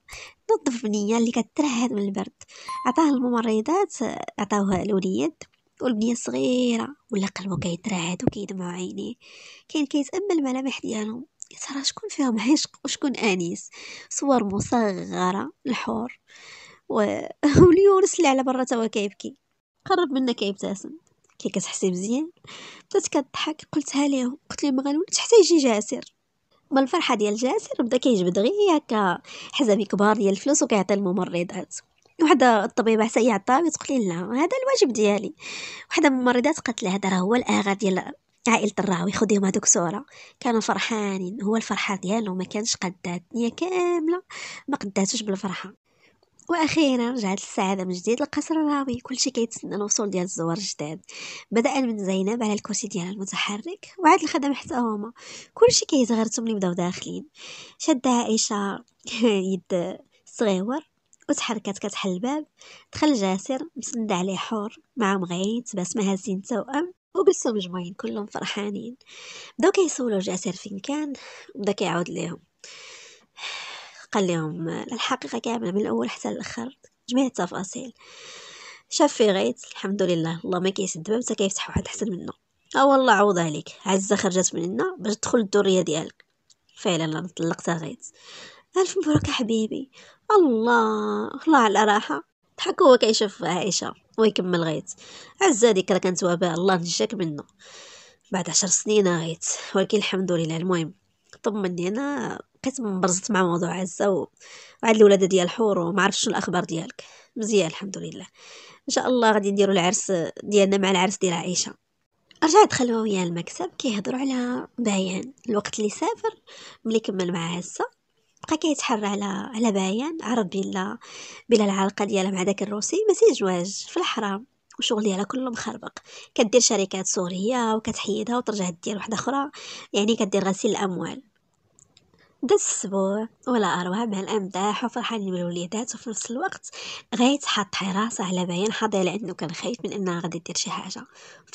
تنظف بنيه اللي كترعد من البرد. عطاها الممرضات عطاوها الوليد. والبنية صغيره ولا قلبه كيترعد وكيدمع عينيه كاين كيتامل الملامح ديالهم. يا ترى شكون فيهم عشق وشكون آنيس؟ صور مصغرة الحور و... واليونس اللي على برا توا كيبكي قرب منا كيبتسم كي كتحسي مزيان. بدات كضحك قلتها ليهم. قلت لهم ما غنولدش حتى يجي جاسر. ما الفرحة ديال جاسر بدا كيجبد غير هكا حزام كبار ديال الفلوس وكيعطي الممرضات. وحدة الطبيبه حتى هي عطاها لا هذا الواجب ديالي. وحدة من الممرضات قالت لها هذا راه هو الاغا ديال عائلة الراوي خديهم هذوك صورة. كانوا فرحانين. هو الفرحة ديالو ما كانش قدات الدنيا كاملة ما قداتوش بالفرحة. وأخيرا رجعت السعاده من جديد لقصر الراوي. كلشي كيتسنى الوصول ديال الزوار الجداد. بدأ من زينب على الكرسي ديالها المتحرك. وعاد الخدم حتى هما. كلشي كيتغرتو ملي بداو داخلين. شد عائشة يد صغيور. وتحركت كتحل الباب. دخل جاسر مسند عليه حور. مع مغيت بسمة هازين توأم. وجلسوا مجموعين كلهم فرحانين. بداو كيسولو جاسر فين كان وبدا كيعاود ليهم. قال لهم الحقيقة كاملة من الأول حتى الآخر جميع التفاصيل. شاف في غيت الحمد لله الله ما كيسد باب حتى كيفتح واحد أحسن منه. أه والله عوض عليك عزة خرجت مننا باش تدخل الدورية ديالك. فعلا أنا طلقتها غيت ألف مبروك حبيبي. الله الله على راحة ضحك هو كيشوف عائشة ويكمل غيت. عزة ديك راه كانت وباء الله نجاك منه. بعد عشر سنين غيت. ولكن الحمد لله. المهم طمني أنا بقيت مبرزت مع موضوع عزة. وعاد الولادة ديال حور وما عرفتش شنو الأخبار ديالك. مزيان الحمد لله. إن شاء الله غادي نديرو العرس ديالنا مع العرس ديال عائشة. رجعت خلوه ويا المكتب كيهضروا على بيان الوقت اللي سافر ملي كمل مع عزة. بقى كيتحرى على على بيان عرف بلا بلا العلاقه ديالها مع داك الروسي ماشي زواج في الحرام. وشغل ديالها كله مخربق. كدير شركات صورية وكتحيدها وترجع دير واحدة أخرى يعني كدير غسيل الأموال. داز السبوع ولا أروع مع الأمداح وفرحانين بالوليدات وفي نفس الوقت غايت حاط حراسة على بيان حاضر لأنه كان خايف من أنها غادي دير شي حاجة.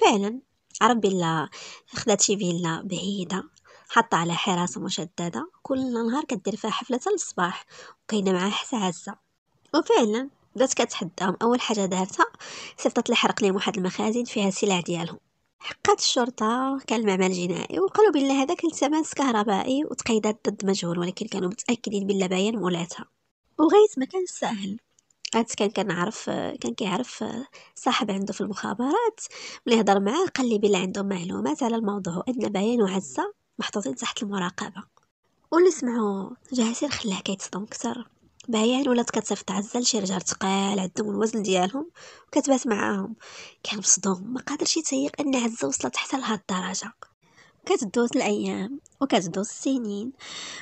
فعلا عرف بلا خدات شي فيلا بعيدة. حاطة على حراسة مشددة كل نهار كدير فيها حفلة الصباح وكاينة معاه حتى عزة. وفعلا بدات كتحداهم أول حاجة دارتها صيفطت لحرق لهم واحد المخازن فيها السلع ديالهم. حقات الشرطة كان المعمل الجنائي وقالوا بلي هذاك التماس كهربائي وتقيدات ضد مجهول ولكن كانوا متأكدين بلا باين مولاتها وغيت ما كان ساهل عاد كان كنعرف كان كيعرف صاحب عنده في المخابرات ملي هضر معاه قال لي بلا عندهم معلومات على الموضوع. ان باين وعزة. محطوطين تحت المراقبة. واللي سمعوا جاسر خلاه كيتصدم كتر بعيان ولات كتصيفط عزة لشي رجال تقال عندهم الوزن ديالهم وكتبات معاهم. كان مصدوم ما قادرش يتهيق إن عزة وصلت حتى لهاد الدرجة. كتدوز الأيام وكتدوز السنين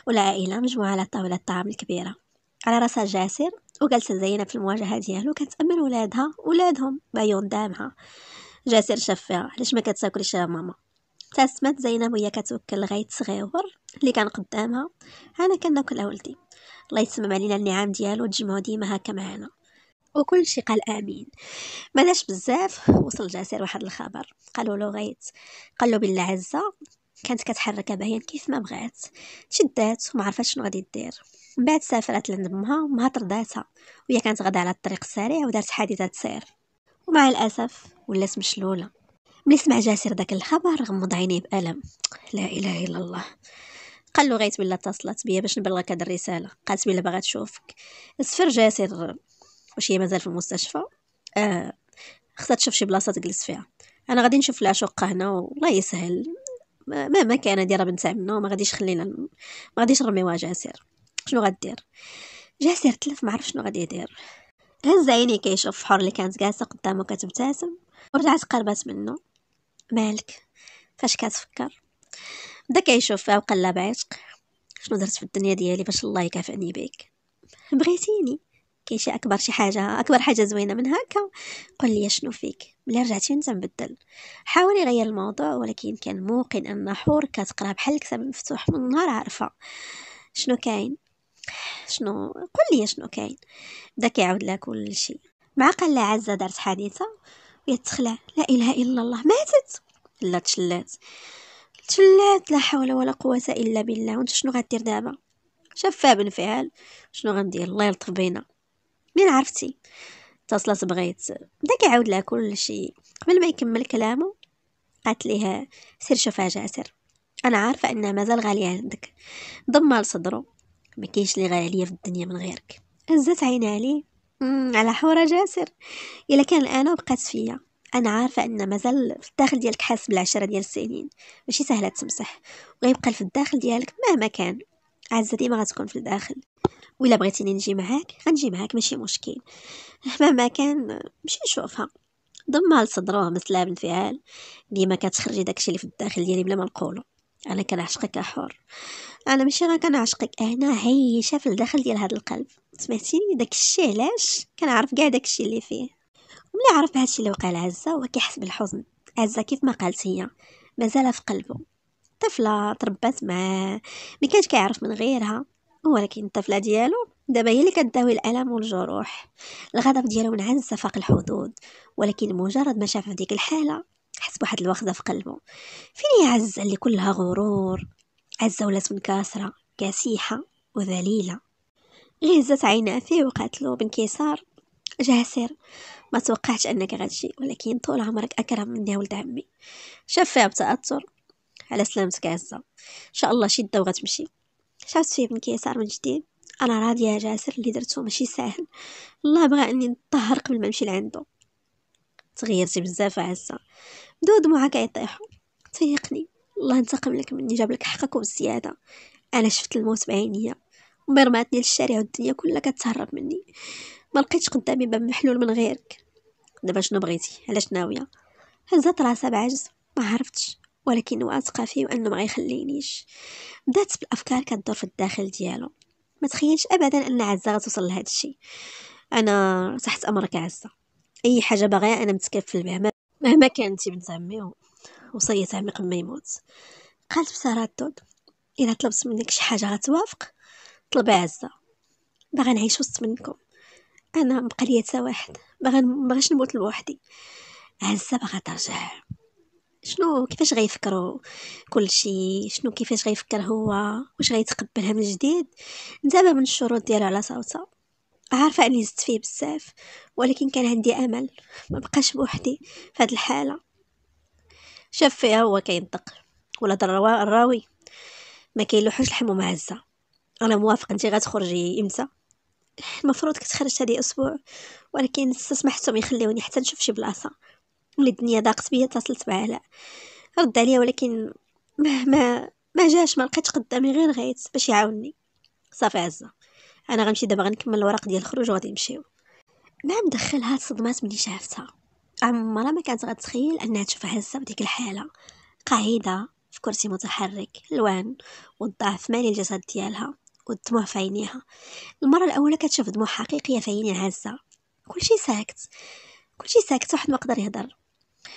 والعائلة مجموعة على طاولة الطعام الكبيرة. على راسها جاسر وجالسة زينب في المواجهة ديالو كتأمل ولادها ولادهم بعيون دامعة جاسر شاف فيها علاش ما كتاكلش يا ماما؟ ابتسمت زينب وهي كتوكل لغاية صغيور اللي كان قدامها. أنا كناكل ولدي الله يتمم علينا النعم ديالو تجمعو ديما هكا معانا وكل شي قال آمين. مداش بزاف وصل جاسر واحد الخبر. قالوا له غيت. قال له بالله عزه كانت كتحرك باين كيف ما بغات. شدات وما عرفت شنو غادي دير. من بعد سافرت لعند امها امها طرداتها. وهي كانت غادا على الطريق السريع ودارت حادثة سير. ومع الأسف ولات مشلولة. ملي سمع جاسر داك الخبر غمض عينيه بألم. لا إله إلا الله. قال له غيت بلا اتصلت بيا باش نبلغك هاد الرسالة. قالت بلا باغا تشوفك. اسفر جاسر واش هي مازال في المستشفى؟ آه خصها تشوف شي بلاصة تجلس فيها. أنا غادي نشوف شقه هنا والله يسهل. مهما كان دايره بنت عمنا وما غاديش خلينا ما غاديش نرميوها جاسر. شنو غدير؟ جاسر تلف ما عرف شنو غادي يدير. هز عيني كيشوف فحور اللي كانت جالسة قدامه كتبتسم ورجعت قربت منه. مالك؟ فاش كتفكر؟ بدا كيشوف فيها وقلب عشق. شنو درت في الدنيا ديالي باش الله يكافئني بك بغيتيني. كاين شي أكبر شي حاجة أكبر حاجة زوينة من هكا؟ قل لي شنو فيك. ملي رجعتي أنت نبدل. حاول يغير الموضوع ولكن كان موقن أن حور كتقرا بحال الكتاب مفتوح من النهار عارفه شنو كاين؟ شنو؟ قل لي شنو كاين. بدا كيعاود لها كل شيء مع قال عزة دارت حادثة. وهي تخلع لا إله إلا الله. ماتت. لا تشلات. تشلات. لا حول ولا قوة إلا بالله. وأنت شنو غدير دابا؟ شافها بنفعل شنو غندير؟ الله يلطف بينا. من عرفتي؟ اتصلت بغيت. بدا كيعاود لها كل شيء. قبل ما يكمل كلامه قالت ليها سير شوفها جاسر أنا عارفة أنها مازال غالية عندك. ضمها لصدرو ما كاينش اللي غالي عليا في الدنيا من غيرك. هزت عيني عليه. على حورة جاسر. إلا كان أنا وبقات فيا. أنا عارفة أن مازال في الداخل ديالك حاس بالعشرة ديال السنين. ماشي سهلة تمسح. وغيبقى في الداخل ديالك مهما كان. عزة ديما غتكون في الداخل. وإلا بغيتيني نجي معاك غنجي معاك ماشي مشكل. مهما كان مشي نشوفها. ضمها لصدروه مثل بالفعال ديما كتخرجي داكشي اللي في الداخل ديالي بلا ما نقولو. أنا كنعشقك حور أنا ماشي غير كنعشقك أنا عايشه في الداخل ديال هذا القلب. سمعتيني داكشي علاش؟ كنعرف كاع داكشي اللي فيه. وملي عرف بهادشي اللي وقع لعزة هو كيحس بالحزن. عزة كيف ما قالت هي مازال في قلبه. طفلة تربات معاه ما كانش كيعرف من غيرها. ولكن الطفلة ديالو دابا هي اللي كداوي الألم والجروح. الغضب ديالو انعز فاق الحدود. ولكن مجرد ما شاف ديك الحالة حس بواحد الوخزه في قلبه. فين هي عزه اللي كلها غرور؟ عزة ولات منكسره كاسيحة وذليلة. غزت عينها فيه وقالت له بانكسار جاسر. ما توقعتش أنك غتجي ولكن طول عمرك أكرم مني ولد عمي. شاف فيها بتأثر؟ على سلامتك عزة. إن شاء الله شدة وغتمشي. شعرت فيه بانكسار من جديد؟ أنا راضية يا جاسر اللي درتو ماشي ساهل. الله بغى أني نطهر قبل ما نمشي لعندو تغيرتي بزاف عزه بدو دموعك يطيحوا تيقني. الله انتقم لك مني جاب لك حقك وبزيادة. أنا شفت الموت بعينيا. ومرماتني للشارع والدنيا كلها كتهرب مني. ما لقيتش قدامي باب محلول من غيرك. دابا شنو بغيتي؟ علاش ناوية؟ هزت راسها بعجز. ما عرفتش. ولكن واثقة فيه وأنه ما غيخلينيش. بدات بالأفكار كدور في الداخل ديالو. ما تخيلش ابدا أن عزة غتوصل لهذا الشيء. أنا تحت أمرك عزة. أي حاجة باغية أنا متكفل بها. مهما كانتي بنت عمي وصيت عمي قبل ما يموت. قالت بتردد الا طلبت منك شي حاجة غتوافق طلبي عزة. باغا نعيش وسط منكم. أنا بقى لي حتى واحد. باغا مبغيش نموت لوحدي. عزة باغا ترجع. شنو؟ كيفاش غيفكروا كل شيء شنو كيفاش غيفكر هو؟ واش غيتقبلها من جديد؟ انتبه من الشروط ديالو على صوته عارفة أني زدت فيه بزاف ولكن كان عندي أمل ما بقاش بوحدي في هذه الحالة. شاف فيها هو كينطق ولا الراوي ما كاينلوحوش الحمو معزه أنا موافق انت غتخرجي إمتى المفروض كنت خرجت هذه أسبوع ولكن سمحتهم يخليوني حتى نشوف شي بلاصة. ملي الدنيا ضاقت بيا اتصلت بعلاء. رد عليا ولكن ما ما ما جاش ما لقيتش قدامي غير غيت باش يعاونني. صافي عزة. أنا غنمشي دابا غنكمل الورق ديال الخروج وغادي نمشيو. مع مدخل هاد الصدمات ملي شافتها. عمرها ما كانت غتخيل أنها تشوف عزة بديك الحالة. قاعدة في كرسي متحرك ألوان والضعف مالي الجسد ديالها والدموع في عينيها. المرة الأولى كتشوف دموع حقيقيه في عيني عزة. كلشي ساكت. كلشي ساكت واحد ما قدر يهضر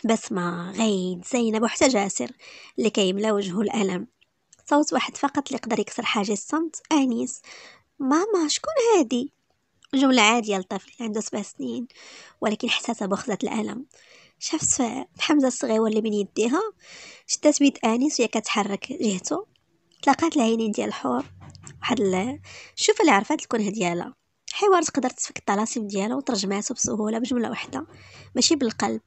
بسمة غيد زينب وحتى جاسر اللي كيملا وجهه الألم. صوت واحد فقط اللي يقدر يكسر حاجز الصمت أنيس. ماما شكون هادي؟ جملة عادية لطفل عنده سبع سنين ولكن حساسة بخزة الألم. شافت حمزة الصغيرة اللي بين يديها شدات بيد أنيس وهي كتحرك جهته. تلاقات العينين ديال الحور. واحد الشوفة اللي عرفات الكنه ديالها حوار تقدر تفك الطلاسم ديالها وترجماتو بسهولة بجملة واحدة. ماشي بالقلب.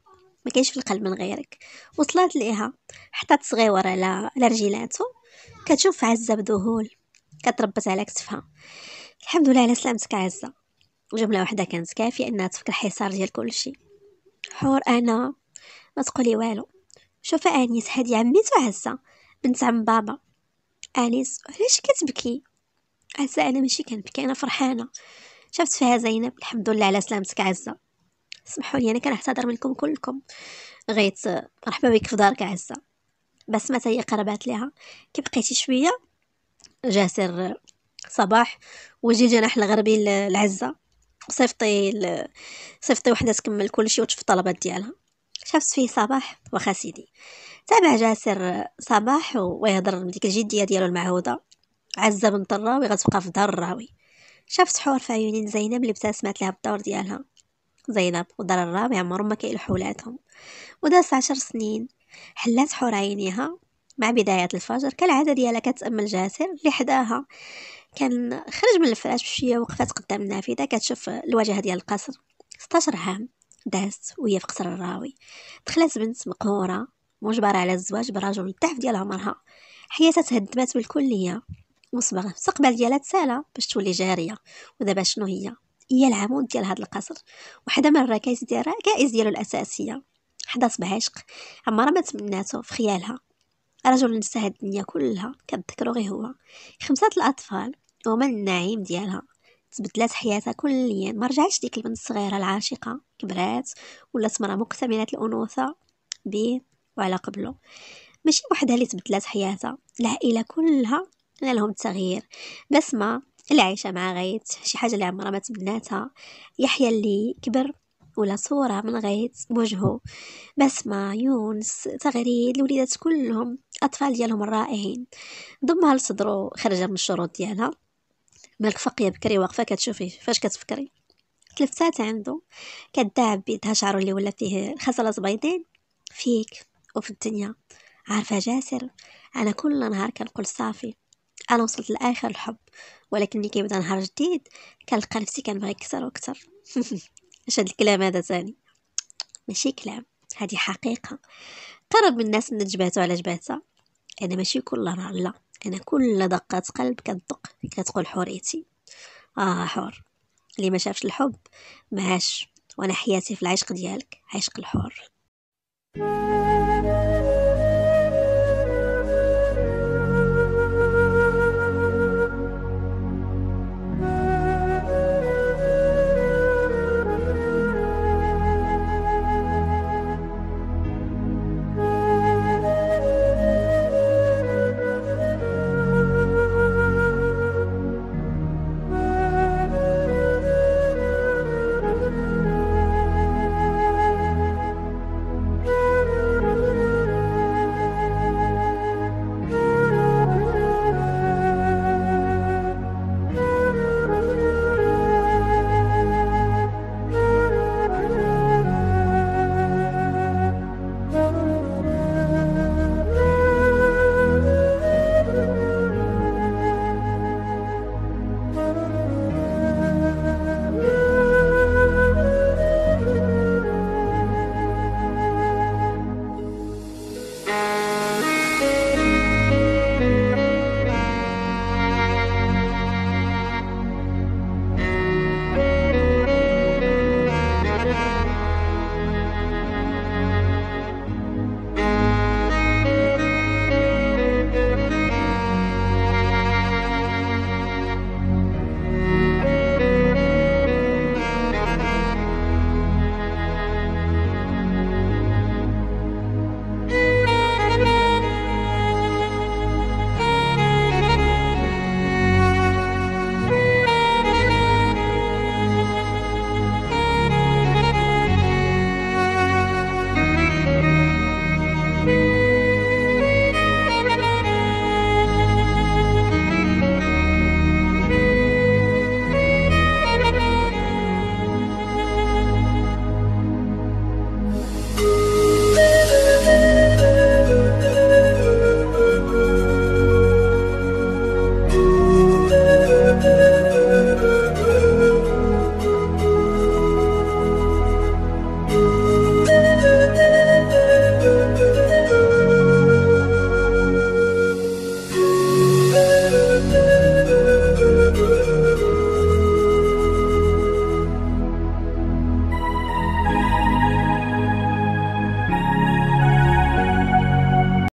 ما كاينش في القلب من غيرك. وصلت ليها. حطات صغيورة على على رجيلاتو. كتشوف عزة بذهول. كتربت على كتفها الحمد لله على سلامتك عزة. جملة واحدة كانت كافية إنها تفك الحصار ديال كلشي حور أنا ما تقولي والو. شوف أنيس هادي عميتو عزة بنت عم بابا. أنيس علاش كتبكي؟ عزة أنا ماشي كنبكي أنا فرحانة. شفت فيها زينب؟ الحمد لله على سلامتك عزة. اسمحوا لي أنا كنعتذر منكم كلكم. غيت مرحبا بك في دارك عزة. بس متى هي قربات ليها. كي بقيتي شوية جاسر صباح. وجي الجناح الغربي العزة. صيفطي صيفطي وحدة تكمل كلشي وتشوف الطلبات ديالها. شافت فيه صباح؟ واخا سيدي. تابع جاسر صباح ويهضر بديك الجدية ديالو المعهودة. عزة بنت الراوي غتبقى في دار الراوي. شافت حور في عيونين زينب اللي ابتسمت لها بالدور ديالها. زينب ودار الرابع عمرهم ما كيلحوا ولادهم وداس عشر سنين. حلات حور عينيها. مع بداية الفجر كالعادة ديالها كتأمل جاسر اللي حداها. كان خرج من الفراش بشوية وقفات قدام النافذة كتشوف الواجهة ديال القصر. 16 عام دازت وهي في قصر الراوي. دخلت بنت مقهورة مجبرة على الزواج برجل الضعف ديال عمرها حياتها تهدمت بالكلية. مصبغة المستقبل ديالها تسالى باش تولي جارية. ودابا شنو هي؟ هي العمود ديال هذا القصر. وحدة من الركائز ديال الركائز ديالو الأساسية. حدا صبح عشق عمرها ما تمناتو في خيالها. رجل نساها الدنيا كلها كتذكرو غير هو. خمسة الأطفال ومن النعيم ديالها. تبدلات حياتها كليا. ما رجعتش ديك البنت الصغيرة العاشقة كبرات ولات مرة مكتملة الأنوثة بيه وعلى قبله. ماشي وحدها اللي تبدلات حياتها. العائلة كلها لهم التغيير بسمة اللي عايشة مع غيت. شي حاجة اللي عمرها ما تبناتها. يحيى اللي كبر ولا صورة من غيت بوجهه بسمة يونس تغريد الوليدات كلهم أطفال ديالهم الرائعين. ضمها لصدرو خرج من الشروط ديالها. مالك فقيه بكري واقفة كتشوفي فاش كتفكري؟ تلفتات عنده كداب بيدها شعرو اللي ولا فيه خصلات بيضين فيك وفي الدنيا. عارفة جاسر أنا كل نهار كنقول صافي. أنا وصلت لآخر الحب. ولكن ملي كيبدا نهار جديد كنلقى نفسي كنبغي أكثر وأكثر. اش هاد الكلام هذا تاني ماشي كلام هذه حقيقة. قرب من الناس من جبهته على جبهتها أنا ماشي كل نهار لا أنا كل دقة قلب كتدق كتقول حوريتي آه حور. اللي ما شافش الحب معاش وأنا حياتي في العشق ديالك عشق الحور.